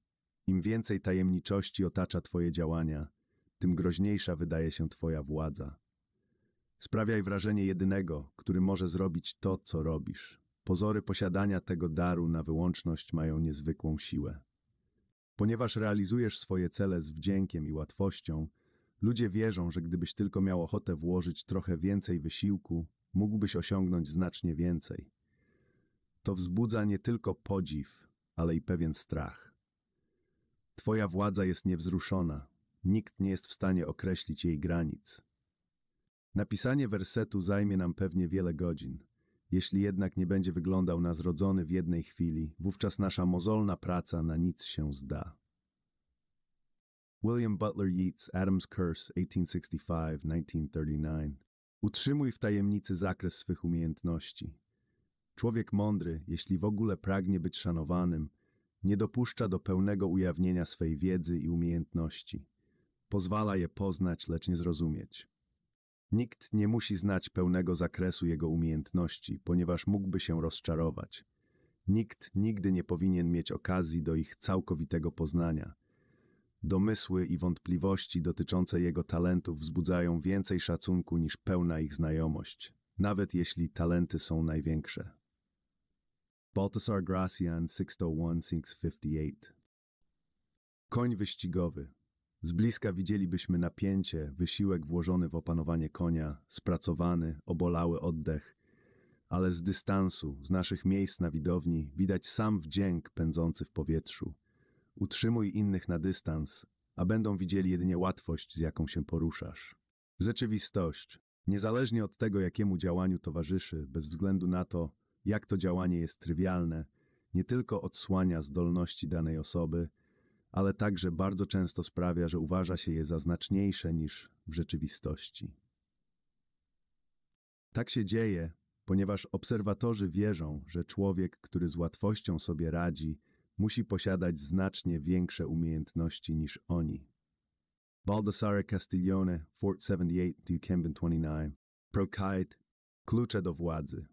im więcej tajemniczości otacza Twoje działania, tym groźniejsza wydaje się Twoja władza. Sprawiaj wrażenie jedynego, który może zrobić to, co robisz. Pozory posiadania tego daru na wyłączność mają niezwykłą siłę. Ponieważ realizujesz swoje cele z wdziękiem i łatwością, ludzie wierzą, że gdybyś tylko miał ochotę włożyć trochę więcej wysiłku, mógłbyś osiągnąć znacznie więcej. To wzbudza nie tylko podziw, ale i pewien strach. Twoja władza jest niewzruszona, nikt nie jest w stanie określić jej granic. Napisanie wersetu zajmie nam pewnie wiele godzin. Jeśli jednak nie będzie wyglądał na zrodzony w jednej chwili, wówczas nasza mozolna praca na nic się zda. William Butler Yeats, Adam's Curse, 1865-1939. Utrzymuj w tajemnicy zakres swych umiejętności. Człowiek mądry, jeśli w ogóle pragnie być szanowanym, nie dopuszcza do pełnego ujawnienia swej wiedzy i umiejętności. Pozwala je poznać, lecz nie zrozumieć. Nikt nie musi znać pełnego zakresu jego umiejętności, ponieważ mógłby się rozczarować. Nikt nigdy nie powinien mieć okazji do ich całkowitego poznania. Domysły i wątpliwości dotyczące jego talentów wzbudzają więcej szacunku niż pełna ich znajomość, nawet jeśli talenty są największe. Baltasar Gracian, 601-658 Koń wyścigowy z bliska widzielibyśmy napięcie, wysiłek włożony w opanowanie konia, spracowany, obolały oddech, ale z dystansu, z naszych miejsc na widowni, widać sam wdzięk pędzący w powietrzu. Utrzymuj innych na dystans, a będą widzieli jedynie łatwość, z jaką się poruszasz. Rzeczywistość, niezależnie od tego, jakiemu działaniu towarzyszy, bez względu na to, jak to działanie jest trywialne, nie tylko odsłania zdolności danej osoby, ale także bardzo często sprawia, że uważa się je za znaczniejsze niż w rzeczywistości. Tak się dzieje, ponieważ obserwatorzy wierzą, że człowiek, który z łatwością sobie radzi, musi posiadać znacznie większe umiejętności niż oni. Baldassare Castiglione, Fort 78, Dukemben 29, Procide, klucze do władzy.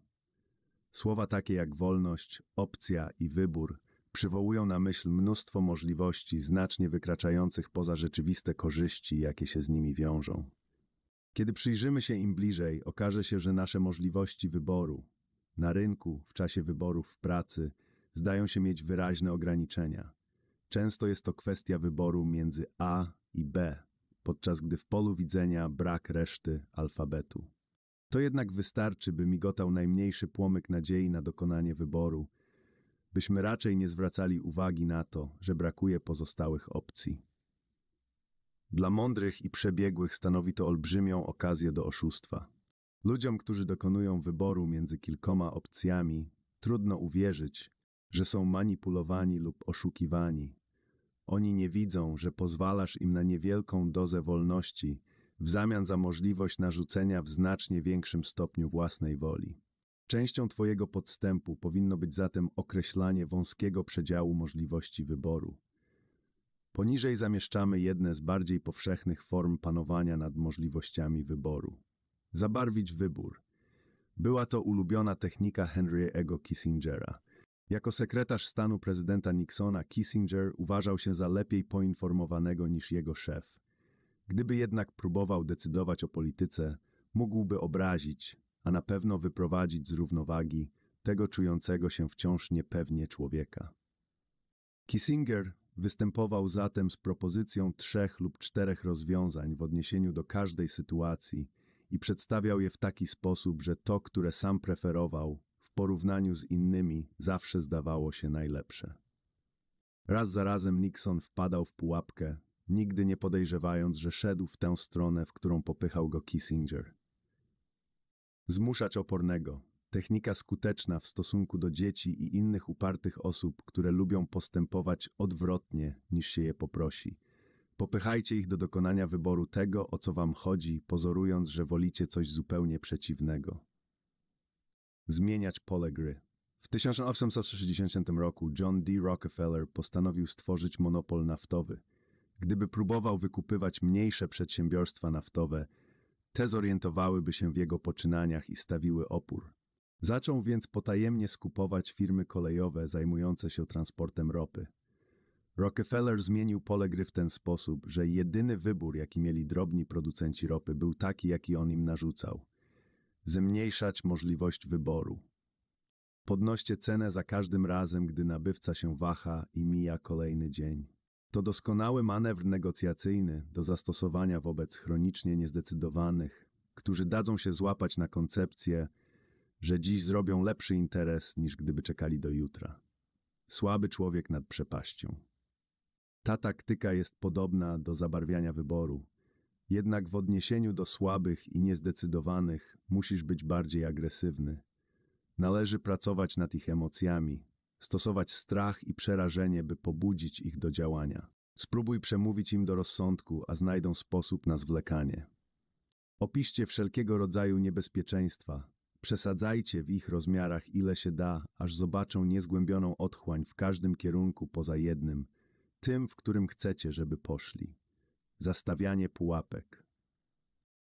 Słowa takie jak wolność, opcja i wybór przywołują na myśl mnóstwo możliwości znacznie wykraczających poza rzeczywiste korzyści, jakie się z nimi wiążą. Kiedy przyjrzymy się im bliżej, okaże się, że nasze możliwości wyboru na rynku, w czasie wyborów w pracy, zdają się mieć wyraźne ograniczenia. Często jest to kwestia wyboru między A i B, podczas gdy w polu widzenia brak reszty alfabetu. To jednak wystarczy, by migotał najmniejszy płomyk nadziei na dokonanie wyboru, byśmy raczej nie zwracali uwagi na to, że brakuje pozostałych opcji. Dla mądrych i przebiegłych stanowi to olbrzymią okazję do oszustwa. Ludziom, którzy dokonują wyboru między kilkoma opcjami, trudno uwierzyć, że są manipulowani lub oszukiwani. Oni nie widzą, że pozwalasz im na niewielką dozę wolności, w zamian za możliwość narzucenia w znacznie większym stopniu własnej woli. Częścią Twojego podstępu powinno być zatem określanie wąskiego przedziału możliwości wyboru. Poniżej zamieszczamy jedne z bardziej powszechnych form panowania nad możliwościami wyboru. Zabarwić wybór. Była to ulubiona technika Henry'ego Kissingera. Jako sekretarz stanu prezydenta Nixona, Kissinger uważał się za lepiej poinformowanego niż jego szef. Gdyby jednak próbował decydować o polityce, mógłby obrazić, a na pewno wyprowadzić z równowagi tego czującego się wciąż niepewnie człowieka. Kissinger występował zatem z propozycją trzech lub czterech rozwiązań w odniesieniu do każdej sytuacji i przedstawiał je w taki sposób, że to, które sam preferował, w porównaniu z innymi zawsze zdawało się najlepsze. Raz za razem Nixon wpadał w pułapkę, nigdy nie podejrzewając, że szedł w tę stronę, w którą popychał go Kissinger. Zmuszacz opornego. Technika skuteczna w stosunku do dzieci i innych upartych osób, które lubią postępować odwrotnie niż się je poprosi. Popychajcie ich do dokonania wyboru tego, o co wam chodzi, pozorując, że wolicie coś zupełnie przeciwnego. Zmieniać pole gry. W 1860 roku John D. Rockefeller postanowił stworzyć monopol naftowy. Gdyby próbował wykupywać mniejsze przedsiębiorstwa naftowe, te zorientowałyby się w jego poczynaniach i stawiły opór. Zaczął więc potajemnie skupować firmy kolejowe zajmujące się transportem ropy. Rockefeller zmienił pole gry w ten sposób, że jedyny wybór, jaki mieli drobni producenci ropy, był taki, jaki on im narzucał. Zmniejszać możliwość wyboru. Podnoście cenę za każdym razem, gdy nabywca się waha i mija kolejny dzień. To doskonały manewr negocjacyjny do zastosowania wobec chronicznie niezdecydowanych, którzy dadzą się złapać na koncepcję, że dziś zrobią lepszy interes niż gdyby czekali do jutra. Słaby człowiek nad przepaścią. Ta taktyka jest podobna do zabarwiania wyboru, jednak w odniesieniu do słabych i niezdecydowanych musisz być bardziej agresywny. Należy pracować nad ich emocjami, stosować strach i przerażenie, by pobudzić ich do działania. Spróbuj przemówić im do rozsądku, a znajdą sposób na zwlekanie. Opiszcie wszelkiego rodzaju niebezpieczeństwa. Przesadzajcie w ich rozmiarach ile się da, aż zobaczą niezgłębioną otchłań w każdym kierunku poza jednym, tym, w którym chcecie, żeby poszli. Zastawianie pułapek.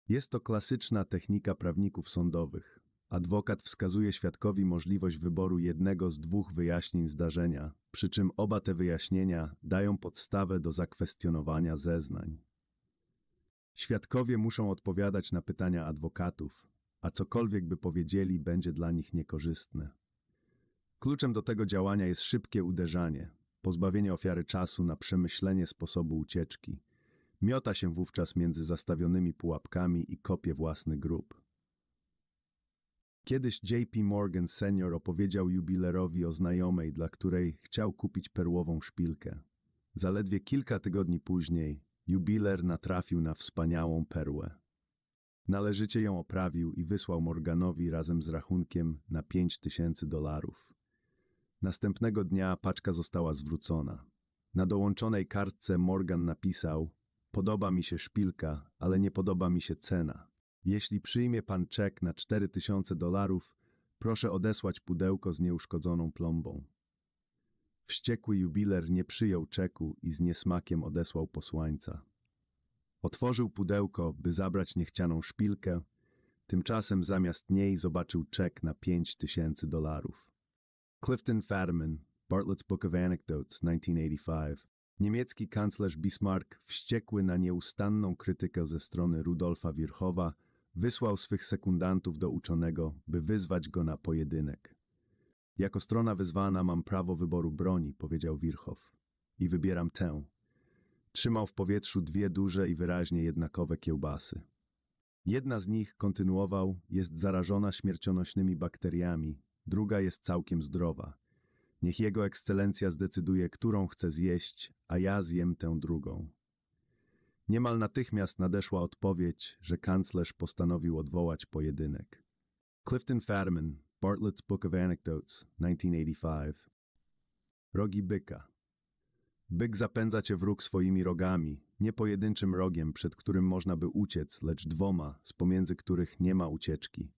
Jest to klasyczna technika prawników sądowych. Adwokat wskazuje świadkowi możliwość wyboru jednego z dwóch wyjaśnień zdarzenia, przy czym oba te wyjaśnienia dają podstawę do zakwestionowania zeznań. Świadkowie muszą odpowiadać na pytania adwokatów, a cokolwiek by powiedzieli, będzie dla nich niekorzystne. Kluczem do tego działania jest szybkie uderzanie, pozbawienie ofiary czasu na przemyślenie sposobu ucieczki. Miota się wówczas między zastawionymi pułapkami i kopie własny grób. Kiedyś JP Morgan senior opowiedział jubilerowi o znajomej, dla której chciał kupić perłową szpilkę. Zaledwie kilka tygodni później jubiler natrafił na wspaniałą perłę. Należycie ją oprawił i wysłał Morganowi razem z rachunkiem na pięć tysięcy dolarów. Następnego dnia paczka została zwrócona. Na dołączonej kartce Morgan napisał: Podoba mi się szpilka, ale nie podoba mi się cena. Jeśli przyjmie pan czek na 4000 dolarów, proszę odesłać pudełko z nieuszkodzoną plombą. Wściekły jubiler nie przyjął czeku i z niesmakiem odesłał posłańca. Otworzył pudełko, by zabrać niechcianą szpilkę, tymczasem zamiast niej zobaczył czek na 5000 dolarów. Clifton Fadiman, Bartlett's Book of Anecdotes, 1985. Niemiecki kanclerz Bismarck, wściekły na nieustanną krytykę ze strony Rudolfa Wirchowa, wysłał swych sekundantów do uczonego, by wyzwać go na pojedynek. Jako strona wyzwana mam prawo wyboru broni, powiedział Wirchow. I wybieram tę. Trzymał w powietrzu dwie duże i wyraźnie jednakowe kiełbasy. Jedna z nich, kontynuował, jest zarażona śmiercionośnymi bakteriami, druga jest całkiem zdrowa. Niech jego ekscelencja zdecyduje, którą chce zjeść, a ja zjem tę drugą. Niemal natychmiast nadeszła odpowiedź, że kanclerz postanowił odwołać pojedynek. Clifton Fadiman, Bartlett's Book of Anecdotes, 1985. Rogi byka. Byk zapędza cię wróg swoimi rogami, Nie pojedynczym rogiem, przed którym można by uciec, lecz dwoma, z pomiędzy których nie ma ucieczki.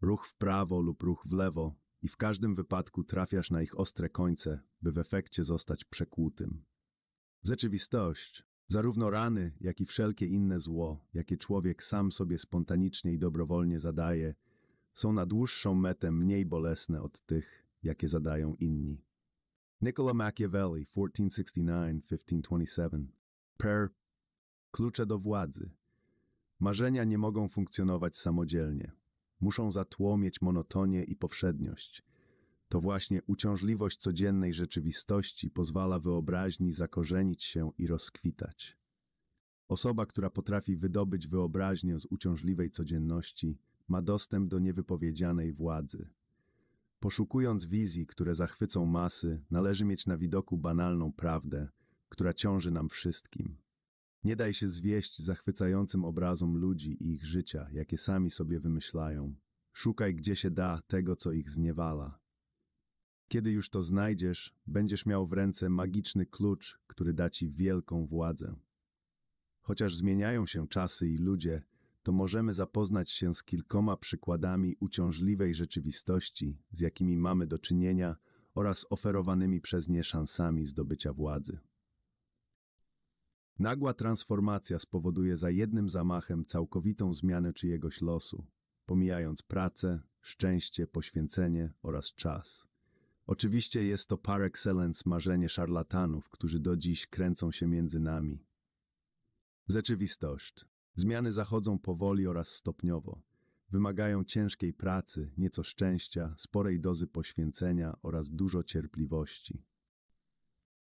Ruch w prawo lub ruch w lewo i w każdym wypadku trafiasz na ich ostre końce, by w efekcie zostać przekłutym. Rzeczywistość, zarówno rany, jak i wszelkie inne zło, jakie człowiek sam sobie spontanicznie i dobrowolnie zadaje, są na dłuższą metę mniej bolesne od tych, jakie zadają inni. Nicola Machiavelli, 1469-1527 Per klucze do władzy. Marzenia nie mogą funkcjonować samodzielnie. Muszą zatłomieć monotonię i powszedniość. To właśnie uciążliwość codziennej rzeczywistości pozwala wyobraźni zakorzenić się i rozkwitać. Osoba, która potrafi wydobyć wyobraźnię z uciążliwej codzienności, ma dostęp do niewypowiedzianej władzy. Poszukując wizji, które zachwycą masy, należy mieć na widoku banalną prawdę, która ciąży nam wszystkim. Nie daj się zwieść zachwycającym obrazom ludzi i ich życia, jakie sami sobie wymyślają. Szukaj, gdzie się da, tego, co ich zniewala. Kiedy już to znajdziesz, będziesz miał w ręce magiczny klucz, który da ci wielką władzę. Chociaż zmieniają się czasy i ludzie, to możemy zapoznać się z kilkoma przykładami uciążliwej rzeczywistości, z jakimi mamy do czynienia, oraz oferowanymi przez nie szansami zdobycia władzy. Nagła transformacja spowoduje za jednym zamachem całkowitą zmianę czyjegoś losu, pomijając pracę, szczęście, poświęcenie oraz czas. Oczywiście jest to par excellence marzenie szarlatanów, którzy do dziś kręcą się między nami. Rzeczywistość. Zmiany zachodzą powoli oraz stopniowo. Wymagają ciężkiej pracy, nieco szczęścia, sporej dozy poświęcenia oraz dużo cierpliwości.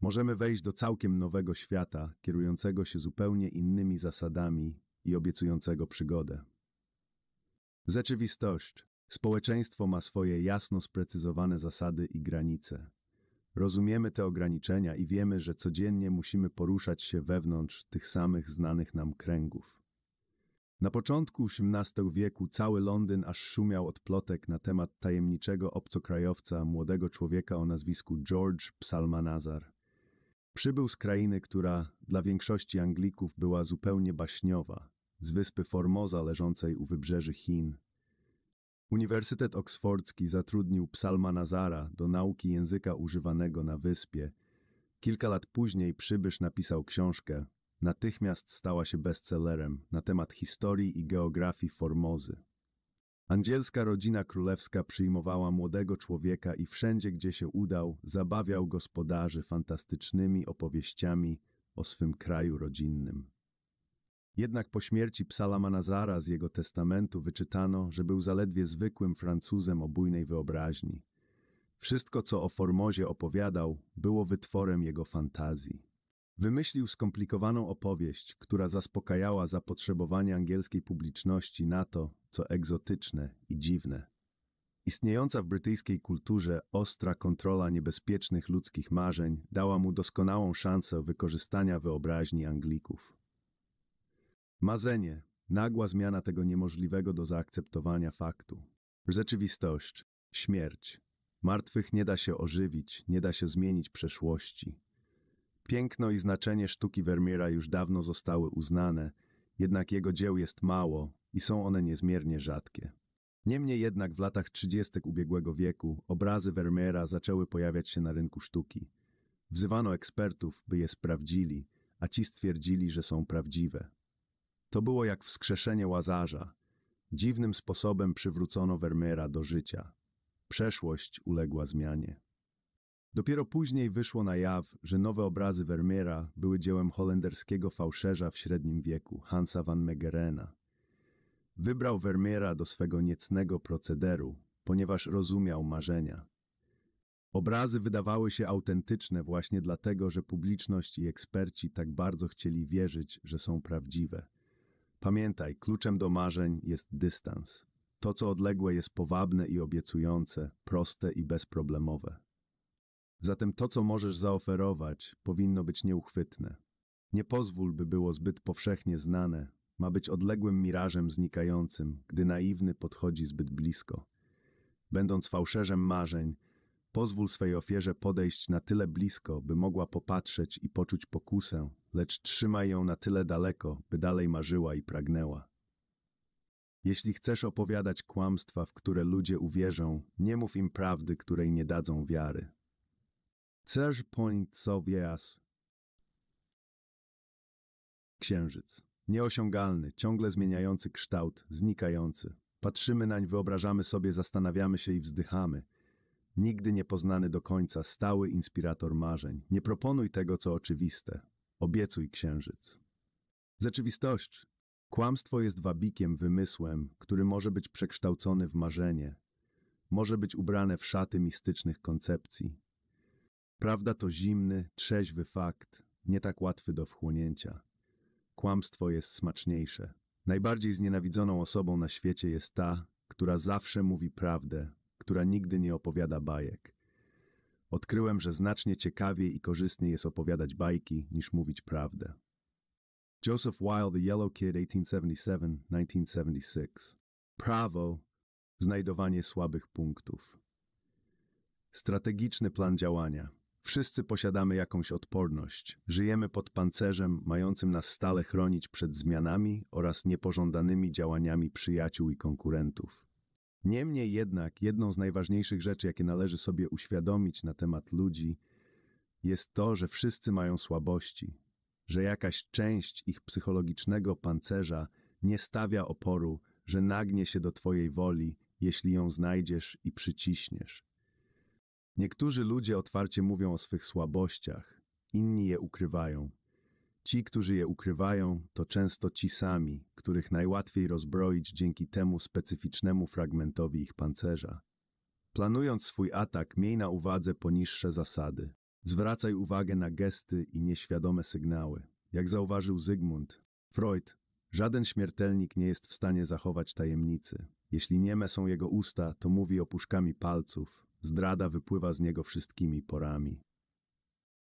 Możemy wejść do całkiem nowego świata, kierującego się zupełnie innymi zasadami i obiecującego przygodę. Rzeczywistość. Społeczeństwo ma swoje jasno sprecyzowane zasady i granice. Rozumiemy te ograniczenia i wiemy, że codziennie musimy poruszać się wewnątrz tych samych znanych nam kręgów. Na początku XVIII wieku cały Londyn aż szumiał od plotek na temat tajemniczego obcokrajowca, młodego człowieka o nazwisku George Psalmanazar. Przybył z krainy, która dla większości Anglików była zupełnie baśniowa, z wyspy Formosa leżącej u wybrzeży Chin. Uniwersytet Oksfordzki zatrudnił Psalmanazara do nauki języka używanego na wyspie. Kilka lat później przybysz napisał książkę, natychmiast stała się bestsellerem na temat historii i geografii Formozy. Angielska rodzina królewska przyjmowała młodego człowieka i wszędzie, gdzie się udał, zabawiał gospodarzy fantastycznymi opowieściami o swym kraju rodzinnym. Jednak po śmierci Psalamanazara z jego testamentu wyczytano, że był zaledwie zwykłym Francuzem o bujnej wyobraźni. Wszystko, co o Formozie opowiadał, było wytworem jego fantazji. Wymyślił skomplikowaną opowieść, która zaspokajała zapotrzebowanie angielskiej publiczności na to, co egzotyczne i dziwne. Istniejąca w brytyjskiej kulturze ostra kontrola niebezpiecznych ludzkich marzeń dała mu doskonałą szansę wykorzystania wyobraźni Anglików. Mazenie, nagła zmiana tego niemożliwego do zaakceptowania faktu. Rzeczywistość, śmierć. Martwych nie da się ożywić, nie da się zmienić przeszłości. Piękno i znaczenie sztuki Vermeera już dawno zostały uznane, jednak jego dzieł jest mało i są one niezmiernie rzadkie. Niemniej jednak w latach 30. ubiegłego wieku obrazy Vermeera zaczęły pojawiać się na rynku sztuki. Wzywano ekspertów, by je sprawdzili, a ci stwierdzili, że są prawdziwe. To było jak wskrzeszenie Łazarza. Dziwnym sposobem przywrócono Vermeera do życia. Przeszłość uległa zmianie. Dopiero później wyszło na jaw, że nowe obrazy Vermeera były dziełem holenderskiego fałszerza w średnim wieku, Hansa van Megerena. Wybrał Vermeera do swego niecnego procederu, ponieważ rozumiał marzenia. Obrazy wydawały się autentyczne właśnie dlatego, że publiczność i eksperci tak bardzo chcieli wierzyć, że są prawdziwe. Pamiętaj, kluczem do marzeń jest dystans. To, co odległe, jest powabne i obiecujące, proste i bezproblemowe. Zatem to, co możesz zaoferować, powinno być nieuchwytne. Nie pozwól, by było zbyt powszechnie znane, ma być odległym mirażem znikającym, gdy naiwny podchodzi zbyt blisko. Będąc fałszerzem marzeń, pozwól swej ofierze podejść na tyle blisko, by mogła popatrzeć i poczuć pokusę, lecz trzymaj ją na tyle daleko, by dalej marzyła i pragnęła. Jeśli chcesz opowiadać kłamstwa, w które ludzie uwierzą, nie mów im prawdy, której nie dadzą wiary. Serge point Sowias. Księżyc. Nieosiągalny, ciągle zmieniający kształt, znikający. Patrzymy nań, wyobrażamy sobie, zastanawiamy się i wzdychamy. Nigdy niepoznany do końca, stały inspirator marzeń. Nie proponuj tego, co oczywiste. Obiecuj księżyc. Rzeczywistość. Kłamstwo jest wabikiem, wymysłem, który może być przekształcony w marzenie. Może być ubrane w szaty mistycznych koncepcji. Prawda to zimny, trzeźwy fakt, nie tak łatwy do wchłonięcia. Kłamstwo jest smaczniejsze. Najbardziej znienawidzoną osobą na świecie jest ta, która zawsze mówi prawdę, która nigdy nie opowiada bajek. Odkryłem, że znacznie ciekawiej i korzystniej jest opowiadać bajki, niż mówić prawdę. Joseph Wilde, The Yellow Kid, 1877-1976. Prawo, znajdowanie słabych punktów. Strategiczny plan działania. Wszyscy posiadamy jakąś odporność. Żyjemy pod pancerzem mającym nas stale chronić przed zmianami oraz niepożądanymi działaniami przyjaciół i konkurentów. Niemniej jednak jedną z najważniejszych rzeczy, jakie należy sobie uświadomić na temat ludzi, jest to, że wszyscy mają słabości, że jakaś część ich psychologicznego pancerza nie stawia oporu, że nagnie się do Twojej woli, jeśli ją znajdziesz i przyciśniesz. Niektórzy ludzie otwarcie mówią o swych słabościach, inni je ukrywają. Ci, którzy je ukrywają, to często ci sami, których najłatwiej rozbroić dzięki temu specyficznemu fragmentowi ich pancerza. Planując swój atak, miej na uwadze poniższe zasady. Zwracaj uwagę na gesty i nieświadome sygnały. Jak zauważył Zygmunt Freud, żaden śmiertelnik nie jest w stanie zachować tajemnicy. Jeśli nieme są jego usta, to mówi opuszkami palców. Zdrada wypływa z niego wszystkimi porami.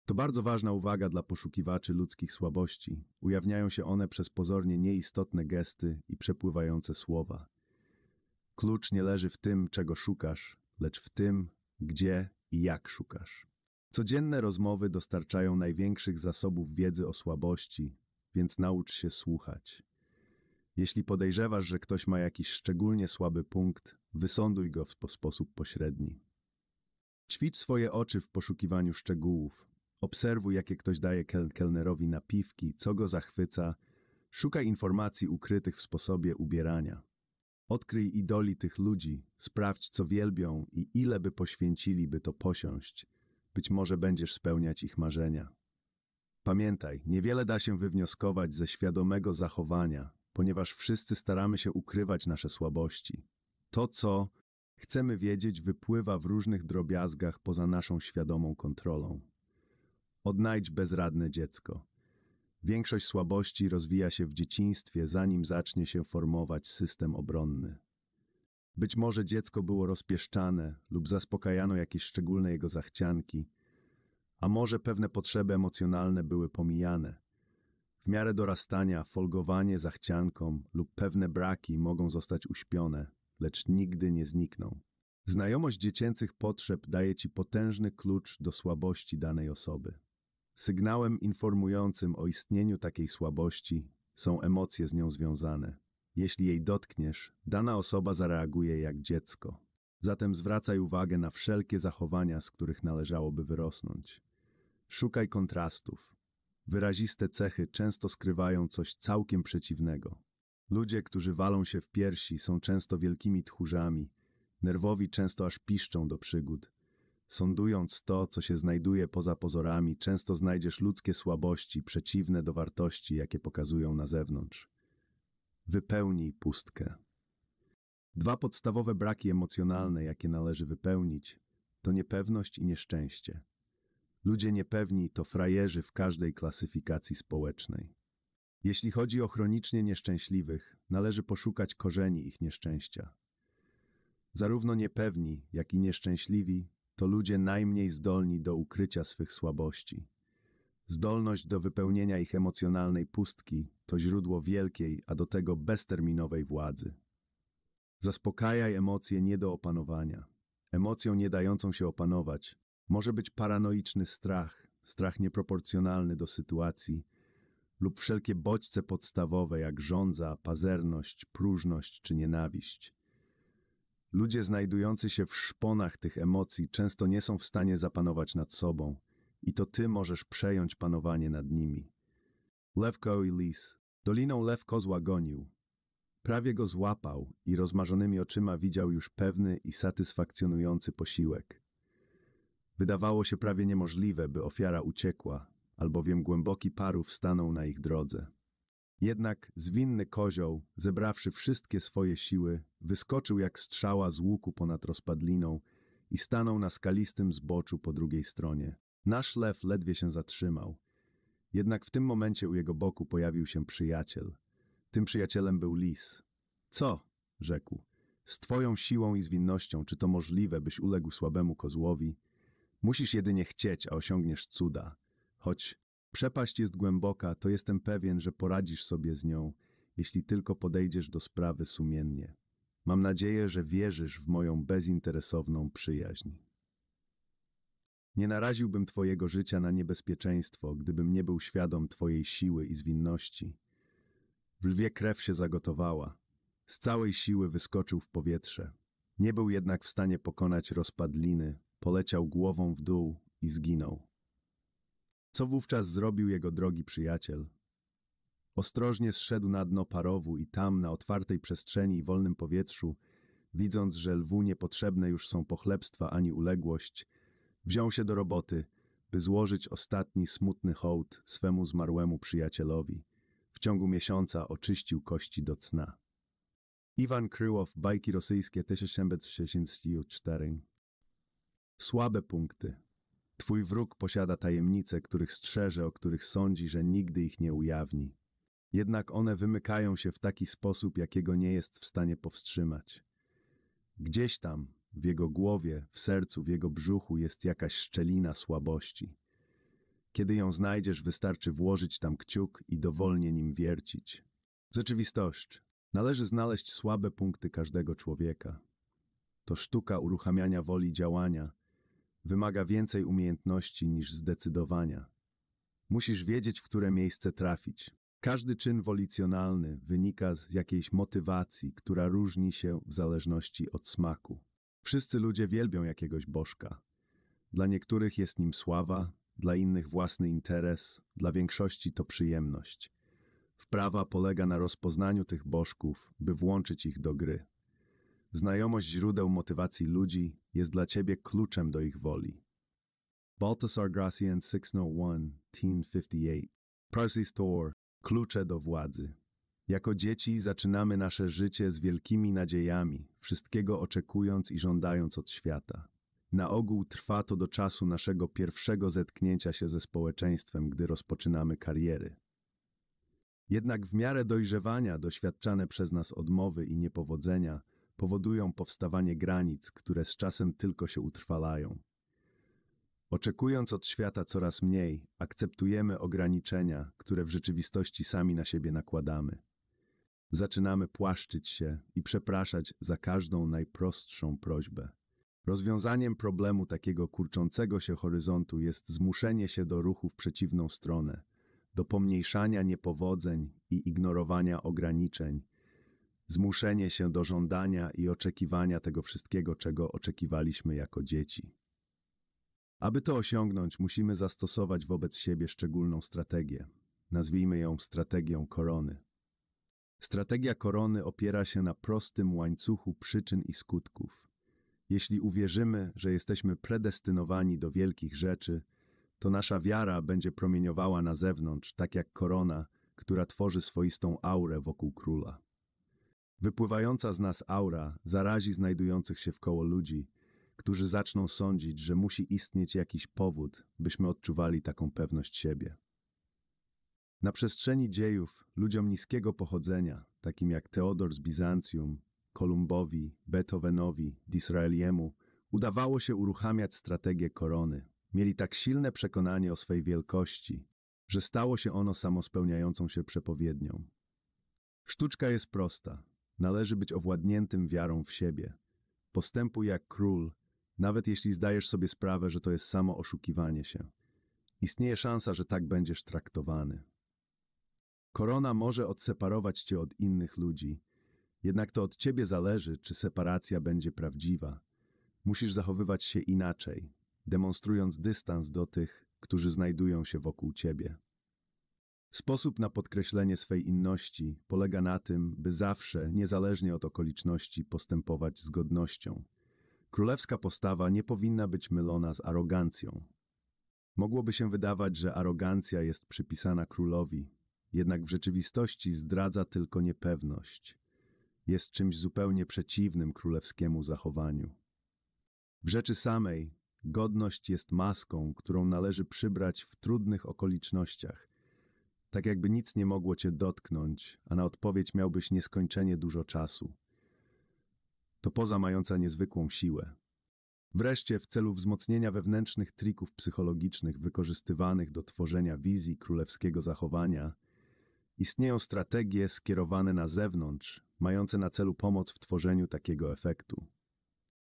To bardzo ważna uwaga dla poszukiwaczy ludzkich słabości. Ujawniają się one przez pozornie nieistotne gesty i przepływające słowa. Klucz nie leży w tym, czego szukasz, lecz w tym, gdzie i jak szukasz. Codzienne rozmowy dostarczają największych zasobów wiedzy o słabości, więc naucz się słuchać. Jeśli podejrzewasz, że ktoś ma jakiś szczególnie słaby punkt, wysąduj go w sposób pośredni. Ćwicz swoje oczy w poszukiwaniu szczegółów. Obserwuj, jakie ktoś daje kel kelnerowi napiwki, co go zachwyca. Szukaj informacji ukrytych w sposobie ubierania. Odkryj idoli tych ludzi, sprawdź, co wielbią i ile by poświęcili, by to posiąść. Być może będziesz spełniać ich marzenia. Pamiętaj, niewiele da się wywnioskować ze świadomego zachowania, ponieważ wszyscy staramy się ukrywać nasze słabości. To, co chcemy wiedzieć, wypływa w różnych drobiazgach poza naszą świadomą kontrolą. Odnajdź bezradne dziecko. Większość słabości rozwija się w dzieciństwie, zanim zacznie się formować system obronny. Być może dziecko było rozpieszczane lub zaspokajano jakieś szczególne jego zachcianki, a może pewne potrzeby emocjonalne były pomijane. W miarę dorastania folgowanie zachciankom lub pewne braki mogą zostać uśpione, lecz nigdy nie znikną. Znajomość dziecięcych potrzeb daje ci potężny klucz do słabości danej osoby. Sygnałem informującym o istnieniu takiej słabości są emocje z nią związane. Jeśli jej dotkniesz, dana osoba zareaguje jak dziecko. Zatem zwracaj uwagę na wszelkie zachowania, z których należałoby wyrosnąć. Szukaj kontrastów. Wyraziste cechy często skrywają coś całkiem przeciwnego. Ludzie, którzy walą się w piersi, są często wielkimi tchórzami, nerwowi często aż piszczą do przygód. Sądując to, co się znajduje poza pozorami, często znajdziesz ludzkie słabości przeciwne do wartości, jakie pokazują na zewnątrz. Wypełnij pustkę. Dwa podstawowe braki emocjonalne, jakie należy wypełnić, to niepewność i nieszczęście. Ludzie niepewni to frajerzy w każdej klasyfikacji społecznej. Jeśli chodzi o chronicznie nieszczęśliwych, należy poszukać korzeni ich nieszczęścia. Zarówno niepewni, jak i nieszczęśliwi to ludzie najmniej zdolni do ukrycia swych słabości. Zdolność do wypełnienia ich emocjonalnej pustki to źródło wielkiej, a do tego bezterminowej władzy. Zaspokajaj emocje nie do opanowania. Emocją nie dającą się opanować może być paranoiczny strach, strach nieproporcjonalny do sytuacji, lub wszelkie bodźce podstawowe jak żądza, pazerność, próżność czy nienawiść. Ludzie znajdujący się w szponach tych emocji często nie są w stanie zapanować nad sobą i to ty możesz przejąć panowanie nad nimi. Lewko i lis. Doliną lew kozła gonił. Prawie go złapał i rozmarzonymi oczyma widział już pewny i satysfakcjonujący posiłek. Wydawało się prawie niemożliwe, by ofiara uciekła, albowiem głęboki parów stanął na ich drodze. Jednak zwinny kozioł, zebrawszy wszystkie swoje siły, wyskoczył jak strzała z łuku ponad rozpadliną i stanął na skalistym zboczu po drugiej stronie. Nasz lew ledwie się zatrzymał. Jednak w tym momencie u jego boku pojawił się przyjaciel. Tym przyjacielem był lis. Co? rzekł. Z twoją siłą i zwinnością, czy to możliwe, byś uległ słabemu kozłowi? Musisz jedynie chcieć, a osiągniesz cuda. Choć przepaść jest głęboka, to jestem pewien, że poradzisz sobie z nią, jeśli tylko podejdziesz do sprawy sumiennie. Mam nadzieję, że wierzysz w moją bezinteresowną przyjaźń. Nie naraziłbym Twojego życia na niebezpieczeństwo, gdybym nie był świadom Twojej siły i zwinności. W lwie krew się zagotowała. Z całej siły wyskoczył w powietrze. Nie był jednak w stanie pokonać rozpadliny, poleciał głową w dół i zginął. Co wówczas zrobił jego drogi przyjaciel? Ostrożnie zszedł na dno parowu i tam, na otwartej przestrzeni i wolnym powietrzu, widząc, że lwu niepotrzebne już są pochlebstwa ani uległość, wziął się do roboty, by złożyć ostatni smutny hołd swemu zmarłemu przyjacielowi. W ciągu miesiąca oczyścił kości do cna. Iwan Kryłow, bajki rosyjskie 1964 Słabe punkty. Twój wróg posiada tajemnice, których strzeże, o których sądzi, że nigdy ich nie ujawni. Jednak one wymykają się w taki sposób, jakiego nie jest w stanie powstrzymać. Gdzieś tam, w jego głowie, w sercu, w jego brzuchu jest jakaś szczelina słabości. Kiedy ją znajdziesz, wystarczy włożyć tam kciuk i dowolnie nim wiercić. Rzeczywistość. Należy znaleźć słabe punkty każdego człowieka. To sztuka uruchamiania woli działania. Wymaga więcej umiejętności niż zdecydowania. Musisz wiedzieć, w które miejsce trafić. Każdy czyn wolicjonalny wynika z jakiejś motywacji, która różni się w zależności od smaku. Wszyscy ludzie wielbią jakiegoś bożka. Dla niektórych jest nim sława, dla innych własny interes, dla większości to przyjemność. Wprawa polega na rozpoznaniu tych bożków, by włączyć ich do gry. Znajomość źródeł motywacji ludzi jest dla ciebie kluczem do ich woli. Baltasar Gracian 601, 1958 Parsley Store Klucze do władzy. Jako dzieci zaczynamy nasze życie z wielkimi nadziejami, wszystkiego oczekując i żądając od świata. Na ogół trwa to do czasu naszego pierwszego zetknięcia się ze społeczeństwem, gdy rozpoczynamy kariery. Jednak w miarę dojrzewania doświadczane przez nas odmowy i niepowodzenia powodują powstawanie granic, które z czasem tylko się utrwalają. Oczekując od świata coraz mniej, akceptujemy ograniczenia, które w rzeczywistości sami na siebie nakładamy. Zaczynamy płaszczyć się i przepraszać za każdą najprostszą prośbę. Rozwiązaniem problemu takiego kurczącego się horyzontu jest zmuszenie się do ruchu w przeciwną stronę, do pomniejszania niepowodzeń i ignorowania ograniczeń, zmuszenie się do żądania i oczekiwania tego wszystkiego, czego oczekiwaliśmy jako dzieci. Aby to osiągnąć, musimy zastosować wobec siebie szczególną strategię. Nazwijmy ją strategią korony. Strategia korony opiera się na prostym łańcuchu przyczyn i skutków. Jeśli uwierzymy, że jesteśmy predestynowani do wielkich rzeczy, to nasza wiara będzie promieniowała na zewnątrz, tak jak korona, która tworzy swoistą aurę wokół króla. Wypływająca z nas aura zarazi znajdujących się wkoło ludzi, którzy zaczną sądzić, że musi istnieć jakiś powód, byśmy odczuwali taką pewność siebie. Na przestrzeni dziejów ludziom niskiego pochodzenia, takim jak Teodor z Bizancjum, Kolumbowi, Beethovenowi, Disraeliemu, udawało się uruchamiać strategię korony. Mieli tak silne przekonanie o swej wielkości, że stało się ono samospełniającą się przepowiednią. Sztuczka jest prosta. Należy być owładniętym wiarą w siebie. Postępuj jak król, nawet jeśli zdajesz sobie sprawę, że to jest samo oszukiwanie się. Istnieje szansa, że tak będziesz traktowany. Korona może odseparować cię od innych ludzi, jednak to od ciebie zależy, czy separacja będzie prawdziwa. Musisz zachowywać się inaczej, demonstrując dystans do tych, którzy znajdują się wokół ciebie. Sposób na podkreślenie swej inności polega na tym, by zawsze, niezależnie od okoliczności, postępować z godnością. Królewska postawa nie powinna być mylona z arogancją. Mogłoby się wydawać, że arogancja jest przypisana królowi, jednak w rzeczywistości zdradza tylko niepewność. Jest czymś zupełnie przeciwnym królewskiemu zachowaniu. W rzeczy samej, godność jest maską, którą należy przybrać w trudnych okolicznościach, tak jakby nic nie mogło cię dotknąć, a na odpowiedź miałbyś nieskończenie dużo czasu. To poza mająca niezwykłą siłę. Wreszcie, w celu wzmocnienia wewnętrznych trików psychologicznych wykorzystywanych do tworzenia wizji królewskiego zachowania, istnieją strategie skierowane na zewnątrz, mające na celu pomoc w tworzeniu takiego efektu.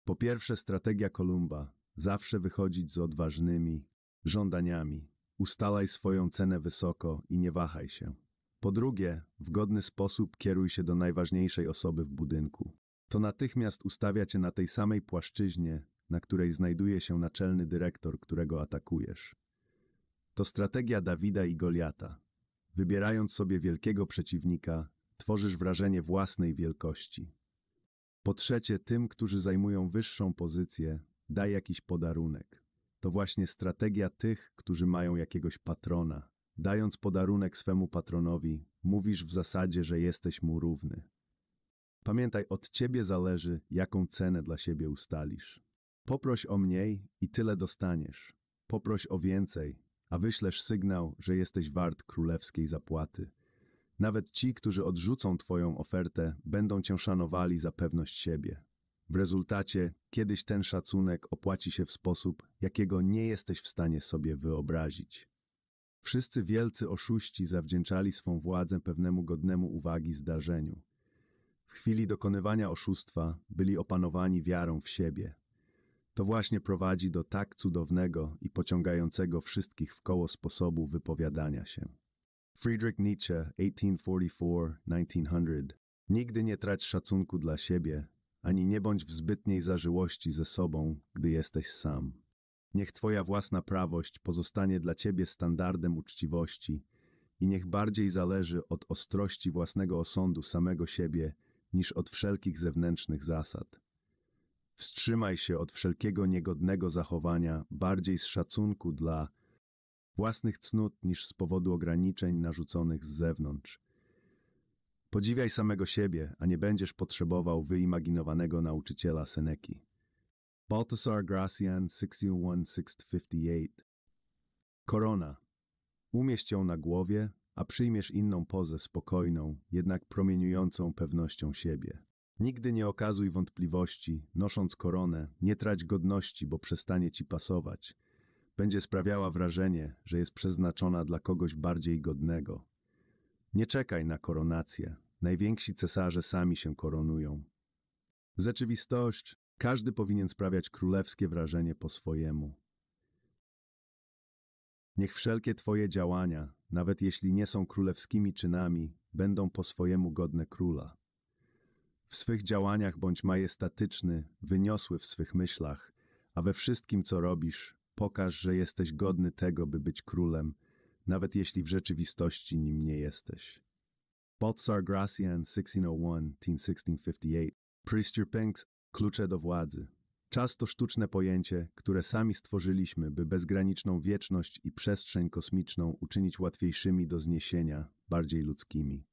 Po pierwsze, strategia Kolumba zawsze wychodzić z odważnymi żądaniami. Ustalaj swoją cenę wysoko i nie wahaj się. Po drugie, w godny sposób kieruj się do najważniejszej osoby w budynku. To natychmiast ustawia cię na tej samej płaszczyźnie, na której znajduje się naczelny dyrektor, którego atakujesz. To strategia Dawida i Goliata. Wybierając sobie wielkiego przeciwnika, tworzysz wrażenie własnej wielkości. Po trzecie, tym, którzy zajmują wyższą pozycję, daj jakiś podarunek. To właśnie strategia tych, którzy mają jakiegoś patrona. Dając podarunek swemu patronowi, mówisz w zasadzie, że jesteś mu równy. Pamiętaj, od ciebie zależy, jaką cenę dla siebie ustalisz. Poproś o mniej i tyle dostaniesz. Poproś o więcej, a wyślesz sygnał, że jesteś wart królewskiej zapłaty. Nawet ci, którzy odrzucą Twoją ofertę, będą Cię szanowali za pewność siebie. W rezultacie kiedyś ten szacunek opłaci się w sposób, jakiego nie jesteś w stanie sobie wyobrazić. Wszyscy wielcy oszuści zawdzięczali swą władzę pewnemu godnemu uwagi zdarzeniu. W chwili dokonywania oszustwa byli opanowani wiarą w siebie. To właśnie prowadzi do tak cudownego i pociągającego wszystkich w koło sposobu wypowiadania się. Friedrich Nietzsche, 1844-1900 Nigdy nie trać szacunku dla siebie, ani nie bądź w zbytniej zażyłości ze sobą, gdy jesteś sam. Niech twoja własna prawość pozostanie dla ciebie standardem uczciwości i niech bardziej zależy od ostrości własnego osądu samego siebie niż od wszelkich zewnętrznych zasad. Wstrzymaj się od wszelkiego niegodnego zachowania bardziej z szacunku dla własnych cnót niż z powodu ograniczeń narzuconych z zewnątrz. Podziwiaj samego siebie, a nie będziesz potrzebował wyimaginowanego nauczyciela Seneki. Baltasar Gracian 601-658 Korona. Umieść ją na głowie, a przyjmiesz inną pozę spokojną, jednak promieniującą pewnością siebie. Nigdy nie okazuj wątpliwości, nosząc koronę, nie trać godności, bo przestanie ci pasować. Będzie sprawiała wrażenie, że jest przeznaczona dla kogoś bardziej godnego. Nie czekaj na koronację. Najwięksi cesarze sami się koronują. Rzeczywistość, każdy powinien sprawiać królewskie wrażenie po swojemu. Niech wszelkie Twoje działania, nawet jeśli nie są królewskimi czynami, będą po swojemu godne króla. W swych działaniach bądź majestatyczny, wyniosły w swych myślach, a we wszystkim, co robisz, pokaż, że jesteś godny tego, by być królem, nawet jeśli w rzeczywistości nim nie jesteś. Baltzar Gracian 1601-1658 Priester Penks Klucze do władzy. Czas to sztuczne pojęcie, które sami stworzyliśmy, by bezgraniczną wieczność i przestrzeń kosmiczną uczynić łatwiejszymi do zniesienia, bardziej ludzkimi.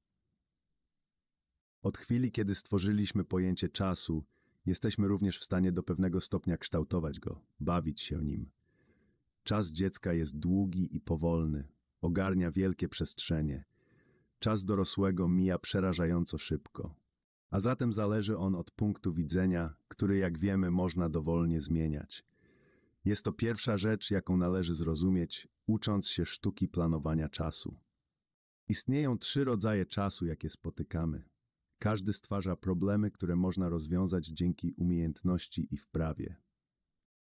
Od chwili, kiedy stworzyliśmy pojęcie czasu, jesteśmy również w stanie do pewnego stopnia kształtować go, bawić się nim. Czas dziecka jest długi i powolny, ogarnia wielkie przestrzenie. Czas dorosłego mija przerażająco szybko. A zatem zależy on od punktu widzenia, który, jak wiemy, można dowolnie zmieniać. Jest to pierwsza rzecz, jaką należy zrozumieć, ucząc się sztuki planowania czasu. Istnieją trzy rodzaje czasu, jakie spotykamy. Każdy stwarza problemy, które można rozwiązać dzięki umiejętności i wprawie.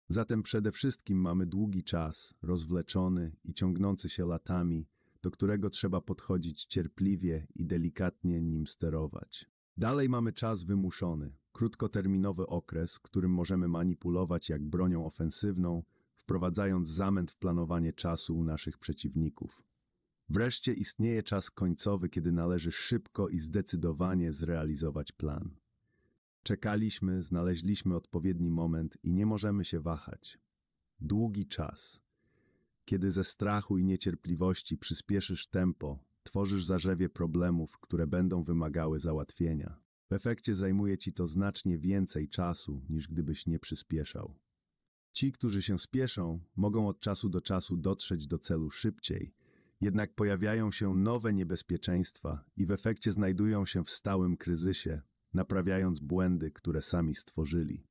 Zatem przede wszystkim mamy długi czas, rozwleczony i ciągnący się latami, do którego trzeba podchodzić cierpliwie i delikatnie nim sterować. Dalej mamy czas wymuszony, krótkoterminowy okres, którym możemy manipulować jak bronią ofensywną, wprowadzając zamęt w planowanie czasu u naszych przeciwników. Wreszcie istnieje czas końcowy, kiedy należy szybko i zdecydowanie zrealizować plan. Czekaliśmy, znaleźliśmy odpowiedni moment i nie możemy się wahać. Długi czas. Kiedy ze strachu i niecierpliwości przyspieszysz tempo, tworzysz zarzewie problemów, które będą wymagały załatwienia. W efekcie zajmuje ci to znacznie więcej czasu, niż gdybyś nie przyspieszał. Ci, którzy się spieszą, mogą od czasu do czasu dotrzeć do celu szybciej, jednak pojawiają się nowe niebezpieczeństwa i w efekcie znajdują się w stałym kryzysie, naprawiając błędy, które sami stworzyli.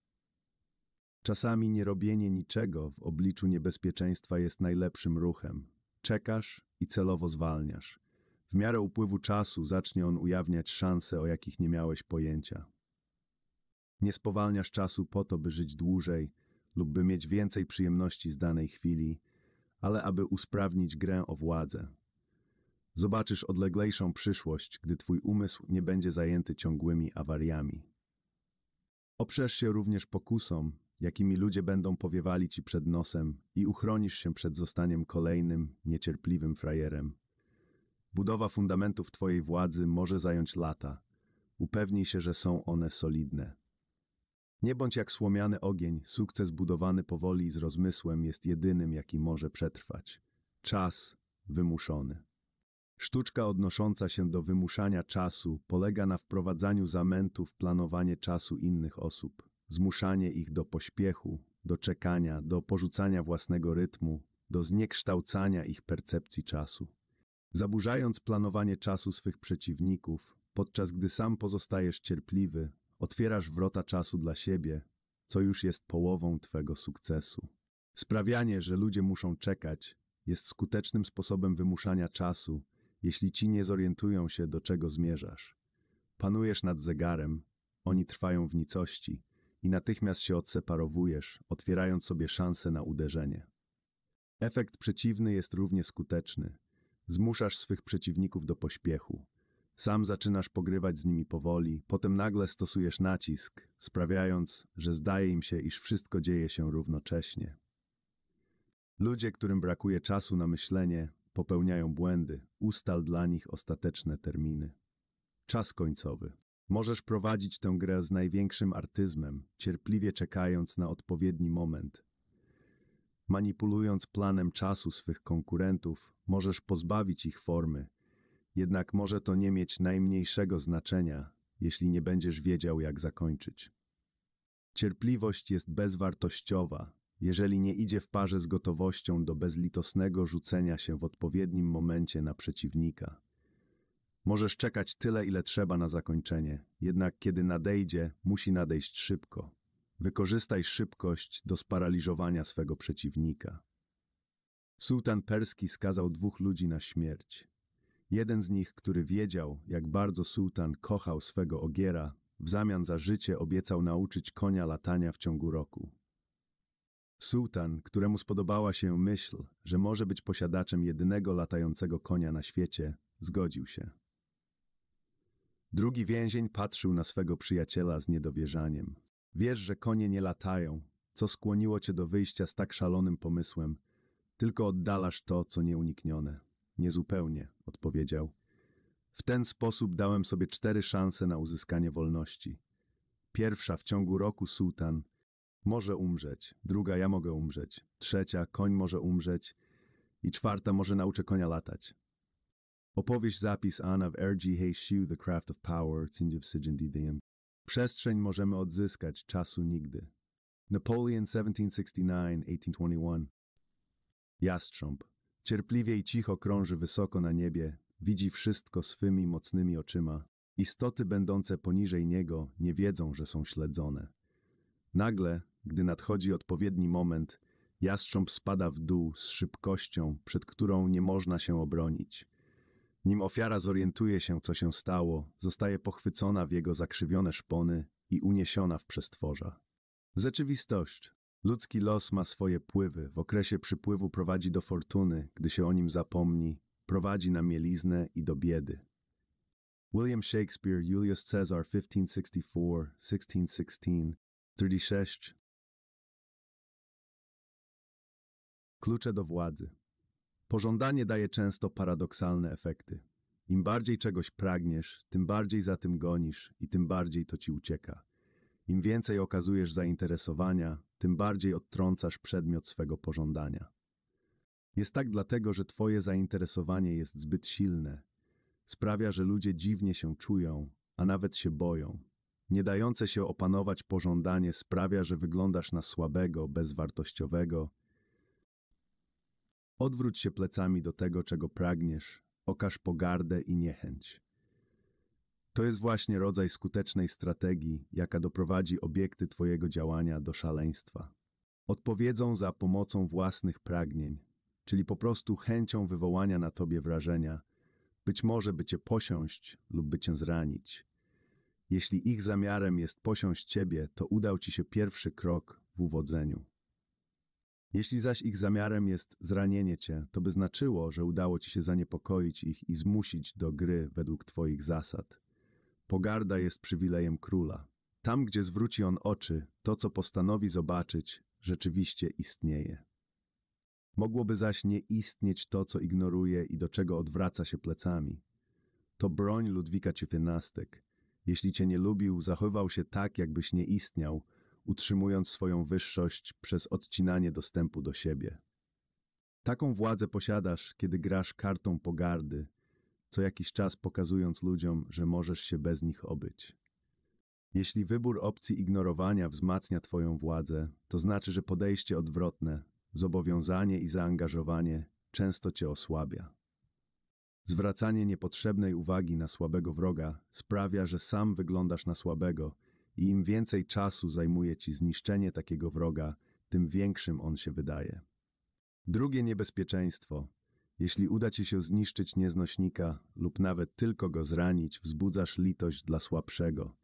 Czasami nierobienie niczego w obliczu niebezpieczeństwa jest najlepszym ruchem. Czekasz i celowo zwalniasz. W miarę upływu czasu zacznie on ujawniać szanse, o jakich nie miałeś pojęcia. Nie spowalniasz czasu po to, by żyć dłużej lub by mieć więcej przyjemności z danej chwili, ale aby usprawnić grę o władzę. Zobaczysz odleglejszą przyszłość, gdy twój umysł nie będzie zajęty ciągłymi awariami. Oprzesz się również pokusom, jakimi ludzie będą powiewali ci przed nosem i uchronisz się przed zostaniem kolejnym, niecierpliwym frajerem. Budowa fundamentów twojej władzy może zająć lata. Upewnij się, że są one solidne. Nie bądź jak słomiany ogień, sukces budowany powoli i z rozmysłem jest jedynym, jaki może przetrwać. Czas wymuszony. Sztuczka odnosząca się do wymuszania czasu polega na wprowadzaniu zamętu w planowanie czasu innych osób, zmuszanie ich do pośpiechu, do czekania, do porzucania własnego rytmu, do zniekształcania ich percepcji czasu. Zaburzając planowanie czasu swych przeciwników, podczas gdy sam pozostajesz cierpliwy, otwierasz wrota czasu dla siebie, co już jest połową twego sukcesu. Sprawianie, że ludzie muszą czekać, jest skutecznym sposobem wymuszania czasu, jeśli ci nie zorientują się, do czego zmierzasz. Panujesz nad zegarem, oni trwają w nicości i natychmiast się odseparowujesz, otwierając sobie szansę na uderzenie. Efekt przeciwny jest równie skuteczny. Zmuszasz swych przeciwników do pośpiechu. Sam zaczynasz pogrywać z nimi powoli, potem nagle stosujesz nacisk, sprawiając, że zdaje im się, iż wszystko dzieje się równocześnie. Ludzie, którym brakuje czasu na myślenie, popełniają błędy. Ustal dla nich ostateczne terminy. Czas końcowy. Możesz prowadzić tę grę z największym artyzmem, cierpliwie czekając na odpowiedni moment. Manipulując planem czasu swych konkurentów, możesz pozbawić ich formy, jednak może to nie mieć najmniejszego znaczenia, jeśli nie będziesz wiedział, jak zakończyć. Cierpliwość jest bezwartościowa, jeżeli nie idzie w parze z gotowością do bezlitosnego rzucenia się w odpowiednim momencie na przeciwnika. Możesz czekać tyle, ile trzeba na zakończenie, jednak kiedy nadejdzie, musi nadejść szybko. Wykorzystaj szybkość do sparaliżowania swego przeciwnika. Sułtan perski skazał dwóch ludzi na śmierć. Jeden z nich, który wiedział, jak bardzo sułtan kochał swego ogiera, w zamian za życie obiecał nauczyć konia latania w ciągu roku. Sułtan, któremu spodobała się myśl, że może być posiadaczem jedynego latającego konia na świecie, zgodził się. Drugi więzień patrzył na swego przyjaciela z niedowierzaniem. Wiesz, że konie nie latają, co skłoniło cię do wyjścia z tak szalonym pomysłem. Tylko oddalasz to, co nieuniknione. Niezupełnie, odpowiedział. W ten sposób dałem sobie cztery szanse na uzyskanie wolności. Pierwsza w ciągu roku sułtan może umrzeć, druga ja mogę umrzeć, trzecia koń może umrzeć i czwarta może nauczę konia latać. Opowieść zapis Anna w R.G. Hayes The Craft of Power, Cindziew Sydzien Przestrzeń możemy odzyskać, czasu nigdy. Napoleon 1769-1821 Jastrząb Cierpliwie i cicho krąży wysoko na niebie, widzi wszystko swymi mocnymi oczyma. Istoty będące poniżej niego nie wiedzą, że są śledzone. Nagle, gdy nadchodzi odpowiedni moment, jastrząb spada w dół z szybkością, przed którą nie można się obronić. Nim ofiara zorientuje się, co się stało, zostaje pochwycona w jego zakrzywione szpony i uniesiona w przestworza. Rzeczywistość. Ludzki los ma swoje pływy. W okresie przypływu prowadzi do fortuny, gdy się o nim zapomni, prowadzi na mieliznę i do biedy. William Shakespeare, Julius Caesar, 1564, 1616, 36. Klucze do władzy. Pożądanie daje często paradoksalne efekty. Im bardziej czegoś pragniesz, tym bardziej za tym gonisz i tym bardziej to ci ucieka. Im więcej okazujesz zainteresowania, tym bardziej odtrącasz przedmiot swego pożądania. Jest tak dlatego, że twoje zainteresowanie jest zbyt silne. Sprawia, że ludzie dziwnie się czują, a nawet się boją. Nie dające się opanować pożądanie sprawia, że wyglądasz na słabego, bezwartościowego. Odwróć się plecami do tego, czego pragniesz, okaż pogardę i niechęć. To jest właśnie rodzaj skutecznej strategii, jaka doprowadzi obiekty Twojego działania do szaleństwa. Odpowiedzą za pomocą własnych pragnień, czyli po prostu chęcią wywołania na Tobie wrażenia, być może by Cię posiąść lub by Cię zranić. Jeśli ich zamiarem jest posiąść Ciebie, to udał Ci się pierwszy krok w uwodzeniu. Jeśli zaś ich zamiarem jest zranienie Cię, to by znaczyło, że udało Ci się zaniepokoić ich i zmusić do gry według Twoich zasad. Pogarda jest przywilejem króla. Tam, gdzie zwróci on oczy, to, co postanowi zobaczyć, rzeczywiście istnieje. Mogłoby zaś nie istnieć to, co ignoruje i do czego odwraca się plecami. To broń Ludwika XIV. Jeśli cię nie lubił, zachowywał się tak, jakbyś nie istniał, utrzymując swoją wyższość przez odcinanie dostępu do siebie. Taką władzę posiadasz, kiedy grasz kartą pogardy, co jakiś czas pokazując ludziom, że możesz się bez nich obyć. Jeśli wybór opcji ignorowania wzmacnia Twoją władzę, to znaczy, że podejście odwrotne, zobowiązanie i zaangażowanie często Cię osłabia. Zwracanie niepotrzebnej uwagi na słabego wroga sprawia, że sam wyglądasz na słabego i im więcej czasu zajmuje Ci zniszczenie takiego wroga, tym większym on się wydaje. Drugie niebezpieczeństwo. Jeśli uda Ci się zniszczyć nieznośnika lub nawet tylko go zranić, wzbudzasz litość dla słabszego.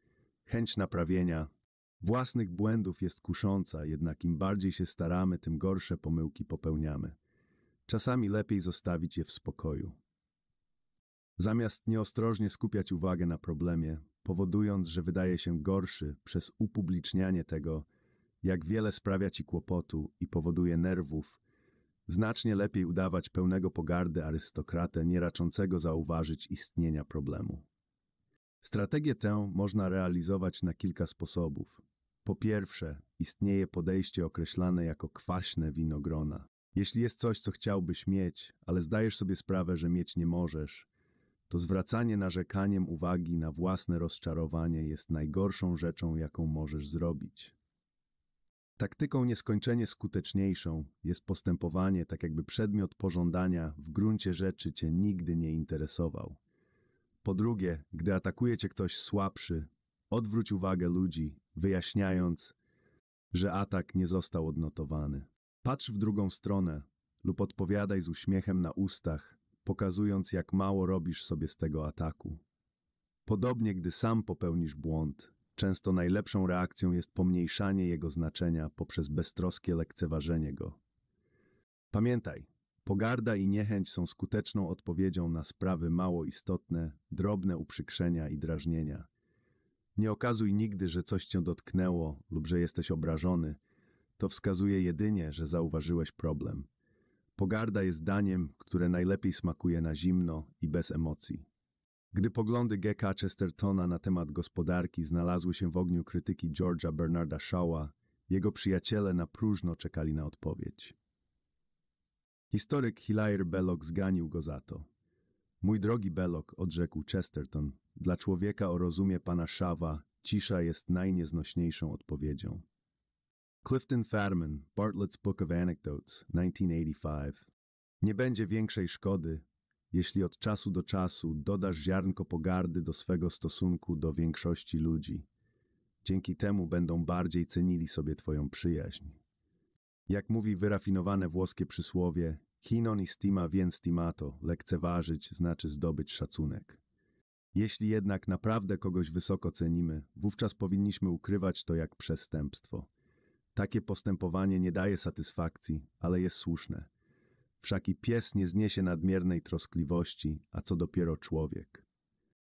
Chęć naprawienia własnych błędów jest kusząca, jednak im bardziej się staramy, tym gorsze pomyłki popełniamy. Czasami lepiej zostawić je w spokoju. Zamiast nieostrożnie skupiać uwagę na problemie, powodując, że wydaje się gorszy przez upublicznianie tego, jak wiele sprawia ci kłopotu i powoduje nerwów, znacznie lepiej udawać pełnego pogardy arystokratę, nie raczącego zauważyć istnienia problemu. Strategię tę można realizować na kilka sposobów. Po pierwsze, istnieje podejście określane jako kwaśne winogrona. Jeśli jest coś, co chciałbyś mieć, ale zdajesz sobie sprawę, że mieć nie możesz, to zwracanie narzekaniem uwagi na własne rozczarowanie jest najgorszą rzeczą, jaką możesz zrobić. Taktyką nieskończenie skuteczniejszą jest postępowanie tak, jakby przedmiot pożądania w gruncie rzeczy cię nigdy nie interesował. Po drugie, gdy atakuje cię ktoś słabszy, odwróć uwagę ludzi, wyjaśniając, że atak nie został odnotowany. Patrz w drugą stronę lub odpowiadaj z uśmiechem na ustach, pokazując, jak mało robisz sobie z tego ataku. Podobnie, gdy sam popełnisz błąd, często najlepszą reakcją jest pomniejszanie jego znaczenia poprzez beztroskie lekceważenie go. Pamiętaj, pogarda i niechęć są skuteczną odpowiedzią na sprawy mało istotne, drobne uprzykrzenia i drażnienia. Nie okazuj nigdy, że coś cię dotknęło lub że jesteś obrażony. To wskazuje jedynie, że zauważyłeś problem. Pogarda jest daniem, które najlepiej smakuje na zimno i bez emocji. Gdy poglądy G.K. Chestertona na temat gospodarki znalazły się w ogniu krytyki George'a Bernarda Shaw'a, jego przyjaciele na próżno czekali na odpowiedź. Historyk Hilaire Belloc zganił go za to. Mój drogi Belloc, odrzekł Chesterton, dla człowieka o rozumie pana Shawa cisza jest najnieznośniejszą odpowiedzią. Clifton Fadman, Bartlett's Book of Anecdotes, 1985. Nie będzie większej szkody, jeśli od czasu do czasu dodasz ziarnko pogardy do swego stosunku do większości ludzi. Dzięki temu będą bardziej cenili sobie Twoją przyjaźń. Jak mówi wyrafinowane włoskie przysłowie, hinon i stima vien stimato, lekceważyć znaczy zdobyć szacunek. Jeśli jednak naprawdę kogoś wysoko cenimy, wówczas powinniśmy ukrywać to jak przestępstwo. Takie postępowanie nie daje satysfakcji, ale jest słuszne. Wszak i pies nie zniesie nadmiernej troskliwości, a co dopiero człowiek.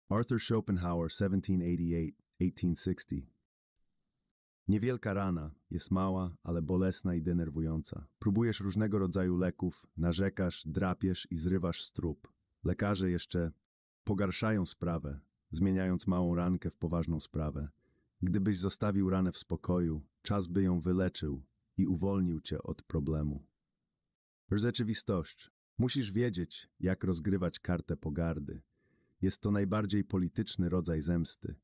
Arthur Schopenhauer, 1788-1860 Niewielka rana, jest mała, ale bolesna i denerwująca. Próbujesz różnego rodzaju leków, narzekasz, drapiesz i zrywasz strup. Lekarze jeszcze pogarszają sprawę, zmieniając małą rankę w poważną sprawę. Gdybyś zostawił ranę w spokoju, czas by ją wyleczył i uwolnił cię od problemu. Rzeczywistość. Musisz wiedzieć, jak rozgrywać kartę pogardy. Jest to najbardziej polityczny rodzaj zemsty.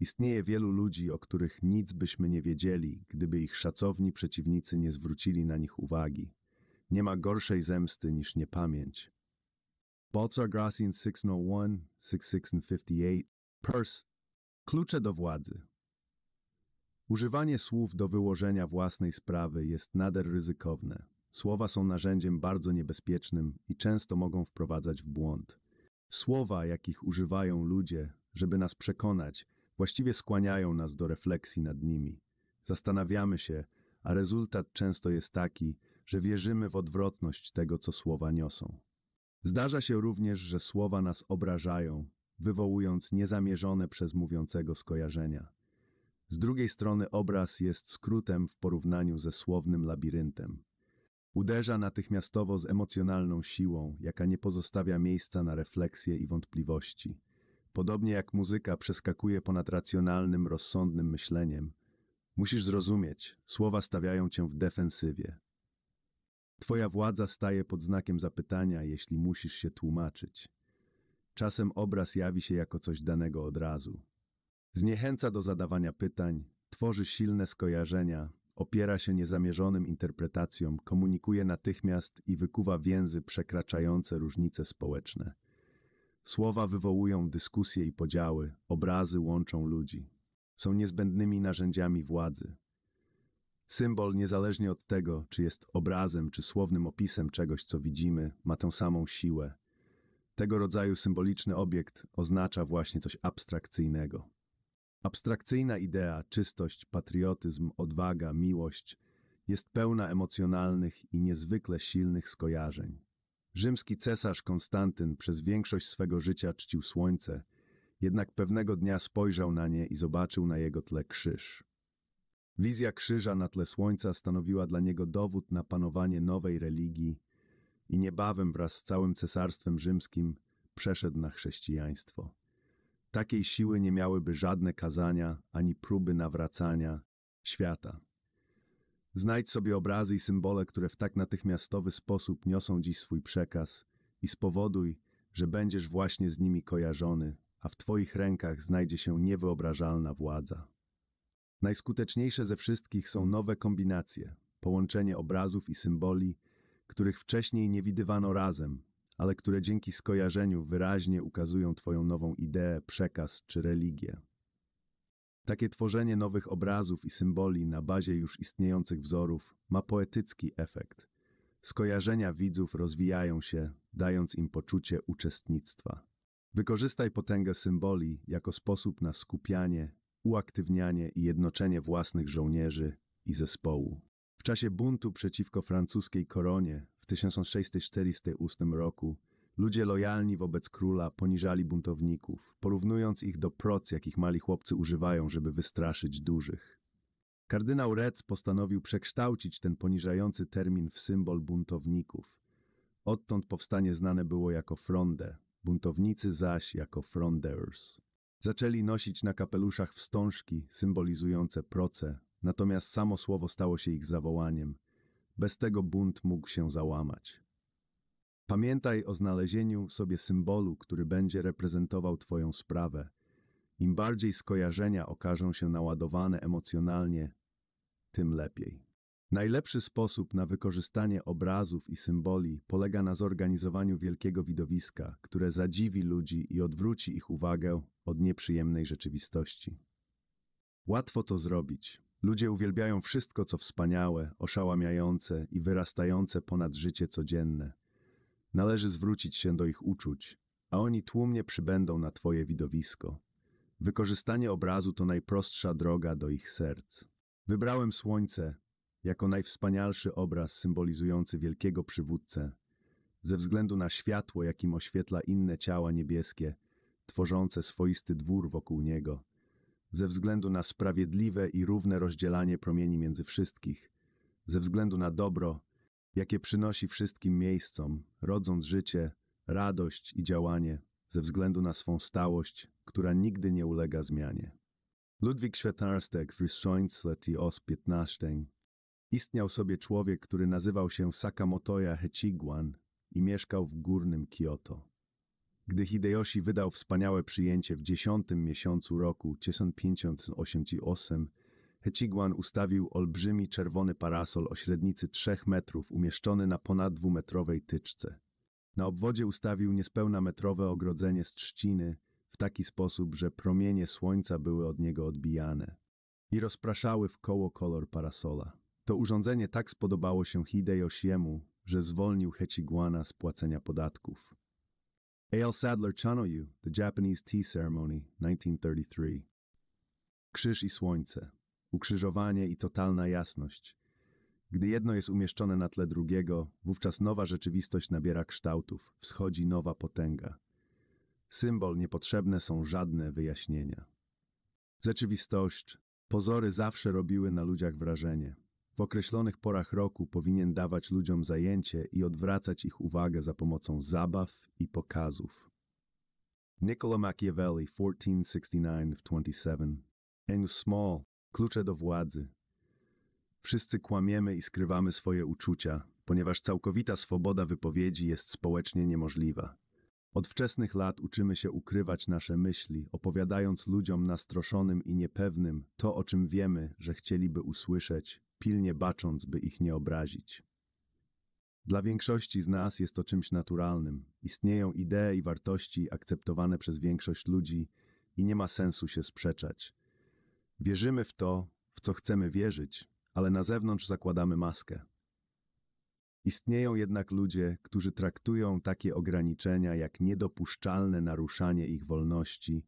Istnieje wielu ludzi, o których nic byśmy nie wiedzieli, gdyby ich szacowni przeciwnicy nie zwrócili na nich uwagi. Nie ma gorszej zemsty niż niepamięć. Baltzar Gracian 601, 6658, Purse. Klucze do władzy. Używanie słów do wyłożenia własnej sprawy jest nader ryzykowne. Słowa są narzędziem bardzo niebezpiecznym i często mogą wprowadzać w błąd. Słowa, jakich używają ludzie, żeby nas przekonać, właściwie skłaniają nas do refleksji nad nimi. Zastanawiamy się, a rezultat często jest taki, że wierzymy w odwrotność tego, co słowa niosą. Zdarza się również, że słowa nas obrażają, wywołując niezamierzone przez mówiącego skojarzenia. Z drugiej strony obraz jest skrótem w porównaniu ze słownym labiryntem. Uderza natychmiastowo z emocjonalną siłą, jaka nie pozostawia miejsca na refleksję i wątpliwości. Podobnie jak muzyka przeskakuje ponad racjonalnym, rozsądnym myśleniem, musisz zrozumieć, słowa stawiają cię w defensywie. Twoja władza staje pod znakiem zapytania, jeśli musisz się tłumaczyć. Czasem obraz jawi się jako coś danego od razu. Zniechęca do zadawania pytań, tworzy silne skojarzenia, opiera się niezamierzonym interpretacjom, komunikuje natychmiast i wykuwa więzy przekraczające różnice społeczne. Słowa wywołują dyskusje i podziały, obrazy łączą ludzi. Są niezbędnymi narzędziami władzy. Symbol, niezależnie od tego, czy jest obrazem, czy słownym opisem czegoś, co widzimy, ma tę samą siłę. Tego rodzaju symboliczny obiekt oznacza właśnie coś abstrakcyjnego. Abstrakcyjna idea, czystość, patriotyzm, odwaga, miłość jest pełna emocjonalnych i niezwykle silnych skojarzeń. Rzymski cesarz Konstantyn przez większość swego życia czcił słońce, jednak pewnego dnia spojrzał na nie i zobaczył na jego tle krzyż. Wizja krzyża na tle słońca stanowiła dla niego dowód na panowanie nowej religii i niebawem wraz z całym cesarstwem rzymskim przeszedł na chrześcijaństwo. Takiej siły nie miałyby żadne kazania ani próby nawracania świata. Znajdź sobie obrazy i symbole, które w tak natychmiastowy sposób niosą dziś swój przekaz i spowoduj, że będziesz właśnie z nimi kojarzony, a w Twoich rękach znajdzie się niewyobrażalna władza. Najskuteczniejsze ze wszystkich są nowe kombinacje, połączenie obrazów i symboli, których wcześniej nie widywano razem, ale które dzięki skojarzeniu wyraźnie ukazują Twoją nową ideę, przekaz czy religię. Takie tworzenie nowych obrazów i symboli na bazie już istniejących wzorów ma poetycki efekt. Skojarzenia widzów rozwijają się, dając im poczucie uczestnictwa. Wykorzystaj potęgę symboli jako sposób na skupianie, uaktywnianie i jednoczenie własnych żołnierzy i zespołu. W czasie buntu przeciwko francuskiej koronie 1648 roku ludzie lojalni wobec króla poniżali buntowników, porównując ich do proc, jakich mali chłopcy używają, żeby wystraszyć dużych. Kardynał Retz postanowił przekształcić ten poniżający termin w symbol buntowników. Odtąd powstanie znane było jako fronde, buntownicy zaś jako frondeurs. Zaczęli nosić na kapeluszach wstążki symbolizujące proce, natomiast samo słowo stało się ich zawołaniem. Bez tego bunt mógł się załamać. Pamiętaj o znalezieniu sobie symbolu, który będzie reprezentował Twoją sprawę. Im bardziej skojarzenia okażą się naładowane emocjonalnie, tym lepiej. Najlepszy sposób na wykorzystanie obrazów i symboli polega na zorganizowaniu wielkiego widowiska, które zadziwi ludzi i odwróci ich uwagę od nieprzyjemnej rzeczywistości. Łatwo to zrobić. Ludzie uwielbiają wszystko, co wspaniałe, oszałamiające i wyrastające ponad życie codzienne. Należy zwrócić się do ich uczuć, a oni tłumnie przybędą na Twoje widowisko. Wykorzystanie obrazu to najprostsza droga do ich serc. Wybrałem słońce jako najwspanialszy obraz symbolizujący wielkiego przywódcę, ze względu na światło, jakim oświetla inne ciała niebieskie, tworzące swoisty dwór wokół niego, ze względu na sprawiedliwe i równe rozdzielanie promieni między wszystkich, ze względu na dobro, jakie przynosi wszystkim miejscom, rodząc życie, radość i działanie, ze względu na swą stałość, która nigdy nie ulega zmianie. Ludwik Świetnarstek w Rysońcleti os 15 istniał sobie człowiek, który nazywał się Sakamotoya Hechigwan i mieszkał w górnym Kyoto. Gdy Hideyoshi wydał wspaniałe przyjęcie w dziesiątym miesiącu roku 1588, Hechigwan ustawił olbrzymi czerwony parasol o średnicy 3 metrów umieszczony na ponad dwumetrowej tyczce. Na obwodzie ustawił niespełna metrowe ogrodzenie z trzciny w taki sposób, że promienie słońca były od niego odbijane i rozpraszały w koło kolor parasola. To urządzenie tak spodobało się Hideyoshiemu, że zwolnił Hechigwana z płacenia podatków. A.L. Sadler Chanoyu, The Japanese Tea Ceremony, 1933. Krzyż i słońce, ukrzyżowanie i totalna jasność. Gdy jedno jest umieszczone na tle drugiego, wówczas nowa rzeczywistość nabiera kształtów, wschodzi nowa potęga. Symbol niepotrzebne są żadne wyjaśnienia. Rzeczywistość, pozory zawsze robiły na ludziach wrażenie. W określonych porach roku powinien dawać ludziom zajęcie i odwracać ich uwagę za pomocą zabaw i pokazów. Niccolo Machiavelli, 1469-27. Enus Small, klucze do władzy. Wszyscy kłamiemy i skrywamy swoje uczucia, ponieważ całkowita swoboda wypowiedzi jest społecznie niemożliwa. Od wczesnych lat uczymy się ukrywać nasze myśli, opowiadając ludziom nastroszonym i niepewnym to, o czym wiemy, że chcieliby usłyszeć, pilnie bacząc, by ich nie obrazić. Dla większości z nas jest to czymś naturalnym. Istnieją idee i wartości akceptowane przez większość ludzi i nie ma sensu się sprzeczać. Wierzymy w to, w co chcemy wierzyć, ale na zewnątrz zakładamy maskę. Istnieją jednak ludzie, którzy traktują takie ograniczenia jak niedopuszczalne naruszanie ich wolności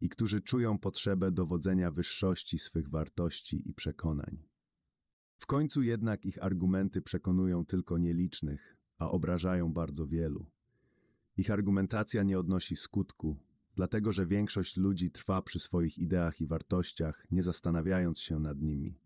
i którzy czują potrzebę dowodzenia wyższości swych wartości i przekonań. W końcu jednak ich argumenty przekonują tylko nielicznych, a obrażają bardzo wielu. Ich argumentacja nie odnosi skutku, dlatego że większość ludzi trwa przy swoich ideach i wartościach, nie zastanawiając się nad nimi.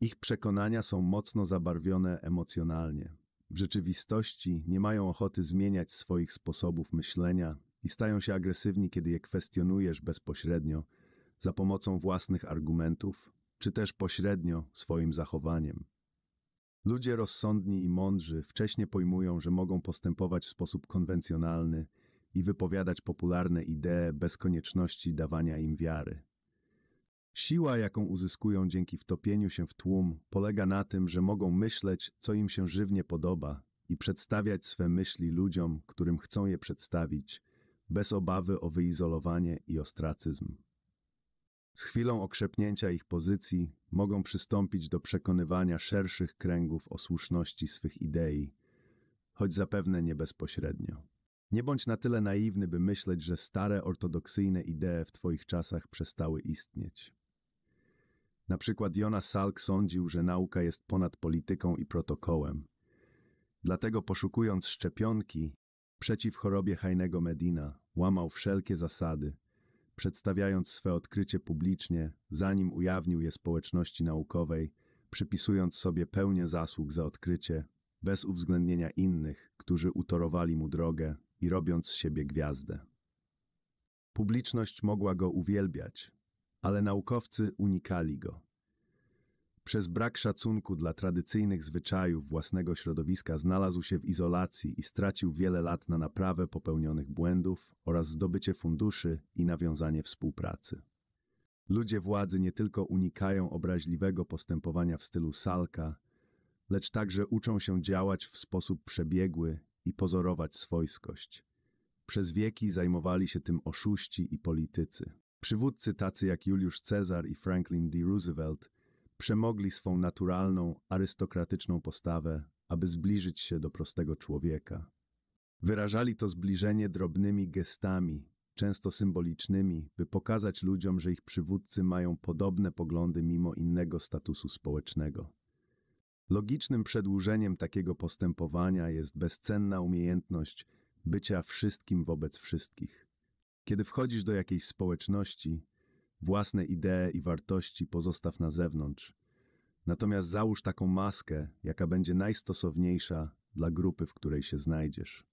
Ich przekonania są mocno zabarwione emocjonalnie. W rzeczywistości nie mają ochoty zmieniać swoich sposobów myślenia i stają się agresywni, kiedy je kwestionujesz bezpośrednio, za pomocą własnych argumentów, czy też pośrednio swoim zachowaniem. Ludzie rozsądni i mądrzy wcześnie pojmują, że mogą postępować w sposób konwencjonalny i wypowiadać popularne idee bez konieczności dawania im wiary. Siła, jaką uzyskują dzięki wtopieniu się w tłum, polega na tym, że mogą myśleć, co im się żywnie podoba i przedstawiać swe myśli ludziom, którym chcą je przedstawić, bez obawy o wyizolowanie i ostracyzm. Z chwilą okrzepnięcia ich pozycji mogą przystąpić do przekonywania szerszych kręgów o słuszności swych idei, choć zapewne nie bezpośrednio. Nie bądź na tyle naiwny, by myśleć, że stare ortodoksyjne idee w Twoich czasach przestały istnieć. Na przykład Jonas Salk sądził, że nauka jest ponad polityką i protokołem. Dlatego poszukując szczepionki przeciw chorobie Hajnego Medina, łamał wszelkie zasady, przedstawiając swe odkrycie publicznie, zanim ujawnił je społeczności naukowej, przypisując sobie pełnię zasług za odkrycie, bez uwzględnienia innych, którzy utorowali mu drogę i robiąc z siebie gwiazdę. Publiczność mogła go uwielbiać, ale naukowcy unikali go. Przez brak szacunku dla tradycyjnych zwyczajów własnego środowiska znalazł się w izolacji i stracił wiele lat na naprawę popełnionych błędów oraz zdobycie funduszy i nawiązanie współpracy. Ludzie władzy nie tylko unikają obraźliwego postępowania w stylu Salka, lecz także uczą się działać w sposób przebiegły i pozorować swojskość. Przez wieki zajmowali się tym oszuści i politycy. Przywódcy tacy jak Juliusz Cezar i Franklin D. Roosevelt przemogli swą naturalną, arystokratyczną postawę, aby zbliżyć się do prostego człowieka. Wyrażali to zbliżenie drobnymi gestami, często symbolicznymi, by pokazać ludziom, że ich przywódcy mają podobne poglądy mimo innego statusu społecznego. Logicznym przedłużeniem takiego postępowania jest bezcenna umiejętność bycia wszystkim wobec wszystkich. Kiedy wchodzisz do jakiejś społeczności, własne idee i wartości pozostaw na zewnątrz. Natomiast załóż taką maskę, jaka będzie najstosowniejsza dla grupy, w której się znajdziesz.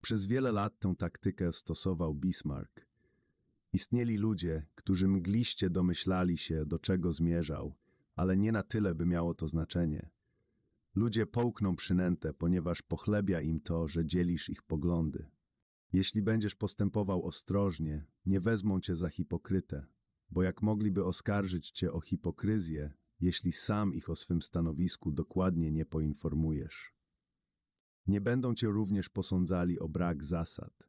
Przez wiele lat tę taktykę stosował Bismarck. Istnieli ludzie, którzy mgliście domyślali się, do czego zmierzał, ale nie na tyle, by miało to znaczenie. Ludzie połkną przynętę, ponieważ pochlebia im to, że dzielisz ich poglądy. Jeśli będziesz postępował ostrożnie, nie wezmą cię za hipokrytę, bo jak mogliby oskarżyć cię o hipokryzję, jeśli sam ich o swym stanowisku dokładnie nie poinformujesz. Nie będą cię również posądzali o brak zasad.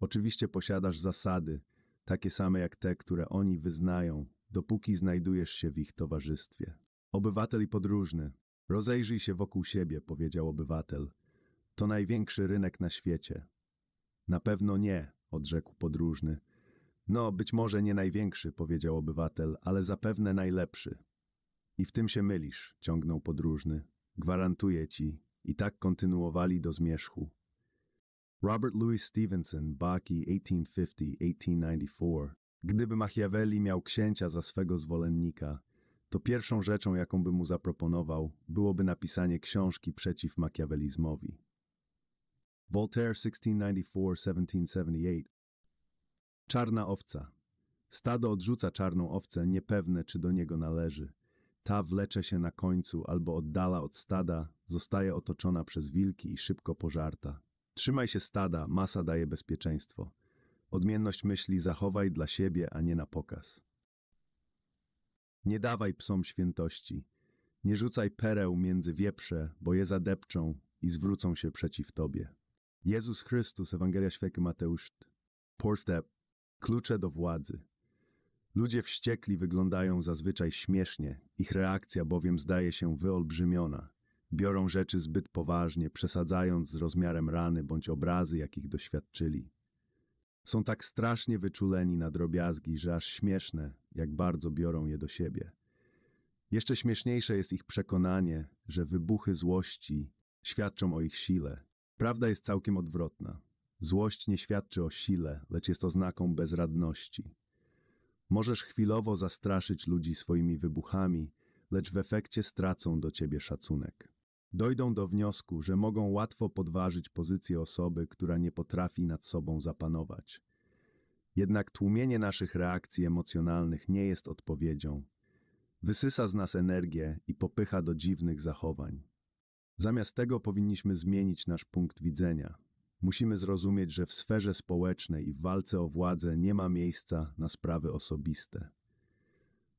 Oczywiście posiadasz zasady, takie same jak te, które oni wyznają, dopóki znajdujesz się w ich towarzystwie. Obywatel i podróżny, rozejrzyj się wokół siebie, powiedział obywatel. To największy rynek na świecie. Na pewno nie, odrzekł podróżny. No, być może nie największy, powiedział obywatel, ale zapewne najlepszy. I w tym się mylisz, ciągnął podróżny. Gwarantuję ci. I tak kontynuowali do zmierzchu. Robert Louis Stevenson, Baki 1850-1894. Gdyby Machiavelli miał księcia za swego zwolennika, to pierwszą rzeczą, jaką by mu zaproponował, byłoby napisanie książki przeciw makiawelizmowi. Voltaire 1694-1778 Czarna owca. Stado odrzuca czarną owcę, niepewne, czy do niego należy. Ta wlecze się na końcu albo oddala od stada, zostaje otoczona przez wilki i szybko pożarta. Trzymaj się stada, masa daje bezpieczeństwo. Odmienność myśli zachowaj dla siebie, a nie na pokaz. Nie dawaj psom świętości. Nie rzucaj pereł między wieprze, bo je zadepczą i zwrócą się przeciw tobie. Jezus Chrystus, Ewangelia Święty Mateusz. Portep, klucze do władzy. Ludzie wściekli wyglądają zazwyczaj śmiesznie, ich reakcja bowiem zdaje się wyolbrzymiona. Biorą rzeczy zbyt poważnie, przesadzając z rozmiarem rany bądź obrazy, jakich doświadczyli. Są tak strasznie wyczuleni na drobiazgi, że aż śmieszne, jak bardzo biorą je do siebie. Jeszcze śmieszniejsze jest ich przekonanie, że wybuchy złości świadczą o ich sile. Prawda jest całkiem odwrotna. Złość nie świadczy o sile, lecz jest oznaką bezradności. Możesz chwilowo zastraszyć ludzi swoimi wybuchami, lecz w efekcie stracą do ciebie szacunek. Dojdą do wniosku, że mogą łatwo podważyć pozycję osoby, która nie potrafi nad sobą zapanować. Jednak tłumienie naszych reakcji emocjonalnych nie jest odpowiedzią. Wysysa z nas energię i popycha do dziwnych zachowań. Zamiast tego powinniśmy zmienić nasz punkt widzenia. Musimy zrozumieć, że w sferze społecznej i w walce o władzę nie ma miejsca na sprawy osobiste.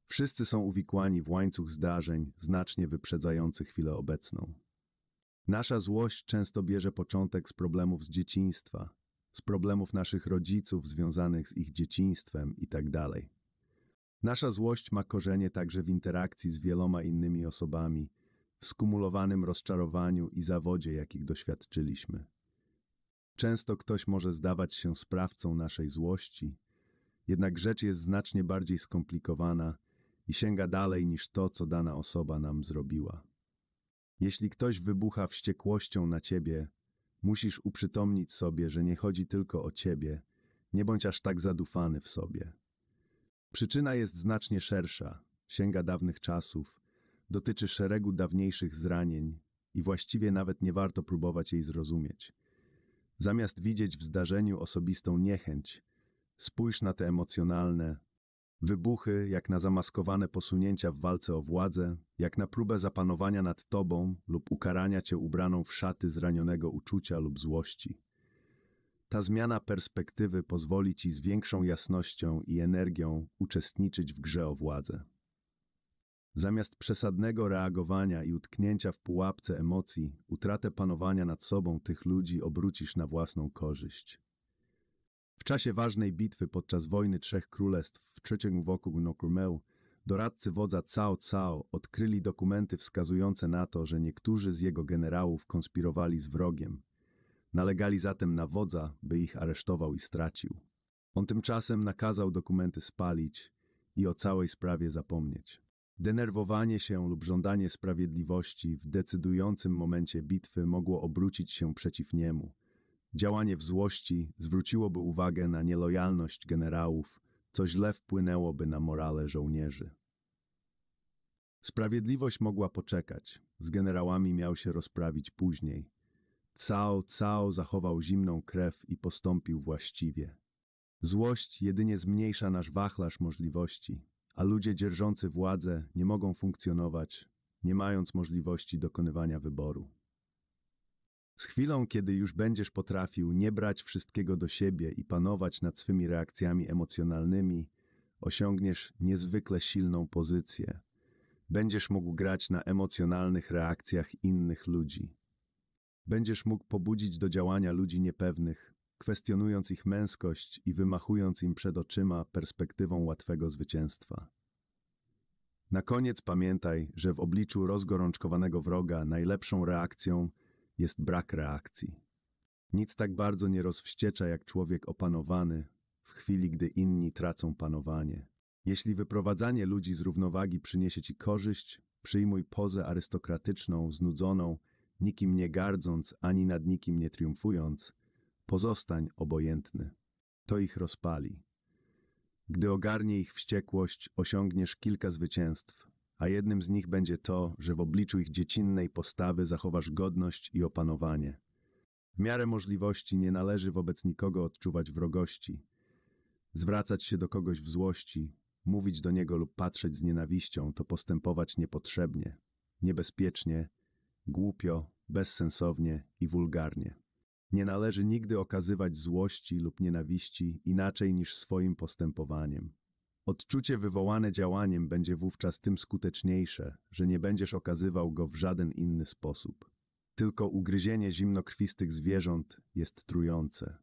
Wszyscy są uwikłani w łańcuch zdarzeń znacznie wyprzedzających chwilę obecną. Nasza złość często bierze początek z problemów z dzieciństwa, z problemów naszych rodziców związanych z ich dzieciństwem itd. Nasza złość ma korzenie także w interakcji z wieloma innymi osobami, w skumulowanym rozczarowaniu i zawodzie, jakich doświadczyliśmy. Często ktoś może zdawać się sprawcą naszej złości, jednak rzecz jest znacznie bardziej skomplikowana i sięga dalej niż to, co dana osoba nam zrobiła. Jeśli ktoś wybucha wściekłością na ciebie, musisz uprzytomnić sobie, że nie chodzi tylko o ciebie, nie bądź aż tak zadufany w sobie. Przyczyna jest znacznie szersza, sięga dawnych czasów, dotyczy szeregu dawniejszych zranień i właściwie nawet nie warto próbować jej zrozumieć. Zamiast widzieć w zdarzeniu osobistą niechęć, spójrz na te emocjonalne wybuchy, jak na zamaskowane posunięcia w walce o władzę, jak na próbę zapanowania nad tobą lub ukarania cię ubraną w szaty zranionego uczucia lub złości. Ta zmiana perspektywy pozwoli ci z większą jasnością i energią uczestniczyć w grze o władzę. Zamiast przesadnego reagowania i utknięcia w pułapce emocji, utratę panowania nad sobą tych ludzi obrócisz na własną korzyść. W czasie ważnej bitwy podczas wojny Trzech Królestw w trzecim wokół Nokurmeu doradcy wodza Cao Cao odkryli dokumenty wskazujące na to, że niektórzy z jego generałów konspirowali z wrogiem. Nalegali zatem na wodza, by ich aresztował i stracił. On tymczasem nakazał dokumenty spalić i o całej sprawie zapomnieć. Denerwowanie się lub żądanie sprawiedliwości w decydującym momencie bitwy mogło obrócić się przeciw niemu. Działanie w złości zwróciłoby uwagę na nielojalność generałów, co źle wpłynęłoby na morale żołnierzy. Sprawiedliwość mogła poczekać, z generałami miał się rozprawić później. Cao Cao zachował zimną krew i postąpił właściwie. Złość jedynie zmniejsza nasz wachlarz możliwości, a ludzie dzierżący władzę nie mogą funkcjonować, nie mając możliwości dokonywania wyboru. Z chwilą, kiedy już będziesz potrafił nie brać wszystkiego do siebie i panować nad swymi reakcjami emocjonalnymi, osiągniesz niezwykle silną pozycję. Będziesz mógł grać na emocjonalnych reakcjach innych ludzi. Będziesz mógł pobudzić do działania ludzi niepewnych, kwestionując ich męskość i wymachując im przed oczyma perspektywą łatwego zwycięstwa. Na koniec pamiętaj, że w obliczu rozgorączkowanego wroga najlepszą reakcją jest brak reakcji. Nic tak bardzo nie rozwściecza jak człowiek opanowany w chwili, gdy inni tracą panowanie. Jeśli wyprowadzanie ludzi z równowagi przyniesie ci korzyść, przyjmuj pozę arystokratyczną, znudzoną, nikim nie gardząc ani nad nikim nie triumfując, pozostań obojętny. To ich rozpali. Gdy ogarnie ich wściekłość, osiągniesz kilka zwycięstw, a jednym z nich będzie to, że w obliczu ich dziecinnej postawy zachowasz godność i opanowanie. W miarę możliwości nie należy wobec nikogo odczuwać wrogości, zwracać się do kogoś w złości, mówić do niego lub patrzeć z nienawiścią to postępować niepotrzebnie, niebezpiecznie, głupio, bezsensownie i wulgarnie. Nie należy nigdy okazywać złości lub nienawiści inaczej niż swoim postępowaniem. Odczucie wywołane działaniem będzie wówczas tym skuteczniejsze, że nie będziesz okazywał go w żaden inny sposób. Tylko ugryzienie zimnokrwistych zwierząt jest trujące.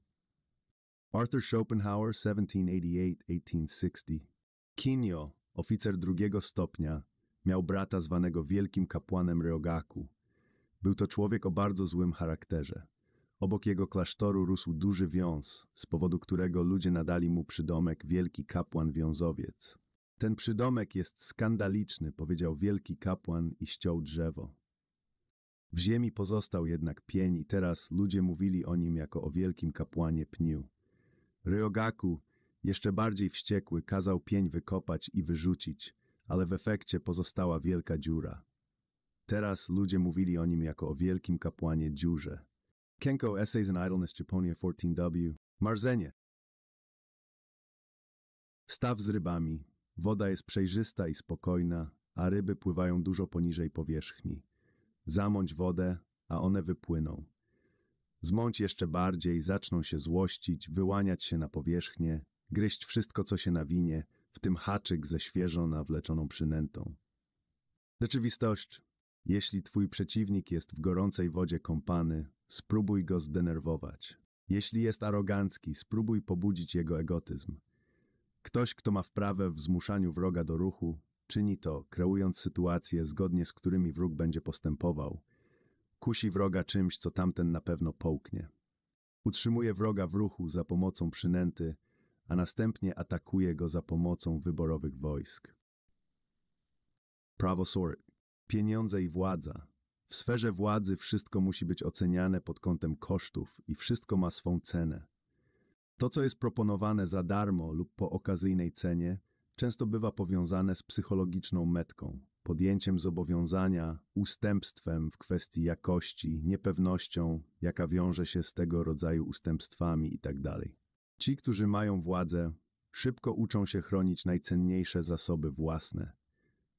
Arthur Schopenhauer 1788-1860 Kinio, oficer drugiego stopnia, miał brata zwanego wielkim kapłanem Ryogaku. Był to człowiek o bardzo złym charakterze. Obok jego klasztoru rósł duży wiąz, z powodu którego ludzie nadali mu przydomek Wielki Kapłan Wiązowiec. Ten przydomek jest skandaliczny, powiedział wielki kapłan i ściął drzewo. W ziemi pozostał jednak pień i teraz ludzie mówili o nim jako o wielkim kapłanie pniu. Ryogaku, jeszcze bardziej wściekły, kazał pień wykopać i wyrzucić, ale w efekcie pozostała wielka dziura. Teraz ludzie mówili o nim jako o wielkim kapłanie dziurze. Kenko Essays in Idleness Japonia 14W Marzenie Staw z rybami. Woda jest przejrzysta i spokojna, a ryby pływają dużo poniżej powierzchni. Zamąć wodę, a one wypłyną. Zmąć jeszcze bardziej, zaczną się złościć, wyłaniać się na powierzchnię, gryźć wszystko, co się nawinie, w tym haczyk ze świeżo nawleczoną przynętą. Rzeczywistość. Jeśli twój przeciwnik jest w gorącej wodzie kąpany, spróbuj go zdenerwować. Jeśli jest arogancki, spróbuj pobudzić jego egotyzm. Ktoś, kto ma wprawę w zmuszaniu wroga do ruchu, czyni to, kreując sytuacje, zgodnie z którymi wróg będzie postępował. Kusi wroga czymś, co tamten na pewno połknie. Utrzymuje wroga w ruchu za pomocą przynęty, a następnie atakuje go za pomocą wyborowych wojsk. Prawo sort. Pieniądze i władza. W sferze władzy wszystko musi być oceniane pod kątem kosztów i wszystko ma swą cenę. To, co jest proponowane za darmo lub po okazyjnej cenie, często bywa powiązane z psychologiczną metką, podjęciem zobowiązania, ustępstwem w kwestii jakości, niepewnością, jaka wiąże się z tego rodzaju ustępstwami itd. Ci, którzy mają władzę, szybko uczą się chronić najcenniejsze zasoby własne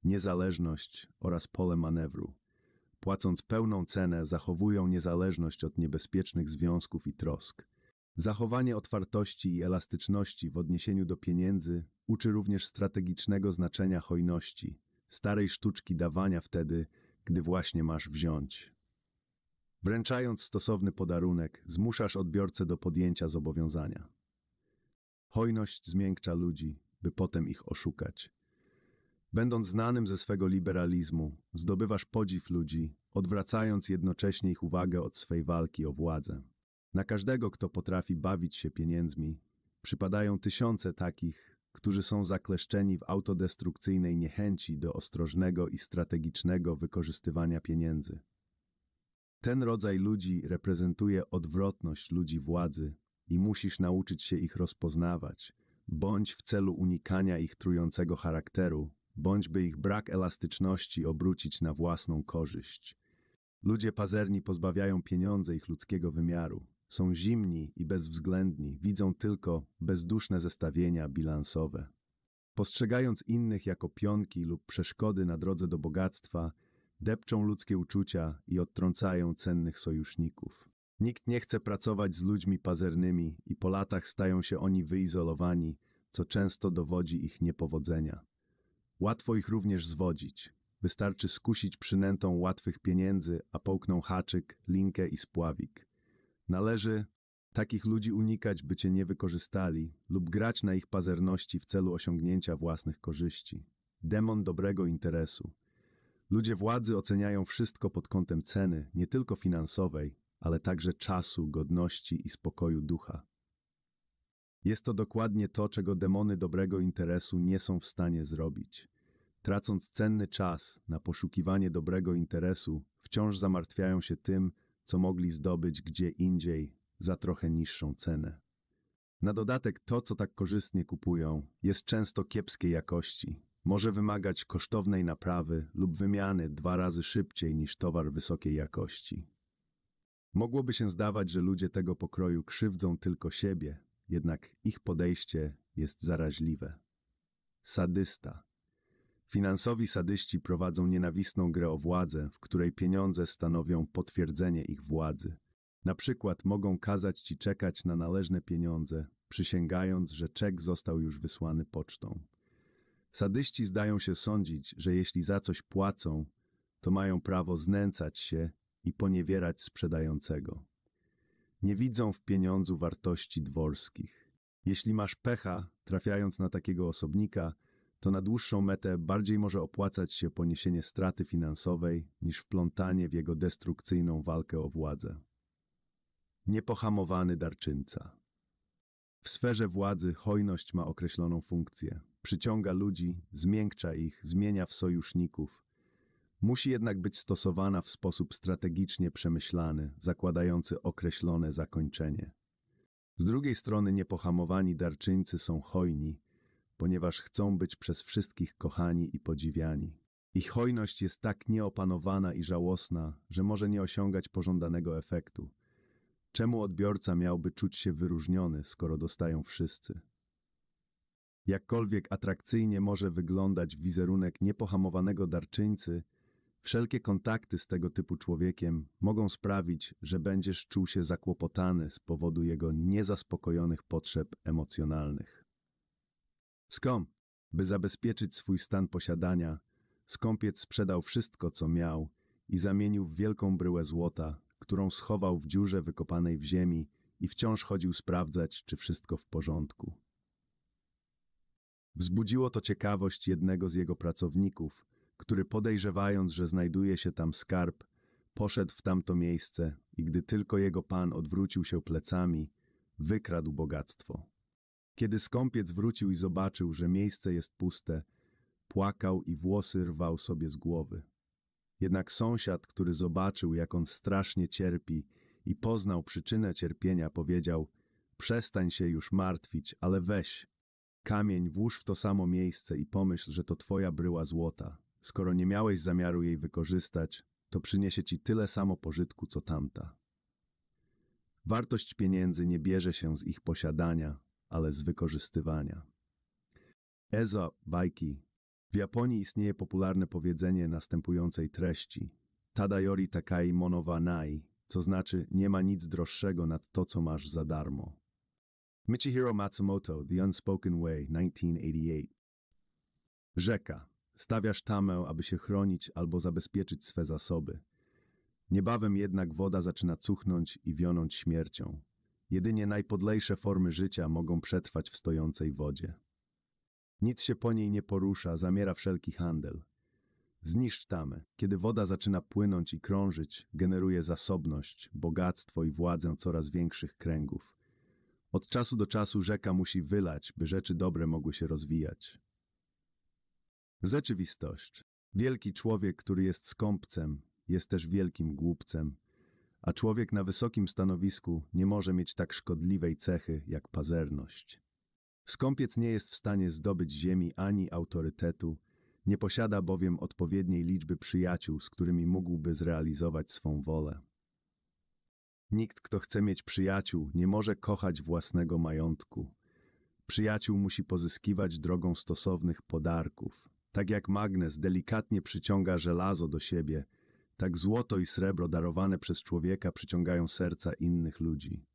niezależność oraz pole manewru. Płacąc pełną cenę, zachowują niezależność od niebezpiecznych związków i trosk. Zachowanie otwartości i elastyczności w odniesieniu do pieniędzy uczy również strategicznego znaczenia hojności, starej sztuczki dawania wtedy, gdy właśnie masz wziąć. Wręczając stosowny podarunek, zmuszasz odbiorcę do podjęcia zobowiązania. Hojność zmiękcza ludzi, by potem ich oszukać. Będąc znanym ze swego liberalizmu, zdobywasz podziw ludzi, odwracając jednocześnie ich uwagę od swej walki o władzę. Na każdego, kto potrafi bawić się pieniędzmi, przypadają tysiące takich, którzy są zakleszczeni w autodestrukcyjnej niechęci do ostrożnego i strategicznego wykorzystywania pieniędzy. Ten rodzaj ludzi reprezentuje odwrotność ludzi władzy i musisz nauczyć się ich rozpoznawać, bądź w celu unikania ich trującego charakteru, bądź by ich brak elastyczności obrócić na własną korzyść. Ludzie pazerni pozbawiają pieniądze ich ludzkiego wymiaru. Są zimni i bezwzględni, widzą tylko bezduszne zestawienia bilansowe. Postrzegając innych jako pionki lub przeszkody na drodze do bogactwa, depczą ludzkie uczucia i odtrącają cennych sojuszników. Nikt nie chce pracować z ludźmi pazernymi i po latach stają się oni wyizolowani, co często dowodzi ich niepowodzenia. Łatwo ich również zwodzić. Wystarczy skusić przynętą łatwych pieniędzy, a połkną haczyk, linkę i spławik. Należy takich ludzi unikać, by cię nie wykorzystali lub grać na ich pazerności w celu osiągnięcia własnych korzyści. Demon dobrego interesu. Ludzie władzy oceniają wszystko pod kątem ceny, nie tylko finansowej, ale także czasu, godności i spokoju ducha. Jest to dokładnie to, czego demony dobrego interesu nie są w stanie zrobić. Tracąc cenny czas na poszukiwanie dobrego interesu, wciąż zamartwiają się tym, co mogli zdobyć gdzie indziej za trochę niższą cenę. Na dodatek to, co tak korzystnie kupują, jest często kiepskiej jakości. Może wymagać kosztownej naprawy lub wymiany dwa razy szybciej niż towar wysokiej jakości. Mogłoby się zdawać, że ludzie tego pokroju krzywdzą tylko siebie, jednak ich podejście jest zaraźliwe. Sadysta. Finansowi sadyści prowadzą nienawistną grę o władzę, w której pieniądze stanowią potwierdzenie ich władzy. Na przykład mogą kazać ci czekać na należne pieniądze, przysięgając, że czek został już wysłany pocztą. Sadyści zdają się sądzić, że jeśli za coś płacą, to mają prawo znęcać się i poniewierać sprzedającego. Nie widzą w pieniądzu wartości dworskich. Jeśli masz pecha, trafiając na takiego osobnika, to na dłuższą metę bardziej może opłacać się poniesienie straty finansowej niż wplątanie w jego destrukcyjną walkę o władzę. Niepohamowany darczyńca. W sferze władzy hojność ma określoną funkcję. Przyciąga ludzi, zmiękcza ich, zmienia w sojuszników. Musi jednak być stosowana w sposób strategicznie przemyślany, zakładający określone zakończenie. Z drugiej strony niepohamowani darczyńcy są hojni, ponieważ chcą być przez wszystkich kochani i podziwiani. Ich hojność jest tak nieopanowana i żałosna, że może nie osiągać pożądanego efektu. Czemu odbiorca miałby czuć się wyróżniony, skoro dostają wszyscy? Jakkolwiek atrakcyjnie może wyglądać wizerunek niepohamowanego darczyńcy, wszelkie kontakty z tego typu człowiekiem mogą sprawić, że będziesz czuł się zakłopotany z powodu jego niezaspokojonych potrzeb emocjonalnych. Skąp, by zabezpieczyć swój stan posiadania, skąpiec sprzedał wszystko, co miał i zamienił w wielką bryłę złota, którą schował w dziurze wykopanej w ziemi i wciąż chodził sprawdzać, czy wszystko w porządku. Wzbudziło to ciekawość jednego z jego pracowników, który podejrzewając, że znajduje się tam skarb, poszedł w tamto miejsce i gdy tylko jego pan odwrócił się plecami, wykradł bogactwo. Kiedy skąpiec wrócił i zobaczył, że miejsce jest puste, płakał i włosy rwał sobie z głowy. Jednak sąsiad, który zobaczył, jak on strasznie cierpi i poznał przyczynę cierpienia, powiedział: Przestań się już martwić, ale weź. Kamień włóż w to samo miejsce i pomyśl, że to twoja bryła złota. Skoro nie miałeś zamiaru jej wykorzystać, to przyniesie ci tyle samo pożytku, co tamta. Wartość pieniędzy nie bierze się z ich posiadania, ale z wykorzystywania. Ezo, bajki. W Japonii istnieje popularne powiedzenie następującej treści. Tadayori takai monowa nai, co znaczy nie ma nic droższego nad to, co masz za darmo. Michihiro Matsumoto, The Unspoken Way, 1988. Rzeka. Stawiasz tamę, aby się chronić albo zabezpieczyć swe zasoby. Niebawem jednak woda zaczyna cuchnąć i wionąć śmiercią. Jedynie najpodlejsze formy życia mogą przetrwać w stojącej wodzie. Nic się po niej nie porusza, zamiera wszelki handel. Zniszcz tamę. Kiedy woda zaczyna płynąć i krążyć, generuje zasobność, bogactwo i władzę coraz większych kręgów. Od czasu do czasu rzeka musi wylać, by rzeczy dobre mogły się rozwijać. Rzeczywistość. Wielki człowiek, który jest skąpcem, jest też wielkim głupcem, a człowiek na wysokim stanowisku nie może mieć tak szkodliwej cechy jak pazerność. Skąpiec nie jest w stanie zdobyć ziemi ani autorytetu, nie posiada bowiem odpowiedniej liczby przyjaciół, z którymi mógłby zrealizować swą wolę. Nikt, kto chce mieć przyjaciół, nie może kochać własnego majątku. Przyjaciół musi pozyskiwać drogą stosownych podarków. Tak jak magnes delikatnie przyciąga żelazo do siebie, tak złoto i srebro darowane przez człowieka przyciągają serca innych ludzi.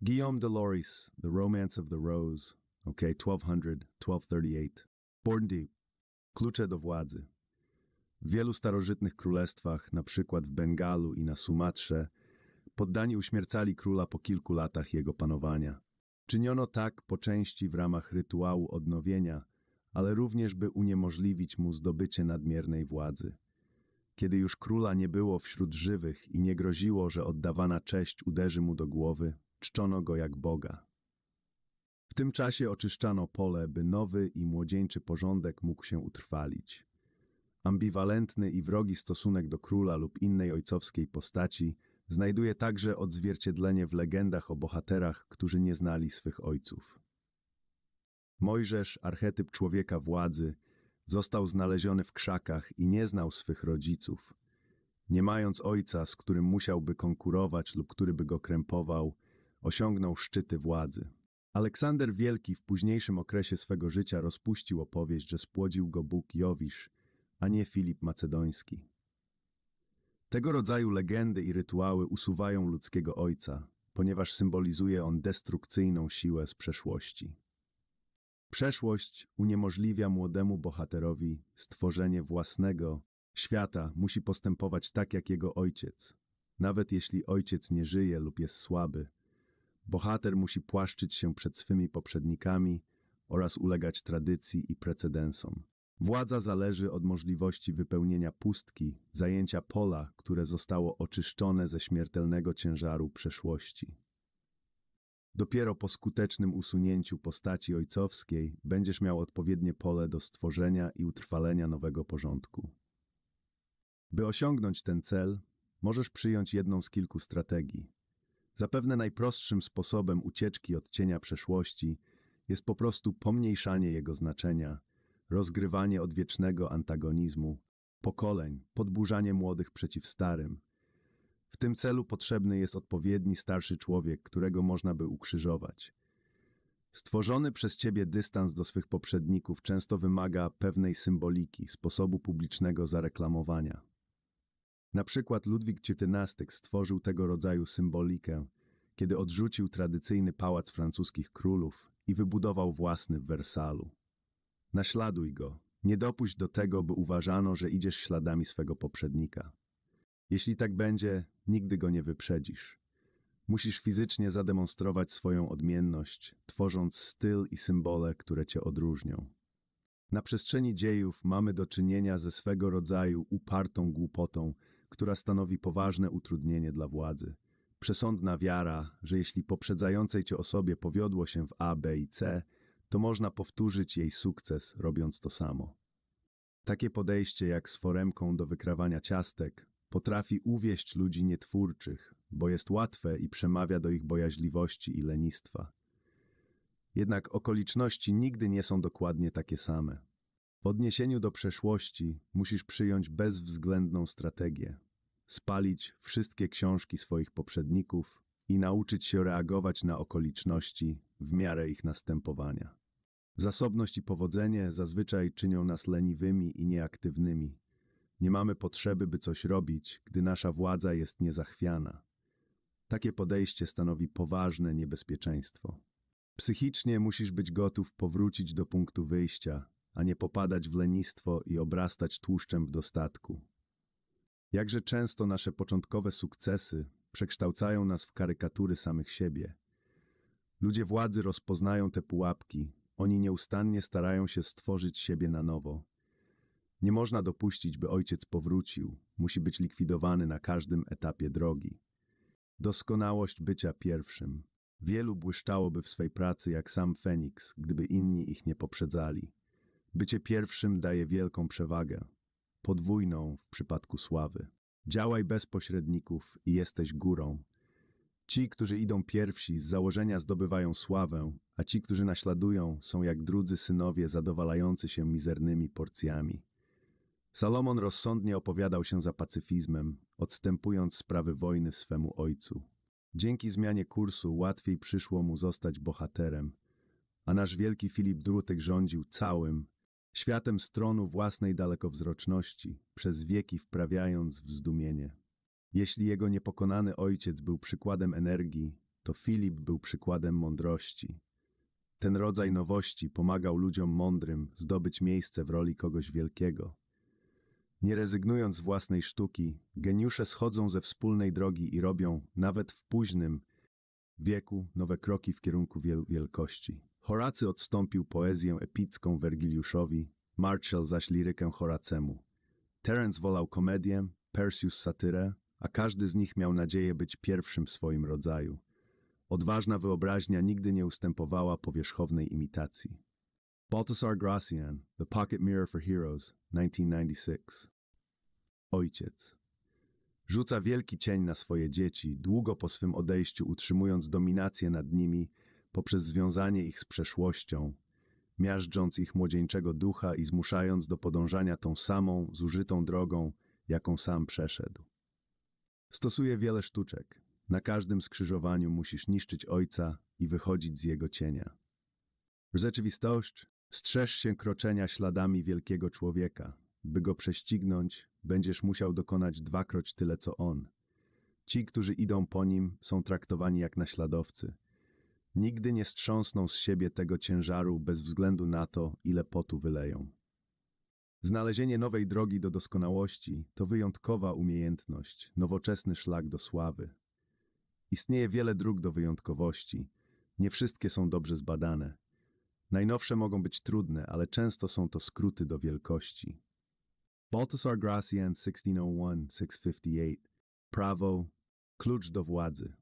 Guillaume de Loris, The Romance of the Rose, ok, 1200-1238. Borndy, Klucze do władzy. W wielu starożytnych królestwach, na przykład w Bengalu i na Sumatrze, poddani uśmiercali króla po kilku latach jego panowania. Czyniono tak po części w ramach rytuału odnowienia, ale również by uniemożliwić mu zdobycie nadmiernej władzy. Kiedy już króla nie było wśród żywych i nie groziło, że oddawana cześć uderzy mu do głowy, czczono go jak Boga. W tym czasie oczyszczano pole, by nowy i młodzieńczy porządek mógł się utrwalić. Ambiwalentny i wrogi stosunek do króla lub innej ojcowskiej postaci znajduje także odzwierciedlenie w legendach o bohaterach, którzy nie znali swych ojców. Mojżesz, archetyp człowieka władzy, został znaleziony w krzakach i nie znał swych rodziców. Nie mając ojca, z którym musiałby konkurować lub który by go krępował, osiągnął szczyty władzy. Aleksander Wielki w późniejszym okresie swego życia rozpuścił opowieść, że spłodził go Bóg Jowisz, a nie Filip Macedoński. Tego rodzaju legendy i rytuały usuwają ludzkiego ojca, ponieważ symbolizuje on destrukcyjną siłę z przeszłości. Przeszłość uniemożliwia młodemu bohaterowi stworzenie własnego świata, musi postępować tak jak jego ojciec. Nawet jeśli ojciec nie żyje lub jest słaby, bohater musi płaszczyć się przed swymi poprzednikami oraz ulegać tradycji i precedensom. Władza zależy od możliwości wypełnienia pustki, zajęcia pola, które zostało oczyszczone ze śmiertelnego ciężaru przeszłości. Dopiero po skutecznym usunięciu postaci ojcowskiej będziesz miał odpowiednie pole do stworzenia i utrwalenia nowego porządku. By osiągnąć ten cel, możesz przyjąć jedną z kilku strategii. Zapewne najprostszym sposobem ucieczki od cienia przeszłości jest po prostu pomniejszanie jego znaczenia, rozgrywanie odwiecznego antagonizmu, pokoleń, podburzanie młodych przeciw starym. W tym celu potrzebny jest odpowiedni starszy człowiek, którego można by ukrzyżować. Stworzony przez ciebie dystans do swych poprzedników często wymaga pewnej symboliki, sposobu publicznego zareklamowania. Na przykład Ludwik XIV stworzył tego rodzaju symbolikę, kiedy odrzucił tradycyjny pałac francuskich królów i wybudował własny w Wersalu. Naśladuj go, nie dopuść do tego, by uważano, że idziesz śladami swego poprzednika. Jeśli tak będzie, nigdy go nie wyprzedzisz. Musisz fizycznie zademonstrować swoją odmienność, tworząc styl i symbole, które cię odróżnią. Na przestrzeni dziejów mamy do czynienia ze swego rodzaju upartą głupotą, która stanowi poważne utrudnienie dla władzy. Przesądna wiara, że jeśli poprzedzającej cię osobie powiodło się w A, B i C, to można powtórzyć jej sukces, robiąc to samo. Takie podejście jak z foremką do wykrawania ciastek potrafi uwieść ludzi nietwórczych, bo jest łatwe i przemawia do ich bojaźliwości i lenistwa. Jednak okoliczności nigdy nie są dokładnie takie same. W odniesieniu do przeszłości musisz przyjąć bezwzględną strategię. Spalić wszystkie książki swoich poprzedników i nauczyć się reagować na okoliczności w miarę ich następowania. Zasobność i powodzenie zazwyczaj czynią nas leniwymi i nieaktywnymi. Nie mamy potrzeby, by coś robić, gdy nasza władza jest niezachwiana. Takie podejście stanowi poważne niebezpieczeństwo. Psychicznie musisz być gotów powrócić do punktu wyjścia, a nie popadać w lenistwo i obrastać tłuszczem w dostatku. Jakże często nasze początkowe sukcesy przekształcają nas w karykatury samych siebie. Ludzie władzy rozpoznają te pułapki, oni nieustannie starają się stworzyć siebie na nowo. Nie można dopuścić, by ojciec powrócił, musi być likwidowany na każdym etapie drogi. Doskonałość bycia pierwszym. Wielu błyszczałoby w swej pracy jak sam Feniks, gdyby inni ich nie poprzedzali. Bycie pierwszym daje wielką przewagę, podwójną w przypadku sławy. Działaj bez pośredników i jesteś górą. Ci, którzy idą pierwsi, z założenia zdobywają sławę, a ci, którzy naśladują, są jak drudzy synowie zadowalający się mizernymi porcjami. Salomon rozsądnie opowiadał się za pacyfizmem, odstępując sprawy wojny swemu ojcu. Dzięki zmianie kursu łatwiej przyszło mu zostać bohaterem, a nasz wielki Filip Drutek rządził całym, światem stronu własnej dalekowzroczności, przez wieki wprawiając w zdumienie. Jeśli jego niepokonany ojciec był przykładem energii, to Filip był przykładem mądrości. Ten rodzaj nowości pomagał ludziom mądrym zdobyć miejsce w roli kogoś wielkiego. Nie rezygnując z własnej sztuki, geniusze schodzą ze wspólnej drogi i robią, nawet w późnym wieku, nowe kroki w kierunku wiel wielkości. Horacy odstąpił poezję epicką Wergiliuszowi, Marshall zaś lirykę Horacemu. Terence wolał komedię, Persius satyrę, a każdy z nich miał nadzieję być pierwszym w swoim rodzaju. Odważna wyobraźnia nigdy nie ustępowała powierzchownej imitacji. Baltasar Gracian, The Pocket Mirror for Heroes, 1996 Ojciec Rzuca wielki cień na swoje dzieci, długo po swym odejściu utrzymując dominację nad nimi poprzez związanie ich z przeszłością, miażdżąc ich młodzieńczego ducha i zmuszając do podążania tą samą, zużytą drogą, jaką sam przeszedł. Stosuje wiele sztuczek. Na każdym skrzyżowaniu musisz niszczyć ojca i wychodzić z jego cienia. W rzeczywistości strzeż się kroczenia śladami wielkiego człowieka. By go prześcignąć, będziesz musiał dokonać dwakroć tyle co on. Ci, którzy idą po nim, są traktowani jak naśladowcy. Nigdy nie strząsną z siebie tego ciężaru bez względu na to, ile potu wyleją. Znalezienie nowej drogi do doskonałości to wyjątkowa umiejętność, nowoczesny szlak do sławy. Istnieje wiele dróg do wyjątkowości. Nie wszystkie są dobrze zbadane. Najnowsze mogą być trudne, ale często są to skróty do wielkości. Baltasar Gracian 1601-658 Prawo, klucz do władzy.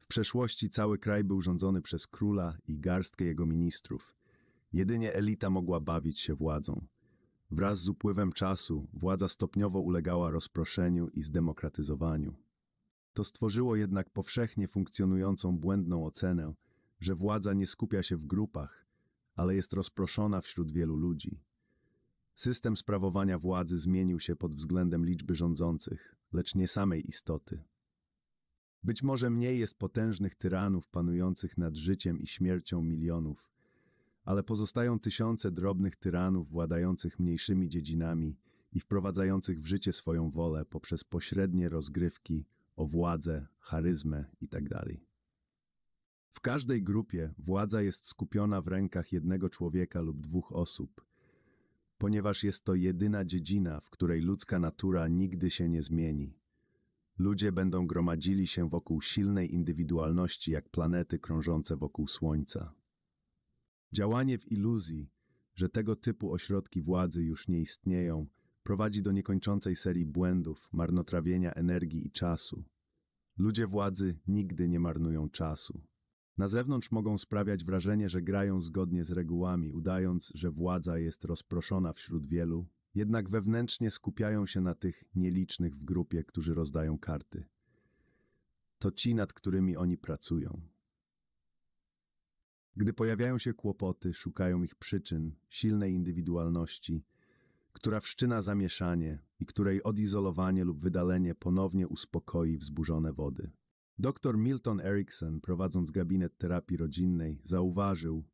W przeszłości cały kraj był rządzony przez króla i garstkę jego ministrów. Jedynie elita mogła bawić się władzą. Wraz z upływem czasu władza stopniowo ulegała rozproszeniu i zdemokratyzowaniu. To stworzyło jednak powszechnie funkcjonującą błędną ocenę, że władza nie skupia się w grupach, ale jest rozproszona wśród wielu ludzi. System sprawowania władzy zmienił się pod względem liczby rządzących, lecz nie samej istoty. Być może mniej jest potężnych tyranów panujących nad życiem i śmiercią milionów, ale pozostają tysiące drobnych tyranów władających mniejszymi dziedzinami i wprowadzających w życie swoją wolę poprzez pośrednie rozgrywki o władzę, charyzmę itd. W każdej grupie władza jest skupiona w rękach jednego człowieka lub dwóch osób, ponieważ jest to jedyna dziedzina, w której ludzka natura nigdy się nie zmieni. Ludzie będą gromadzili się wokół silnej indywidualności jak planety krążące wokół Słońca. Działanie w iluzji, że tego typu ośrodki władzy już nie istnieją, prowadzi do niekończącej serii błędów, marnotrawienia energii i czasu. Ludzie władzy nigdy nie marnują czasu. Na zewnątrz mogą sprawiać wrażenie, że grają zgodnie z regułami, udając, że władza jest rozproszona wśród wielu, jednak wewnętrznie skupiają się na tych nielicznych w grupie, którzy rozdają karty. To ci, nad którymi oni pracują. Gdy pojawiają się kłopoty, szukają ich przyczyn, silnej indywidualności, która wszczyna zamieszanie i której odizolowanie lub wydalenie ponownie uspokoi wzburzone wody. Dr Milton Erickson, prowadząc gabinet terapii rodzinnej, zauważył,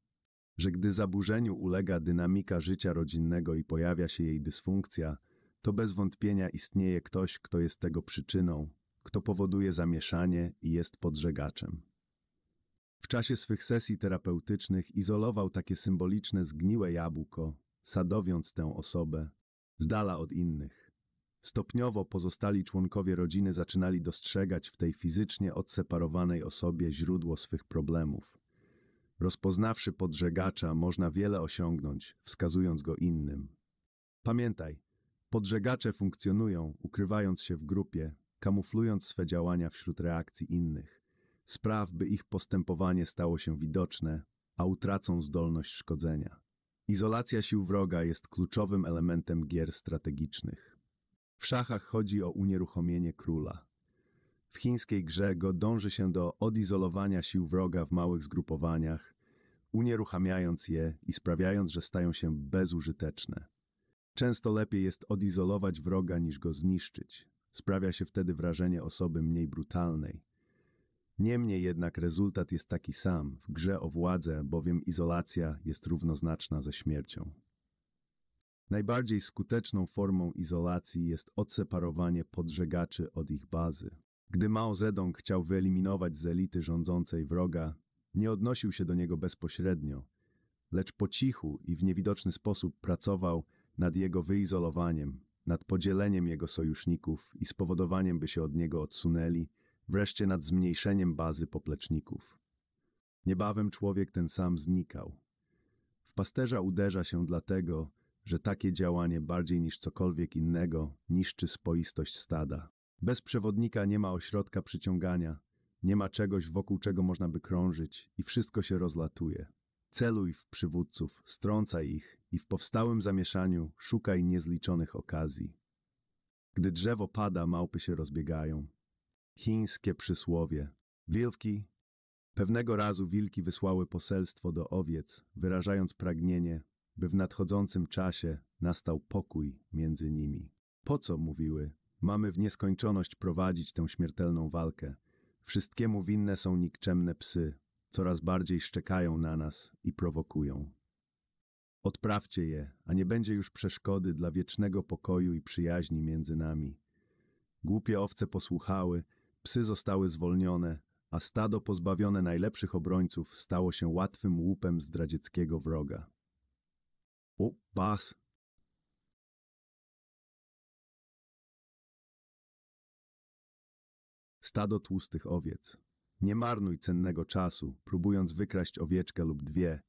że gdy zaburzeniu ulega dynamika życia rodzinnego i pojawia się jej dysfunkcja, to bez wątpienia istnieje ktoś, kto jest tego przyczyną, kto powoduje zamieszanie i jest podżegaczem. W czasie swych sesji terapeutycznych izolował takie symboliczne zgniłe jabłko, sadowiąc tę osobę z dala od innych. Stopniowo pozostali członkowie rodziny zaczynali dostrzegać w tej fizycznie odseparowanej osobie źródło swych problemów. Rozpoznawszy podżegacza, można wiele osiągnąć, wskazując go innym. Pamiętaj, podżegacze funkcjonują, ukrywając się w grupie, kamuflując swe działania wśród reakcji innych. Spraw, by ich postępowanie stało się widoczne, a utracą zdolność szkodzenia. Izolacja sił wroga jest kluczowym elementem gier strategicznych. W szachach chodzi o unieruchomienie króla. W chińskiej grze go dąży się do odizolowania sił wroga w małych zgrupowaniach, unieruchamiając je i sprawiając, że stają się bezużyteczne. Często lepiej jest odizolować wroga niż go zniszczyć. Sprawia się wtedy wrażenie osoby mniej brutalnej. Niemniej jednak rezultat jest taki sam w grze o władzę, bowiem izolacja jest równoznaczna ze śmiercią. Najbardziej skuteczną formą izolacji jest odseparowanie podżegaczy od ich bazy. Gdy Mao Zedong chciał wyeliminować z elity rządzącej wroga, nie odnosił się do niego bezpośrednio, lecz po cichu i w niewidoczny sposób pracował nad jego wyizolowaniem, nad podzieleniem jego sojuszników i spowodowaniem, by się od niego odsunęli, wreszcie nad zmniejszeniem bazy popleczników. Niebawem człowiek ten sam znikał. W pasterza uderza się dlatego, że takie działanie bardziej niż cokolwiek innego niszczy spoistość stada. Bez przewodnika nie ma ośrodka przyciągania, nie ma czegoś, wokół czego można by krążyć i wszystko się rozlatuje. Celuj w przywódców, strącaj ich i w powstałym zamieszaniu szukaj niezliczonych okazji. Gdy drzewo pada, małpy się rozbiegają. Chińskie przysłowie. Wilki. Pewnego razu wilki wysłały poselstwo do owiec, wyrażając pragnienie, by w nadchodzącym czasie nastał pokój między nimi. Po co, mówiły, mamy w nieskończoność prowadzić tę śmiertelną walkę? Wszystkiemu winne są nikczemne psy, coraz bardziej szczekają na nas i prowokują. Odprawcie je, a nie będzie już przeszkody dla wiecznego pokoju i przyjaźni między nami. Głupie owce posłuchały, psy zostały zwolnione, a stado pozbawione najlepszych obrońców stało się łatwym łupem zdradzieckiego wroga. O, bas! Stado tłustych owiec. Nie marnuj cennego czasu, próbując wykraść owieczkę lub dwie.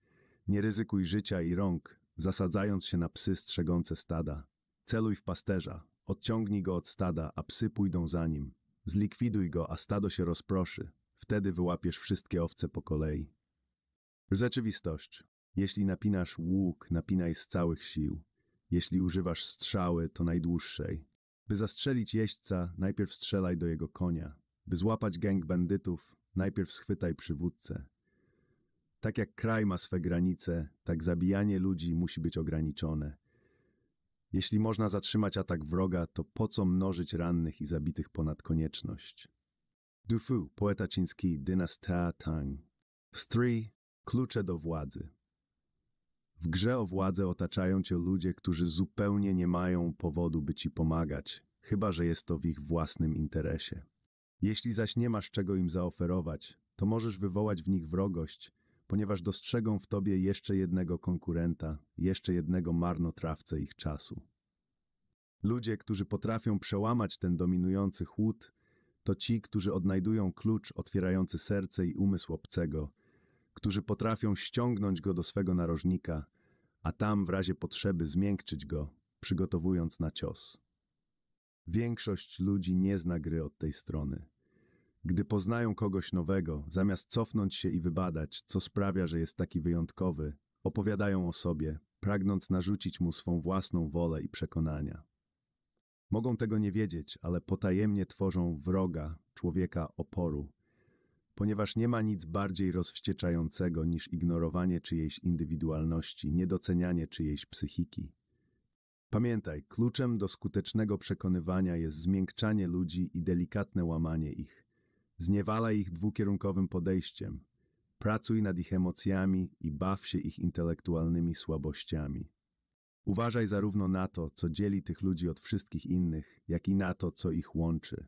Nie ryzykuj życia i rąk, zasadzając się na psy strzegące stada. Celuj w pasterza, odciągnij go od stada, a psy pójdą za nim. Zlikwiduj go, a stado się rozproszy. Wtedy wyłapiesz wszystkie owce po kolei. Rzeczywistość. Jeśli napinasz łuk, napinaj z całych sił. Jeśli używasz strzały, to najdłuższej. By zastrzelić jeźdźca, najpierw strzelaj do jego konia. By złapać gang bandytów, najpierw schwytaj przywódcę. Tak jak kraj ma swe granice, tak zabijanie ludzi musi być ograniczone. Jeśli można zatrzymać atak wroga, to po co mnożyć rannych i zabitych ponad konieczność? Du Fu, poeta chiński dynastia Tang. 3. Klucze do władzy. W grze o władzę otaczają cię ludzie, którzy zupełnie nie mają powodu, by ci pomagać, chyba że jest to w ich własnym interesie. Jeśli zaś nie masz czego im zaoferować, to możesz wywołać w nich wrogość, ponieważ dostrzegą w tobie jeszcze jednego konkurenta, jeszcze jednego marnotrawcę ich czasu. Ludzie, którzy potrafią przełamać ten dominujący chłód, to ci, którzy odnajdują klucz otwierający serce i umysł obcego, którzy potrafią ściągnąć go do swego narożnika, a tam w razie potrzeby zmiękczyć go, przygotowując na cios. Większość ludzi nie zna gry od tej strony. Gdy poznają kogoś nowego, zamiast cofnąć się i wybadać, co sprawia, że jest taki wyjątkowy, opowiadają o sobie, pragnąc narzucić mu swą własną wolę i przekonania. Mogą tego nie wiedzieć, ale potajemnie tworzą wroga, człowieka oporu, ponieważ nie ma nic bardziej rozwścieczającego niż ignorowanie czyjejś indywidualności, niedocenianie czyjejś psychiki. Pamiętaj, kluczem do skutecznego przekonywania jest zmiękczanie ludzi i delikatne łamanie ich. Zniewalaj ich dwukierunkowym podejściem. Pracuj nad ich emocjami i baw się ich intelektualnymi słabościami. Uważaj zarówno na to, co dzieli tych ludzi od wszystkich innych, jak i na to, co ich łączy.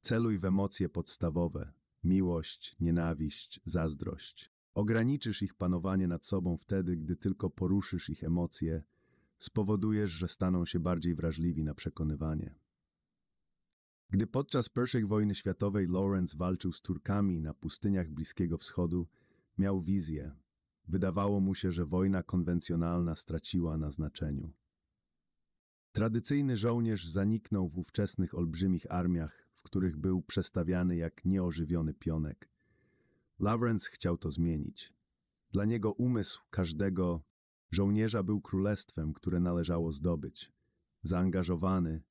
Celuj w emocje podstawowe miłość, nienawiść, zazdrość. Ograniczysz ich panowanie nad sobą wtedy, gdy tylko poruszysz ich emocje, spowodujesz, że staną się bardziej wrażliwi na przekonywanie. Gdy podczas I wojny światowej Lawrence walczył z Turkami na pustyniach Bliskiego Wschodu, miał wizję. Wydawało mu się, że wojna konwencjonalna straciła na znaczeniu. Tradycyjny żołnierz zaniknął w ówczesnych olbrzymich armiach, których był przestawiany jak nieożywiony pionek. Lawrence chciał to zmienić. Dla niego umysł każdego żołnierza był królestwem, które należało zdobyć. Zaangażowany,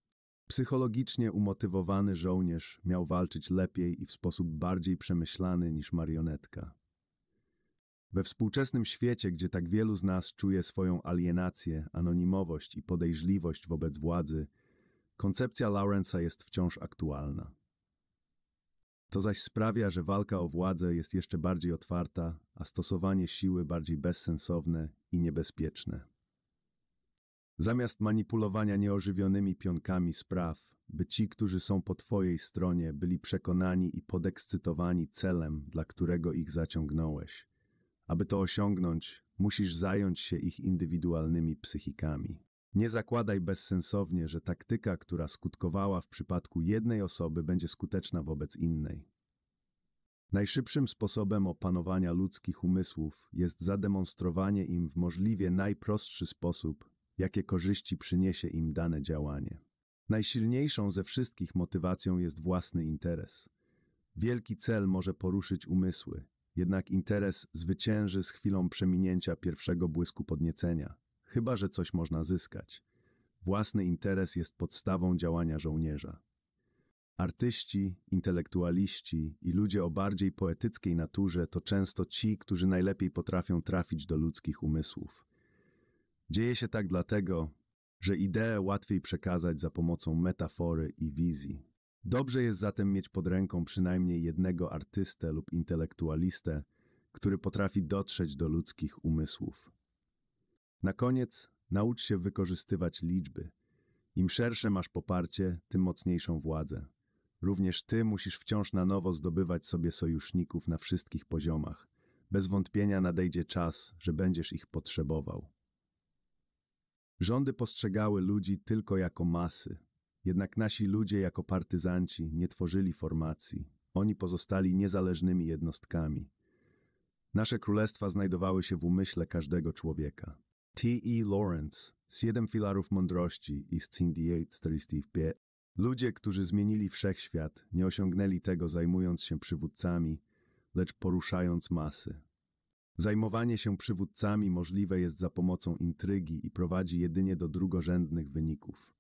psychologicznie umotywowany żołnierz miał walczyć lepiej i w sposób bardziej przemyślany niż marionetka. We współczesnym świecie, gdzie tak wielu z nas czuje swoją alienację, anonimowość i podejrzliwość wobec władzy, koncepcja Lawrence'a jest wciąż aktualna. To zaś sprawia, że walka o władzę jest jeszcze bardziej otwarta, a stosowanie siły bardziej bezsensowne i niebezpieczne. Zamiast manipulowania nieożywionymi pionkami spraw, by ci, którzy są po Twojej stronie, byli przekonani i podekscytowani celem, dla którego ich zaciągnąłeś. Aby to osiągnąć, musisz zająć się ich indywidualnymi psychikami. Nie zakładaj bezsensownie, że taktyka, która skutkowała w przypadku jednej osoby, będzie skuteczna wobec innej. Najszybszym sposobem opanowania ludzkich umysłów jest zademonstrowanie im w możliwie najprostszy sposób, jakie korzyści przyniesie im dane działanie. Najsilniejszą ze wszystkich motywacją jest własny interes. Wielki cel może poruszyć umysły, jednak interes zwycięży z chwilą przeminięcia pierwszego błysku podniecenia, chyba że coś można zyskać. Własny interes jest podstawą działania żołnierza. Artyści, intelektualiści i ludzie o bardziej poetyckiej naturze to często ci, którzy najlepiej potrafią trafić do ludzkich umysłów. Dzieje się tak dlatego, że ideę łatwiej przekazać za pomocą metafory i wizji. Dobrze jest zatem mieć pod ręką przynajmniej jednego artystę lub intelektualistę, który potrafi dotrzeć do ludzkich umysłów. Na koniec naucz się wykorzystywać liczby. Im szersze masz poparcie, tym mocniejszą władzę. Również ty musisz wciąż na nowo zdobywać sobie sojuszników na wszystkich poziomach. Bez wątpienia nadejdzie czas, że będziesz ich potrzebował. Rządy postrzegały ludzi tylko jako masy, jednak nasi ludzie jako partyzanci nie tworzyli formacji. Oni pozostali niezależnymi jednostkami. Nasze królestwa znajdowały się w umyśle każdego człowieka. T.E. Lawrence, Siedem filarów mądrości i 48 Ludzie, którzy zmienili wszechświat, nie osiągnęli tego zajmując się przywódcami, lecz poruszając masy. Zajmowanie się przywódcami możliwe jest za pomocą intrygi i prowadzi jedynie do drugorzędnych wyników.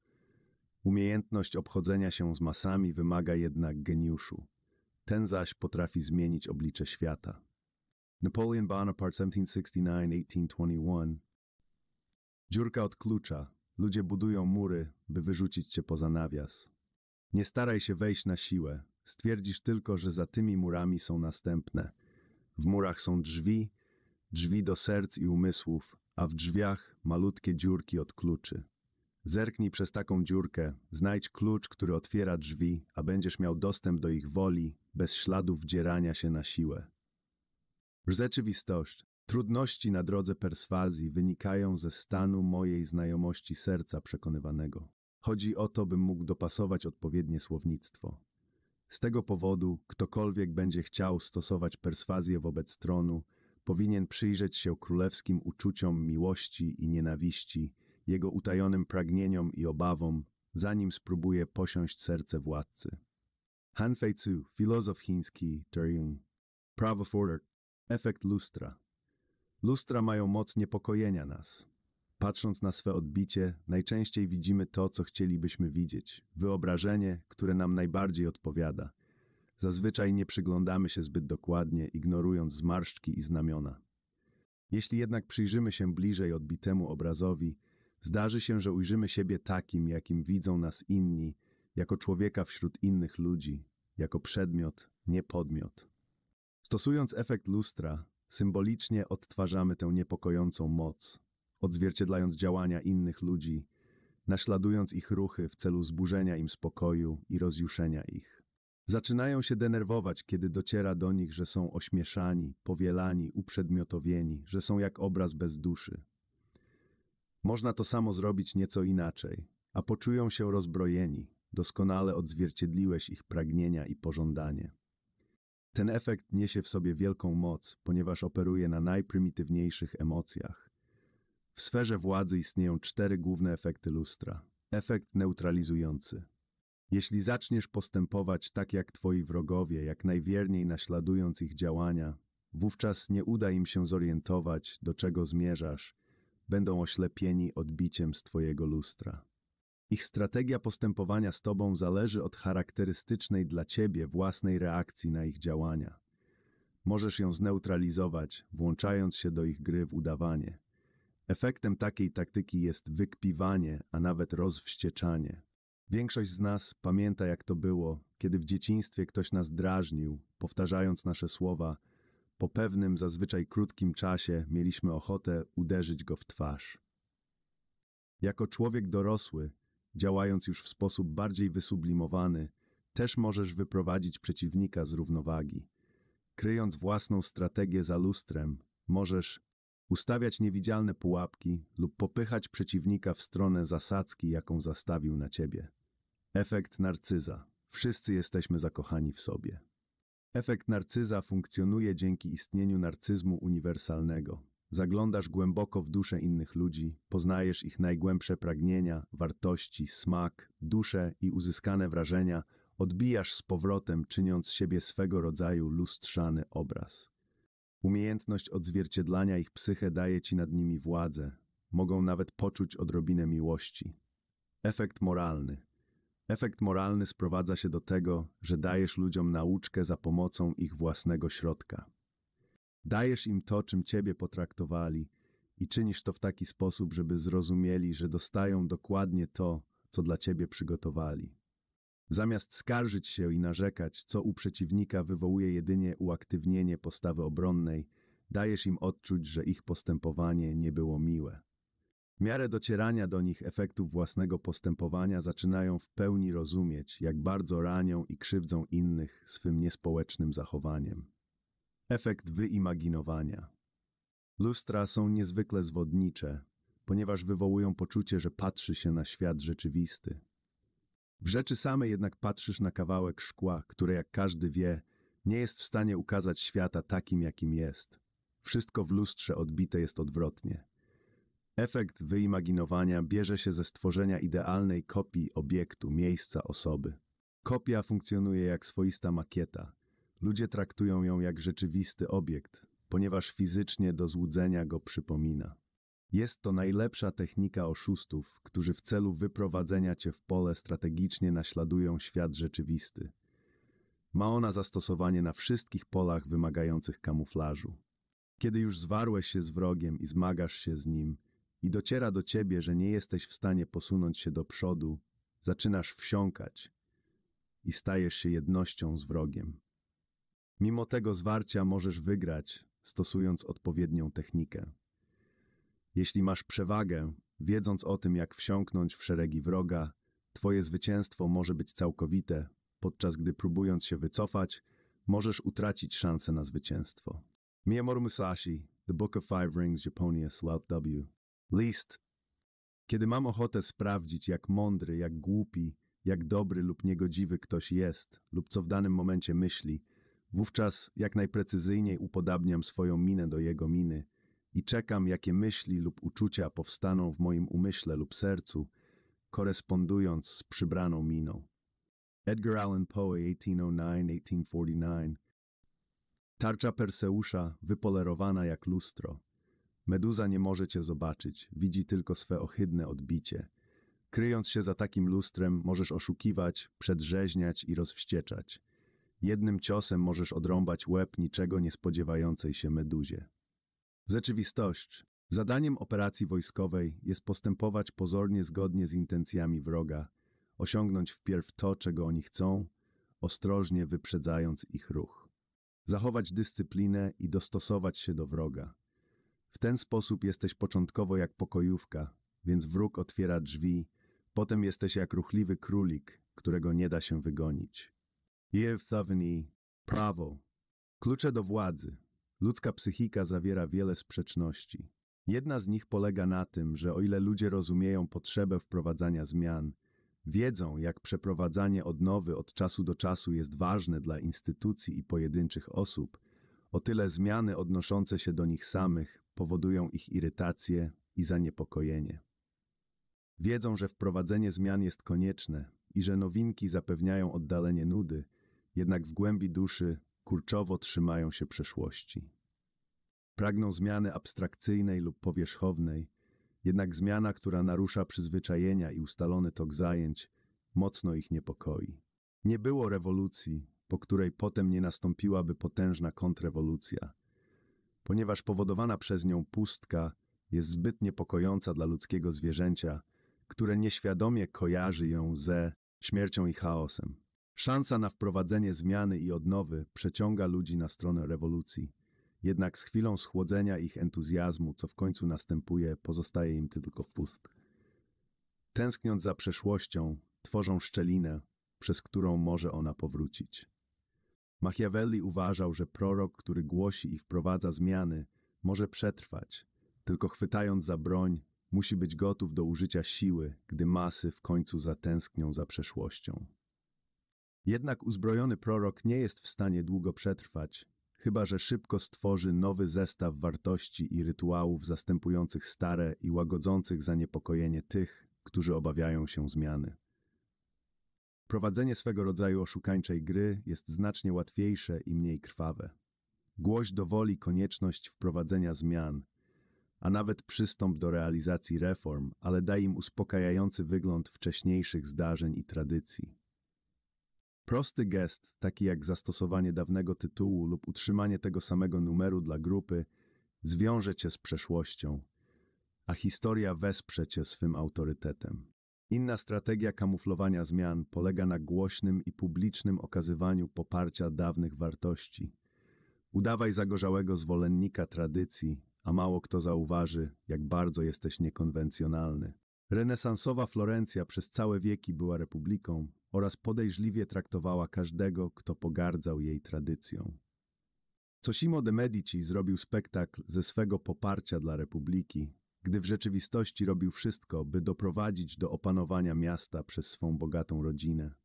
Umiejętność obchodzenia się z masami wymaga jednak geniuszu. Ten zaś potrafi zmienić oblicze świata. Napoleon Bonaparte 1769-1821 Dziurka od klucza. Ludzie budują mury, by wyrzucić cię poza nawias. Nie staraj się wejść na siłę. Stwierdzisz tylko, że za tymi murami są następne. W murach są drzwi, drzwi do serc i umysłów, a w drzwiach malutkie dziurki od kluczy. Zerknij przez taką dziurkę, znajdź klucz, który otwiera drzwi, a będziesz miał dostęp do ich woli, bez śladów wdzierania się na siłę. Rzeczywistość. Trudności na drodze perswazji wynikają ze stanu mojej znajomości serca przekonywanego. Chodzi o to, bym mógł dopasować odpowiednie słownictwo. Z tego powodu, ktokolwiek będzie chciał stosować perswazję wobec tronu, powinien przyjrzeć się królewskim uczuciom miłości i nienawiści, jego utajonym pragnieniom i obawom, zanim spróbuje posiąść serce władcy. Han Fei Tzu, filozof chiński, Turing. Prawo Fordert. Efekt lustra. Lustra mają moc niepokojenia nas. Patrząc na swe odbicie, najczęściej widzimy to, co chcielibyśmy widzieć, wyobrażenie, które nam najbardziej odpowiada. Zazwyczaj nie przyglądamy się zbyt dokładnie, ignorując zmarszczki i znamiona. Jeśli jednak przyjrzymy się bliżej odbitemu obrazowi, zdarzy się, że ujrzymy siebie takim, jakim widzą nas inni, jako człowieka wśród innych ludzi, jako przedmiot, nie podmiot. Stosując efekt lustra, symbolicznie odtwarzamy tę niepokojącą moc, odzwierciedlając działania innych ludzi, naśladując ich ruchy w celu zburzenia im spokoju i rozjuszenia ich. Zaczynają się denerwować, kiedy dociera do nich, że są ośmieszani, powielani, uprzedmiotowieni, że są jak obraz bez duszy. Można to samo zrobić nieco inaczej, a poczują się rozbrojeni, doskonale odzwierciedliłeś ich pragnienia i pożądanie. Ten efekt niesie w sobie wielką moc, ponieważ operuje na najprymitywniejszych emocjach. W sferze władzy istnieją cztery główne efekty lustra. Efekt neutralizujący. Jeśli zaczniesz postępować tak jak twoi wrogowie, jak najwierniej naśladując ich działania, wówczas nie uda im się zorientować, do czego zmierzasz, będą oślepieni odbiciem z twojego lustra. Ich strategia postępowania z tobą zależy od charakterystycznej dla ciebie własnej reakcji na ich działania. Możesz ją zneutralizować, włączając się do ich gry w udawanie. Efektem takiej taktyki jest wykpiwanie, a nawet rozwścieczanie. Większość z nas pamięta, jak to było, kiedy w dzieciństwie ktoś nas drażnił, powtarzając nasze słowa. Po pewnym, zazwyczaj krótkim czasie mieliśmy ochotę uderzyć go w twarz. Jako człowiek dorosły, działając już w sposób bardziej wysublimowany, też możesz wyprowadzić przeciwnika z równowagi. Kryjąc własną strategię za lustrem, możesz ustawiać niewidzialne pułapki lub popychać przeciwnika w stronę zasadzki, jaką zastawił na ciebie. Efekt narcyza. Wszyscy jesteśmy zakochani w sobie. Efekt narcyza funkcjonuje dzięki istnieniu narcyzmu uniwersalnego. Zaglądasz głęboko w duszę innych ludzi, poznajesz ich najgłębsze pragnienia, wartości, smak, duszę i uzyskane wrażenia, odbijasz z powrotem, czyniąc z siebie swego rodzaju lustrzany obraz. Umiejętność odzwierciedlania ich psychę daje ci nad nimi władzę. Mogą nawet poczuć odrobinę miłości. Efekt moralny. Efekt moralny sprowadza się do tego, że dajesz ludziom nauczkę za pomocą ich własnego środka. Dajesz im to, czym ciebie potraktowali i czynisz to w taki sposób, żeby zrozumieli, że dostają dokładnie to, co dla ciebie przygotowali. Zamiast skarżyć się i narzekać, co u przeciwnika wywołuje jedynie uaktywnienie postawy obronnej, dajesz im odczuć, że ich postępowanie nie było miłe. W miarę docierania do nich efektów własnego postępowania zaczynają w pełni rozumieć, jak bardzo ranią i krzywdzą innych swym niespołecznym zachowaniem. Efekt wyimaginowania. Lustra są niezwykle zwodnicze, ponieważ wywołują poczucie, że patrzy się na świat rzeczywisty. W rzeczy samej jednak patrzysz na kawałek szkła, które, jak każdy wie, nie jest w stanie ukazać świata takim, jakim jest. Wszystko w lustrze odbite jest odwrotnie. Efekt wyimaginowania bierze się ze stworzenia idealnej kopii obiektu, miejsca, osoby. Kopia funkcjonuje jak swoista makieta. Ludzie traktują ją jak rzeczywisty obiekt, ponieważ fizycznie do złudzenia go przypomina. Jest to najlepsza technika oszustów, którzy w celu wyprowadzenia cię w pole strategicznie naśladują świat rzeczywisty. Ma ona zastosowanie na wszystkich polach wymagających kamuflażu. Kiedy już zwarłeś się z wrogiem i zmagasz się z nim i dociera do ciebie, że nie jesteś w stanie posunąć się do przodu, zaczynasz wsiąkać i stajesz się jednością z wrogiem. Mimo tego zwarcia możesz wygrać, stosując odpowiednią technikę. Jeśli masz przewagę, wiedząc o tym, jak wsiąknąć w szeregi wroga, twoje zwycięstwo może być całkowite, podczas gdy próbując się wycofać, możesz utracić szansę na zwycięstwo. Miyamoto Musashi, The Book of Five Rings, Japonia, Slough W. List. Kiedy mam ochotę sprawdzić, jak mądry, jak głupi, jak dobry lub niegodziwy ktoś jest, lub co w danym momencie myśli, wówczas jak najprecyzyjniej upodabniam swoją minę do jego miny i czekam, jakie myśli lub uczucia powstaną w moim umyśle lub sercu, korespondując z przybraną miną. Edgar Allan Poe, 1809-1849 Tarcza Perseusza, wypolerowana jak lustro. Meduza nie może cię zobaczyć, widzi tylko swe ohydne odbicie. Kryjąc się za takim lustrem, możesz oszukiwać, przedrzeźniać i rozwścieczać. Jednym ciosem możesz odrąbać łeb niczego nie spodziewającej się meduzie. Rzeczywistość. Zadaniem operacji wojskowej jest postępować pozornie zgodnie z intencjami wroga, osiągnąć wpierw to, czego oni chcą, ostrożnie wyprzedzając ich ruch. Zachować dyscyplinę i dostosować się do wroga. W ten sposób jesteś początkowo jak pokojówka, więc wróg otwiera drzwi, potem jesteś jak ruchliwy królik, którego nie da się wygonić. Jewthawni, prawo. Klucze do władzy. Ludzka psychika zawiera wiele sprzeczności. Jedna z nich polega na tym, że o ile ludzie rozumieją potrzebę wprowadzania zmian, wiedzą, jak przeprowadzanie odnowy od czasu do czasu jest ważne dla instytucji i pojedynczych osób, o tyle zmiany odnoszące się do nich samych powodują ich irytację i zaniepokojenie. Wiedzą, że wprowadzenie zmian jest konieczne i że nowinki zapewniają oddalenie nudy, jednak w głębi duszy kurczowo trzymają się przeszłości. Pragną zmiany abstrakcyjnej lub powierzchownej, jednak zmiana, która narusza przyzwyczajenia i ustalony tok zajęć, mocno ich niepokoi. Nie było rewolucji, po której potem nie nastąpiłaby potężna kontrrewolucja, ponieważ powodowana przez nią pustka jest zbyt niepokojąca dla ludzkiego zwierzęcia, które nieświadomie kojarzy ją ze śmiercią i chaosem. Szansa na wprowadzenie zmiany i odnowy przeciąga ludzi na stronę rewolucji. Jednak z chwilą schłodzenia ich entuzjazmu, co w końcu następuje, pozostaje im tylko pust. Tęskniąc za przeszłością, tworzą szczelinę, przez którą może ona powrócić. Machiavelli uważał, że prorok, który głosi i wprowadza zmiany, może przetrwać, tylko chwytając za broń, musi być gotów do użycia siły, gdy masy w końcu zatęsknią za przeszłością. Jednak uzbrojony prorok nie jest w stanie długo przetrwać, chyba że szybko stworzy nowy zestaw wartości i rytuałów zastępujących stare i łagodzących zaniepokojenie tych, którzy obawiają się zmiany. Prowadzenie swego rodzaju oszukańczej gry jest znacznie łatwiejsze i mniej krwawe. Głoś dowoli konieczność wprowadzenia zmian, a nawet przystąp do realizacji reform, ale daj im uspokajający wygląd wcześniejszych zdarzeń i tradycji. Prosty gest, taki jak zastosowanie dawnego tytułu lub utrzymanie tego samego numeru dla grupy, zwiąże cię z przeszłością, a historia wesprze cię swym autorytetem. Inna strategia kamuflowania zmian polega na głośnym i publicznym okazywaniu poparcia dawnych wartości. Udawaj zagorzałego zwolennika tradycji, a mało kto zauważy, jak bardzo jesteś niekonwencjonalny. Renesansowa Florencja przez całe wieki była republiką oraz podejrzliwie traktowała każdego, kto pogardzał jej tradycją. Cosimo de Medici zrobił spektakl ze swego poparcia dla republiki, gdy w rzeczywistości robił wszystko, by doprowadzić do opanowania miasta przez swą bogatą rodzinę.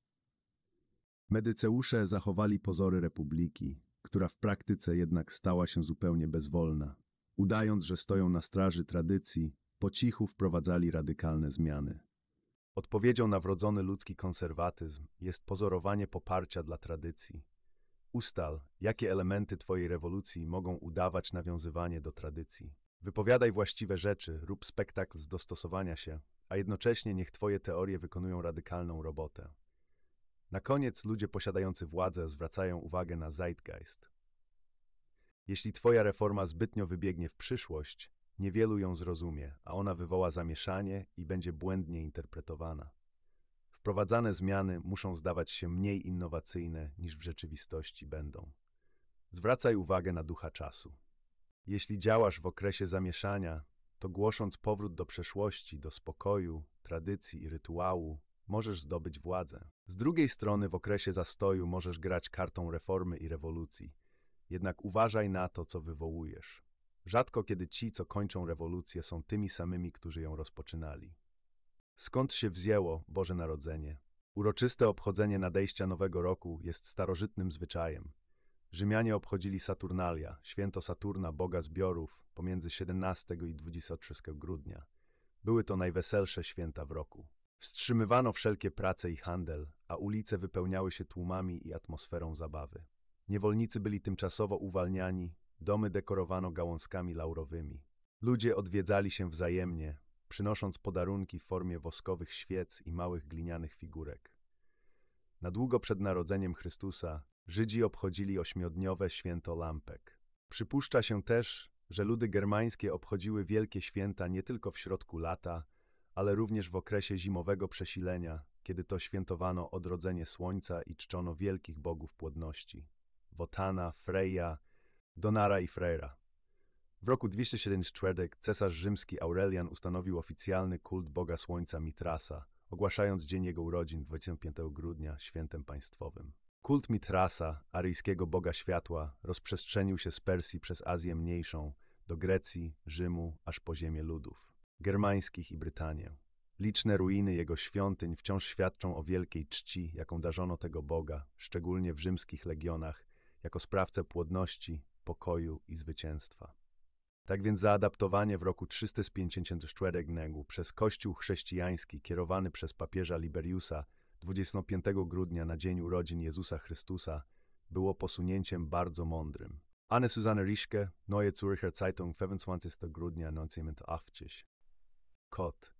Medyceusze zachowali pozory republiki, która w praktyce jednak stała się zupełnie bezwolna. Udając, że stoją na straży tradycji, po cichu wprowadzali radykalne zmiany. Odpowiedzią na wrodzony ludzki konserwatyzm jest pozorowanie poparcia dla tradycji. Ustal, jakie elementy Twojej rewolucji mogą udawać nawiązywanie do tradycji. Wypowiadaj właściwe rzeczy, rób spektakl z dostosowania się, a jednocześnie niech Twoje teorie wykonują radykalną robotę. Na koniec ludzie posiadający władzę zwracają uwagę na zeitgeist. Jeśli Twoja reforma zbytnio wybiegnie w przyszłość, niewielu ją zrozumie, a ona wywoła zamieszanie i będzie błędnie interpretowana. Wprowadzane zmiany muszą zdawać się mniej innowacyjne niż w rzeczywistości będą. Zwracaj uwagę na ducha czasu. Jeśli działasz w okresie zamieszania, to głosząc powrót do przeszłości, do spokoju, tradycji i rytuału, możesz zdobyć władzę. Z drugiej strony, w okresie zastoju możesz grać kartą reformy i rewolucji. Jednak uważaj na to, co wywołujesz. Rzadko kiedy ci, co kończą rewolucję, są tymi samymi, którzy ją rozpoczynali. Skąd się wzięło Boże Narodzenie? Uroczyste obchodzenie nadejścia nowego roku jest starożytnym zwyczajem. Rzymianie obchodzili Saturnalia, święto Saturna, boga zbiorów, pomiędzy 17 i 23 grudnia. Były to najweselsze święta w roku. Wstrzymywano wszelkie prace i handel, a ulice wypełniały się tłumami i atmosferą zabawy. Niewolnicy byli tymczasowo uwalniani, domy dekorowano gałązkami laurowymi. Ludzie odwiedzali się wzajemnie, przynosząc podarunki w formie woskowych świec i małych glinianych figurek. Na długo przed narodzeniem Chrystusa Żydzi obchodzili ośmiodniowe święto lampek. Przypuszcza się też, że ludy germańskie obchodziły wielkie święta nie tylko w środku lata, ale również w okresie zimowego przesilenia, kiedy to świętowano odrodzenie słońca i czczono wielkich bogów płodności. Wotana, Freya, Donara i Freyra. W roku 274 cesarz rzymski Aurelian ustanowił oficjalny kult boga słońca Mitrasa, ogłaszając dzień jego urodzin 25 grudnia świętem państwowym. Kult Mitrasa, aryjskiego boga światła, rozprzestrzenił się z Persji przez Azję Mniejszą, do Grecji, Rzymu, aż po ziemię ludów, germańskich i Brytanię. Liczne ruiny jego świątyń wciąż świadczą o wielkiej czci, jaką darzono tego Boga, szczególnie w rzymskich legionach, jako sprawcę płodności, pokoju i zwycięstwa. Tak więc zaadaptowanie w roku 354 przez Kościół chrześcijański kierowany przez papieża Liberiusa 25 grudnia na dzień urodzin Jezusa Chrystusa było posunięciem bardzo mądrym. Anne Susanne Rischke, Neue Zürcher Zeitung, 25 grudnia 1980. Kot.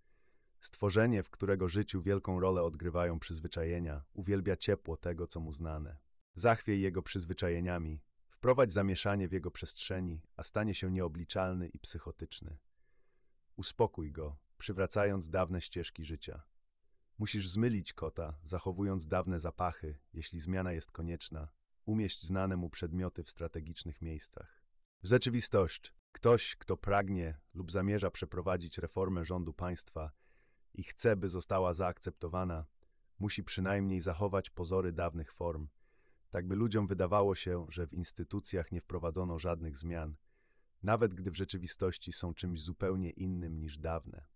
Stworzenie, w którego życiu wielką rolę odgrywają przyzwyczajenia, uwielbia ciepło tego, co mu znane. Zachwiej jego przyzwyczajeniami, wprowadź zamieszanie w jego przestrzeni, a stanie się nieobliczalny i psychotyczny. Uspokój go, przywracając dawne ścieżki życia. Musisz zmylić kota, zachowując dawne zapachy, jeśli zmiana jest konieczna. Umieść znane mu przedmioty w strategicznych miejscach. Rzeczywistość. Ktoś, kto pragnie lub zamierza przeprowadzić reformę rządu państwa i chce, by została zaakceptowana, musi przynajmniej zachować pozory dawnych form, tak by ludziom wydawało się, że w instytucjach nie wprowadzono żadnych zmian, nawet gdy w rzeczywistości są czymś zupełnie innym niż dawne.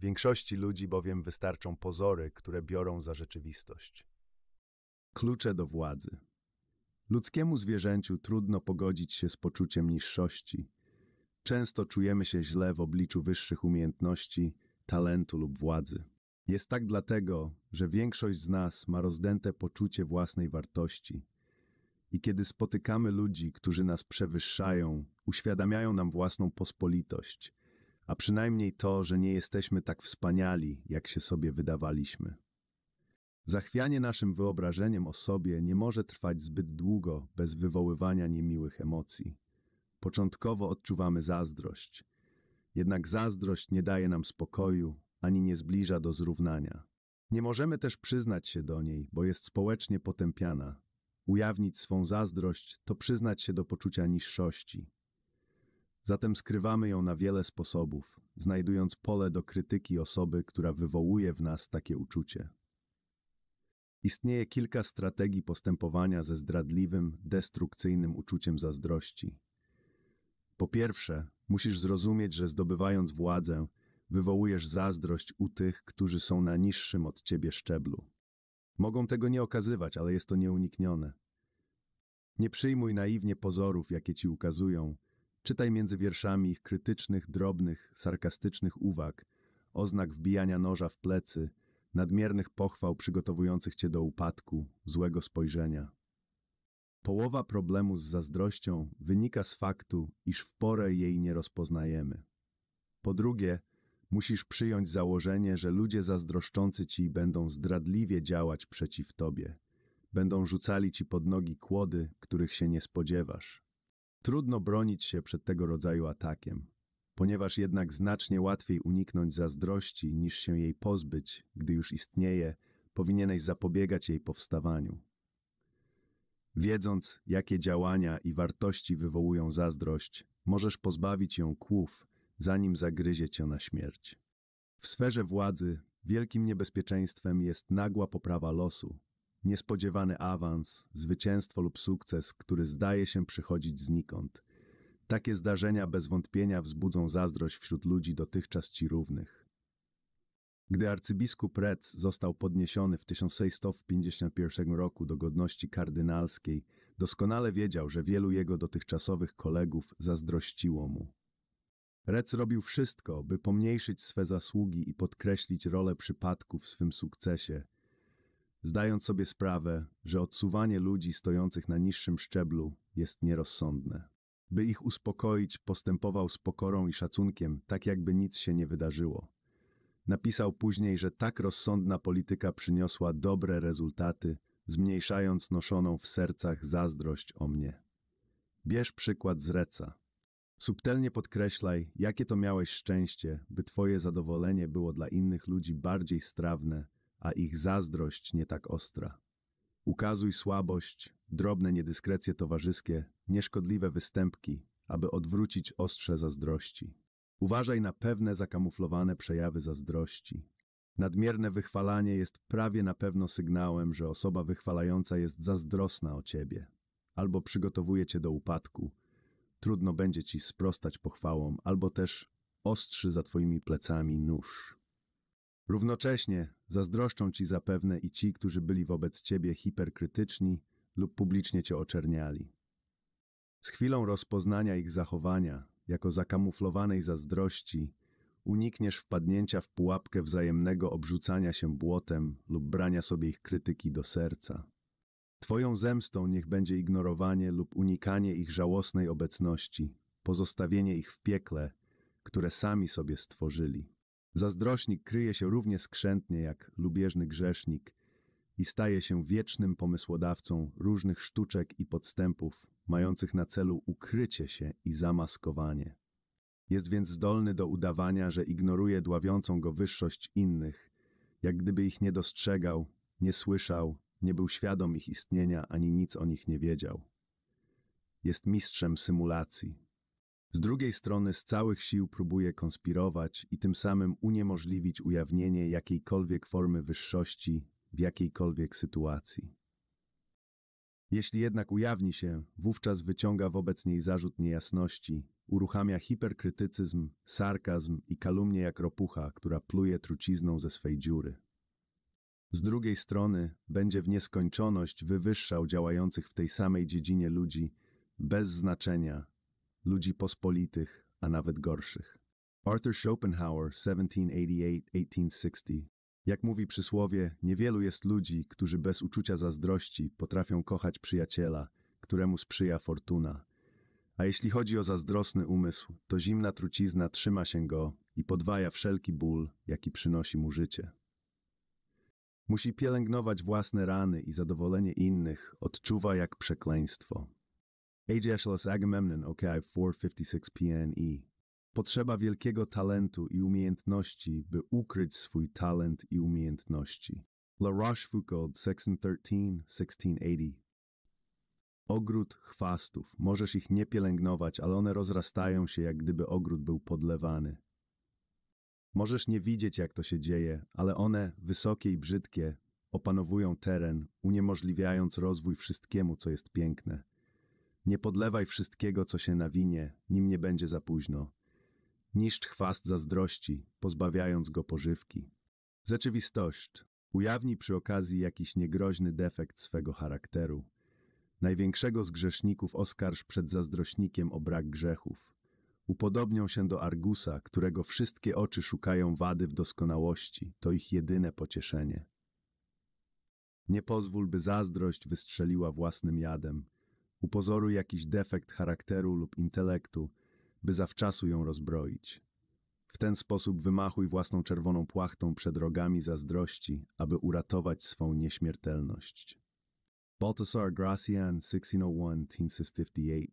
Większości ludzi bowiem wystarczą pozory, które biorą za rzeczywistość. Klucze do władzy. Ludzkiemu zwierzęciu trudno pogodzić się z poczuciem niższości. Często czujemy się źle w obliczu wyższych umiejętności, talentu lub władzy. Jest tak dlatego, że większość z nas ma rozdęte poczucie własnej wartości. I kiedy spotykamy ludzi, którzy nas przewyższają, uświadamiają nam własną pospolitość, a przynajmniej to, że nie jesteśmy tak wspaniali, jak się sobie wydawaliśmy. Zachwianie naszym wyobrażeniem o sobie nie może trwać zbyt długo bez wywoływania niemiłych emocji. Początkowo odczuwamy zazdrość, jednak zazdrość nie daje nam spokoju ani nie zbliża do zrównania. Nie możemy też przyznać się do niej, bo jest społecznie potępiana. Ujawnić swą zazdrość to przyznać się do poczucia niższości. Zatem skrywamy ją na wiele sposobów, znajdując pole do krytyki osoby, która wywołuje w nas takie uczucie. Istnieje kilka strategii postępowania ze zdradliwym, destrukcyjnym uczuciem zazdrości. Po pierwsze, musisz zrozumieć, że zdobywając władzę, wywołujesz zazdrość u tych, którzy są na niższym od ciebie szczeblu. Mogą tego nie okazywać, ale jest to nieuniknione. Nie przyjmuj naiwnie pozorów, jakie ci ukazują. Czytaj między wierszami ich krytycznych, drobnych, sarkastycznych uwag, oznak wbijania noża w plecy, nadmiernych pochwał przygotowujących cię do upadku, złego spojrzenia. Połowa problemu z zazdrością wynika z faktu, iż w porę jej nie rozpoznajemy. Po drugie, musisz przyjąć założenie, że ludzie zazdroszczący ci będą zdradliwie działać przeciw tobie. Będą rzucali ci pod nogi kłody, których się nie spodziewasz. Trudno bronić się przed tego rodzaju atakiem, ponieważ jednak znacznie łatwiej uniknąć zazdrości niż się jej pozbyć, gdy już istnieje, powinieneś zapobiegać jej powstawaniu. Wiedząc, jakie działania i wartości wywołują zazdrość, możesz pozbawić ją kłów, zanim zagryzie cię na śmierć. W sferze władzy wielkim niebezpieczeństwem jest nagła poprawa losu, niespodziewany awans, zwycięstwo lub sukces, który zdaje się przychodzić znikąd. Takie zdarzenia bez wątpienia wzbudzą zazdrość wśród ludzi dotychczas ci równych. Gdy arcybiskup Retz został podniesiony w 1651 roku do godności kardynalskiej, doskonale wiedział, że wielu jego dotychczasowych kolegów zazdrościło mu. Retz robił wszystko, by pomniejszyć swe zasługi i podkreślić rolę przypadku w swym sukcesie, zdając sobie sprawę, że odsuwanie ludzi stojących na niższym szczeblu jest nierozsądne. By ich uspokoić, postępował z pokorą i szacunkiem, tak jakby nic się nie wydarzyło. Napisał później, że tak rozsądna polityka przyniosła dobre rezultaty, zmniejszając noszoną w sercach zazdrość o mnie. Bierz przykład z Reca. Subtelnie podkreślaj, jakie to miałeś szczęście, by twoje zadowolenie było dla innych ludzi bardziej strawne, a ich zazdrość nie tak ostra. Ukazuj słabość, drobne niedyskrecje towarzyskie, nieszkodliwe występki, aby odwrócić ostrze zazdrości. Uważaj na pewne zakamuflowane przejawy zazdrości. Nadmierne wychwalanie jest prawie na pewno sygnałem, że osoba wychwalająca jest zazdrosna o ciebie, albo przygotowuje cię do upadku. Trudno będzie ci sprostać pochwałom, albo też ostrzy za twoimi plecami nóż. Równocześnie zazdroszczą ci zapewne i ci, którzy byli wobec ciebie hiperkrytyczni lub publicznie cię oczerniali. Z chwilą rozpoznania ich zachowania, jako zakamuflowanej zazdrości, unikniesz wpadnięcia w pułapkę wzajemnego obrzucania się błotem lub brania sobie ich krytyki do serca. Twoją zemstą niech będzie ignorowanie lub unikanie ich żałosnej obecności, pozostawienie ich w piekle, które sami sobie stworzyli. Zazdrośnik kryje się równie skrzętnie jak lubieżny grzesznik i staje się wiecznym pomysłodawcą różnych sztuczek i podstępów, mających na celu ukrycie się i zamaskowanie. Jest więc zdolny do udawania, że ignoruje dławiącą go wyższość innych, jak gdyby ich nie dostrzegał, nie słyszał, nie był świadom ich istnienia ani nic o nich nie wiedział. Jest mistrzem symulacji. Z drugiej strony z całych sił próbuje konspirować i tym samym uniemożliwić ujawnienie jakiejkolwiek formy wyższości w jakiejkolwiek sytuacji. Jeśli jednak ujawni się, wówczas wyciąga wobec niej zarzut niejasności, uruchamia hiperkrytycyzm, sarkazm i kalumnię jak ropucha, która pluje trucizną ze swej dziury. Z drugiej strony będzie w nieskończoność wywyższał działających w tej samej dziedzinie ludzi bez znaczenia, ludzi pospolitych, a nawet gorszych. Arthur Schopenhauer, 1788-1860. Jak mówi przysłowie, niewielu jest ludzi, którzy bez uczucia zazdrości potrafią kochać przyjaciela, któremu sprzyja fortuna. A jeśli chodzi o zazdrosny umysł, to zimna trucizna trzyma się go i podwaja wszelki ból, jaki przynosi mu życie. Musi pielęgnować własne rany i zadowolenie innych odczuwa jak przekleństwo. Aeschylus Agamemnon, OKI 456 PNE. Potrzeba wielkiego talentu i umiejętności, by ukryć swój talent i umiejętności. La Rochefoucauld, Section 13, 1680. Ogród chwastów. Możesz ich nie pielęgnować, ale one rozrastają się, jak gdyby ogród był podlewany. Możesz nie widzieć, jak to się dzieje, ale one, wysokie i brzydkie, opanowują teren, uniemożliwiając rozwój wszystkiemu, co jest piękne. Nie podlewaj wszystkiego, co się nawinie, nim nie będzie za późno. Niszcz chwast zazdrości, pozbawiając go pożywki. Rzeczywistość. Ujawnij przy okazji jakiś niegroźny defekt swego charakteru. Największego z grzeszników oskarż przed zazdrośnikiem o brak grzechów. Upodobnią się do Argusa, którego wszystkie oczy szukają wady w doskonałości. To ich jedyne pocieszenie. Nie pozwól, by zazdrość wystrzeliła własnym jadem. Upozoruj jakiś defekt charakteru lub intelektu, by zawczasu ją rozbroić. W ten sposób wymachuj własną czerwoną płachtą przed rogami zazdrości, aby uratować swą nieśmiertelność. Baltasar Gracian, 1601-1658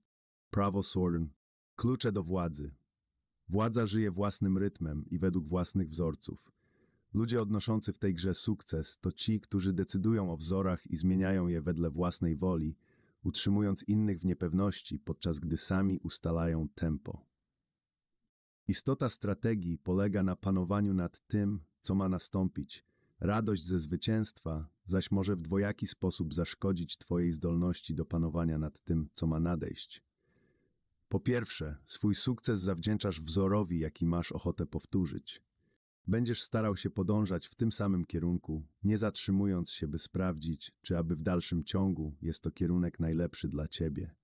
Prawo Sorden Klucze do władzy Władza żyje własnym rytmem i według własnych wzorców. Ludzie odnoszący w tej grze sukces to ci, którzy decydują o wzorach i zmieniają je wedle własnej woli, utrzymując innych w niepewności, podczas gdy sami ustalają tempo. Istota strategii polega na panowaniu nad tym, co ma nastąpić. Radość ze zwycięstwa zaś może w dwojaki sposób zaszkodzić Twojej zdolności do panowania nad tym, co ma nadejść. Po pierwsze, swój sukces zawdzięczasz wzorowi, jaki masz ochotę powtórzyć. Będziesz starał się podążać w tym samym kierunku, nie zatrzymując się, by sprawdzić, czy aby w dalszym ciągu jest to kierunek najlepszy dla ciebie.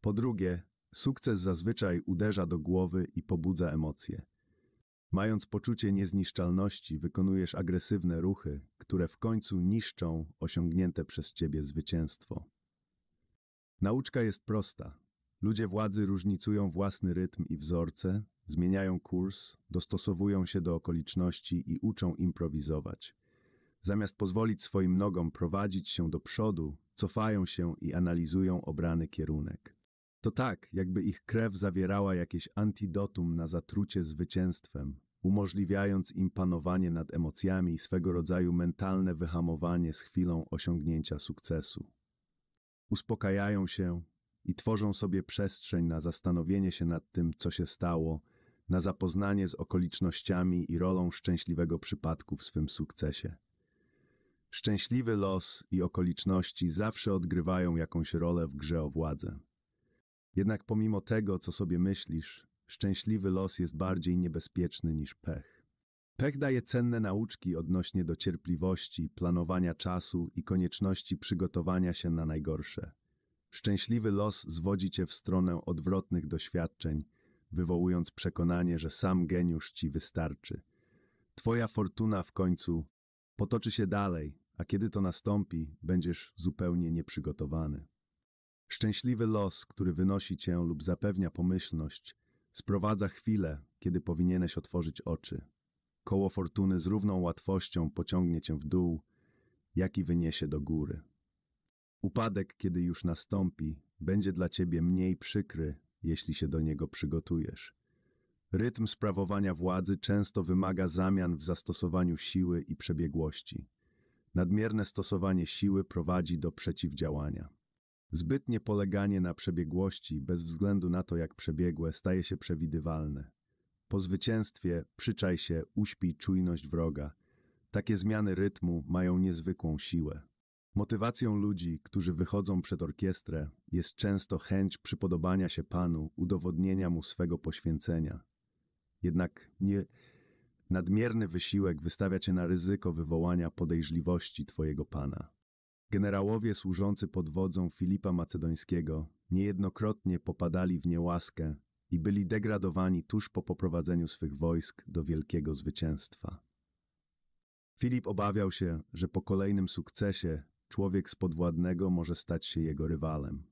Po drugie, sukces zazwyczaj uderza do głowy i pobudza emocje. Mając poczucie niezniszczalności, wykonujesz agresywne ruchy, które w końcu niszczą osiągnięte przez ciebie zwycięstwo. Nauczka jest prosta. Ludzie władzy różnicują własny rytm i wzorce, zmieniają kurs, dostosowują się do okoliczności i uczą improwizować. Zamiast pozwolić swoim nogom prowadzić się do przodu, cofają się i analizują obrany kierunek. To tak, jakby ich krew zawierała jakieś antidotum na zatrucie zwycięstwem, umożliwiając im panowanie nad emocjami i swego rodzaju mentalne wyhamowanie z chwilą osiągnięcia sukcesu. Uspokajają się i tworzą sobie przestrzeń na zastanowienie się nad tym, co się stało, na zapoznanie z okolicznościami i rolą szczęśliwego przypadku w swym sukcesie. Szczęśliwy los i okoliczności zawsze odgrywają jakąś rolę w grze o władzę. Jednak pomimo tego, co sobie myślisz, szczęśliwy los jest bardziej niebezpieczny niż pech. Pech daje cenne nauczki odnośnie do cierpliwości, planowania czasu i konieczności przygotowania się na najgorsze. Szczęśliwy los zwodzi cię w stronę odwrotnych doświadczeń, wywołując przekonanie, że sam geniusz ci wystarczy. Twoja fortuna w końcu potoczy się dalej, a kiedy to nastąpi, będziesz zupełnie nieprzygotowany. Szczęśliwy los, który wynosi cię lub zapewnia pomyślność, sprowadza chwilę, kiedy powinieneś otworzyć oczy. Koło fortuny z równą łatwością pociągnie cię w dół, jak i wyniesie do góry. Upadek, kiedy już nastąpi, będzie dla ciebie mniej przykry, jeśli się do niego przygotujesz. Rytm sprawowania władzy często wymaga zamian w zastosowaniu siły i przebiegłości. Nadmierne stosowanie siły prowadzi do przeciwdziałania. Zbytnie poleganie na przebiegłości, bez względu na to, jak przebiegłe, staje się przewidywalne. Po zwycięstwie przyczaj się, uśpij czujność wroga. Takie zmiany rytmu mają niezwykłą siłę. Motywacją ludzi, którzy wychodzą przed orkiestrę, jest często chęć przypodobania się Panu, udowodnienia Mu swego poświęcenia. Jednak nie, nadmierny wysiłek wystawia Cię na ryzyko wywołania podejrzliwości Twojego Pana. Generałowie służący pod wodzą Filipa Macedońskiego niejednokrotnie popadali w niełaskę i byli degradowani tuż po poprowadzeniu swych wojsk do wielkiego zwycięstwa. Filip obawiał się, że po kolejnym sukcesie człowiek z podwładnego może stać się jego rywalem.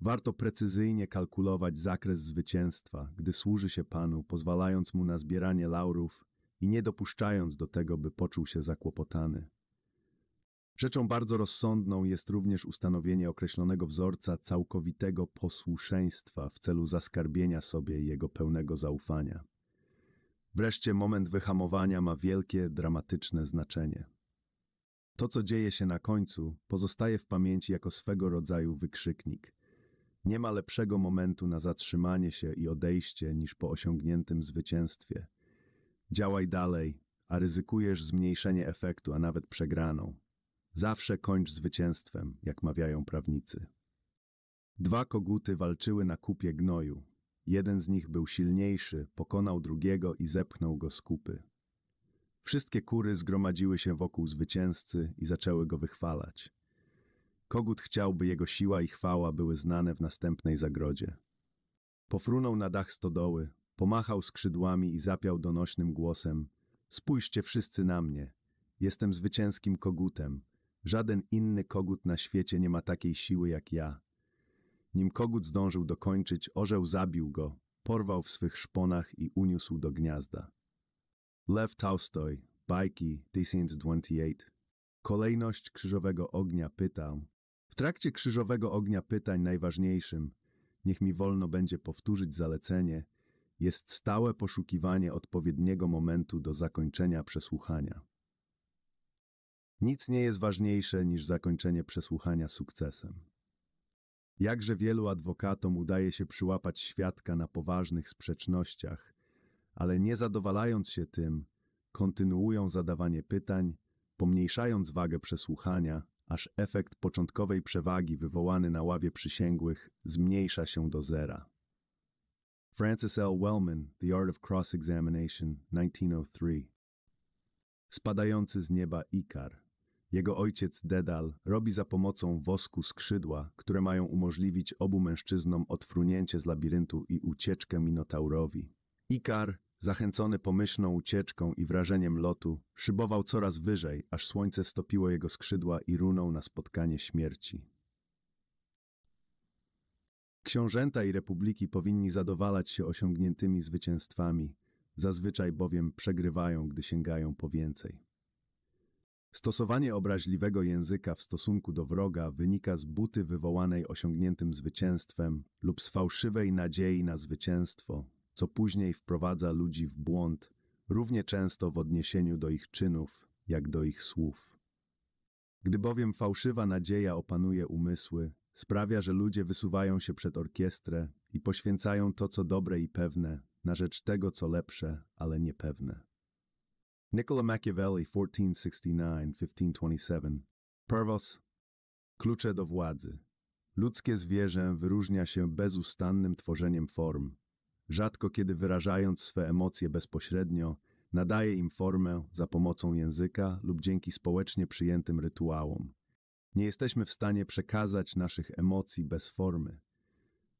Warto precyzyjnie kalkulować zakres zwycięstwa, gdy służy się Panu, pozwalając mu na zbieranie laurów i nie dopuszczając do tego, by poczuł się zakłopotany. Rzeczą bardzo rozsądną jest również ustanowienie określonego wzorca całkowitego posłuszeństwa w celu zaskarbienia sobie jego pełnego zaufania. Wreszcie moment wyhamowania ma wielkie, dramatyczne znaczenie. To, co dzieje się na końcu, pozostaje w pamięci jako swego rodzaju wykrzyknik. Nie ma lepszego momentu na zatrzymanie się i odejście niż po osiągniętym zwycięstwie. Działaj dalej, a ryzykujesz zmniejszenie efektu, a nawet przegraną. Zawsze kończ zwycięstwem, jak mawiają prawnicy. Dwa koguty walczyły na kupie gnoju. Jeden z nich był silniejszy, pokonał drugiego i zepchnął go z kupy. Wszystkie kury zgromadziły się wokół zwycięzcy i zaczęły go wychwalać. Kogut chciał, by jego siła i chwała były znane w następnej zagrodzie. Pofrunął na dach stodoły, pomachał skrzydłami i zapiał donośnym głosem: Spójrzcie wszyscy na mnie. Jestem zwycięskim kogutem. Żaden inny kogut na świecie nie ma takiej siły jak ja. Nim kogut zdążył dokończyć, orzeł zabił go, porwał w swych szponach i uniósł do gniazda. Lew Tolstoj, bajki 1028. Kolejność krzyżowego ognia pytał. W trakcie krzyżowego ognia pytań najważniejszym, niech mi wolno będzie powtórzyć zalecenie, jest stałe poszukiwanie odpowiedniego momentu do zakończenia przesłuchania. Nic nie jest ważniejsze niż zakończenie przesłuchania sukcesem. Jakże wielu adwokatom udaje się przyłapać świadka na poważnych sprzecznościach, ale nie zadowalając się tym, kontynuują zadawanie pytań, pomniejszając wagę przesłuchania, aż efekt początkowej przewagi wywołany na ławie przysięgłych zmniejsza się do zera. Francis L. Wellman, The Art of Cross-Examination, 1903 Spadający z nieba Ikar. Jego ojciec Dedal robi za pomocą wosku skrzydła, które mają umożliwić obu mężczyznom odfrunięcie z labiryntu i ucieczkę Minotaurowi. Ikar, zachęcony pomyślną ucieczką i wrażeniem lotu, szybował coraz wyżej, aż słońce stopiło jego skrzydła i runął na spotkanie śmierci. Książęta i republiki powinni zadowalać się osiągniętymi zwycięstwami, zazwyczaj bowiem przegrywają, gdy sięgają po więcej. Stosowanie obraźliwego języka w stosunku do wroga wynika z buty wywołanej osiągniętym zwycięstwem lub z fałszywej nadziei na zwycięstwo, co później wprowadza ludzi w błąd, równie często w odniesieniu do ich czynów, jak do ich słów. Gdy bowiem fałszywa nadzieja opanuje umysły, sprawia, że ludzie wysuwają się przed orkiestrę i poświęcają to, co dobre i pewne, na rzecz tego, co lepsze, ale niepewne. Nicola Machiavelli, 1469-1527. Pervos. Klucze do władzy. Ludzkie zwierzę wyróżnia się bezustannym tworzeniem form. Rzadko kiedy wyrażając swe emocje bezpośrednio, nadaje im formę za pomocą języka lub dzięki społecznie przyjętym rytuałom. Nie jesteśmy w stanie przekazać naszych emocji bez formy.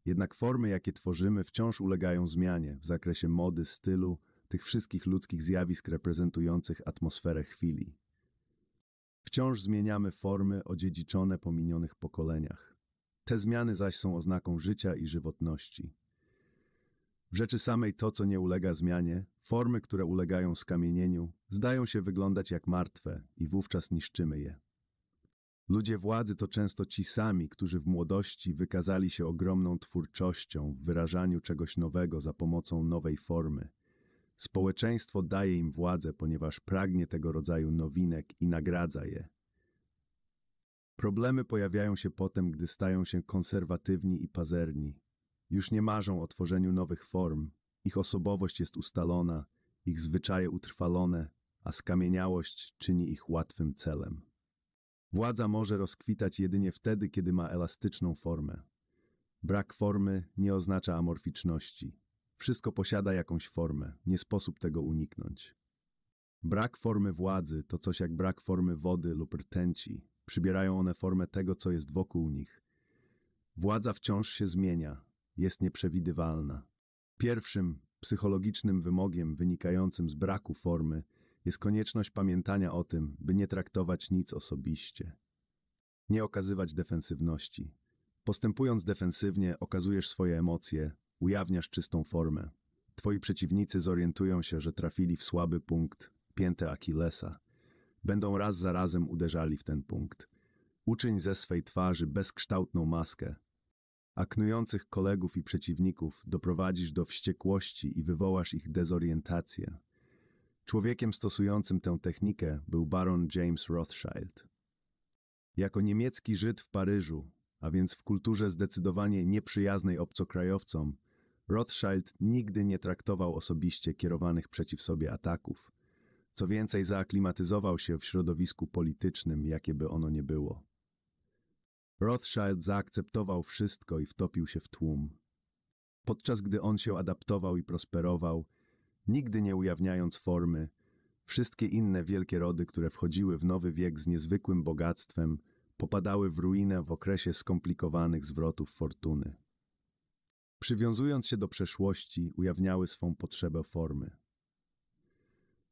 Jednak formy, jakie tworzymy, wciąż ulegają zmianie w zakresie mody, stylu, tych wszystkich ludzkich zjawisk reprezentujących atmosferę chwili. Wciąż zmieniamy formy odziedziczone po minionych pokoleniach. Te zmiany zaś są oznaką życia i żywotności. W rzeczy samej to, co nie ulega zmianie, formy, które ulegają skamienieniu, zdają się wyglądać jak martwe i wówczas niszczymy je. Ludzie władzy to często ci sami, którzy w młodości wykazali się ogromną twórczością w wyrażaniu czegoś nowego za pomocą nowej formy. Społeczeństwo daje im władzę, ponieważ pragnie tego rodzaju nowinek i nagradza je. Problemy pojawiają się potem, gdy stają się konserwatywni i pazerni. Już nie marzą o tworzeniu nowych form, ich osobowość jest ustalona, ich zwyczaje utrwalone, a skamieniałość czyni ich łatwym celem. Władza może rozkwitać jedynie wtedy, kiedy ma elastyczną formę. Brak formy nie oznacza amorficzności. Wszystko posiada jakąś formę, nie sposób tego uniknąć. Brak formy władzy to coś jak brak formy wody lub rtęci. Przybierają one formę tego, co jest wokół nich. Władza wciąż się zmienia, jest nieprzewidywalna. Pierwszym psychologicznym wymogiem wynikającym z braku formy jest konieczność pamiętania o tym, by nie traktować nic osobiście. Nie okazywać defensywności. Postępując defensywnie, okazujesz swoje emocje, ujawniasz czystą formę. Twoi przeciwnicy zorientują się, że trafili w słaby punkt, piętę Achillesa. Będą raz za razem uderzali w ten punkt. Uczyń ze swej twarzy bezkształtną maskę, a knujących kolegów i przeciwników doprowadzisz do wściekłości i wywołasz ich dezorientację. Człowiekiem stosującym tę technikę był baron James Rothschild. Jako niemiecki Żyd w Paryżu, a więc w kulturze zdecydowanie nieprzyjaznej obcokrajowcom, Rothschild nigdy nie traktował osobiście kierowanych przeciw sobie ataków. Co więcej, zaaklimatyzował się w środowisku politycznym, jakie by ono nie było. Rothschild zaakceptował wszystko i wtopił się w tłum. Podczas gdy on się adaptował i prosperował, nigdy nie ujawniając formy, wszystkie inne wielkie rody, które wchodziły w nowy wiek z niezwykłym bogactwem, popadały w ruinę w okresie skomplikowanych zwrotów fortuny. Przywiązując się do przeszłości, ujawniały swą potrzebę formy.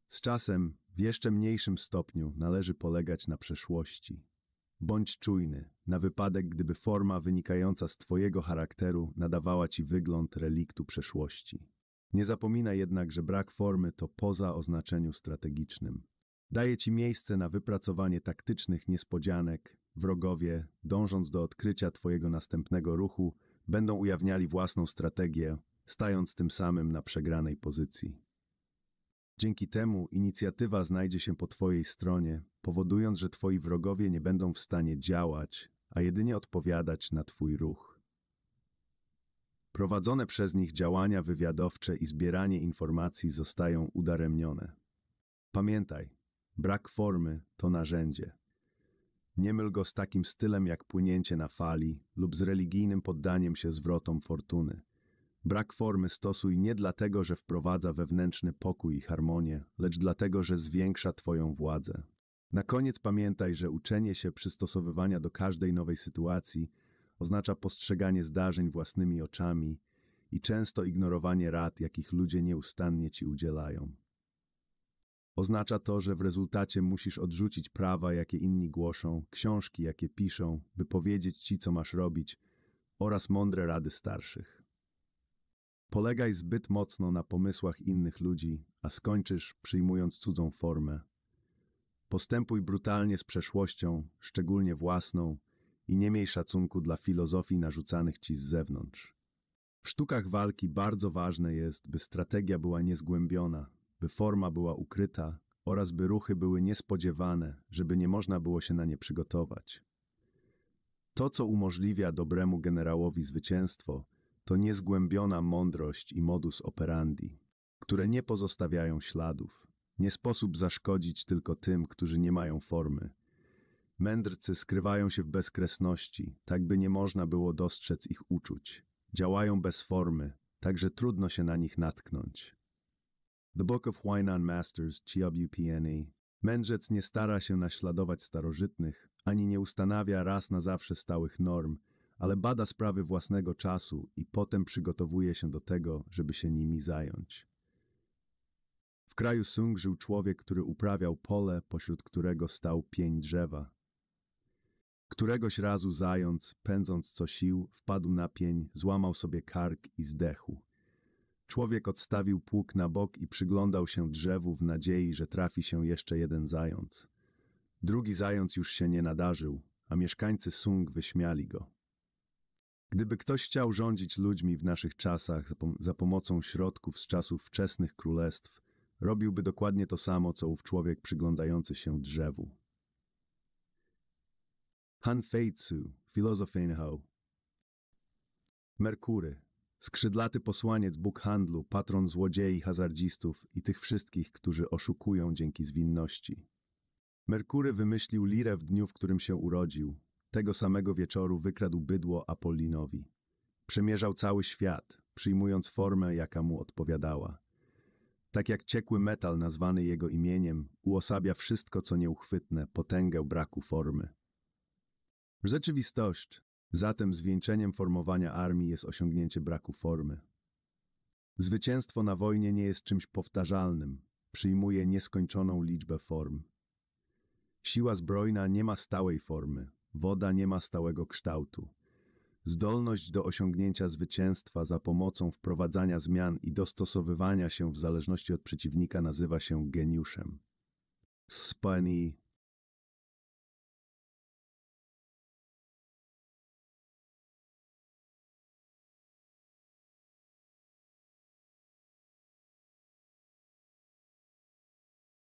Z czasem, w jeszcze mniejszym stopniu, należy polegać na przeszłości. Bądź czujny, na wypadek, gdyby forma wynikająca z Twojego charakteru nadawała Ci wygląd reliktu przeszłości. Nie zapominaj jednak, że brak formy to poza o znaczeniu strategicznym. Daje Ci miejsce na wypracowanie taktycznych niespodzianek. Wrogowie, dążąc do odkrycia Twojego następnego ruchu, będą ujawniali własną strategię, stając tym samym na przegranej pozycji. Dzięki temu inicjatywa znajdzie się po Twojej stronie, powodując, że Twoi wrogowie nie będą w stanie działać, a jedynie odpowiadać na Twój ruch. Prowadzone przez nich działania wywiadowcze i zbieranie informacji zostają udaremnione. Pamiętaj, brak formy to narzędzie. Nie myl go z takim stylem jak płynięcie na fali lub z religijnym poddaniem się zwrotom fortuny. Brak formy stosuj nie dlatego, że wprowadza wewnętrzny pokój i harmonię, lecz dlatego, że zwiększa Twoją władzę. Na koniec pamiętaj, że uczenie się przystosowywania do każdej nowej sytuacji oznacza postrzeganie zdarzeń własnymi oczami i często ignorowanie rad, jakich ludzie nieustannie Ci udzielają. Oznacza to, że w rezultacie musisz odrzucić prawa, jakie inni głoszą, książki, jakie piszą, by powiedzieć Ci, co masz robić, oraz mądre rady starszych. Polegaj zbyt mocno na pomysłach innych ludzi, a skończysz przyjmując cudzą formę. Postępuj brutalnie z przeszłością, szczególnie własną, i nie miej szacunku dla filozofii narzucanych ci z zewnątrz. W sztukach walki bardzo ważne jest, by strategia była niezgłębiona, by forma była ukryta oraz by ruchy były niespodziewane, żeby nie można było się na nie przygotować. To, co umożliwia dobremu generałowi zwycięstwo, to niezgłębiona mądrość i modus operandi, które nie pozostawiają śladów. Nie sposób zaszkodzić tylko tym, którzy nie mają formy. Mędrcy skrywają się w bezkresności, tak by nie można było dostrzec ich uczuć. Działają bez formy, tak że trudno się na nich natknąć. The Book of Huainan Masters, GWPNE. Mędrzec nie stara się naśladować starożytnych, ani nie ustanawia raz na zawsze stałych norm, ale bada sprawy własnego czasu i potem przygotowuje się do tego, żeby się nimi zająć. W kraju Sung żył człowiek, który uprawiał pole, pośród którego stał pień drzewa. Któregoś razu zając, pędząc co sił, wpadł na pień, złamał sobie kark i zdechł. Człowiek odstawił pług na bok i przyglądał się drzewu w nadziei, że trafi się jeszcze jeden zając. Drugi zając już się nie nadarzył, a mieszkańcy Sung wyśmiali go. Gdyby ktoś chciał rządzić ludźmi w naszych czasach za, pom- za pomocą środków z czasów wczesnych królestw, robiłby dokładnie to samo, co ów człowiek przyglądający się drzewu. Han Feitsu, filozofejnhał. Merkury, skrzydlaty posłaniec Bóg handlu, patron złodziei, hazardzistów i tych wszystkich, którzy oszukują dzięki zwinności. Merkury wymyślił lirę w dniu, w którym się urodził. Tego samego wieczoru wykradł bydło Apollinowi. Przemierzał cały świat, przyjmując formę, jaka mu odpowiadała. Tak jak ciekły metal nazwany jego imieniem, uosabia wszystko, co nieuchwytne, potęgę braku formy. Rzeczywistość, zatem zwieńczeniem formowania armii jest osiągnięcie braku formy. Zwycięstwo na wojnie nie jest czymś powtarzalnym, przyjmuje nieskończoną liczbę form. Siła zbrojna nie ma stałej formy, woda nie ma stałego kształtu. Zdolność do osiągnięcia zwycięstwa za pomocą wprowadzania zmian i dostosowywania się w zależności od przeciwnika nazywa się geniuszem. Spani